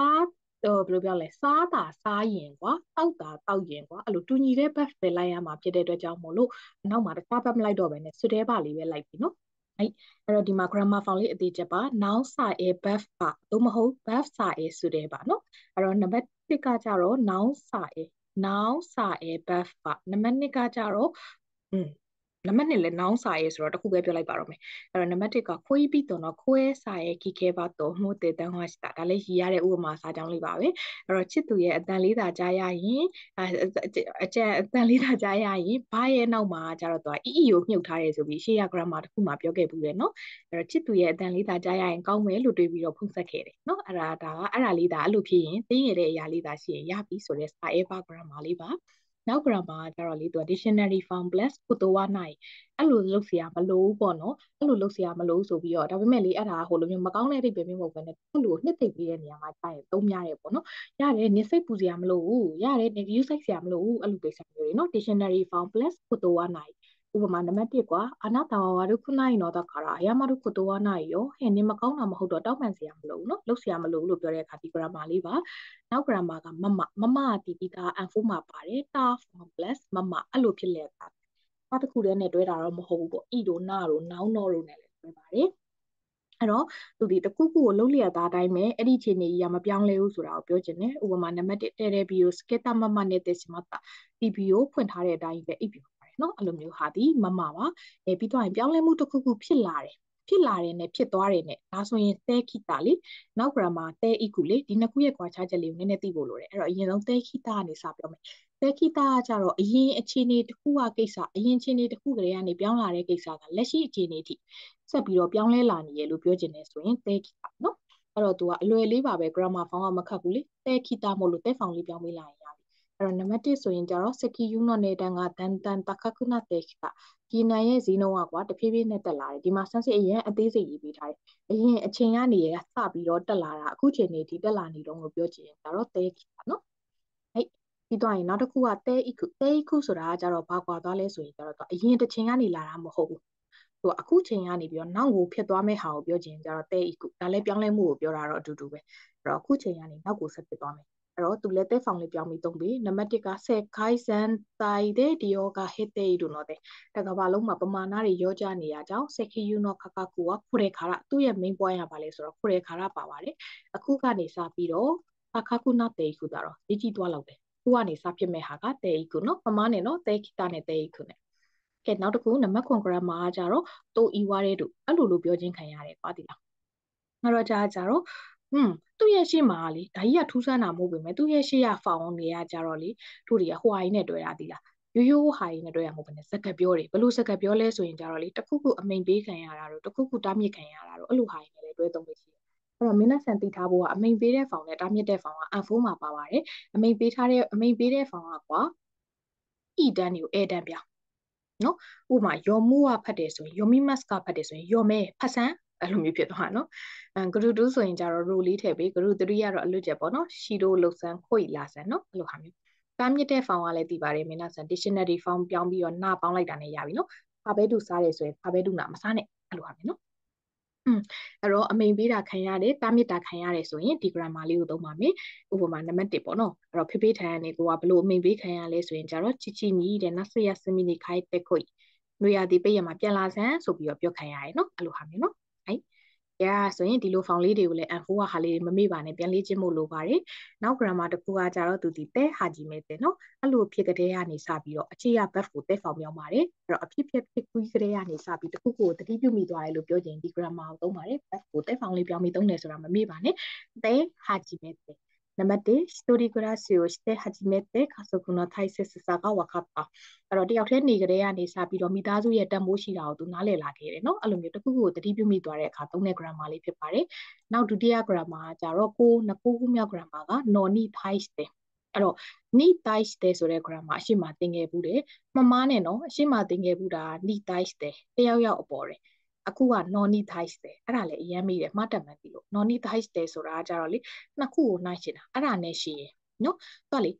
ဟိုဘယ်လိုပြောလဲစားတာစားရင်ကွာတောက်တာတောက်ရင်ကွာအဲ့လိုတူညီတဲ့ buff ပဲလိုက်ရမှာဖြစ်တဲ့အတွက်ကြောင့်မို့လို့နောက်မှာတခြား buff မလိုက်တော့ဘဲနဲ့ဆွတဲပါလေးပဲလိုက်ပြီနော်အဲ့အဲ့တော့ဒီမှာ grammar form လေးအသေးချက်ပါ noun စာအဲ buff ပါသို့မဟုတ် buff စာအဲဆွတဲပါနော်အဲ့တော့နံပါတ်1ကကြတော့ noun စာအဲ noun စာအဲ buff ပါနံပါတ်2ကကြတော့ อืม နံပါတ်2လည်း noun စာရေးဆိုတော့တခုပဲပြောလိုက်ပါတော့မယ်အဲ့တော့နံပါတ်1ကခွေးပြီးတော့ခွဲစာရေးခိခဲပါတော့မှုတေတန်းဟွာしたဒါလည်းရည်ရတဲ့ဥပမာစာကြောင်းလေးပါပဲအဲ့တော့ချစ်သူရဲ့အတန်လေးသာကြားရရင်အကျန်အတန်လေးသာကြားရရင်ဘာရဲ့နောက်မှာကျတော့သူကအီအီကိုမြုပ်ထားတယ်ဆိုပြီးရှေ့ရ grammar တခုမှပြောခဲ့ဘူးလေနော်အဲ့တော့ချစ်သူရဲ့အတန်လေးသာကြားရရင်ကောင်းမယ်လို့တွေးပြီးတော့ဖုန်ဆက်ခဲ့တယ်နော်အဲ့ဒါဒါကအဲ့ဒါလေးသာအဲ့လိုဖြစ်ရင်သိရတဲ့အရာလေးသာရှိရင်ရပြီဆိုတဲ့စာ ever grammar လေးပါ နောက် grammar ကကြတော့လေသူက dictionary form plus ကုတဝနိုင်အဲ့လိုလုပ်เสียမလို့ပေါ့နော်အဲ့လိုလုပ်เสียမလို့ဆိုပြီးတော့ဒါပေမဲ့လေအဲ့ဒါဟိုလိုမျိုးမကောင်းတဲ့အဓိပ္ပာယ်မျိုးမဟုတ်ဘဲနဲ့အဲ့လိုနှစ်သိပ်ပြီးတဲ့နေရာမှာကြာရင်သုံးရတယ်ပေါ့နော်ရတယ်နေစိတ်ပူစရာမလိုဘူးရတယ်နေ view စိတ်စရာမလိုဘူးအဲ့လိုကိစ္စမျိုးတွေနော် dictionary form plus ကုတဝနိုင် ဥပမာနံပါတ်1ကွာအနာတာဝါရုခုနိုင်တော့တခါရာအယမရုခုတောနိုင်ရောဟဲ့နေမကောင်းတာမဟုတ်တော့တောက်ပန်စရာမလိုဘူးနော်လုတ်စရာမလိုဘူးလို့ပြောတဲ့အခါဒီ grammar လေးပါနောက် grammar ကမမမမတီတီတာ and for မှာပါတယ်တာ form plus မမအဲ့လိုဖြစ်လဲတာနောက်တစ်ခုတည်းနဲ့တွဲတာတော့မဟုတ်ဘူးပေါ့ဤတို့နာတို့နောင်းတော့တို့နဲ့လည်းတွဲပါတယ်အဲ့တော့သူဒီတခုခုကိုလုံးလျက်သားတိုင်းပဲအဲ့ဒီခြေနေကြီးကမပြောင်းလဲဘူးဆိုတာကိုပြောချင်တယ်ဥပမာနံပါတ်1တဲတဲ့ဘီကိုစကက်တာမမနဲ့တက်ချင်မှတာဒီဘီကိုဖွင့်ထားတဲ့အတိုင်းပဲအိပ်ပြီး နော်အဲ့လိုမျိုးဟာဒီမမပါအဲပြီးတော့ရင်ပြောင်းလဲမှုတစ်ခုခုဖြစ်လာတယ်ဖြစ်လာတယ်နဲ့ဖြစ်သွားတယ်နဲ့ဒါဆိုရင်သဲခိတာလေနောက် grammar သဲဣကုလေဒီနှစ်ခုရဲ့ကွာခြားချက်လေးကိုနည်းနည်းသိဖို့လိုတယ်အဲ့တော့အရင်ဆုံးသဲခိတာကနေစပြောမယ်သဲခိတာကကြတော့အရင်အခြေအနေတစ်ခုကကိစ္စအရင်အခြေအနေတစ်ခုကလေးကနေပြောင်းလာတဲ့ကိစ္စကလက်ရှိအခြေအနေထိဆက်ပြီးတော့ပြောင်းလဲလာနေရလို့ပြောချင်တယ်ဆိုရင်သဲခိတာနော်အဲ့တော့သူကအလွယ်လေးပါပဲ grammar form ကမခတ်ဘူးလေသဲခိတာမို့လို့သဲဖောင်လေးပြောင်းပေးလိုက်ရင် အဲ့တော့နံပါတ်1ဆိုရင်ကြတော့စကီယူနော့နေတန်ကဒန်တန်တခခုနာတေခိတာဒီနိုင်ရဲ့ဈေးနှုန်းကကွာတဖြည်းဖြည်းနဲ့တက်လာတယ်ဒီမှာဆန်းစစ်အရင်အသေးစိတ်ရေးပေးထားတယ်အရင်အချိန်ကနေရစပြီးတော့တက်လာတာအခုချိန်နေဒီတက်လာနေတော့လို့ပြောချင်ကြတော့တေခိတာနော်ဟဲ့ပြီးတော့ရင်နောက်တစ်ခုကတဲဣခုတဲဣခုဆိုတာကကြတော့ဘာကွာသွားလဲဆိုရင်ကြတော့အရင်တစ်ချိန်ကနေလာတာမဟုတ်ဘူးသူအခုချိန်ကနေပြီးတော့နောက်ကိုဖြစ်သွားမဲ့ဟာကိုပြောချင်ကြတော့တဲဣခုဒါလည်းပြောင်းလဲမှုကိုပြောတာတော့အတူတူပဲအဲ့တော့အခုချိန်ကနေနောက်ကိုဆက်ဖြစ်သွားမယ် အဲ့တော့သူလည်းတဲဖောင်လေးပြောင်းပြီးသုံးပြီးနံပါတ်1ကဆက်ခိုင်စန်တိုင်တဲ့ဒီယောကဟစ်တဲ့တို့နော်တဲ့တကဘာလုံးမှာပမာဏတွေရောကြနေရကြောင်းဆက်ခီယူနောခကကူကခုရဲခါရသူ့ရဲ့ main point ကပါလဲဆိုတော့ခုရဲခါရပါပါတယ်အခုကနေစပြီးတော့အခါခုနာတေခုတာတော့ကြီးကြီးသွားလောက်တယ်ခုကနေစဖြစ်မဲ့ဟာကတေခုနော်ပမာနဲ့နော်တေခိတာနဲ့တေခုနဲ့ကဲနောက်တစ်ခုနံပါတ်9 grammar ကကြတော့တိုအီဝါတဲ့တို့အဲ့လိုလိုပြောချင်းခံရတယ်ကွာဒီလားအဲ့တော့ကြာကြတော့ อืมသူ့ရဲ့ရှေ့မှာလေဒါကြီးကထူးဆန်းတာမဟုတ်ပေမဲ့သူ့ရဲ့ရှေ့ကဖောင်နေရကြတော့လေတို့တွေကဟွာရင်းနဲ့တွေ့ရသေးလားရိုးရိုးဟာရင်းနဲ့တွေ့ရမဟုတ်ဘဲနဲ့စကားပြောတယ်ဘလို့စကားပြောလဲဆိုရင်ကြတော့လေတခုခုအမိန်ပေးခံရတာတို့တခုခုတားမြစ်ခံရတာတို့အဲ့လိုဟာရင်းနဲ့လည်းတွဲသုံးလို့ရှိတယ်အဲ့တော့မင်းနဲ့ဆန်တီထားဖို့ကအမိန်ပေးတဲ့ဖောင်နဲ့တားမြစ်တဲ့ဖောင်ကအဖိုးမှာပါပါတယ်အမိန်ပေးထားတဲ့အမိန်ပေးတဲ့ဖောင်ကကွာဤတန်းကိုအဲတန်းပြနော်ဥပမာယော်မှုကဖတ်တယ်ဆိုရင်ယော်မီမတ်ကဖတ်တယ်ဆိုရင်ယော်မဲဖတ်ဆန်း အဲ့လိုမျိုးဖြစ်သွားနော်အဲဂရုတူးဆိုရင်ကြတော့ rule လေးထည့်ပေးဂရု3ကတော့အလွတ်ချက်ပေါ့နော်ရှီတိုလှုပ်ဆန်းခွိလာဆန်းနော်အဲ့လိုဟာမျိုးတားမြစ်တဲ့ form ကလည်းတည်ပါတယ်မင်းသားဆန် dictionary form ပြောင်းပြီးတော့နာပေါင်းလိုက်တာနဲ့ရပြီနော်ဖာဘဲတူစားတယ်ဆိုရင်ဖာဘဲတူနာမစားနဲ့အဲ့လိုဟာမျိုးနော်อืมအဲ့တော့အမိန်ပေးတာခံရတယ်တားမြစ်တာခံရတယ်ဆိုရင်ဒီ grammar လေးကိုသုံးပါမယ်ဥပမာနံပါတ်1ပေါ့နော်အဲ့တော့ဖေဖေးထန်ကနေကိုကဘလို့အမိန်ပေးခံရလဲဆိုရင်ကြတော့ချီချီမီတဲ့နတ်ဆရစမီနီခိုင်တက်ခွိနွေရာသီပိတ်ရမှာပြန်လာဆန်းဆိုပြီးတော့ပြောခံရတယ်နော်အဲ့လိုဟာမျိုးနော် ရဆိုရင်ဒီလို form လေးတွေကိုလည်း N4 ကဟာလေးတွေမမေ့ပါနဲ့ပြန်လေ့ကျင့်ဖို့လိုပါတယ်။နောက် grammar တစ်ခုကကြတော့သူဒီတဲဟာကြီးမဲတဲ့နော်။အဲ့လိုဖြစ်ကြတဲ့ကနေစပြီးတော့အခြေရ verb ကိုတဲ form ပြောင်းပါတယ်။အဲ့တော့အဖြစ်ဖြစ်ဖြစ်ကူးကြတဲ့ကနေစပြီးတစ်ခုကိုတတိပြုမိသွားတယ်လို့ပြောချင်ဒီ grammar ကိုသုံးပါတယ်။ verb ကိုတဲ form လေးပြောင်းပြီးသုံးတယ်ဆိုတာမမေ့ပါနဲ့။တဲဟာကြီးမဲတဲ့ နံပါတ်1一人暮らしをして初めて家族の大切さが分かったအဲ့တော့တယောက်တည်းနေကြတဲ့ကနေစပြီးတော့မိသားစုရဲ့တန်ဖိုးရှိတာကိုသူနားလည်လာခဲ့တယ်เนาะအဲ့လိုမျိုးတစ်ခုခုကိုတတိပြုမိသွားတဲ့အခါသုံးတဲ့ grammar လေးဖြစ်ပါတယ်နောက်ဒုတိယ grammar ကကြတော့ကိုနှစ်ခုခုမြောက် grammar က noni thais တဲ့ အဲ့တော့ need dice တဲ့ဆိုတဲ့ grammar အရှိမသင်ခဲ့ဘူးတယ်မမားနဲ့နော်အရှိမသင်ခဲ့ဘူးတာ need dice တဲ့တယောက်ယောက်အပေါ်တယ် အခုက non need dice တဲ့အဲ့ဒါလည်းအရင်မိတယ်မှတ်တမ်းမှတ်ပြီလို့ non need dice တဲ့ဆိုတာကကြတော့လေနှစ်ခုကိုနှိုင်းချင်တာအဲ့ဒါနဲ့ရှိရင်နော်သူကလေ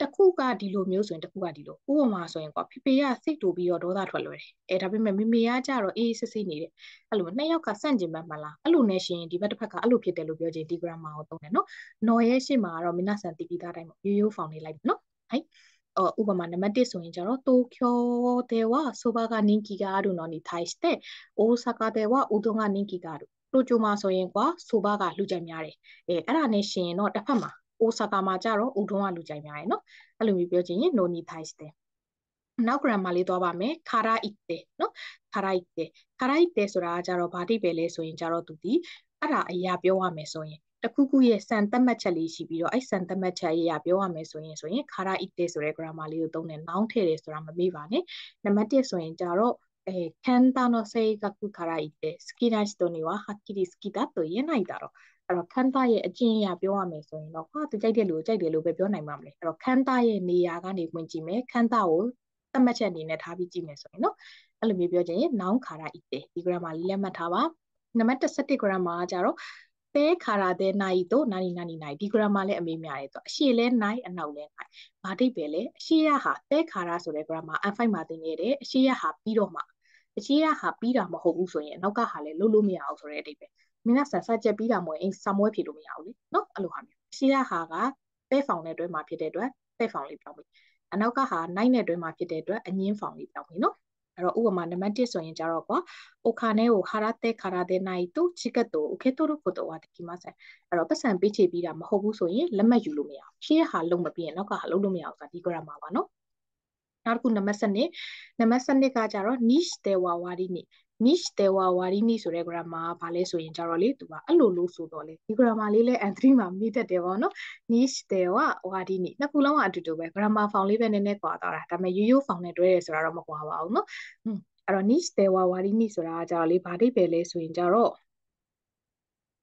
တစ်ခုကဒီလိုမျိုးဆိုရင်တစ်ခုကဒီလိုဥပမာဆိုရင်ကွာဖေဖေကစိတ်တူပြီးတော့ဒေါသထွက်လွယ်တယ်အဲဒါပေမဲ့မေမေကကြတော့အေးစစ်စစ်နေတယ်အဲ့လိုနှစ်ယောက်ကစန့်ကျင်ဘက်မလားအဲ့လိုနဲ့ရှင်ဒီဘက်တစ်ဖက်ကအဲ့လိုဖြစ်တယ်လို့ပြောချင်ဒီ grammar ကိုသုံးတယ်နော်နော်ရဲ့ရှေ့မှာကတော့မနဆန်တီပီသားတိုင်းပေါ့ရိုးရိုးဖောင်နေလိုက်နော်ဟဲ့အော် ဥပမာနံပါတ်1ဆိုရင်ကျတော့東京ではそばが人気があるのに対して大阪ではうどんが人気があるတိုကျိုမှာဆိုရင်ကွာဆိုဘာကလူကြိုက်များတယ်အဲအဲ့ဒါနဲ့ရှင်တော့တစ်ဖက်မှာအိုဆာကာမှာကြတော့ဥဒုံကလူကြိုက်များရယ်နော်အဲ့လိုမျိုးပြောချင်ရင် no need thighs တဲ့နောက် grammar လေးသွားပါမယ်ခါရာဣတေနော်ခါရာဣတေခါရာဣတေဆိုတာကကြတော့ဘာတိပဲလဲဆိုရင်ကြတော့သူဒီအဲ့ဒါအရာပြောရမယ်ဆိုရင် တခုခုရဲ့စံသတ်မှတ်ချက်လေးရှိပြီးတော့အဲ့စံသတ်မှတ်ချက်အရာပြောရမယ်ဆိုရင်ဆိုရင်ခါရာဣတေဆိုတဲ့ grammar လေးကိုသုံးတယ် noun ထည့်တယ်ဆိုတာမမေ့ပါနဲ့နံပါတ်1ဆိုရင်ကြတော့えー、簡単の性格から言って好きな人にははっきり好きだと言えないだろう。အဲ့တော့ခန်းသားရဲ့အကျင့်အရာပြောရမယ်ဆိုရင်တော့ဟာသူကြိုက်တဲ့လူကိုကြိုက်တယ်လို့ပဲပြောနိုင်မှာမလဲအဲ့တော့ခန်းသားရဲ့နေရာကနေဝင်ကြည့်မယ်ခန်းသားကိုသတ်မှတ်ချက်အနေနဲ့ထားပြီးကြည့်မယ်ဆိုရင်နော်အဲ့လိုမျိုးပြောချင်ရင် noun ခါရ ite ဒီ grammar လေးလက်မှတ်ထားပါနံပါတ်17 grammar ကကြတော့ တဲခါရတဲ့နိုင်တော့နာနီနာနီနိုင်ဒီ grammar လည်းအမေးများတယ်ဆိုအရှိလဲနိုင်အနောက်လဲနိုင်ဘာတိပဲလဲအရှိရဟာတဲခါရဆိုတဲ့ grammar N5 မှာသင်ခဲ့တယ်အရှိရဟာပြီးတော့မှအရှိရဟာပြီးတာမဟုတ်ဘူးဆိုရင်အနောက်ကဟာလည်းလုံးလို့မရအောင်ဆိုတဲ့အဓိပ္ပာယ်မင်းကဆန်ဆက်ချက်ပြီးတာမဟုတ်ရင်စာမွဲဖြေလို့မရဘူးလေနော်အဲ့လိုဟာမျိုးရှေ့ကဟာကပဲဖောင်တဲ့အတွဲမှာဖြစ်တဲ့အတွက်ပဲဖောင်လေးပြောင်းပြီအနောက်ကဟာနိုင်တဲ့အတွဲမှာဖြစ်တဲ့အတွက်အငင်းဖောင်လေးပြောင်းပြီနော် အဲ့တော့ဥပမာနံပါတ်1ဆိုရင်ကြတော့ပေါ့အိုခါနဲ့ကိုဟာရတဲ့ခါရတဲ့နိုင်တူချစ်ကတူအိုကေတူတို့ကိုတော့ဝါတကီမဆိုင်အဲ့တော့ပတ်စံပေးချေပြီးတာမဟုတ်ဘူးဆိုရင်လက်မှတ်ယူလို့မရအောင်ရှေ့ဟာလုံးမပြီးရင်နောက်ကဟာလုံးလို့မရအောင်ဆိုတာဒီ grammar ပါနော်နောက်တစ်ခုနံပါတ်7နံပါတ်7ကကြတော့ niche တဲ့ဝါဝါဒီနိ niche dewa warini ဆိုတဲ့ grammar ကဘာလဲဆိုရင်ကြတော့လေသူကအဲ့လိုလို့ဆိုတော့လေဒီ grammar လေးလဲ n3 မှာမိတတ်တယ်ပေါ့နော် niche dewa warini နှစ်ခုလုံးကအတူတူပဲ grammar form လေးပဲနည်းနည်းကွာသွားတာဒါပေမဲ့ရိုးရိုး form နဲ့တွဲတယ်ဆိုတာတော့မကွာပါဘူးနော်အဲ့တော့ niche dewa warini ဆိုတာကကြတော့လေဘာတိပဲလဲဆိုရင်ကြတော့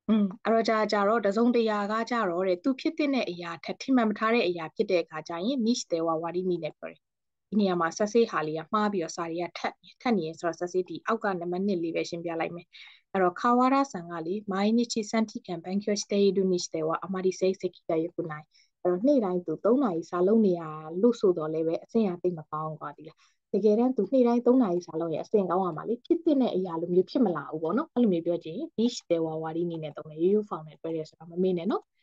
อืมအဲ့တော့ကြာကြာတော့တစုံတရာကကြာတော့တဲ့သူဖြစ်တဲ့အရာထက်ထိမှန်မထားတဲ့အရာဖြစ်တဲ့အခါကျရင် niche dewa warini နဲ့ပြောတယ် ဒီနေရာမှာဆက်စေးဟာလေးကမှားပြီးတော့စာတွေကထက်ထက်နေရဆိုတော့ဆက်စေးဒီအောက်ကနံပါတ်1လေးပဲရှင်းပြလိုက်မယ်အဲ့တော့ခါဝါရဆန်ကလေမိုင်းနိချီစန်တီကန်ဘန်ကျော်စတေးဒူနိစတေဝအမာဒီစိတ်စိတ်ကြရခုနိုင်အဲ့တော့နေ့တိုင်းသူ3နာရီစာလုံးနေရလို့ဆိုတော့လည်းပဲအဆင်အသိမကောင်းကွာဒီလားတကယ်တမ်းသူနေ့တိုင်း3နာရီစာလုံးရအဆင်ကောင်းရမှာလေဖြစ်တဲ့အရာလိုမျိုးဖြစ်မလာဘူးပေါ့နော်အဲ့လိုမျိုးပြောချင် niche တေဝါဝါဒီနေနဲ့တုံးလေရိုးရိုးဖောင်နဲ့တွဲရဲဆိုတော့မမေ့နဲ့နော်ဟဲ့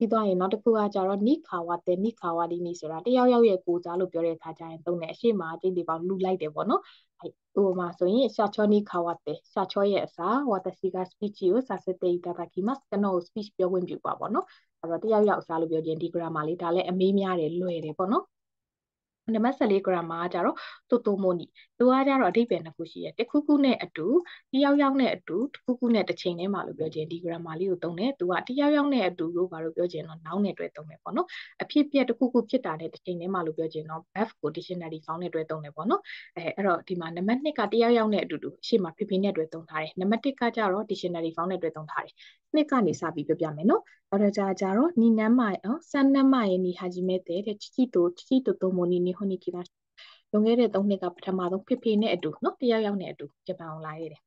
ပြီးသွားရင်နောက်တစ်ခုကကြတော့နိခါဝတဲနိခါဝဒီနိဆိုတာတယောက်ယောက်ရဲ့ကိုစားလို့ပြောတဲ့အခါကျရင်သုံးတယ်အရှိမအကျင့်ဒီပေါင်းလူလိုက်တယ်ပေါ့နော်အဲဥပမာဆိုရင်ရှာချောနိခါဝတဲရှာချောရဲ့အစားဝါတစီက speech ကိုစာစတေတာတာကီမတ်ကနော speech ပြောဝင်ပြပါပေါ့နော်အဲ့တော့တယောက်ယောက်အစားလို့ပြောခြင်းဒီ grammar လေးဒါလည်းအမေးများတယ်လွယ်တယ်ပေါ့နော် နံပါတ်14 grammar ကကြတော့တိုတိုမိုနီသူကကြတော့အဓိပ္ပာယ်နှစ်ခုရှိတယ်တစ်ခုခုနဲ့အတူတယောက်ယောက်နဲ့အတူတစ်ခုခုနဲ့တစ်ချိန်တည်းမှာလို့ပြောခြင်းဒီ grammar လေးကိုသုံးတယ်သူကတယောက်ယောက်နဲ့အတူလို့ဘာလို့ပြောခြင်းတော့နောက်နဲ့တွဲသုံးတယ်ပေါ့နော်အဖြစ်ပြက်တစ်ခုခုဖြစ်တာနဲ့တစ်ချိန်တည်းမှာလို့ပြောခြင်းတော့ verb ကို dictionary ကောင်းနဲ့တွဲသုံးတယ်ပေါ့နော်အဲအဲ့တော့ဒီမှာနံပါတ်1ကတယောက်ယောက်နဲ့အတူတူရှေ့မှာဖိဖိနဲ့တွဲသုံးထားတယ်နံပါတ်1ကကြတော့ dictionary ကောင်းနဲ့တွဲသုံးထားတယ်နှစ်ကနေစပြီးပြောပြမယ်နော်အဲ့တော့ကြာကြတော့နီနမ်းမိုင်ဆန်နမ်းမိုင်နီဟာဂျီမဲတဲ့ချီချီတိုချီချီတိုတိုမိုနီနီ Honey Kiba လွန်ခဲ့တဲ့၃နှစ်ကပထမဆုံးဖေဖေနဲ့အတူနော်တယောက်ယောက်နဲ့အတူဂျပန်ကိုလာခဲ့တယ်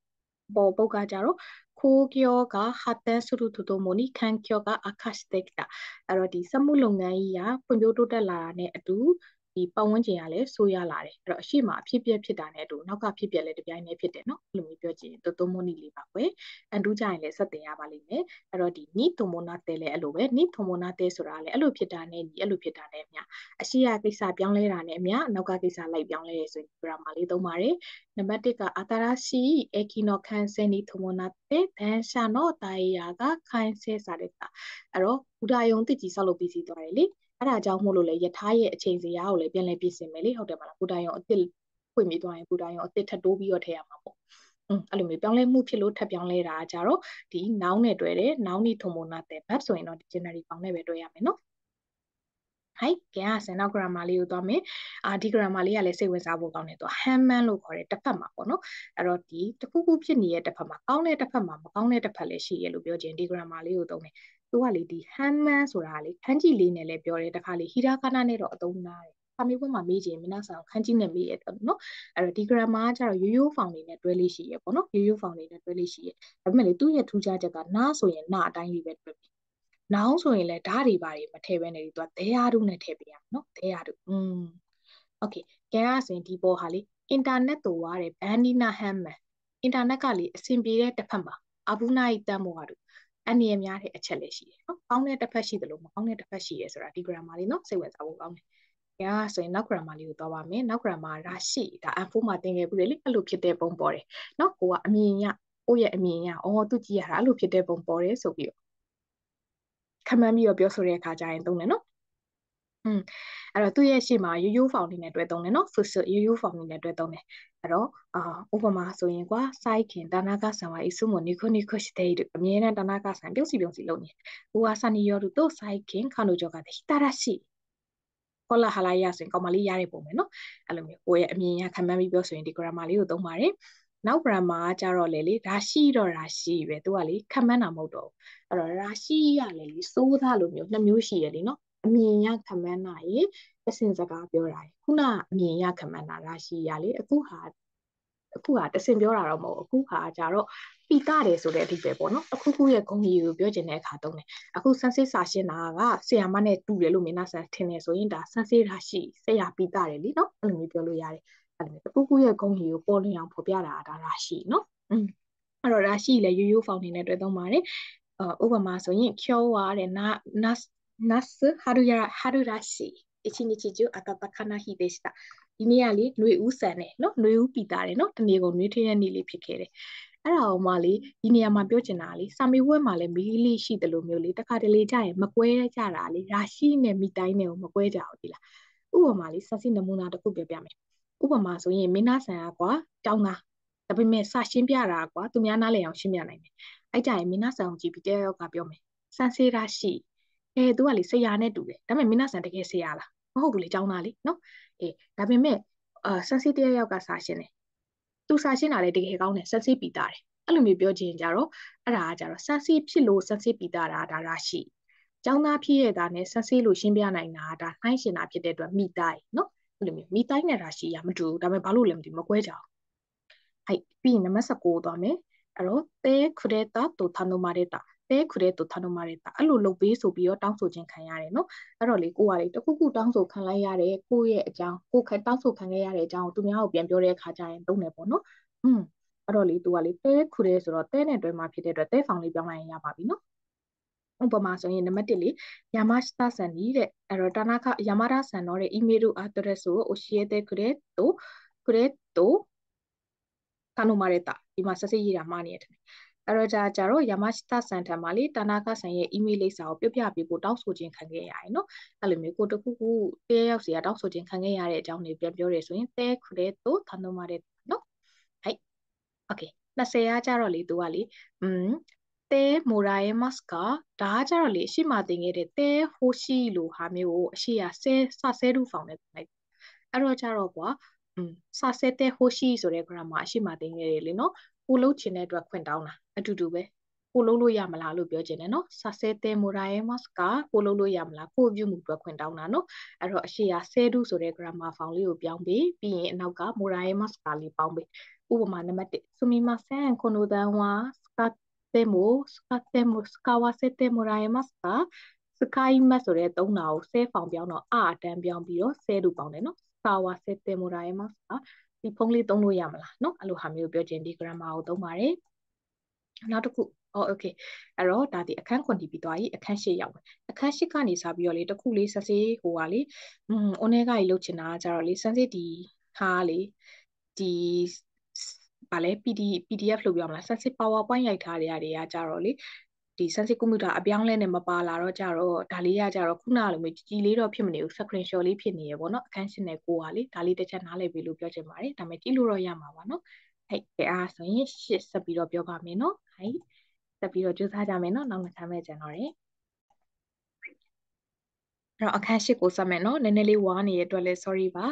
ပေါ်ပုတ်ကကြတော့ခိုးကျော်ကဟာတန်ဆူတူတူမိုနီခန်ကျော်ကအကတ်စတက်တာအဲ့တော့ဒီစက်မှုလုပ်ငန်းကြီးကဖွံ့ဖြိုးတိုးတက်လာတာနဲ့အတူ ဒီပတ်ဝန်းကျင်ကလည်းဆိုးရလာတယ်အဲ့တော့အရှိမအဖြစ်ပြက်ဖြစ်တာနဲ့အတူနောက်ကဖြစ်ပြက်လည်းတပြိုင်တည်းဖြစ်တယ်နော်အဲ့လိုမျိုးပြောချင်ရင်တိုတိုမိုနီလေးပါကွယ်အန်တူးကြရင်လည်းဆက်တင်ရပါလိမ့်မယ်အဲ့တော့ဒီနီတိုမိုနာတဲလည်းအဲ့လိုပဲနီတိုမိုနာတဲဆိုတာလည်းအဲ့လိုဖြစ်တာနဲ့ဒီအဲ့လိုဖြစ်တာနဲ့အမြအရှိရကိစ္စပြောင်းလဲတာနဲ့အမြနောက်ကကိစ္စလိုက်ပြောင်းလဲရဆိုရင် grammar လေးသုံးပါတယ်နံပါတ်1ကအာတာရာရှိအကီနောခန်ဆယ်နီတိုမိုနာတဲဒန်ရှာနောတာယာကခိုင်ဆဲစာတဲ့တာအဲ့တော့ဘုဒ္ဓယုံတိကြီးဆောက်လုပ်ပြီးစီးသွားတယ်လေ အဲ့ဒါကြောင့်မို့လို့လေယထာရဲ့အချိန်စရာကိုလည်းပြန်လည်ပြင်ဆင်မယ်လေဟုတ်တယ်မလားဘူတိုင်ရောအစ်စ်ဖွင့်ပြီးသွားရင်ဘူတိုင်ရောအစ်စ်ထပ်တိုးပြီးတော့ထည့်ရမှာပေါ့อืมအဲ့လိုမျိုးပြောင်းလဲမှုဖြစ်လို့ထပ်ပြောင်းလဲတာကြတော့ဒီ noun နဲ့တွဲတယ် noun နီထုံမနာတဲ့ verb ဆိုရင်တော့ dictionary ပေါင်းနဲ့ပဲတွဲရမယ်နော်ဟိုက်ကဲဆန်နောက် grammar လေးကိုသွားမယ်အာဒီ grammar လေးကလည်းစိတ်ဝင်စားဖို့ကောင်းတယ်သူ hamman လို့ခေါ်တယ်တစ်ဖက်မှာပေါ့နော်အဲ့တော့ဒီတစ်ခုခုဖြစ်နေတဲ့တစ်ဖက်မှာကောင်းတဲ့တစ်ဖက်မှာမကောင်းတဲ့တစ်ဖက်လည်းရှိရလို့ပြောခြင်းဒီ grammar လေးကိုသုံးတယ် သူကလေဒီ handman ဆိုတာလေခန်းကြီးလေးနဲ့လည်းပြောတယ်တခါလေဟီရာကာနာနဲ့တော့အသုံးနာတယ်။အမေဘွဲမှာမေးကြည့်မနာဆောင်ခန်းကြီးနဲ့မေးရတော့နော်။အဲ့တော့ဒီ grammar ကကျတော့ရိုးရိုးဖောင်နေနဲ့တွဲလေးရှိရပေါ့နော်။ရိုးရိုးဖောင်နေနဲ့တွဲလေးရှိရ။ဒါပေမဲ့လေသူ့ရဲ့ထူးခြားချက်ကနာဆိုရင်နာအတိုင်းလေးပဲတွဲပြီ။နောင်ဆိုရင်လည်းဓာတ်တွေပါတွေမထည့်ဘဲနေဒီသူကဒဲယာဒုနဲ့ထည့်ပေးရမယ်နော်။ဒဲယာဒု။อืม Okay ကဲအဲ့ဆိုရင်ဒီပေါ်ဟာလေအင်တာနက်တို့ွားတယ်ဘန်နီနာဟမ်မန်အင်တာနက်ကလေအဆင်ပြေတဲ့တစ်ဖက်မှာအဘူနာဤတန်မို့ဟာတို့ အနည်းများတဲ့အချက်လည်းရှိတယ်နော်။ကောင်းတဲ့တစ်ဖက်ရှိတယ်လို့မကောင်းတဲ့တစ်ဖက်ရှိတယ်ဆိုတာဒီ grammar လေးနော်စိတ်ဝင်စားဖို့ကောင်းတယ်။ကဲဆိုရင်နောက် grammar လေးကိုသွားပါမယ်။နောက် grammar ရာရှိဒါ info မှာသင်ခဲ့ဘူးလေအဲ့လိုဖြစ်တဲ့ပုံပေါ်တယ်။နော်ကိုကအမြင်ရကိုရဲ့အမြင်ရအော်သူကြည့်ရတာအဲ့လိုဖြစ်တဲ့ပုံပေါ်တယ်ဆိုပြီးတော့ခမန်းပြီးတော့ပြောဆိုတဲ့အခါကျရင်သုံးတယ်နော် อืมအဲ့တော့သူ့ရဲ့ရှေ့မှာရိုးရိုးဖောင်နေနဲ့တွဲသုံးတယ်နော် full ရိုးရိုးဖောင်နေနဲ့တွဲသုံးတယ်အဲ့တော့အာဥပမာဆိုရင်ကွာစိုက်ခင်တနာကဆံဝါအစုမနိခုနိခုရှိတဲ့အမြဲတမ်းတနာကဆံပြုံးစီပြုံးစီလုပ်နေ။ဦးဟာဆန်နီယောတို့တို့စိုက်ခင်ခါနိုကြောကတိတာရရှိခေါ်လာဟာလာရဆိုရင်ကောင်မလေးရတဲ့ပုံပဲနော်အဲ့လိုမျိုးကိုယ့်ရဲ့အမြင်ရခံမှန်းပြီးပြောဆိုရင်ဒီ grammar လေးကိုသုံးပါတယ်နောက် grammar ကကြတော့လေလေဒါရှိတော့ဒါရှိပဲသူကလေခံမှန်းတာမဟုတ်တော့ဘူးအဲ့တော့ဒါရှိရလေလေစိုးသားလိုမျိုးနှစ်မျိုးရှိရလေနော် အမြင်ရခံမှန်းတာရေအစင်စကားပြောတာရေခုနအမြင်ရခံမှန်းတာဒါရှိရလေအခုဟာအခုဟာတစင်ပြောတာတော့မဟုတ်အခုဟာကြတော့ပီတာတယ်ဆိုတဲ့အဓိပ္ပာယ်ပေါ့နော်အခုခုရဲ့ဂုဏ်ကြီးကိုပြောချင်တဲ့အခါတုံးတယ်အခုဆန်းစစ်စာရှင်းတာကဆရာမနဲ့တူတယ်လို့မင်းသားဆန်ထင်တယ်ဆိုရင်ဒါဆန်းစစ်တာရှိဆရာပီတာတယ်လीနော်အဲ့လိုမျိုးပြောလို့ရတယ်အဲ့လိုမျိုးအခုခုရဲ့ဂုဏ်ကြီးကိုပေါ်လွင်အောင်ဖော်ပြတာဒါရာရှိနော်อืมအဲ့တော့ရာရှိလည်းရိုးရိုးဖောင်နေနဲ့တွေ့သုံးပါတယ်ဥပမာဆိုရင်ကျော်ဝါတဲ့နာ နတ်နတ်ဟာရူယာဟာရူရာရှိ一日中暖かな日でした。ဒီနေ့ကလေຫນွေဦးဆန်တယ်နော်ຫນွေဦးပီတာတယ်နော်တနေ့ကုန်ຫນွေထွေးတဲ့နေ့လေးဖြစ်ခဲ့တယ်အဲ့ဒါအောင်မှလေဒီနေရာမှာပြောချင်တာလေစာမေးပွဲမှာလည်းမီးလေးရှိတယ်လို့မျိုးလေတခါတလေကြာရင်မကွဲကြတာလေရာရှိနဲ့မိတိုင်းနဲ့ကိုမကွဲကြဘူးဒီလားဥပမာလေးစစီနမူနာတစ်ခုပြောပြမယ်ဥပမာဆိုရင်မင်းနာဆန်ကကွာတောင်းတာဒါပေမဲ့စရှင်းပြတာကွာသူများနားလည်အောင်ရှင်းပြနိုင်တယ်အဲ့ကြရင်မင်းနာဆန်ကိုကြည့်ပြီးတယောက်ကပြောမယ်စန်စေးရာရှိ အဲသူကလေဆရာနဲ့တူတယ်ဒါပေမဲ့မင်းနာဆန်တကယ်ဆရာလားမဟုတ်ဘူးလေကျောင်းသားလေနော်အေးဒါပေမဲ့အာဆန်စီတရယောက်ကစာရှင်းတယ်သူစာရှင်းတာလည်းတကယ်ကောင်းတယ်ဆန်စီပီတာတယ်အဲ့လိုမျိုးပြောချင်ကြတော့အဲ့ဒါကကြတော့ဆန်စီဖြစ်လို့ဆန်စီပီတာတာဒါရရှိကျောင်းသားဖြစ်ရတာနဲ့ဆန်စီလို့ရှင်းပြနိုင်တာဒါနှိုင်းရှင်တာဖြစ်တဲ့အတွက်မိတိုင်းနော်အဲ့လိုမျိုးမိတိုင်းနဲ့ဒါရှိရမတူဘူးဒါပေမဲ့ဘာလို့လဲမသိမကွဲကြအောင်はいပြီးရင်နံပါတ်19သွားမယ်အဲ့တော့တဲခရတာတိုထာနိုမာရတာ တဲခရဲတိုထာနိုမာရတာအဲ့လိုလုပ်ပေးဆိုပြီးတော့တောင်းဆိုခြင်းခံရတယ်နော်အဲ့တော့လေကိုကလေတခုခုတောင်းဆိုခံလိုက်ရတယ်ကိုရဲ့အကြောင်းကိုခတောင်းဆိုခံခဲ့ရတဲ့အကြောင်းကိုသူများကိုပြန်ပြောတဲ့အခါကျရင်သုံးတယ်ပေါ့နော်อืมအဲ့တော့လေသူကလေတဲခရဲဆိုတော့တဲနဲ့တွဲမှာဖြစ်တဲ့အတွက်တဲဖောင်လေးပြောင်းလိုက်ရင်ရပါပြီနော်ဥပမာဆိုရင်နံပါတ်1လေယာမရှတာဆန်နီတဲ့အဲ့တော့တာနာခယာမရာဆန်တော့တဲ့ email address ကို oshiete credo credo ကာနိုမာရတာဒီမှာဆက်စစ်ရေးတာမှားနေတယ် အဲ့တော့ဒါကြတော့ယမချတာဆန်ထံမှာလေတာနာကဆန်ရဲ့ email လိပ်စာကိုပြပြပေးဖို့တောက်ဆိုခြင်းခံခဲ့ရတယ်နော်အဲ့လိုမျိုးကိုတခုခုတရရောက်စီကတောက်ဆိုခြင်းခံခဲ့ရတဲ့အကြောင်းတွေပြန်ပြောရဆိုရင်သဲခရဲတိုသန်နိုမာရဲနော်ဟိုက် okay 20ကကြတော့လေသူကလေอืมသဲမိုရာရဲ့ mask ကဒါကကြတော့လေအရှိမတင်ခဲ့တဲ့သဲဟိုရှိလိုဟာမျိုးကိုအရှိရဆဲဆဆဲဒူဖောင်နဲ့လိုက်အဲ့တော့ကြတော့ကွာ စဆဲတဲဟိုရှိဆိုတဲ့ grammar အရှိမတင်ခဲ့တယ်လေနော်ကိုလုံးချင်တဲ့အတွက်ခွင့်တောင်းတာအတူတူပဲကိုလုံးလို့ရမလားလို့ပြောချင်တယ်နော်ဆာဆဲတဲမိုရာယေမတ်ကကိုလုံးလို့ရမလားကိုပြုမှုအတွက်ခွင့်တောင်းတာနော်အဲ့တော့အရှိရာဆဲဒူဆိုတဲ့ grammar form လေးကိုပြောင်းပြီးပြီးရင်အနောက်ကမိုရာယေမတ်ကလေးပေါင်းပြီးဥပမာနံပါတ်1ဆူမီမဆန်ကိုနိုဒန်ဝါစကတ်တေမိုစကတ်တေမိုစကာဝါဆေတေမိုရာယေမတ်ကစကိုင်းမတ်ဆိုတဲ့သုံးတာကိုဆဲဖောင်ပြောင်းတော့အအတန်းပြောင်းပြီးတော့ဆဲဒူပေါင်းတယ်နော် စကာဝါဆေတေမိုရာယေမတ်ကဒီဖုန်းလေးသုံးလို့ရမလားเนาะအဲ့လိုဟာမျိုးပြောခြင်းဒီ grammar ကိုသုံးပါတယ်နောက်တစ်ခုအော်โอเคအဲ့တော့ဒါဒီအခန်းခွန်တီပြီးသွားပြီအခန်း၈ရောက်မယ်အခန်း၈ကနေစပြီးတော့လေတစ်ခုလေးဆက်စေးဟိုဟာလေอืม onega ကြီးလုပ်ချင်တာကြတော့လေစမ်းစစ်ဒီဟာလေဒီဗာလဲ PD PDF လို့ပြောမလားစမ်းစစ် PowerPoint ရိုက်ထားတဲ့နေရာကြတော့လေ ဒီ sensitive computer အပြောင်းလဲနဲ့မပါလာတော့ကြတော့ဒါလေးကကြတော့ခုနလိုမျိုးကြီးကြီးလေးတော့ဖြစ်မနေဘူး screen shot လေးဖြစ်နေရပေါ့နော်အခန်းရှင်နဲ့ကိုကလေဒါလေးတစ်ချက်နားလည်ပြီလို့ပြောချင်ပါတယ်ဒါပေမဲ့ကြည့်လို့တော့ရမှာပါနော်ဟဲ့ကဲအားဆိုရင်ရှစ်ဆက်ပြီးတော့ပြောပါမယ်နော်ဟဲ့ဆက်ပြီးတော့ကြိုးစားကြမယ်နော်နောက်နှစ်ခါမဲ့ကျန်တော့တယ်အဲ့တော့အခန်းရှိကိုစမယ်နော်နည်းနည်းလေးဝါနေတဲ့အတွက်လဲ sorry ပါ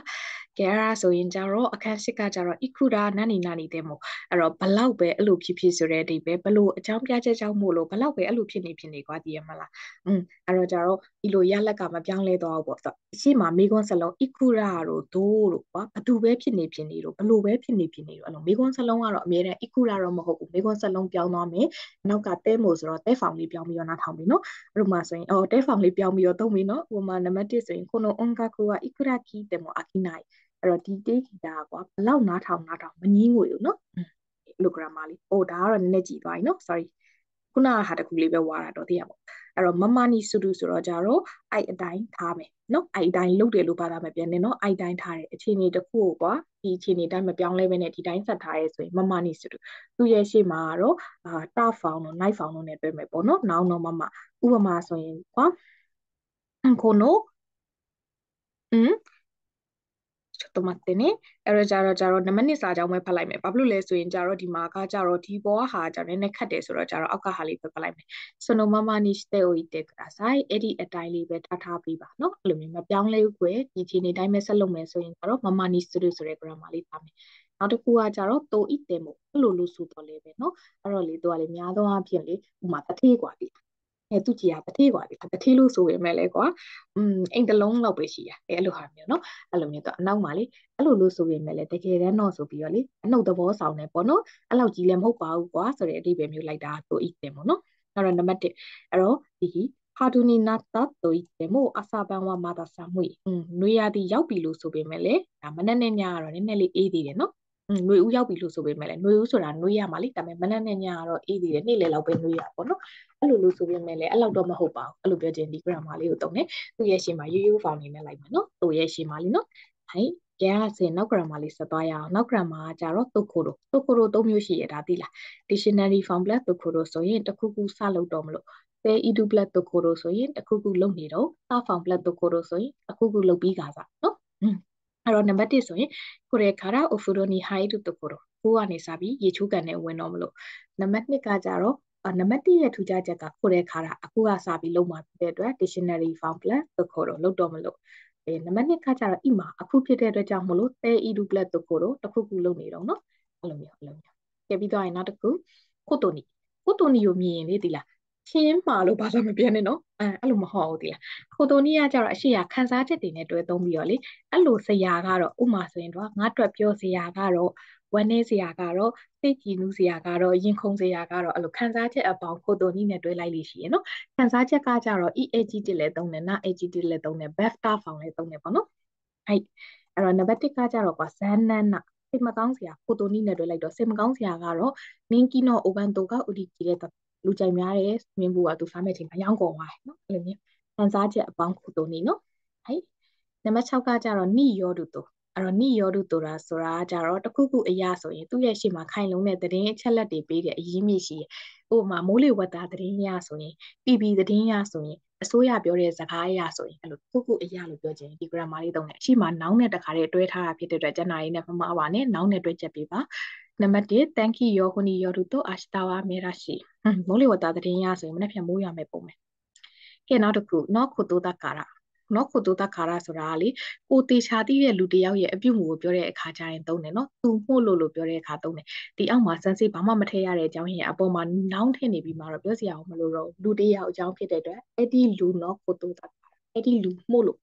ကဲအဲ့ဒါဆိုရင်ကြတော့အခန်းစစ်ကကြတော့ ikuda nani nani တဲ့မို့အဲ့တော့ဘလောက်ပဲအဲ့လိုဖြစ်ဖြစ်ဆိုတဲ့အိပဲဘလို့အကြောင်းပြချက်ကြောင့်မို့လို့ဘလောက်ပဲအဲ့လိုဖြစ်နေဖြစ်နေကွာတည်ရမလားอืมအဲ့တော့ကြတော့ဒီလိုရလက်ကမပြောင်းလဲတော့ဘူးပေါ့ဆိုရှေ့မှာမိကွန်းစလုံး ikuda တို့ဒိုးတို့ကွာဘသူပဲဖြစ်နေဖြစ်နေတို့ဘလို့ပဲဖြစ်နေဖြစ်နေတို့အဲ့လိုမိကွန်းစလုံးကတော့အမြဲတမ်း ikuda တော့မဟုတ်ဘူးမိကွန်းစလုံးပြောင်းသွားမယ်နောက်ကတဲမို့ဆိုတော့တဲဖောင်လေးပြောင်းပြီးတော့နားထောင်ပြီနော်အဲ့လိုမှဆိုရင်အော်တဲဖောင်လေးပြောင်းပြီးတော့သုံးပြီနော်ဟိုမှာနံပါတ်1ဆိုရင်ခုန ongaku wa ikura ki demo akinai အဲ့တော့ဒီတေးဂီတာကွာဘလောက်နားထောင်နားထောင်မငင်းငွေဘူးနော်လိုဂရမာလေး။အိုဒါကတော့နည်းနည်းကြည်သွားပြီနော် sorry ခုနဟာတခုလေးပဲဝါတာတော့သိရပါဘူး။အဲ့တော့မမနီစုတုဆိုတော့ကြတော့အဲ့အတိုင်းထားမယ်နော်အဲ့အတိုင်းလုတ်တယ်လို့ဘာသာမပြန်နဲ့နော်အဲ့အတိုင်းထားတယ်အခြေအနေတစ်ခုကိုကွာဒီအခြေအနေတိုင်းမပြောင်းလဲဘဲနဲ့ဒီတိုင်းဆက်ထားရဲဆိုရင်မမနီစုတုသူ့ရဲ့ရှေ့မှာကတော့အာတာဖောင်တို့နိုင်ဖောင်တို့နဲ့တွဲမယ်ပေါ့နော်နောင်တော့မမဥပမာဆိုရင်ကွာခိုနိုอืม tomattene အဲ့တော့ကြတော့ကြတော့နမနစ်စာကြောင်းပဲဖတ်လိုက်မယ်ဘာဖြစ်လို့လဲဆိုရင်ကြတော့ဒီမှာကကြတော့ဒီဘောဟာကြတော့နည်းနည်းခတ်တယ်ဆိုတော့ကြတော့အောက်ကဟာလေးပဲဖတ်လိုက်မယ် sonomama ni shite oite kudasai အဲ့ဒီအတိုင်းလေးပဲထားထားပေးပါเนาะအဲ့လိုမျိုးမပြောင်းလဲဘူးကွယ်ဒီခြေနေတိုင်းပဲဆက်လုပ်မယ်ဆိုရင်ကြတော့ mama ni suru ဆိုတဲ့ grammar လေးထားမယ်နောက်တစ်ခုကကြတော့တိုဤတယ်မို့အဲ့လိုလို့ဆိုတော့လေပဲเนาะအဲ့တော့လေသူကလေများသောအားဖြင့်လေဥမာတစ်ထေးกว่าပြီ အဲသူကြည်ရတထေးกว่าလေတထေးလို့ဆိုပေမဲ့လေကွာอืมအိမ်တလုံးလောက်ပဲရှိရအဲအဲ့လိုဟာမျိုးเนาะအဲ့လိုမျိုးတော့အနောက်မှာလေအဲ့လိုလို့ဆိုပေမဲ့လေတကယ်တမ်းတော့ဆိုပြီးတော့လေအနှုတ်သဘောဆောင်နေပေါ့နော်အဲ့လောက်ကြီးလည်းမဟုတ်ပါဘူးကွာဆိုတဲ့အဓိပ္ပာယ်မျိုးလိုက်တာသူဣတင်ပေါ့နော်အဲ့တော့နံပါတ်1အဲ့တော့ဒီဟာဒူနီနာတာတိုဣတင်မို့အစာပန်ဝမာတာဆာမွေอืมနွေရာသီရောက်ပြီလို့ဆိုပေမဲ့လေဒါမနေ့နဲ့ညကတော့နည်းနည်းလေးအေးသေးတယ်နော် ຫນွေဦးရောက်ပြီလို့ဆိုပေမဲ့လည်းຫນွေဦးဆိုတာနှွေးရမှာလေဒါပေမဲ့မနက်နဲ့ညကတော့အေးသေးတယ်နေ့လယ်လောက်ပဲနှွေးရပေါ့နော်အဲ့လိုလို့ဆိုပေမဲ့လည်းအဲ့လောက်တော့မဟုတ်ပါဘူးအဲ့လိုပြောခြင်းဒီ grammar လေးကိုတုံးနေသူ့ရဲ့ရှေ့မှာရိုးရိုးဖောင်နေနဲ့လိုက်မယ်နော်သူ့ရဲ့ရှေ့မှာလीနော်ဟိုင်ကြရစင်နောက် grammar လေးဆက်သွားရအောင်နောက် grammar ကကြတော့ tokoro tokoro သုံးမျိုးရှိရတာသိလား dictionary form plus tokoro ဆိုရင်တခုခုစလုပ်တော့မလို့ te idu plus tokoro ဆိုရင်တခုခုလုပ်နေတော့ ta form plus tokoro ဆိုရင်တခုခုလုပ်ပြီးကြစားနော် အဲ့တော့နံပါတ်1ဆိုရင်ကိုရဲခါရာအိုဖူရိုနီဟိုင်တုတကိုရောကိုကနေစပြီးရေချိုးကန်နဲ့ဝင်တော့မလို့နံပါတ်2ကကြတော့နံပါတ်1ရဲ့ထူးခြားချက်ကကိုရဲခါရာအခုကစပြီးလုံးမှာဖြစ်တဲ့အတွက် dictionary found plan တကိုရောလုံးတော့မလို့အဲနံပါတ်2ကကြတော့ဤမှာအခုဖြစ်တဲ့အတွက်ကြောင့်မလို့တဲဤဒူပလက်တကိုရောတစ်ခုခုလုံးနေတော့နော်အဲ့လိုမျိုးအဲ့လိုမျိုးကြည့်ပြီးတော့ရင်နောက်တစ်ခုကိုတိုနီကိုတိုနီကိုမြင်ရင်လေဒီလား ချင်းမှာလို့ဘာသာမပြောနဲ့နော်အဲအဲ့လိုမဟုတ်ဘူးဒီလားခိုတိုနီးကကြတော့အရှိရခန်းစားချက်တွေနဲ့တွဲသုံးပြီးတော့လေအဲ့လိုဆရာကတော့ဥမာဆိုရင်တော့ငါတွက်ပြောဆရာကတော့ဝမ်းနေဆရာကတော့စိတ်ကြည်နူးဆရာကတော့ရင်ခုန်ဆရာကတော့အဲ့လိုခန်းစားချက်အပေါင်းခိုတိုနီးနဲ့တွဲလိုက်လို့ရှိရင်နော်ခန်းစားချက်ကကြတော့ EAG တစ်လည်းသုံးတယ်နာ AG တစ်လည်းသုံးတယ် BEFTA ဖောင်လည်းသုံးတယ်ပေါ့နော်အဲ့အဲ့တော့နံပါတ်1ကကြတော့ကွာဇန်နန်နာစိတ်မကောင်းစရာဖိုတိုနီနဲ့တွဲလိုက်တော့စိတ်မကောင်းစရာကတော့နင်းကီနိုအိုဘန်တိုကဥဒီကြီးတဲ့ လူကြိုက်များတဲ့မင်းဘူးကသူစားမဲ့ချိန်မှာရောင်းကုန်သွားတယ်နော်အဲ့လိုမျိုးစံစားချက်အပေါင်းခုတုံးနေနော်ဟဲ့နံပါတ်6ကကြတော့နိယောတုတုအဲ့တော့နိယောတုတုတာဆိုတာကြတော့တခုခုအရာဆိုရင်သူ့ရဲ့ရှေ့မှာခိုင်လုံးတဲ့သတင်းအချက်လက်တွေပေးတဲ့အရင်းမြစ်ရှိဥပမာမိုးလေဝသသတင်းရဆိုရင် PB သတင်းရဆိုရင်အစိုးရပြောတဲ့စကားအရဆိုရင်အဲ့လိုခုခုအရာလို့ပြောခြင်းဒီ grammar လေးသုံးတယ်အရှိမနောင်းတဲ့တခါတည်းတွဲထားတာဖြစ်တဲ့အတွက်ကျန်တာရေးနဲ့မမပါနဲ့နောင်းနဲ့တွဲချက်ပေးပါ နံပါတ်1 thank you ယောဟနီယောတုတောအာရှတာဝါမေရာရှိမိုးလေဝသသတင်းရဆိုရင်မနေ့ပြန်မိုးရမယ်ပုံမယ်ကဲနောက်တစ်ခုနော့ခုတိုတကာရာနော်ခုတိုတခါရဆိုတာကလေကိုတေချာသိတဲ့လူတယောက်ရဲ့အပြုတ်မှုကိုပြောတဲ့အခါကျရင်သုံးတယ်နော်သူမှုလို့လို့ပြောတဲ့အခါသုံးတယ်ဒီအောက်မှာစမ်းစစ်ဘာမှမထည့်ရတဲ့အကြောင်းရင်အပေါ်မှာနောင်းထည့်နေပြီးမှတော့ပြောစရာမလိုတော့လူတယောက်အကြောင်းဖြစ်တဲ့အတွက်အဲ့ဒီလူနော်ခုတိုတခါအဲ့ဒီလူမှုလို့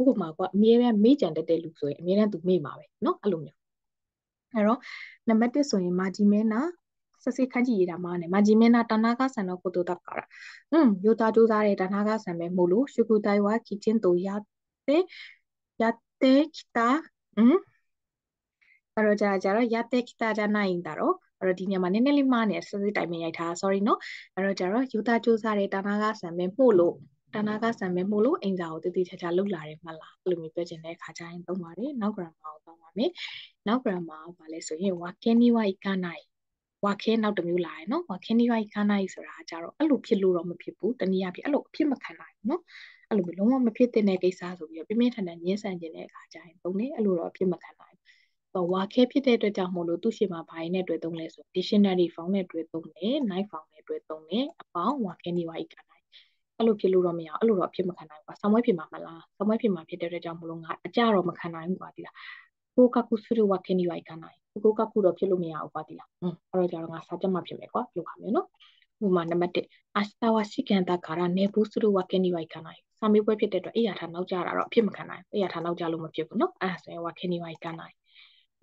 ဥပမာကအမြဲတမ်းမေ့ကြံတတ်တဲ့လူဆိုရင်အမြဲတမ်းသူမေ့မှာပဲနော်အဲ့လိုမျိုး အဲ့တော့နံပါတ်1ဆိုရင်မာဂျီမဲနာဆက်စစ်ခန့်ကြည့်ရတာမှာねマジメな田中さんのことだからうんヨタジョザレ田中さんめもろ宿題はきちんとやってやってきたうんအဲ့တော့ကြာကြာတော့ရတဲ့ခိတာじゃないんだろအဲ့တော့ဒီညမှာနည်းနည်းလေးမှားနေစစ်စစ်တိုင်မရိုက်ထား sorry နော်အဲ့တော့ကြာတော့ယူတာစူးစားတဲ့တာနာကဆံမဲမှု့လို့ တာနာကဆံမဲမှု့လို့အင်စာကိုတည်တည်ချာချာလုပ်လာတယ်မှလားအဲ့လိုမျိုးပြောချင်တဲ့အခါကျရင်သုံးပါတယ်နောက် grammar ကိုသုံးပါမယ်နောက် grammar ကဘာလဲဆိုရင် wakeni wa ikanai ဝါခဲနောက်တစ်မျိုးလာရယ်နော်ဝါခဲနီရိုက်ခါနိုင်ဆိုတာကြတော့အဲ့လိုဖြစ်လို့တော့မဖြစ်ဘူးတနည်းအားဖြင့်အဲ့လိုအဖြစ်မခံနိုင်ဘူးနော်အဲ့လိုလုံးဝမဖြစ်တဲ့ကိစ္စဆိုပြီးတော့ပြင်းပြင်းထန်ထန်ညှင်းဆန်ခြင်းတဲ့အခါကျရင်သုံးနေအဲ့လိုတော့အဖြစ်မခံနိုင်ဘူးဝါခဲဖြစ်တဲ့အတွက်ကြောင့်မို့လို့သူ့ရှိမှာဘာရင်းနဲ့တွေ့သုံးလဲဆို dictionary form နဲ့တွေ့သုံးတယ် knife form နဲ့တွေ့သုံးတယ်အပေါင်းဝါခဲနီရိုက်ခါနိုင် အဲ့လိုဖြစ်လို့တော့မရအောင်အဲ့လိုတော့အဖြစ်မခံနိုင်ဘူးကွာဆောင်းဝဲဖြစ်မှာမလားဆောင်းဝဲဖြစ်မှာဖြစ်တဲ့အတွက်ကြောင့်မလို့ငါအကြတော့မခံနိုင်ဘူးကွာဒီလားကိုကကုစုရဝခင်ဒီဝိုင်ကနိုင်ကိုကကုတော့ဖြစ်လို့မရဘူးပါတိလားอืมအဲ့တော့ကြတော့ငါစာချက်မှဖြစ်မယ်ကွာလို့ခါမယ်နော်ဥပမာနံပါတ်1အစတာဝရှိကန်တာကာရနေဘူးစုရဝခင်ဒီဝိုင်ကနိုင်စာမေးပွဲဖြစ်တဲ့အတွက်အိယာထားနောက်ကြတာတော့အဖြစ်မခံနိုင်အိယာထားနောက်ကြလို့မဖြစ်ဘူးနော်အဲ့ဒါဆိုရင်ဝခင်ဒီဝိုင်ကနိုင်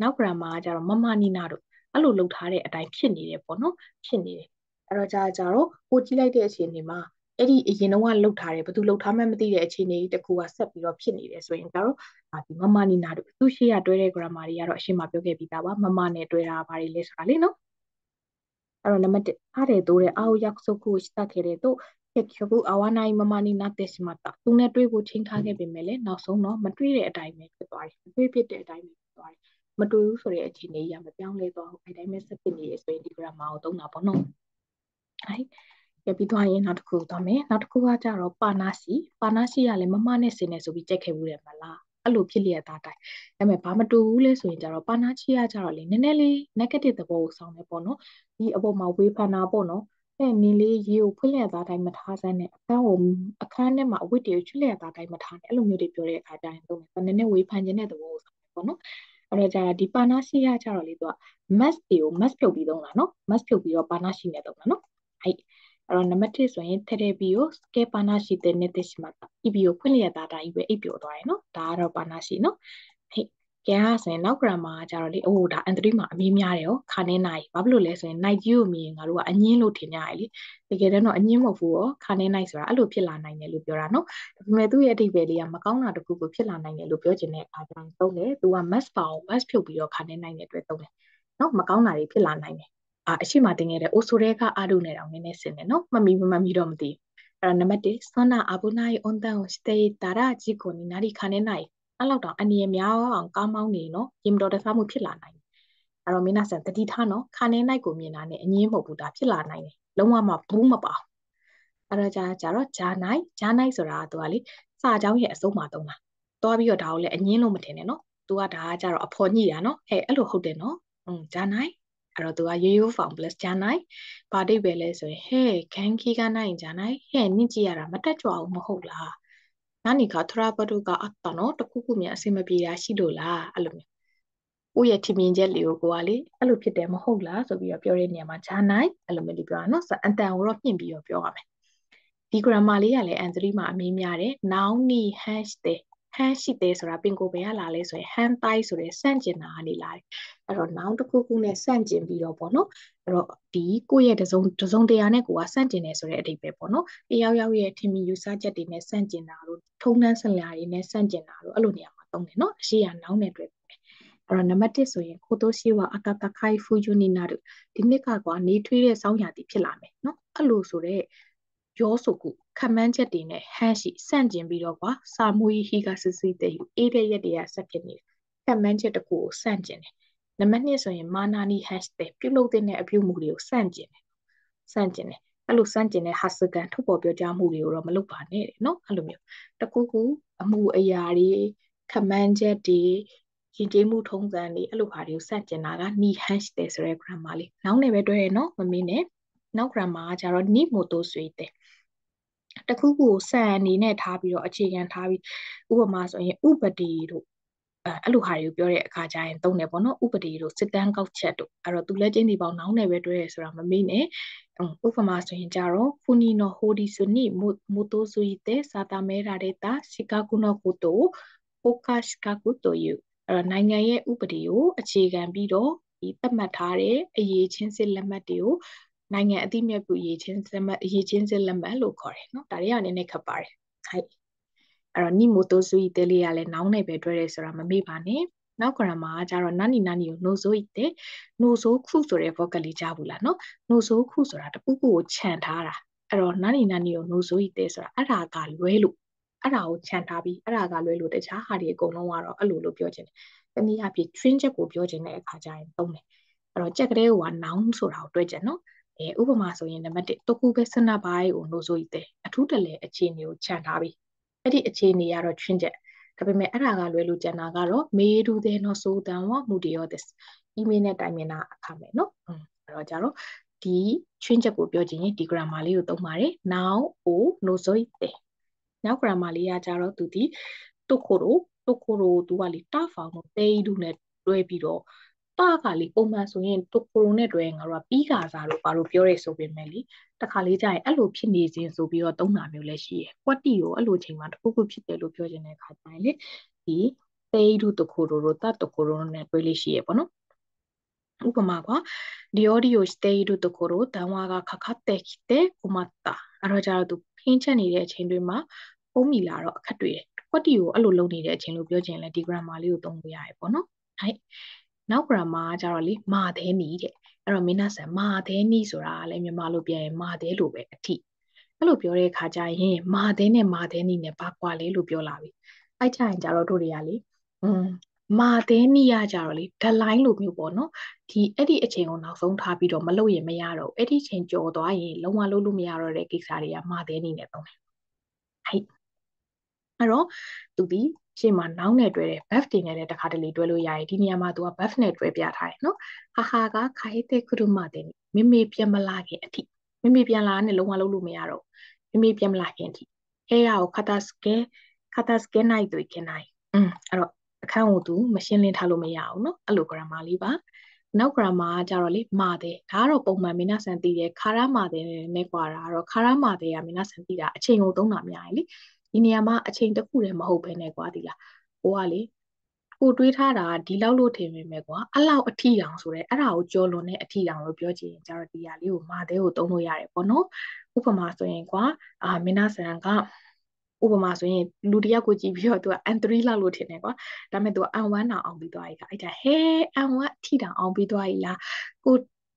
နောက် grammar ကကြတော့မမနီနာတို့အဲ့လိုလုပ်ထားတဲ့အတိုင်းဖြစ်နေတယ်ပေါ့နော်ဖြစ်နေတယ်အဲ့တော့ကြာကြတော့ကိုကြည့်လိုက်တဲ့အချိန်ဒီမှာ အဲ့ဒီအရင်တော့လှုပ်ထားတယ်ဘသူလှုပ်ထားမှမသိတဲ့အခြေအနေတကူကဆက်ပြီးတော့ဖြစ်နေတယ်ဆိုရင်ဒါတော့ဒီမမနီနာတို့သူရှိရတွဲတဲ့ grammar တွေကတော့အရှင်းမပြောခဲ့ပြီးသားပါမမနဲ့တွဲတာဘာတွေလဲဆိုတာလေနော်အဲ့တော့နံပါတ်1အားတဲ့တိုးတဲ့အာဟုရောက်စုခုစခဲ့တဲ့တို့ဖြစ်ခဲ့ဘူးအဝနိုင်မမနီနာတဲ့စီမတာသူနဲ့တွေ့ဖို့ချိန်ထားခဲ့ပေမဲ့လည်းနောက်ဆုံးတော့မတွေ့တဲ့အတိုင်းပဲဖြစ်သွားတယ်မတွေ့ဖြစ်တဲ့အတိုင်းပဲဖြစ်သွားတယ်မတွေ့ဘူးဆိုတဲ့အခြေအနေကြီးကမပြောင်းလဲသွားဘူးအဲ့တိုင်းပဲဆက်ဖြစ်နေရဆိုရင်ဒီ grammar ကိုသုံးတာပေါ့နော်အဲ့ ရပြီးသွားရင်နောက်တစ်ခုသွားမယ်နောက်တစ်ခုကကြတော့ပါနာစီပါနာစီကလည်းမမနဲ့စင်နေဆိုပြီးကြက်ခဲ့ဘူးတယ်မလားအဲ့လိုဖြစ်လျက်သားတိုင်းဒါပေမဲ့ဘာမတူဘူးလဲဆိုရင်ကြတော့ပါနာချီကကြတော့လေနည်းနည်းလေး negative သဘောကိုဆောင်းနေပေါ့နော်ဒီအပေါ်မှာဝေဖန်တာပေါ့နော်အဲ့နင်းလေးရေကိုဖွင့်လျက်သားတိုင်းမထားစမ်းနဲ့အခန်းကိုအခန်းထဲမှာအဝတ်တွေကိုချွတ်လျက်သားတိုင်းမထားနဲ့အဲ့လိုမျိုးတွေပြောတဲ့အခါကျရင်တော့နည်းနည်းဝေဖန်ခြင်းတဲ့သဘောကိုဆောင်းနေပေါ့နော်အဲ့တော့ကြာဒီပါနာရှိရကြတော့လေသူက mask တွေကို mask ဖြုတ်ပြီးသုံးတာနော် mask ဖြုတ်ပြီးတော့ပါနာရှိနေသုံးတာနော်အဲ့အဲ့ တော့နံပါတ်1ဆိုရင် therapy ကို scale ပါနာရှိတဲ့နေတဲ့ရှိမှာ EB ကိုဖွင့်လျက်သားတိုင်းပဲအိပ်ပျော်သွားတယ်နော်ဒါကတော့ပါနာရှိနော်ဟဲ့ကဲဟာဆိုရင်နောက် grammar ကကြတော့လေအိုးဒါ entry မှာအမေးများတယ်ရောခါနေနိုင်ဘာဖြစ်လို့လဲဆိုရင် night ကြီးကိုမြင်ငါတို့ကအငင်းလို့ထင်ကြရလေတကယ်တော့အငင်းမဟုတ်ဘူးရောခါနေနိုင်ဆိုတာအဲ့လိုဖြစ်လာနိုင်တယ်လို့ပြောတာနော်ဒါပေမဲ့သူ့ရဲ့အဓိပ္ပာယ်လေးကမကောင်းတာတခုခုဖြစ်လာနိုင်တယ်လို့ပြောချင်တဲ့အခါကျရင်သုံးတယ်သူက mass ပါအောင် mass ဖြုတ်ပြီးတော့ခါနေနိုင်တဲ့အတွက်သုံးတယ်နော်မကောင်းတာတွေဖြစ်လာနိုင်တယ် အာအရှိမတင်ခဲ့တဲ့အိုဆိုရဲကအာဒုနဲ့တောင်နည်းနည်းဆင်တယ်နော်မမီမမီတော့မသိအဲ့တော့နံပါတ်1ဆွမ်းနာအဘုနာယအွန်တန်ကိုစတေတာရာဂျီကိုနီနာရီခါနေနိုင်အဲ့လောက်တောင်အနေအများအောင်ကားမောင်းနေနော်ရင်မတော်တဆမှုဖြစ်လာနိုင်တယ်အဲ့တော့မင်းနာဆန်တတိထားနော်ခါနေနိုင်ကိုမြင်တာနဲ့အငင်းမဟုတ်ဘူးဒါဖြစ်လာနိုင်တယ်လုံးဝမှဘူးမပါအဲ့တော့ကြာကြာတော့ဂျာနိုင်ဂျာနိုင်ဆိုတာကသူကလေစာကြောင်းရဲ့အစုံမှာသုံးတာတွားပြီးတော့ဒါကိုလည်းအငင်းလို့မထင်နဲ့နော်သူကဒါကကြတော့အဖော်ညိတာနော်ဟဲ့အဲ့လိုဟုတ်တယ်နော်อืมဂျာနိုင် အဲ့တော့သူကရိုးရိုး form plus ဂျာနိုင်ဘာတိပဲလဲဆိုရင်ဟဲ့ခန်းခီကနိုင်ဂျာနိုင်ဟဲ့နင့်ကြည့်ရတာမတက်ကြွအောင်မဟုတ်လားနာနီကထရာပတုကအတ္တနော်တခုခုမြန်အဆင်မပြေတာရှိလို့လားအဲ့လိုမျိုးကိုယ့်ရဲ့ထင်မြင်ချက်လေးကိုကိုကလေအဲ့လိုဖြစ်တယ်မဟုတ်လားဆိုပြီးတော့ပြောတဲ့နေရာမှာဂျာနိုင်အဲ့လိုမျိုးလေးပြောတာနော်ဆိုအန်တန်ကိုတော့မြင့်ပြီးတော့ပြောရမယ်ဒီ grammar လေးကလည်း answer မှာအမေးများတယ် noun ni hash တဲ့ ဟန်ရှိတယ်ဆိုတာပင်ကိုဘယ်ကလာလဲဆိုရင်ဟန်တိုင်းဆိုတဲ့စန့်ကျင်တာကနေလာတယ်အဲ့တော့ noun တစ်ခုခုနဲ့စန့်ကျင်ပြီးတော့ပေါ့နော်အဲ့တော့ဒီကိုယ့်ရဲ့တစုံတစုံတရာနဲ့ကိုကစန့်ကျင်တယ်ဆိုတဲ့အဓိပ္ပာယ်ပေါ့နော်တယောက်ယောက်ရဲ့ထင်မြင်ယူဆချက်တွေနဲ့စန့်ကျင်တာတို့ထုံနှန်းစလရာတွေနဲ့စန့်ကျင်တာတို့အဲ့လိုနေရာမှာသုံးတယ်နော်အရှိရ noun နဲ့တွေ့တယ်အဲ့တော့နံပါတ်1ဆိုရင်ခိုတိုရှိဝအတတခိုင်ဖူယူနီနာတို့ဒီနှစ်ကကွာနေထွေးတဲ့စောင်းရာတီဖြစ်လာမယ်နော်အဲ့လိုဆိုတဲ့ ပြောဆိုခုခံမှန်းချက်တွေနဲ့ဟန်ရှိဆန့်ကျင်ပြီးတော့ကွာစာမူကြီးဟီကစစ်စစ်တဲ့ယူအေးတဲ့ရက်တွေကဆက်ဖြစ်နေတယ်ခံမှန်းချက်တစ်ခုကိုဆန့်ကျင်တယ်နံပါတ်2ဆိုရင်မာနာနီ hashtag ပြုလုပ်တဲ့အပြုမူတွေကိုဆန့်ကျင်တယ်ဆန့်ကျင်တယ်အဲ့လိုစန့်ကျင်တဲ့ဟာစကန်ထုတ်ပေါ်ပြောကြားမှုတွေကိုတော့မလုပ်ပါနဲ့တဲ့နော်အဲ့လိုမျိုးတကူကူအမှုအရာတွေခမန်းချက်တွေရင်ကျေးမှုထုံးစံတွေအဲ့လိုဟာတွေကိုစန့်ကျင်တာက ni hash တဲ့ဆိုတဲ့ grammar လေးနောက်နေပဲတွေ့ရနော်မမင်းနဲ့နောက် grammar ကကြတော့ ni moto ဆွေတဲ့ တခုခုကိုစံအနေနဲ့ထားပြီးတော့အခြေခံထားပြီးဥပမာဆိုရင်ဥပဒေတို့အဲအဲ့လိုဟာတွေကိုပြောတဲ့အခါကျရင်သုံးတယ်ပေါ့နော်ဥပဒေတို့စစ်တမ်းကောက်ချက်တို့အဲ့တော့သူလက်ချင်းဒီပေါင်းနောင်းနေပဲတွဲရဆိုတာမမေ့နဲ့ဥပမာဆိုရင်ကြတော့ဖူနီနိုဟိုဒီဆိုနိမိုတိုဇူယီတဲ့စာတာမဲရာတဲ့တာရှီကာကူနိုကိုတိုပိုကာရှကာကူတိုယူအဲ့တော့နိုင်ငံရဲ့ဥပဒေကိုအခြေခံပြီးတော့ဒီသတ်မှတ်ထားတဲ့အရေးချင်းစစ်လက်မှတ်တွေကို နိုင်ငံအသိမြတ်ပြုအရေးချင်းလက်မှတ်အရေးချင်းစစ်လက်မှတ်လို့ခေါ်တယ်နော်ဒါတွေကနည်းနည်းခက်ပါတယ်ဟဲ့အဲ့တော့နိမိုတိုဇူဤတဲလေးကလည်းနောင်းနေပဲတွဲတယ်ဆိုတာမမေ့ပါနဲ့နောက် grammar ကကြတော့နာနီနာနီကို no so ဤတဲ့ no so ခုဆိုတဲ့ vocal လေးကြားဘူးလားနော် no so ခုဆိုတာတခုခုကိုခြံထားတာအဲ့တော့နာနီနာနီကို no so ဤတဲ့ဆိုတာအဲ့ဒါကလွဲလို့အဲ့ဒါကိုခြံထားပြီးအဲ့ဒါကလွဲလို့တခြားဟာတွေအကုန်လုံးကတော့အဲ့လိုလို့ပြောချင်တယ်။တနည်းအားဖြင့် twin ချက်ကိုပြောချင်တဲ့အခါကျရင်သုံးတယ်။အဲ့တော့ချက်ကလေးက noun ဆိုတာကိုတွဲကြနော်။ အဲဥပမာဆိုရင်နံပါတ်1တခုပဲစနဘိုင်းကို no so ဤတဲ့အထူးတလဲအခြေအနေကိုခြံထားပြီးအဲ့ဒီအခြေအနေကတော့ twin ချက်ဒါပေမဲ့အဲ့ဒါကလွဲလို့ကျန်တာကတော့မေရူတဲ့နော်ဆိုတန်ဝမူဒီယော this email နဲ့တိုင်ပင်တာအခါမယ်နော်။အဲ့တော့ကြတော့ဒီချွင်းချက်ကိုပြောချင်ရင်ဒီ grammar လေးကိုသုံးပါတယ် now o no so တဲ့နောက် grammar လေးကကြတော့သူဒီတုခိုရိုပတိုကိုရိုသူကလေတာဖောင်ကိုတေးဒူနဲ့တွဲပြီးတော့ တာကလေပုံမှန်ဆိုရင်တိုကိုရိုနဲ့တွဲငါတို့ကပြီးကာစားလို့ဘာလို့ပြောရဲဆိုပေမဲ့လေတခါလေးကြာရင်အဲ့လိုဖြစ်နေခြင်းဆိုပြီးတော့သုံးတာမျိုးလည်းရှိရယ်ကွက်တီကိုအဲ့လိုချိန်မှာတစ်ခုခုဖြစ်တယ်လို့ပြောချင်တဲ့အခါကျရင်လေဒီတေးဒူတိုကိုရိုရိုတာတိုကိုရိုနဲ့တွဲလေးရှိရယ်ပေါ့နော်ဥပမာက料理をしているところ電話がかかってきて困ったအဲ့တော့ကျတော့သူခင်းချက်နေတဲ့အချိန်တွေမှာပုံမိလာတော့အခက်တွေ့တယ်ကွက်တီကိုအဲ့လိုလုပ်နေတဲ့အချိန်လို့ပြောချင်လဲဒီ grammar လေးကိုသုံးလို့ရတယ်ပေါ့နော်ဟဲ့ နောက် grammar ကကြတော့လေမာသေးနီးတဲ့အဲ့တော့မင်းနာဆန်မာသေးနီးဆိုတာကလည်းမြန်မာလိုပြန်ရင်မာသေးလို့ပဲအထိအဲ့လိုပြောတဲ့အခါကျရင်မာသေးနဲ့မာသေးနီးနဲ့ဘာကွာလဲလို့ပြောလာပြီအဲ့ကြရင်ကြတော့တို့တွေကလေอืมမာသေးနီးရကြတော့လေဒလိုင်းလိုမျိုးပေါ့နော်ဒီအဲ့ဒီအချိန်ကိုနောက်ဆုံးထားပြီးတော့မလုပ်ရင်မရတော့အဲ့ဒီအချိန်ကြော်သွားရင်လုံးဝလုပ်လို့မရတော့တဲ့ကိစ္စတွေကမာသေးနီးနဲ့သုံးတယ်ဟဲ့အဲ့တော့သူဒီ ရှေ့မှာနောင်းနဲ့တွဲတယ် buff တင်နဲ့တခါတလေတွဲလို့ရတယ်ဒီနေရာမှာသူက buff နဲ့တွဲပြထားတယ်နော်ဟာဟာကခိုင်တဲ့ကုရုမတဲ့မိမိပြန်မလာခင်အထိမိမိပြန်လာနဲ့လုံးဝလုံးလို့မရတော့မိမိပြန်မလာခင်အထိအဲရကိုခတာစကဲခတာစကဲနိုင်တွေ့ခင်နိုင်อืมအဲ့တော့အခန်းကိုသူမရှင်းလင်းထားလို့မရအောင်နော်အဲ့လို grammar လေးပါနောက် grammar ကကြတော့လေမာတယ်ဒါကတော့ပုံမှန်မင်းနာဆန်သိတယ်ခါရမာတယ်နဲ့ကွာတာကတော့ခါရမာတယ်ကမင်းနာဆန်သိတာအချိန်ကိုသုံးတာများရင်လေ ဒီနေရာမှာအချိန်တစ်ခုတည်းမဟုတ်ဘဲနဲ့ကွာဒီလားကိုကလေကိုတွေးထားတာဒီလောက်လို့ထင်ပေမဲ့ကွာအဲ့လောက်အထီတောင်ဆိုရဲအဲ့ဒါကိုကြော်လွန်တဲ့အထီတောင်လို့ပြောချင်ရင်ကျတော့ဒီဟာလေးကိုမာသေးကိုသုံးလို့ရတယ်ပေါ့နော်ဥပမာဆိုရင်ကွာအာမင်းနာဆန်ကဥပမာဆိုရင်လူတယောက်ကိုကြည့်ပြီးတော့သူက N3 လောက်လို့ထင်တယ်ကွာဒါပေမဲ့သူက N1 တောင်အောင်ပြီးသွားပြီကအဲ့ဒါဟဲ N1 အထိတောင်အောင်ပြီးသွားပြီလားကို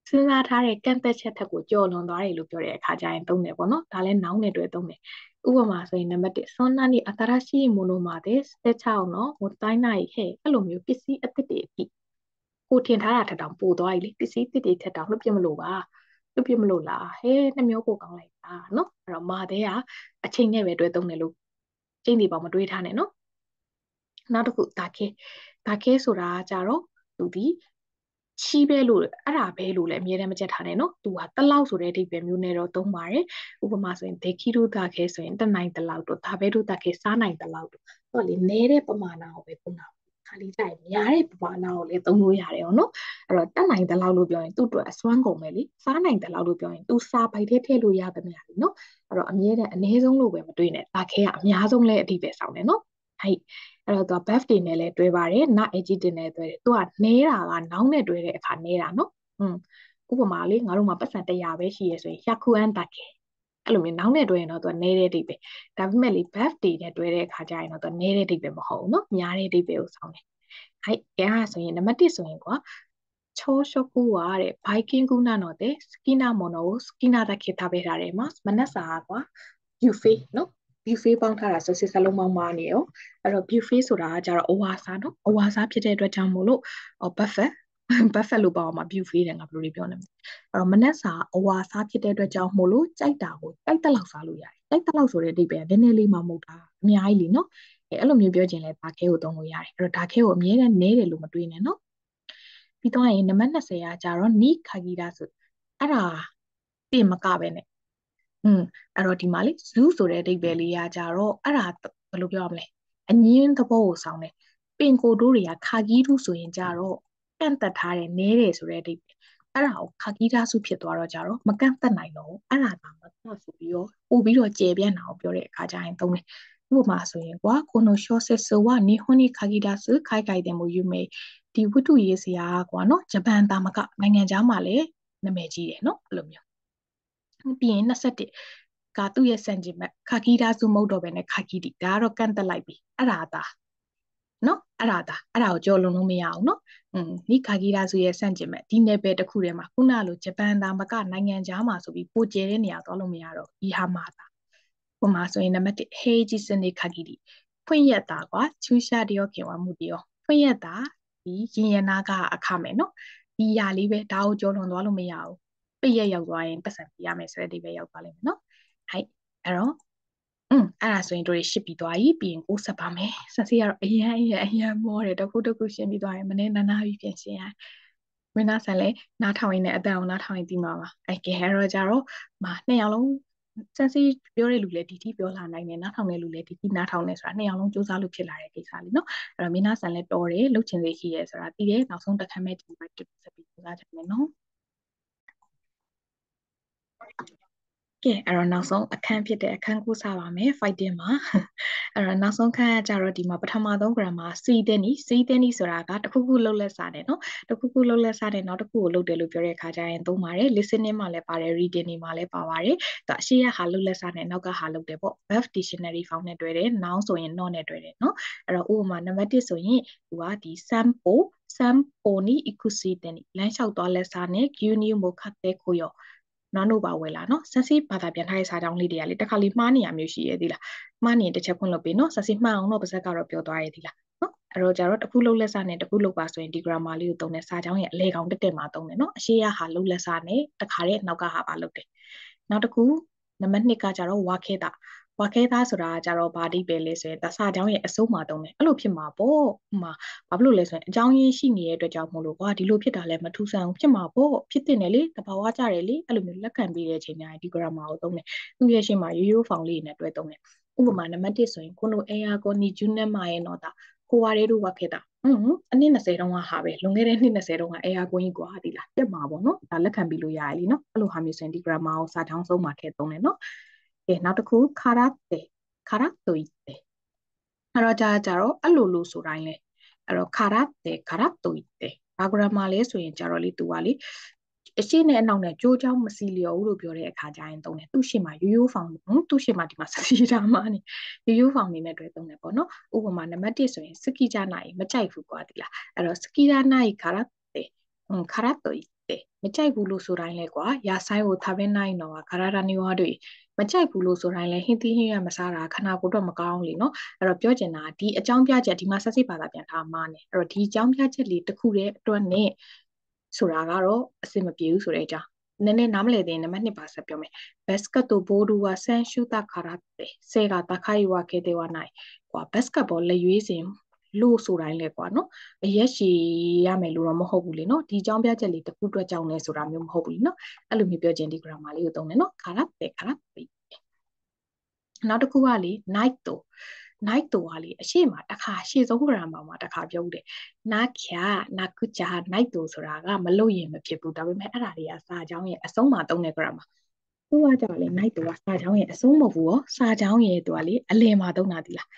စဉ်းစားထားတဲ့ကန့်သက်ချက်ထက်ကိုကြော်လွန်သွားတယ်လို့ပြောတဲ့အခါကျရင်သုံးတယ်ပေါ့နော်ဒါလည်းနောင်းနဲ့တွဲသုံးတယ် ဥပမာဆိုရင်နံပါတ်1そんなに新しいものまで捨てちゃうのもったいないဟဲ့အဲ့လိုမျိုးပစ္စည်းအသစ်တွေအထိကိုထင်ထားတာထက်တောင်ပိုသွားပြီလေပစ္စည်းအသစ်တွေထက်တောင်လွတ်ပြမလို့ပါလွတ်ပြမလို့လားဟဲ့နှမျိုးပိုကောင်းလိုက်တာနော်အဲ့တော့မာတဲ့ကအချိန်နဲ့ပဲတွဲသုံးတယ်လို့ချိန်ဒီပေါ့မတွေးထားနဲ့နော်နောက်တစ်ခုဒါခဲဒါခဲဆိုတာကြတော့သူဒီ ချီးပဲလို့အဲ့ဒါပဲလို့လည်းအမြဲတမ်းမကြက်ထားနဲ့နော်သူကတလောက်ဆိုတဲ့အဓိပ္ပာယ်မျိုးနဲ့တော့သုံးပါတယ်ဥပမာဆိုရင်ဒေခိရုတာခဲဆိုရင်တနိုင်တလောက်တော့ဒါပဲတို့တာခဲစားနိုင်တလောက်တော့ဟောလေနဲတဲ့ပမာဏကိုပဲသုံးတာခါလေးကြိုက်များတဲ့ပမာဏကိုလည်းသုံးလို့ရတယ်ရောနော်အဲ့တော့တက်နိုင်တလောက်လို့ပြောရင်သူ့အတွက်အစွမ်းကုန်ပဲလေစားနိုင်တလောက်လို့ပြောရင်သူစားပိုက်ထဲထည့်လို့ရသမျှလေနော်အဲ့တော့အမြဲတမ်းအနည်းဆုံးလို့ပဲမတွေးနဲ့ဒါခဲကအများဆုံးလဲအဓိပ္ပာယ်ဆောင်တယ်နော် ဟဲ့အဲ့တော့သူက birthday နဲ့လည်းတွဲပါတယ်န ag တင်နဲ့တွဲတယ်သူကနေတာကနောင်းနဲ့တွဲတဲ့အခါနေတာနော်อืมဥပမာလေးငါတို့မှာပတ်စံ100ပဲရှိရဆိုရင်100ခုအန်တက်ခဲ့အဲ့လိုမျိုးနောင်းနဲ့တွဲရင်တော့သူကနေတဲ့ဒိတ်ပဲဒါပေမဲ့လေ birthday နဲ့တွဲတဲ့အခါကျရင်တော့သူကနေတဲ့ဒိတ်ပဲမဟုတ်ဘူးနော်များတဲ့ဒိတ်ပဲကိုဆောင်းတယ်ဟဲ့အဲဟာဆိုရင်နံပါတ်1ဆိုရင်ကွာချောရှောကူဝါတဲ့ဘိုင်ကင်းကူနာနော်တဲ့စကီနာမိုနိုစကီနာတခေတာပေးထားတယ်မှာမနက်စာကွာ buffet နော် buffet ပေါင်းထားတာဆိုစစ်စလုံးပေါင်းပါနေရောအဲ့တော့ buffet ဆိုတာကကြတော့အဝါစားနော်အဝါစားဖြစ်တဲ့အတွက်ကြောင့်မို့လို့ buffet buffet လို့ပေါ့မှာ buffet တဲ့ငါဘယ်လိုတွေပြောနေမလဲအဲ့တော့မနက်စာအဝါစားဖြစ်တဲ့အတွက်ကြောင့်မို့လို့ကြိုက်တာကိုကြိုက်တဲ့လောက်စားလို့ရတယ်ကြိုက်တဲ့လောက်ဆိုတဲ့အဓိပ္ပာယ်ကနည်းနည်းလေးမှမဟုတ်တာအများကြီးလीနော်အဲ့အဲ့လိုမျိုးပြောချင်လဲဒါခဲကိုသုံးလို့ရတယ်အဲ့တော့ဒါခဲကိုအမြဲတမ်းနဲတယ်လို့မတွေးနဲ့နော်ပြီးတော့ရင်နံပါတ်20ကကြတော့နီခါဂီတာဆိုအဲ့ဒါပြင်မကပဲနဲ့ อืมအဲ့တော့ဒီမှာလေ zoo ဆိုတဲ့အဓိပ္ပာယ်လေးကကြတော့အဲ့ဒါဘယ်လိုပြောရမလဲအငင်းသဘောကိုဆောင်းတယ်ပင်ကိုတို့တွေကခါကီးထုဆိုရင်ကြတော့ကန့်တက်ထားတယ်နဲတယ်ဆိုတဲ့အဓိပ္ပာယ်အဲ့ဒါကိုခါကီးသားစုဖြစ်သွားတော့ကြတော့မကန့်သက်နိုင်တော့အဲ့ဒါကမကန့်ဆိုပြီးတော့ပို့ပြီးတော့ကျေပြန့်တာကိုပြောတဲ့အခါကျရင်သုံးတယ်ဥပမာဆိုရင်ကွာကိုနိုရှော့ဆက်ဆိုဝနီဟွန်နီခါကီဒါစခိုင်ခိုင်တယ်မို့ယူမေဒီဝတ္ထုရေးစရာကွာနော်ဂျပန်တာမကနိုင်ငံခြားမှာလည်းနာမည်ကြီးတယ်နော်အဲ့လိုမျိုး ပြီးရင်21ကသူ့ရဲ့စံကျင်ဘက်ခါကီဒါစုမဟုတ်တော့ဘဲနဲ့ခါကီဒီဒါကတော့ကန့်တက်လိုက်ပြီအဲ့ဒါသာနော်အဲ့ဒါသာအဲ့ဒါကိုကြော်လွန်လို့မရအောင်နော်อืมဒီခါကီဒါစုရဲ့စံကျင်ဘက်ဒီနယ်ပယ်တစ်ခုထဲမှာခုနလိုဂျပန်သားမကနိုင်ငံခြားမှာဆိုပြီးပိုကျဲတဲ့နေရာသွားလို့မရတော့ဒီဟာမှာသာဟိုမှာဆိုရင်နံပါတ်1ဟေးဂျီစနေခါကီဒီဖွင့်ရက်တာကွာချူရှာတရောခင်ဝမှုတရောဖွင့်ရက်တာဒီရင်ရနာကအခမဲ့နော်ဒီຢာလေးပဲဒါကိုကြော်လွန်သွားလို့မရဘူးပိ တ်ရက်ရောက်သွားရင်ပတ်စံပြရမယ်ဆိုတဲ့ဒီပဲရောက်သွားလိမ့်မယ်နော်ဟဲ့အဲ့တော့อืมအဲ့ဒါဆိုရင်တို့ရှစ်ပြီးသွားပြီပြီးရင်ကိုဆက်ပါမယ်ဆက်စီကတော့အရန်အရန်အရန်မောတယ်တခုတခုရှင်းပြီးသွားရင်မနေ့နာနာပြီးပြင်ရှင်းရမင်းသားဆန်လဲနားထောင်ရင်းနဲ့အတန်အောင်နားထောင်ရင်ဒီမှာပါအဲကဲအဲ့တော့ကြတော့မနှစ်ယောက်လုံးစန်စီပြောတဲ့လူလည်းဒီတိပြောလာနိုင်တယ်နားထောင်တဲ့လူလည်းဒီတိနားထောင်တယ်ဆိုတာနှစ်ယောက်လုံးစူးစမ်းလို့ဖြစ်လာတဲ့ကိစ္စလေးနော်အဲ့တော့မင်းသားဆန်လည်းတော်တယ်လှုပ်ချင်စေရှိရဲဆိုတာသိတယ်နောက်ဆုံးတစ်ခါမဲ့ဒီမှာတူဆက်ပြီးစူးစမ်းချင်တယ်နော် ကဲအဲ့တော့နောက်ဆုံးအခန်းဖြစ်တဲ့အခန်းကိုစပါမယ် fighting မှာအဲ့တော့နောက်ဆုံးခန်းကကြတော့ဒီမှာပထမဆုံး grammar စီးတဲ့နီစီးတဲ့နီဆိုတာကတခုခုလှုပ်လက်စားတယ်နော်တခုခုလှုပ်လက်စားတယ်နောက်တစ်ခုကိုလှုပ်တယ်လို့ပြောတဲ့အခါကျရင်သုံးပါတယ် listening မှာလည်းပါတယ် reading မှာလည်းပါပါတယ်ဒါအရှိရဟာလှုပ်လက်စားတယ်နောက်ကဟာလှုပ်တယ်ပေါ့ verb dictionary form နဲ့တွဲတယ် noun ဆိုရင် not နဲ့တွဲတယ်နော်အဲ့တော့ဥပမာနံပါတ်1ဆိုရင်သူကဒီ sample sample နီ ikusi တဲ့နီလမ်းလျှောက်သွားလက်စားနဲ့ gyuni mo khatte koyo နော်နိုပါဝယ်လာနော်ဆက်စီဘာသာပြန်ထားတဲ့စာကြောင်းလေးတွေကလေတစ်ခါလေးမှားနေရမျိုးရှိရဲ့ဒီလားမှားနေတစ်ချက်ဖွင့်လို့ပြီနော်ဆက်စီမှန်အောင်တော့ပါဇက်ကတော့ပြောသွားရဲ့ဒီလားနော်အဲ့တော့ကျတော့တစ်ခုလုံးလက်စာနဲ့တစ်ခုလုံးပါဆိုရင်ဒီ grammar လေးကိုသုံးတဲ့စာကြောင်းရဲ့အလေကောင်တက်တက်မှာသုံးတယ်နော်အရှိရဟာလုံးလက်စာနဲ့တခါတဲ့နောက်ကဟာပါလုပ်တယ်နောက်တစ်ခုနံပါတ်2ကကျတော့ဝါခဲတာ ဝါခဲသားဆိုတာကြတော့ဘာတိပဲလဲဆိုရင်တဆာကြောင်းရဲ့အစိုးမှာတုံးတယ်အဲ့လိုဖြစ်မှာပေါ့ဥမာဘာဖြစ်လို့လဲဆိုရင်အကြောင်းရင်းရှိနေတဲ့အတွက်ကြောင့်မို့လို့ကွာဒီလိုဖြစ်တာလည်းမထူးဆန်းဘူးဖြစ်မှာပေါ့ဖြစ်တင်တယ်လေတဘာဝကြတယ်လေအဲ့လိုမျိုးလက်ခံပြီးတဲ့အချိန်တိုင်းဒီ grammar ကိုတုံးတယ်သူ့ရဲ့ရှင်းမှာရိုးရိုးဖောင်လေးနဲ့တွဲတုံးတယ်ဥပမာနံပါတ်1ဆိုရင်ကိုနိုအေယာကိုနီဂျူနက်မာရဲ့တော့ဒါကိုဝါရဲတို့ဝါခဲ့တာဟွန်းအနည်း20တုန်းကဟာပဲလွန်ခဲ့တဲ့နှစ်20တုန်းကအေယာကိုကြီးကွာဒီလားပြတ်မှာပေါ့နော်ဒါလက်ခံပြီးလို့ရတယ်လीနော်အဲ့လိုဟာမျိုးဆိုရင်ဒီ grammar ကိုစာထောင်းဆုံးမှာထည့်သုံးတယ်နော် ကဲနောက်တစ်ခုခါရတဲ့ခါရတိုီတဲ့အဲ့တော့ကြာကြတော့အဲ့လိုလို့ဆိုတိုင်းလဲအဲ့တော့ခါရတဲ့ခါရတိုီတဲ့ဘာဂရမာလဲဆိုရင်ကြတော့လေသူကလေအရှိနဲ့အနောက်နဲ့ကြိုးချောင်းမစီလျော်ဘူးလို့ပြောတဲ့အခါကျရင်သုံးတယ်သူ့ရှေ့မှာရိုးရိုးဖောင်သူ့ရှေ့မှာဒီမှာစစီတာမနေရိုးရိုးဖောင်နေနဲ့တွေ့သုံးတယ်ပေါ့နော်ဥပမာနံပါတ်1ဆိုရင်စကီဂျာနိုင်မကြိုက်ဘူးကွာဒီလားအဲ့တော့စကီဂျာနိုင်ခါရတဲ့ခါရတိုီတဲ့မကြိုက်ဘူးလို့ဆိုတိုင်းလဲကွာရာဆိုင်ကိုသာဘင်းနိုင်တော့ခါရတာနေဝါတွေ မကြိုက်ဘူးလို့ဆိုတိုင်းလဲဟင်းသီးဟင်းရမစားတာခနာကိုတော့မကောင်းလေနော်အဲ့တော့ပြောချင်တာဒီအကြောင်းပြချက်ဒီမှာဆက်စိပါတာပြန်ထားမှာနေအဲ့တော့ဒီအကြောင်းပြချက်လေးတစ်ခုတည်းအတွက်နဲ့ဆိုတာကတော့အဆင်မပြေဘူးဆိုတဲ့အကြောင်းနည်းနည်းနားမလည်သေးရင်နံပါတ်2ပါဆက်ပြောမယ်ဘတ်စကတ်တိုဘိုးဒူဝါဆန်ရှူတာခါရတဲ့ဆဲကတခိုင်ဝါခဲတဲ့ဝနိုင်ကွာဘတ်စကတ်ဘောလက်ရွေးစင် လို့ဆိုတိုင်းလဲကွာနော်အရက်ရှည်ရမယ်လို့တော့မဟုတ်ဘူးလေနော်ဒီအကြောင်းပြချက်လေးတစ်ခုအတွက်ကြောင်းလဲဆိုတာမျိုးမဟုတ်ဘူးလေနော်အဲ့လိုမျိုးပြောခြင်းဒီ grammar လေးကိုသုံးတယ်နော်ခါရပ်ပဲခါရပ်ပဲနောက်တစ်ခုကလေ night တို့ night တို့ကလေအရှိမတစ်ခါရှေ့ဆုံး grammar မှာတစ်ခါပြောဦးတယ်နာခ ्या နာကုချာ night တို့ဆိုတာကမလို့ရင်မဖြစ်ဘူးဒါပေမဲ့အဲ့ဒါတွေကစာကြောင်းရဲ့အဆုံးမှာသုံးတဲ့ grammar သူကကြောင့်လေ night တို့ကစာကြောင်းရဲ့အဆုံးမဟုတ်ဘူးရောစာကြောင်းရဲ့သူကလေအလယ်မှာသုံးတာဒီလား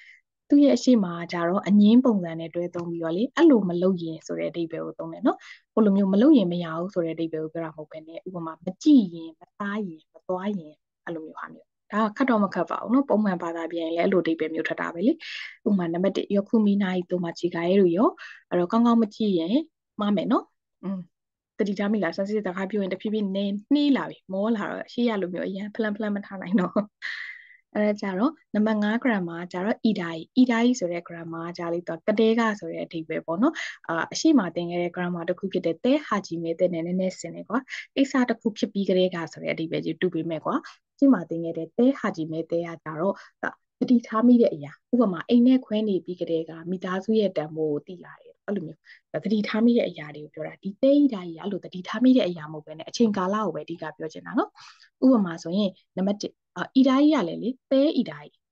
သူ့ရဲ့အရှိမကြတော့အငင်းပုံစံနဲ့တွဲသုံးပြီးတော့လေအဲ့လိုမလုပ်ရင်ဆိုတဲ့အဓိပ္ပာယ်ကိုသုံးတယ်နော်ဟိုလိုမျိုးမလုပ်ရင်မရဘူးဆိုတဲ့အဓိပ္ပာယ်ကိုပြောတာမဟုတ်ဘဲနဲ့ဥပမာမကြည့်ရင်မသားရင်မသွားရင်အဲ့လိုမျိုးဟာမျိုးဒါကခတ်တော့မခတ်ပါဘူးနော်ပုံမှန်ဘာသာပြန်ရင်လည်းအဲ့လိုအဓိပ္ပာယ်မျိုးထွက်တာပဲလေဥပမာနံပါတ်1ယခုမီနာရီတို့မှာခြေကာရဲလို့ရောအဲ့တော့ကောင်းကောင်းမကြည့်ရင်မှားမယ်နော်อืมတတိထားမိလားစစစ်တခါပြောရင်တဖြည်းဖြည်းနေနှီးလာပြီမောလာတော့ရှေ့ရလိုမျိုးအရင်ဖလန်ဖလန်မထားနိုင်တော့ အဲဒါကြတော့နံပါတ်5 grammar ကြတော့ idai idai ဆိုတဲ့ grammar ကြလိတော့ကတဲကဆိုတဲ့အဓိပ္ပာယ်ပေါ့နော်အာအရှိမတင်ခဲ့တဲ့ grammar တစ်ခုဖြစ်တဲ့တဲဟာဂျီမဲတဲ့နဲ့နည်းနည်းဆင်နေကွာအိစာတစ်ခုဖြစ်ပြီးကလေးကဆိုတဲ့အဓိပ္ပာယ်ကြီးတူပေးမယ်ကွာအရှိမတင်ခဲ့တဲ့တဲဟာဂျီမဲတဲကကြတော့တတိထားမိတဲ့အရာဥပမာအိမ်နဲ့ခွဲနေပြီးကလေးကမိသားစုရဲ့တန်ဖိုးကိုသိရတယ်အဲ့လိုမျိုးတတိထားမိတဲ့အရာတွေကိုပြောတာဒီတဲဤဓာကြီးအဲ့လိုတတိထားမိတဲ့အရာမဟုတ်ဘဲနဲ့အချိန်ကာလကိုပဲအဓိကပြောချင်တာနော်ဥပမာဆိုရင်နံပါတ်1 အာဤဓာကြီးကလည်းလေတဲဤဓာကြီး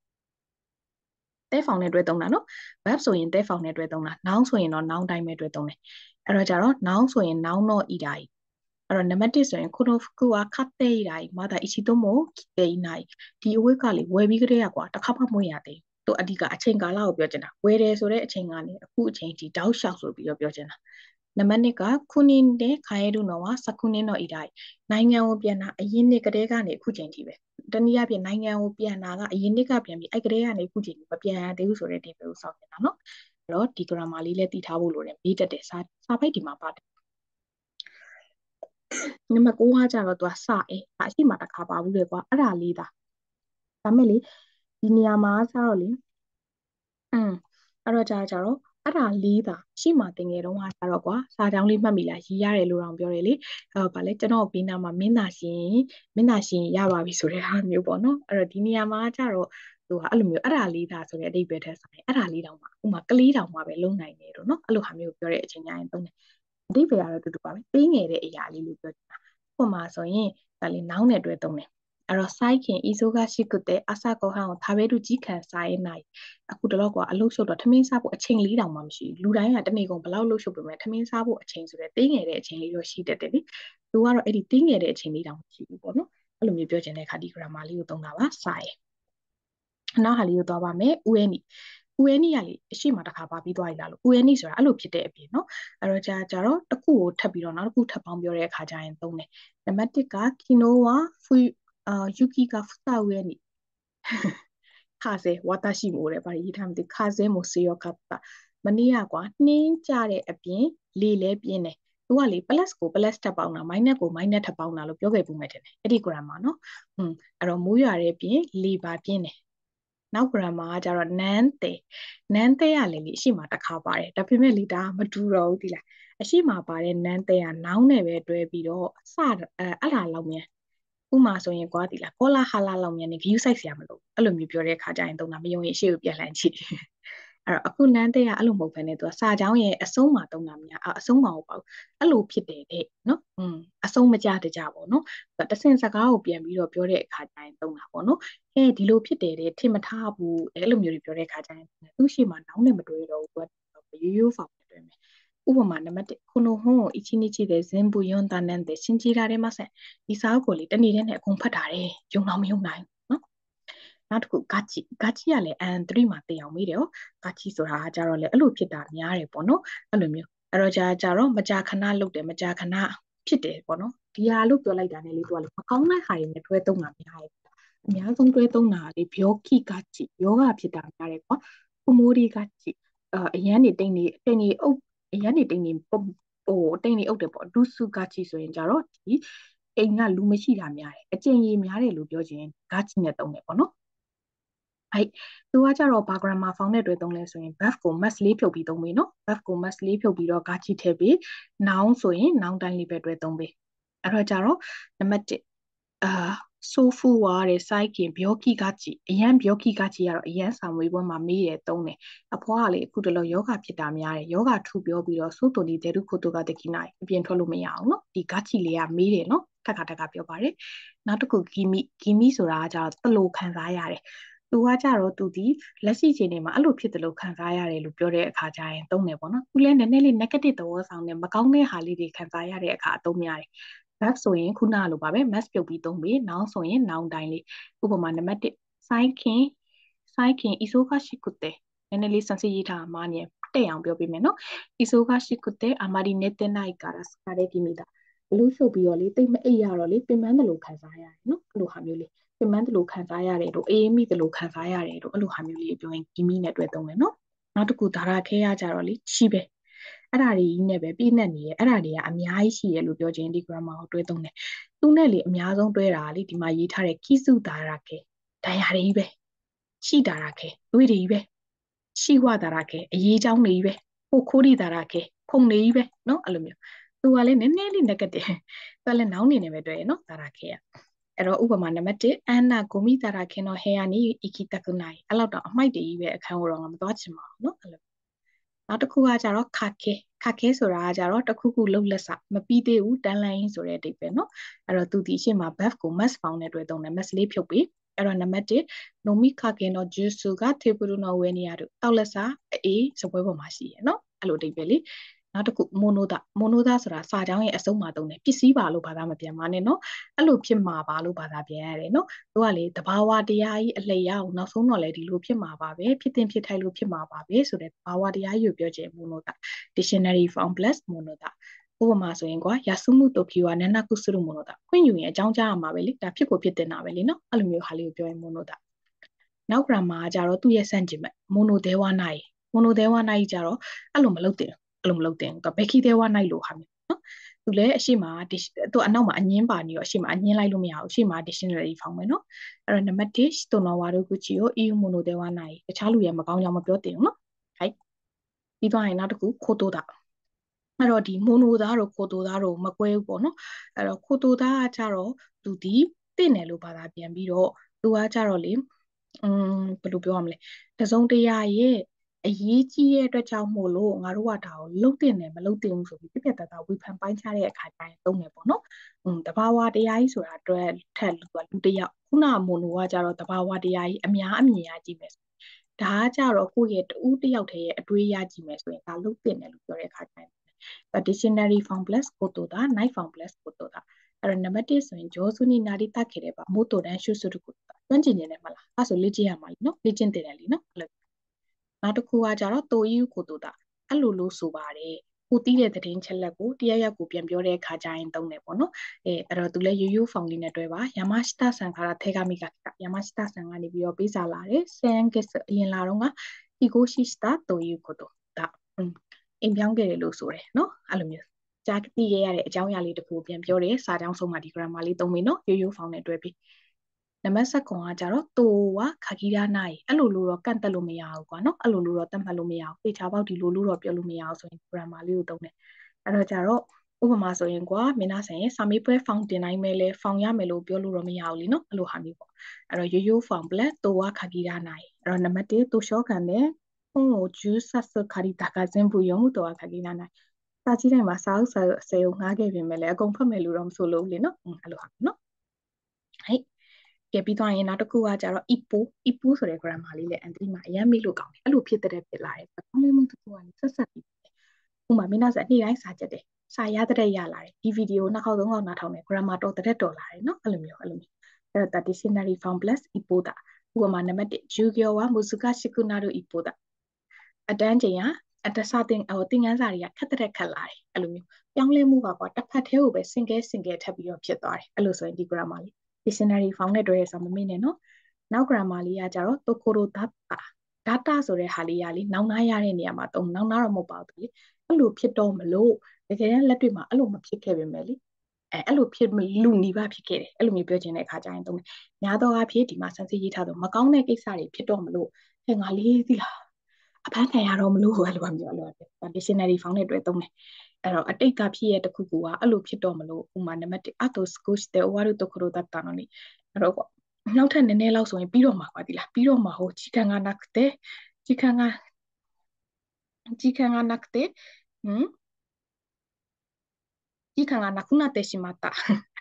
တဲဖောင်နဲ့တွဲသုံးတာနော် verb ဆိုရင်တဲဖောင်နဲ့တွဲသုံးတာ noun ဆိုရင်တော့ noun တိုင်းပဲတွဲသုံးတယ်အဲ့တော့ကြတော့ noun ဆိုရင် noun တော့ဤဓာကြီးအဲ့တော့နံပါတ်1ဆိုရင်ခုနကကခတ်တဲ့ဤဓာကြီးမာတာအချီတုံးမို့တဲ့ဤနိုင်ဒီအဝိကလေဝယ်ပြီးကြရကွာတစ်ခါမှမွေးရသေးသူအဓိကအချိန်ကာလကိုပြောချင်တာဝယ်တယ်ဆိုတဲ့အချိန်ကနေအခုအချိန်ထိတောက်လျှောက်ဆိုပြီးတော့ပြောချင်တာနံပါတ်2ကခုနှစ်နဲ့ခါရဲဒုနော်ဝါစခုနှစ်တော့ဤတိုင်းနိုင်ငံကိုပြန်တာအရင်နှစ်ကတည်းကနေအခုချိန်ထိပဲ တနည်းအားဖြင့်နိုင်ငံကိုပြန်တာကအရင်နှစ်ကပြန်ပြီးအဲ့ကတည်းကနေအခုချိန်ထိမပြန်ရသေးဘူးဆိုတဲ့ဒီပဲကိုစောင့်နေတာနော်အဲ့တော့ဒီ grammar လေးလည်းတည်ထားဖို့လိုတယ်မေးတတ်တယ်စာစာပိုက်ဒီမှာပါတယ်နံပါတ်9ကကြတော့သူကစအဲအရှိမှတစ်ခါပါဘူးလေကွာအဲ့ဒါလေးဒါဒါမဲ့လေဒီနေရာမှာကျတော့လေอืมအဲ့တော့ကြာကြတော့ အဲ့ဒါလေးသာရှိမှတင်ငယ်တော့ဟာကြတော့ကွာစာကြောင်းလေးမှတ်မိလားရေးရတယ်လို့တော့ပြောတယ်လေအဲ့တော့ဗာလဲကျွန်တော်ဘေးနားမှာမင်းသာရှင်မင်းသာရှင်ရပါပြီဆိုတဲ့ဟာမျိုးပေါ့နော်အဲ့တော့ဒီနေရာမှာကြတော့သူကအဲ့လိုမျိုးအဲ့ဒါလေးသာဆိုတဲ့အဓိပ္ပာယ်ထက်ဆိုင်အဲ့ဒါလေးတောင်မှဥမာကလေးတောင်မှပဲလုံနိုင်တယ်တော့နော်အဲ့လိုဟာမျိုးပြောတဲ့အချိန်တိုင်းသုံးတယ်အဓိပ္ပာယ်ကတော့တူတူပါပဲပေးငယ်တဲ့အရာလေးလို့ပြောတာဥပမာဆိုရင်ဒါလေးနောင်းနဲ့တွဲသုံးတယ်အဲ့ တော့စိုက်ခင်ဤဆိုကရှိကုတဲ့အစကောဟန်ကိုသာဘဲတူကြီးခံစားရနိုင်အခုတတော့ကအလုရှုပ်တော့ထမင်းစားဖို့အချိန်လေးတောင်မှမရှိဘူးလူတိုင်းကတနေ့ကုန်ဘလောက်လှုပ်ရှုပ်ပေမဲ့ထမင်းစားဖို့အချိန်ဆိုတဲ့တင်းငယ်တဲ့အချိန်လေးတော့ရှိတတ်တယ်လေသူကတော့အဲ့ဒီတင်းငယ်တဲ့အချိန်လေးတောင်မရှိဘူးပေါ့နော်အဲ့လိုမျိုးပြောချင်တဲ့အခါဒီ grammar လေးကိုသုံးတာပါစာရယ်နောက်ဟာလေးကိုသွားပါမယ်ဥယနီဥယနီကလေအရှိမတစ်ခါပါပြီးသွားပြီလားလို့ဥယနီဆိုတာအဲ့လိုဖြစ်တဲ့အပြင်နော်အဲ့တော့ကြာကြာတော့တစ်ခုကိုထပ်ပြီးတော့နောက်တစ်ခုထပ်ပေါင်းပြောတဲ့အခါကျရင်သုံးတယ်နံပါတ်1က quinoa ဖူအာယူကီကဖတာဥယနီခါစေဝါတာရှိမို့တယ်ဗာရေးထားမသိခါစေမို့စေရောကပ်တာမနေ့ကကွာနှင်းကြတဲ့အပြင်လေလဲပြင်းတယ်သူကလေ plus ကို plus ထပ်ပေါင်းတာ minus ကို minus ထပ်ပေါင်းတာလို့ပြောခဲ့ပုံမဲ့တယ်အဲ့ဒီ grammar နော်ဟွန်းအဲ့တော့မိုးရွာတဲ့ပြင်လေပါပြင်းတယ်နောက် grammar ကကြတော့ nan တဲ့ nan တဲ့ကလည်းလေအရှိမတစ်ခါပါတယ်ဒါပေမဲ့လေဒါမတူတော့ဘူးဒီလားအရှိမပါတဲ့ nan တဲ့က noun နဲ့ပဲတွဲပြီးတော့စအဲအဲ့လာလောက်မြန် ဥမာဆိုရင်ကွာဒီလားကောလာဟာလာလောက်မြန်နေ view site ဆရာမလို့အဲ့လိုမျိုးပြောတဲ့ခါကျရင်တုံးတာမယုံရင်အရှိကိုပြန်လှန်ကြည့်အဲ့တော့အခုနန်းတဲ့ကအဲ့လိုမဟုတ်ဘဲနဲ့သူကစာကြောင်းရဲ့အဆုံးမှာတုံးတာများအဆုံးမှာဟုတ်ပါဘူးအဲ့လိုဖြစ်တယ်တဲ့နော်อืมအဆုံးမကြတကြပေါ့နော်တဆင်စကားကိုပြန်ပြီးတော့ပြောတဲ့အခါကျရင်တုံးတာပေါ့နော်အဲဒီလိုဖြစ်တယ်တဲ့ထင်မထားဘူးအဲ့လိုမျိုးတွေပြောတဲ့အခါကျရင်သူ့ရှိမှနောင်းနဲ့မတွေ့တော့ဘူးသူကရိုးရိုးဖောင်နဲ့တွေ့မယ် ဥပမာနံပါတ်1ခုနိုဟွန်းကိုအချင်းချင်းချစ်တဲ့ဇင်ဘူယွန်တာနန်တဲ့ရှင်ကြီးတာထဲမှာဆက်ဒီစာအုပ်ကိုလေတနေ့တည်းနဲ့အကုန်ဖတ်တာတယ်ယုံတော့မယုံနိုင်နော်နောက်တစ်ခုဂါချီဂါချီကလည်းအန်3မှာတင်အောင်မေးတယ်ဟောဂါချီဆိုတာကကြတော့လေအဲ့လိုဖြစ်တာများတယ်ပေါ့နော်အဲ့လိုမျိုးအဲ့တော့ကြာကြာတော့မကြာခဏလုပ်တယ်မကြာခဏဖြစ်တယ်ပေါ့နော်ဒီဟာလို့ပြောလိုက်တာနဲ့လေသူကလေမကောင်းတဲ့ဟာတွေနဲ့တွဲသုံးတာများတယ်အများဆုံးတွဲသုံးတာလေယောဂီဂါချီယောဂဖြစ်တာများတယ်ကွာပမိုဒီဂါချီအရန်နေတိတ်နေတိတ်နေအုပ် အရန်နေတိတ်နေဟိုတိတ်နေအုပ်တယ်ပေါ့ဒုစုဂါချီဆိုရင်ကြတော့ဒီအိမ်ကလူမရှိတာများတယ်အကျင့်ရည်များတယ်လို့ပြောခြင်းဂါချီနဲ့တုံးတယ်ပေါ့နော်အဲ့သူကကြတော့ဘာ grammar form နဲ့တွေ့သုံးလဲဆိုရင် verb ကို must လေးဖြုတ်ပြီးသုံးပြီနော် verb ကို must လေးဖြုတ်ပြီးတော့ဂါချီထည့်ပြီး noun ဆိုရင် noun တိုင်းလေးပဲတွေ့သုံးပြီအဲ့တော့ကြတော့နံပါတ်1 အာဆိုဖူဝါတဲ့စိုက်ခင်ဘယောခိကကြည့်အရန်ဘယောခိကကြည့်ကတော့အရန်ဆောင်ဝေးပွဲမှာမေးတယ်သုံးတယ်အဖွားကလေအခုတလောယောဂဖြစ်တာများတယ်ယောဂထူပြောပြီးတော့သုတုန်ဒီဒေရုခိုတိုကတကိနိုင်အပြင်ထွက်လို့မရအောင်နော်ဒီကချီလေးကမေးတယ်နော်ထက်ခါတက်ကပြောပါတယ်နောက်တစ်ခုဂီမီဂီမီဆိုတာကကျတော့တလို့ခံစားရတယ်သူကကြတော့သူဒီလက်ရှိချိန်တွေမှာအဲ့လိုဖြစ်တယ်လို့ခံစားရတယ်လို့ပြောတဲ့အခါကျရင်သုံးတယ်ပေါ့နော်သူလည်းနည်းနည်းလေး negative သဘောဆောင်တယ်မကောင်းတဲ့ဟာလေးတွေခံစားရတဲ့အခါအသုံးများတယ် verb ဆိုရင်ခုနလိုပါပဲ mass ပြုတ်ပြီးသုံးပြီး noun ဆိုရင် noun တိုင်းလေးဥပမာနံပါတ်1စိုက်ခင်စိုက်ခင်イソガシクテနည်းနည်းလေးစံစစ်ရေးထားမှာနေတဲ့အောင်ပြောပြမယ်နော်イソガシクテあまり寝てないから疲れ気味だဘလို့ရှုပ်ပြီးတော့လေတိတ်မအိပ်ရတော့လေပင်ပန်းတယ်လို့ခံစားရတယ်နော်အဲ့လိုဟာမျိုးလေးပင်ပန်းတယ်လို့ခံစားရတယ်တို့အေးမိတယ်လို့ခံစားရတယ်တို့အဲ့လိုဟာမျိုးလေးပြောရင်ဒီမိနဲ့တွေ့သုံးမယ်နော်နောက်တစ်ခုဒါရခဲရကြတော့လေချီပဲ အဲ့ဒါတွေကြီးနဲ့ပဲပြည့်နှက်နေရဲ့အဲ့ဒါတွေကအများကြီးရှိရဲ့လို့ပြောခြင်းဒီ grammar ကိုတွဲသုံးတယ်သူနဲ့လေအများဆုံးတွဲတာလေဒီမှာရေးထားတဲ့ကိစုဒါရခဲဒဏ်ရာတွေကြီးပဲရှိတာရခဲသွေးတွေကြီးပဲရှိဝတာရခဲအရေးချောင်းတွေကြီးပဲဟိုခိုးရီတာရခဲဖုန်တွေကြီးပဲเนาะအဲ့လိုမျိုးသူကလည်းနည်းနည်းလေး negative သူကလည်းနောင်းနေနေပဲတွေ့ရเนาะဒါရခဲอ่ะအဲ့တော့ဥပမာနံပါတ်1အန်နာဂိုမီတာရာခင်တော့ဟဲယာနီအီကီတကုနိုင်အဲ့လောက်တော့အမိုက်တကြီးပဲအခန်းကိုတော့မသွားချင်ပါဘူးเนาะအဲ့လို နောက်တစ်ခုကကြတော့ခါခဲခါခဲဆိုတာကကြတော့တစ်ခုခုလှုပ်လက်စမပြီးသေးဘူးတန်လိုင်းဆိုတဲ့အဓိပ္ပာယ်เนาะအဲ့တော့သူဒီရှင်းမှာ buff ကို mass found နဲ့တွဲသုံးတယ် mass လေးဖြုတ်ပြီးအဲ့တော့နံပါတ်1နိုမီခါကင်တော့ဂျူဆူကထေပရူနော်ဝဲနေရတို့တောက်လက်စာအေးစပွဲပေါ်မှာရှိရယ်เนาะအဲ့လိုအဓိပ္ပာယ်လေး နောက်တစ်ခုမိုနိုဒမိုနိုဒဆိုတာစာကြောင်းရဲ့အဆုံးမှာသုံးတယ်ပစ္စည်းပါလို့ဘာသာမပြန်ပါနဲ့နော်အဲ့လိုဖြစ်မှာပါလို့ဘာသာပြန်ရတယ်နော်သူကလေတဘာဝတရားကြီးအလျောက်နောက်ဆုံးတော့လေဒီလိုဖြစ်မှာပါပဲဖြစ်တင်ဖြစ်ထိုက်လို့ဖြစ်မှာပါပဲဆိုတဲ့တဘာဝတရားကြီးကိုပြောချင်မိုနိုဒ dictionary form plus မိုနိုဒဥပမာဆိုရင်ကွာယာစုမှုတိုကီယိုကနန္ဒကုစုရုမိုနိုဒခွင့်ယူရင်အကြောင်းကြားရမှာပဲလေဒါဖြစ်ကိုဖြစ်တင်တာပဲလေနော်အဲ့လိုမျိုးဟာလေးကိုပြောရင်မိုနိုဒနောက် grammar ကကြတော့သူ့ရဲ့စန့်ကျင်မဲ့မိုနိုဒေဝနာယီမိုနိုဒေဝနာယီကြတော့အဲ့လိုမလုပ်တင် အဲ့လိုမလုပ်တင်ဘူးသူဘက်ခီသေးဝနိုင်လို့ဟာမျိုးနော်သူလည်းအရှိမသူအနောက်မှာအငင်းပါနေရောအရှိမအငင်းလိုက်လို့မရဘူးအရှိမ dictionary ဖောင်းမယ်နော်အဲ့တော့နံပါတ်1စတိုနိုဝါဒိုကူချီကို EU မိုနိုသေးဝနိုင်တခြားလူရမကောင်းကြောင်မပြောတင်ဘူးနော်ဟိုက်ပြီးသွားရင်နောက်တစ်ခုခိုတိုတာအဲ့တော့ဒီမိုနိုသားတို့ခိုတိုသားတို့မကွဲဘူးပေါ့နော်အဲ့တော့ခိုတိုသားကကြတော့သူဒီတင့်တယ်လို့ဘာသာပြန်ပြီးတော့သူကကြတော့လေอืมဘယ်လိုပြောရမလဲတစုံတရာရဲ့ အရေးကြီးတဲ့အတွက်ကြောင့်မို့လို့ငါတို့ကဒါကိုလှုပ်တင်တယ်မလှုပ်တင်ဘူးဆိုပြီးပြပြတသားဝေဖန်ပိုင်းခြားတဲ့အခါတိုင်းသုံးတယ်ပေါ့နော်။อืมတဘာဝတရားကြီးဆိုတာအတွက်ထက်လူကလူတယောက်ခုနမိုနိုကကြတော့တဘာဝတရားကြီးအများအမြင်ရကြည့်မယ်ဒါကကြတော့ကိုယ့်ရဲ့တူးတယောက်တည်းရဲ့အတွေးရကြည့်မယ်ဆိုရင်ဒါလုတ်တင်တယ်လို့ပြောတဲ့အခါကျရင် dictionary found plus ကိုတိုတာ night found plus ကိုတိုတာအဲ့တော့နံပါတ်1ဆိုရင်ဂျောဆုနီနာရီတက်ခဲ့တယ်ပါမို့တိုတန်ရှုစုတခုတွန်းကျင်နေတယ်မလားအဲ့ဆိုလေ့ကျင့်ရမှာလीနော်လေ့ကျင့်တင်တယ်လीနော်အဲ့လို နောက်တစ်ခုကကြတော့တိုယူကိုတိုတာအဲ့လိုလို့ဆိုပါတယ်ကိုတီးတဲ့သတင်းချက်လက်ကိုတရရက်ကိုပြန်ပြောတဲ့အခါကျရင်သုံးတယ်ပေါ့နော်အဲအဲ့တော့သူလည်းရိုးရိုးဖောင်လေးနဲ့တွဲပါယာမရှိတဆန်ခါရထေဂမိကယာမရှိတဆန်ကနေပြီးတော့ပေးစာလာတယ်ဆန်ကစ်အရင်လာတော့ကဒီကိုရှိစတာတိုယူကိုတိုဒါအိမ်ပြောင်းခဲ့တယ်လို့ဆိုတယ်နော်အဲ့လိုမျိုးကြားသိခဲ့ရတဲ့အကြောင်းအရာလေးတစ်ခုပြန်ပြောတယ်စာကြောင်းဆုံးမှာဒီ grammar လေးသုံးပြီနော်ရိုးရိုးဖောင်နဲ့တွဲပြီး နံပါတ်7ကကြတော့တိုဝါခါကီရာနိုင်အဲ့လိုလိုတော့ကန့်တက်လို့မရဘူးကွာနော်အဲ့လိုလိုတော့တတ်မှတ်လို့မရဘူးပေချာပေါက်ဒီလိုလိုတော့ပြောလို့မရအောင်ဆိုရင် grammar လေးကိုသုံးတယ်အဲ့တော့ကြတော့ဥပမာဆိုရင်ကွာမင်းသားဆိုင်ရဲ့စာမေးပွဲဖောင်တင်နိုင်မယ်လေဖောင်ရမယ်လို့ပြောလို့တော့မရဘူးလीနော်အဲ့လိုဟာမျိုးပေါ့အဲ့တော့ရိုးရိုးဖောင်ပလက်တိုဝါခါကီရာနိုင်အဲ့တော့နံပါတ်1တိုရှောခံတယ်ဟိုဂျူးဆတ်ဆခါရီတာကဇင်ဘူးယုံတိုဝါခါကီရာနိုင်စာကြည့်တိုင်းမှာစာအုပ်စာစေုံငားခဲ့ပြင်မဲ့လေအကုန်ဖတ်မယ်လို့တော့မဆိုလို့လေနော်အဲ့လိုဟာနော်ဟဲ့ ကဲပြီးသွားရင်နောက်တစ်ခုကကြတော့ ipo ipo ဆိုတဲ့ grammar လေးလည်းအန်တီမှာအရင်မေ့လို့ကောင်းတယ်အဲ့လိုဖြစ်တဲ့ဖြစ်လာတယ်။ကောင်းလေးမှုတစ်ခုကလည်းဆက်ဆက်ပြီးဥမာမင်းသားဆက်နေ့တိုင်းစာကြက်တယ်စာရတဲ့ရလာတယ်ဒီဗီဒီယိုနှစ်ခေါက်သုံးခေါက်နားထောင်တယ် grammar တော့တဲ့တော်လာတယ်နော်အဲ့လိုမျိုးအဲ့လိုမျိုးအဲ့တော့ dictionary found plus ipo တာဥပမာနံပါတ်1 jugyo wa musuka shikunaru ipo တာအတန်းချိန်ကအတစတင်ဟိုသင်ခန်းစာတွေကခက်တဲ့ခက်လာတယ်အဲ့လိုမျိုးပြောင်းလဲမှုကကွာတစ်ဖက်သေးကိုပဲ single single ထပ်ပြီးတော့ဖြစ်သွားတယ်အဲ့လိုဆိုရင်ဒီ grammar လေး dictionary found နဲ့တွဲရဆိုမမေ့နဲ့နော်နောက် grammar လေးကကြတော့ tokoro data data ဆိုတဲ့ဟာလေးရလေးနောင်နာရတဲ့နေရာမှာတုံနောင်နာတော့မဟုတ်ပါဘူးလေအဲ့လိုဖြစ်တော့မလို့တကယ်တမ်းလက်တွေ့မှာအဲ့လိုမဖြစ်ခဲ့ပြင်မဲ့လေအဲအဲ့လိုဖြစ်လူနီးပါဖြစ်ခဲ့တယ်အဲ့လိုမျိုးပြောချင်တဲ့အခါကျရင်တုံးများသောအားဖြင့်ဒီမှာစမ်းစစ်ရေးထားတော့မကောင်းတဲ့ကိစ္စတွေဖြစ်တော့မလို့ဟဲ့ငါလေးသီလားအဖမ်းခံရတော့မလို့အဲ့လိုမျိုးအဲ့လို dictionary found နဲ့တွဲသုံးတယ် အဲ့တော့အတိတ်ကဖြစ်ရတဲ့ခုကူကအဲ့လိုဖြစ်တော့မလို့ဥမာနံပါတ်1အတူ scosh တဲ့ဝါရုတခရိုတတာနော်နိအဲ့တော့နောက်ထပ်နည်းနည်းလောက်ဆိုရင်ပြီးတော့မှာပါဒီလားပြီးတော့မှာဟိုချီကန်ကနက်တဲ့ချီကန်ကချီကန်ကနက်တဲ့ဟမ်ချီကန်ကနက်နာတဲ့ရှိမတာ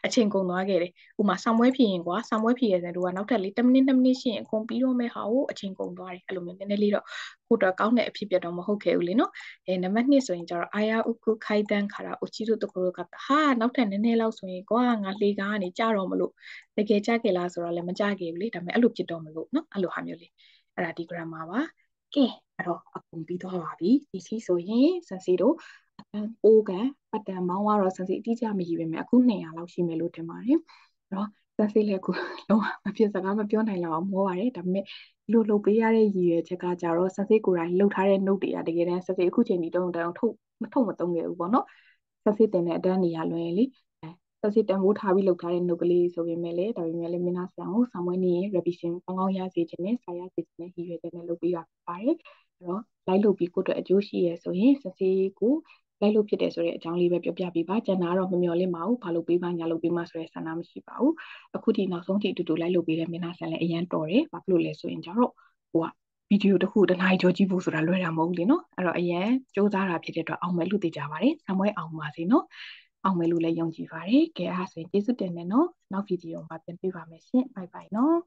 အချိန်ကုန်သွားခဲ့တယ်။ဥမာဆောင်းပွဲဖြစ်ရင်ကွာဆောင်းပွဲဖြစ်ရတဲ့သူကနောက်ထပ်လေး10မိနစ်2မိနစ်ရှိရင်အကုန်ပြီးတော့မဲ့ဟာကိုအချိန်ကုန်သွားတယ်။အဲ့လိုမျိုးနည်းနည်းလေးတော့ကိုတော့ကောင်းတဲ့အဖြစ်ပြတော့မဟုတ်ခဲ့ဘူးလေနော်။အဲနံပါတ်2ဆိုရင်ကျတော့အာယာဥကုခိုင်တန်ခါရာအိုချီတို့တကူကဟာနောက်ထပ်နည်းနည်းလောက်ဆိုရင်ကွာငါလေကားကနေကြတော့မလို့တကယ်ကြခဲ့လားဆိုတော့လည်းမကြခဲ့ဘူးလေ။ဒါပေမဲ့အဲ့လိုဖြစ်တော့မလို့နော်အဲ့လိုဟာမျိုးလေး။အဲ့ဒါဒီ grammar ပါ။ကဲအဲ့တော့အကုန်ပြီးသွားပါပြီဒီစီဆိုရင်စန်စီတို့ အိုးကန်ပတ်တန်မောင်းကတော့စံစီအတိအကျမရည်ပဲမယ်အခု200လောက်ရှိမယ်လို့ထင်ပါတယ်အဲ့တော့စံစီလည်းကိုလုံးဝမဖြစ်စကားမပြောနိုင်လောက်မောပါတယ်ဒါပေမဲ့လူလုတ်ပေးရတဲ့ရည်ရွယ်ချက်ကကြတော့စံစီကိုယ်တိုင်လှုပ်ထားတဲ့ note တွေကတကယ်တမ်းစံစီအခုချိန်ဒီတုံးတုံးထုတ်မထုတ်မတုံးခဲ့ဘူးပေါ့နော်စံစီတင်တဲ့အတန်းနေရလွယ်လေစစစ်တန်ဖိုးထားပြီးလုပ်ထားတဲ့နှုတ်ကလေးဆိုပေမဲ့လည်းဒါပေမဲ့လည်းမင်းသားဆရာကိုဆောင်မွေးနေရင် revision ကောင်းကောင်းရစေခြင်းနဲ့ဆရာစေခြင်းနဲ့ရည်ရွယ်ချက်နဲ့လုပ်ပေးတာဖြစ်ပါတယ်။အဲ့တော့ live လုပ်ပြီးကိုယ့်အတွက်အကျိုးရှိရဆိုရင်စစစ်ကို လိုက်လို့ဖြစ်တယ်ဆိုတဲ့အကြောင်းလေးပဲပြောပြပေးပါကျန်တာတော့မမျော်လင့်ပါဘူးဘာလို့ပေးပါညာလို့ပေးမှဆိုတဲ့ဆန္ဒမရှိပါဘူးအခုဒီနောက်ဆုံးထိအတူတူလိုက်လို့ပေးတဲ့မျက်နှာဆန်လည်းအရန်တော်တယ်ဘာဖြစ်လို့လဲဆိုရင်ကျတော့ဟိုကဗီဒီယိုတစ်ခုတနားကြောကြည့်ဖို့ဆိုတာလွယ်တာမဟုတ်ဘူးလေနော်အဲ့တော့အရန်စူးစမ်းတာဖြစ်တဲ့အတွက်အောင်မယ်လို့သိကြပါတယ်ဆံမွဲအောင်ပါစေနော်အောင်မယ်လို့လည်းယုံကြည်ပါတယ်ကဲအားဆိုရင်ကျေးဇူးတင်တယ်နော်နောက်ဗီဒီယိုမှာပြန်တွေ့ပါမယ်ရှင်ဘိုင်ဘိုင်နော်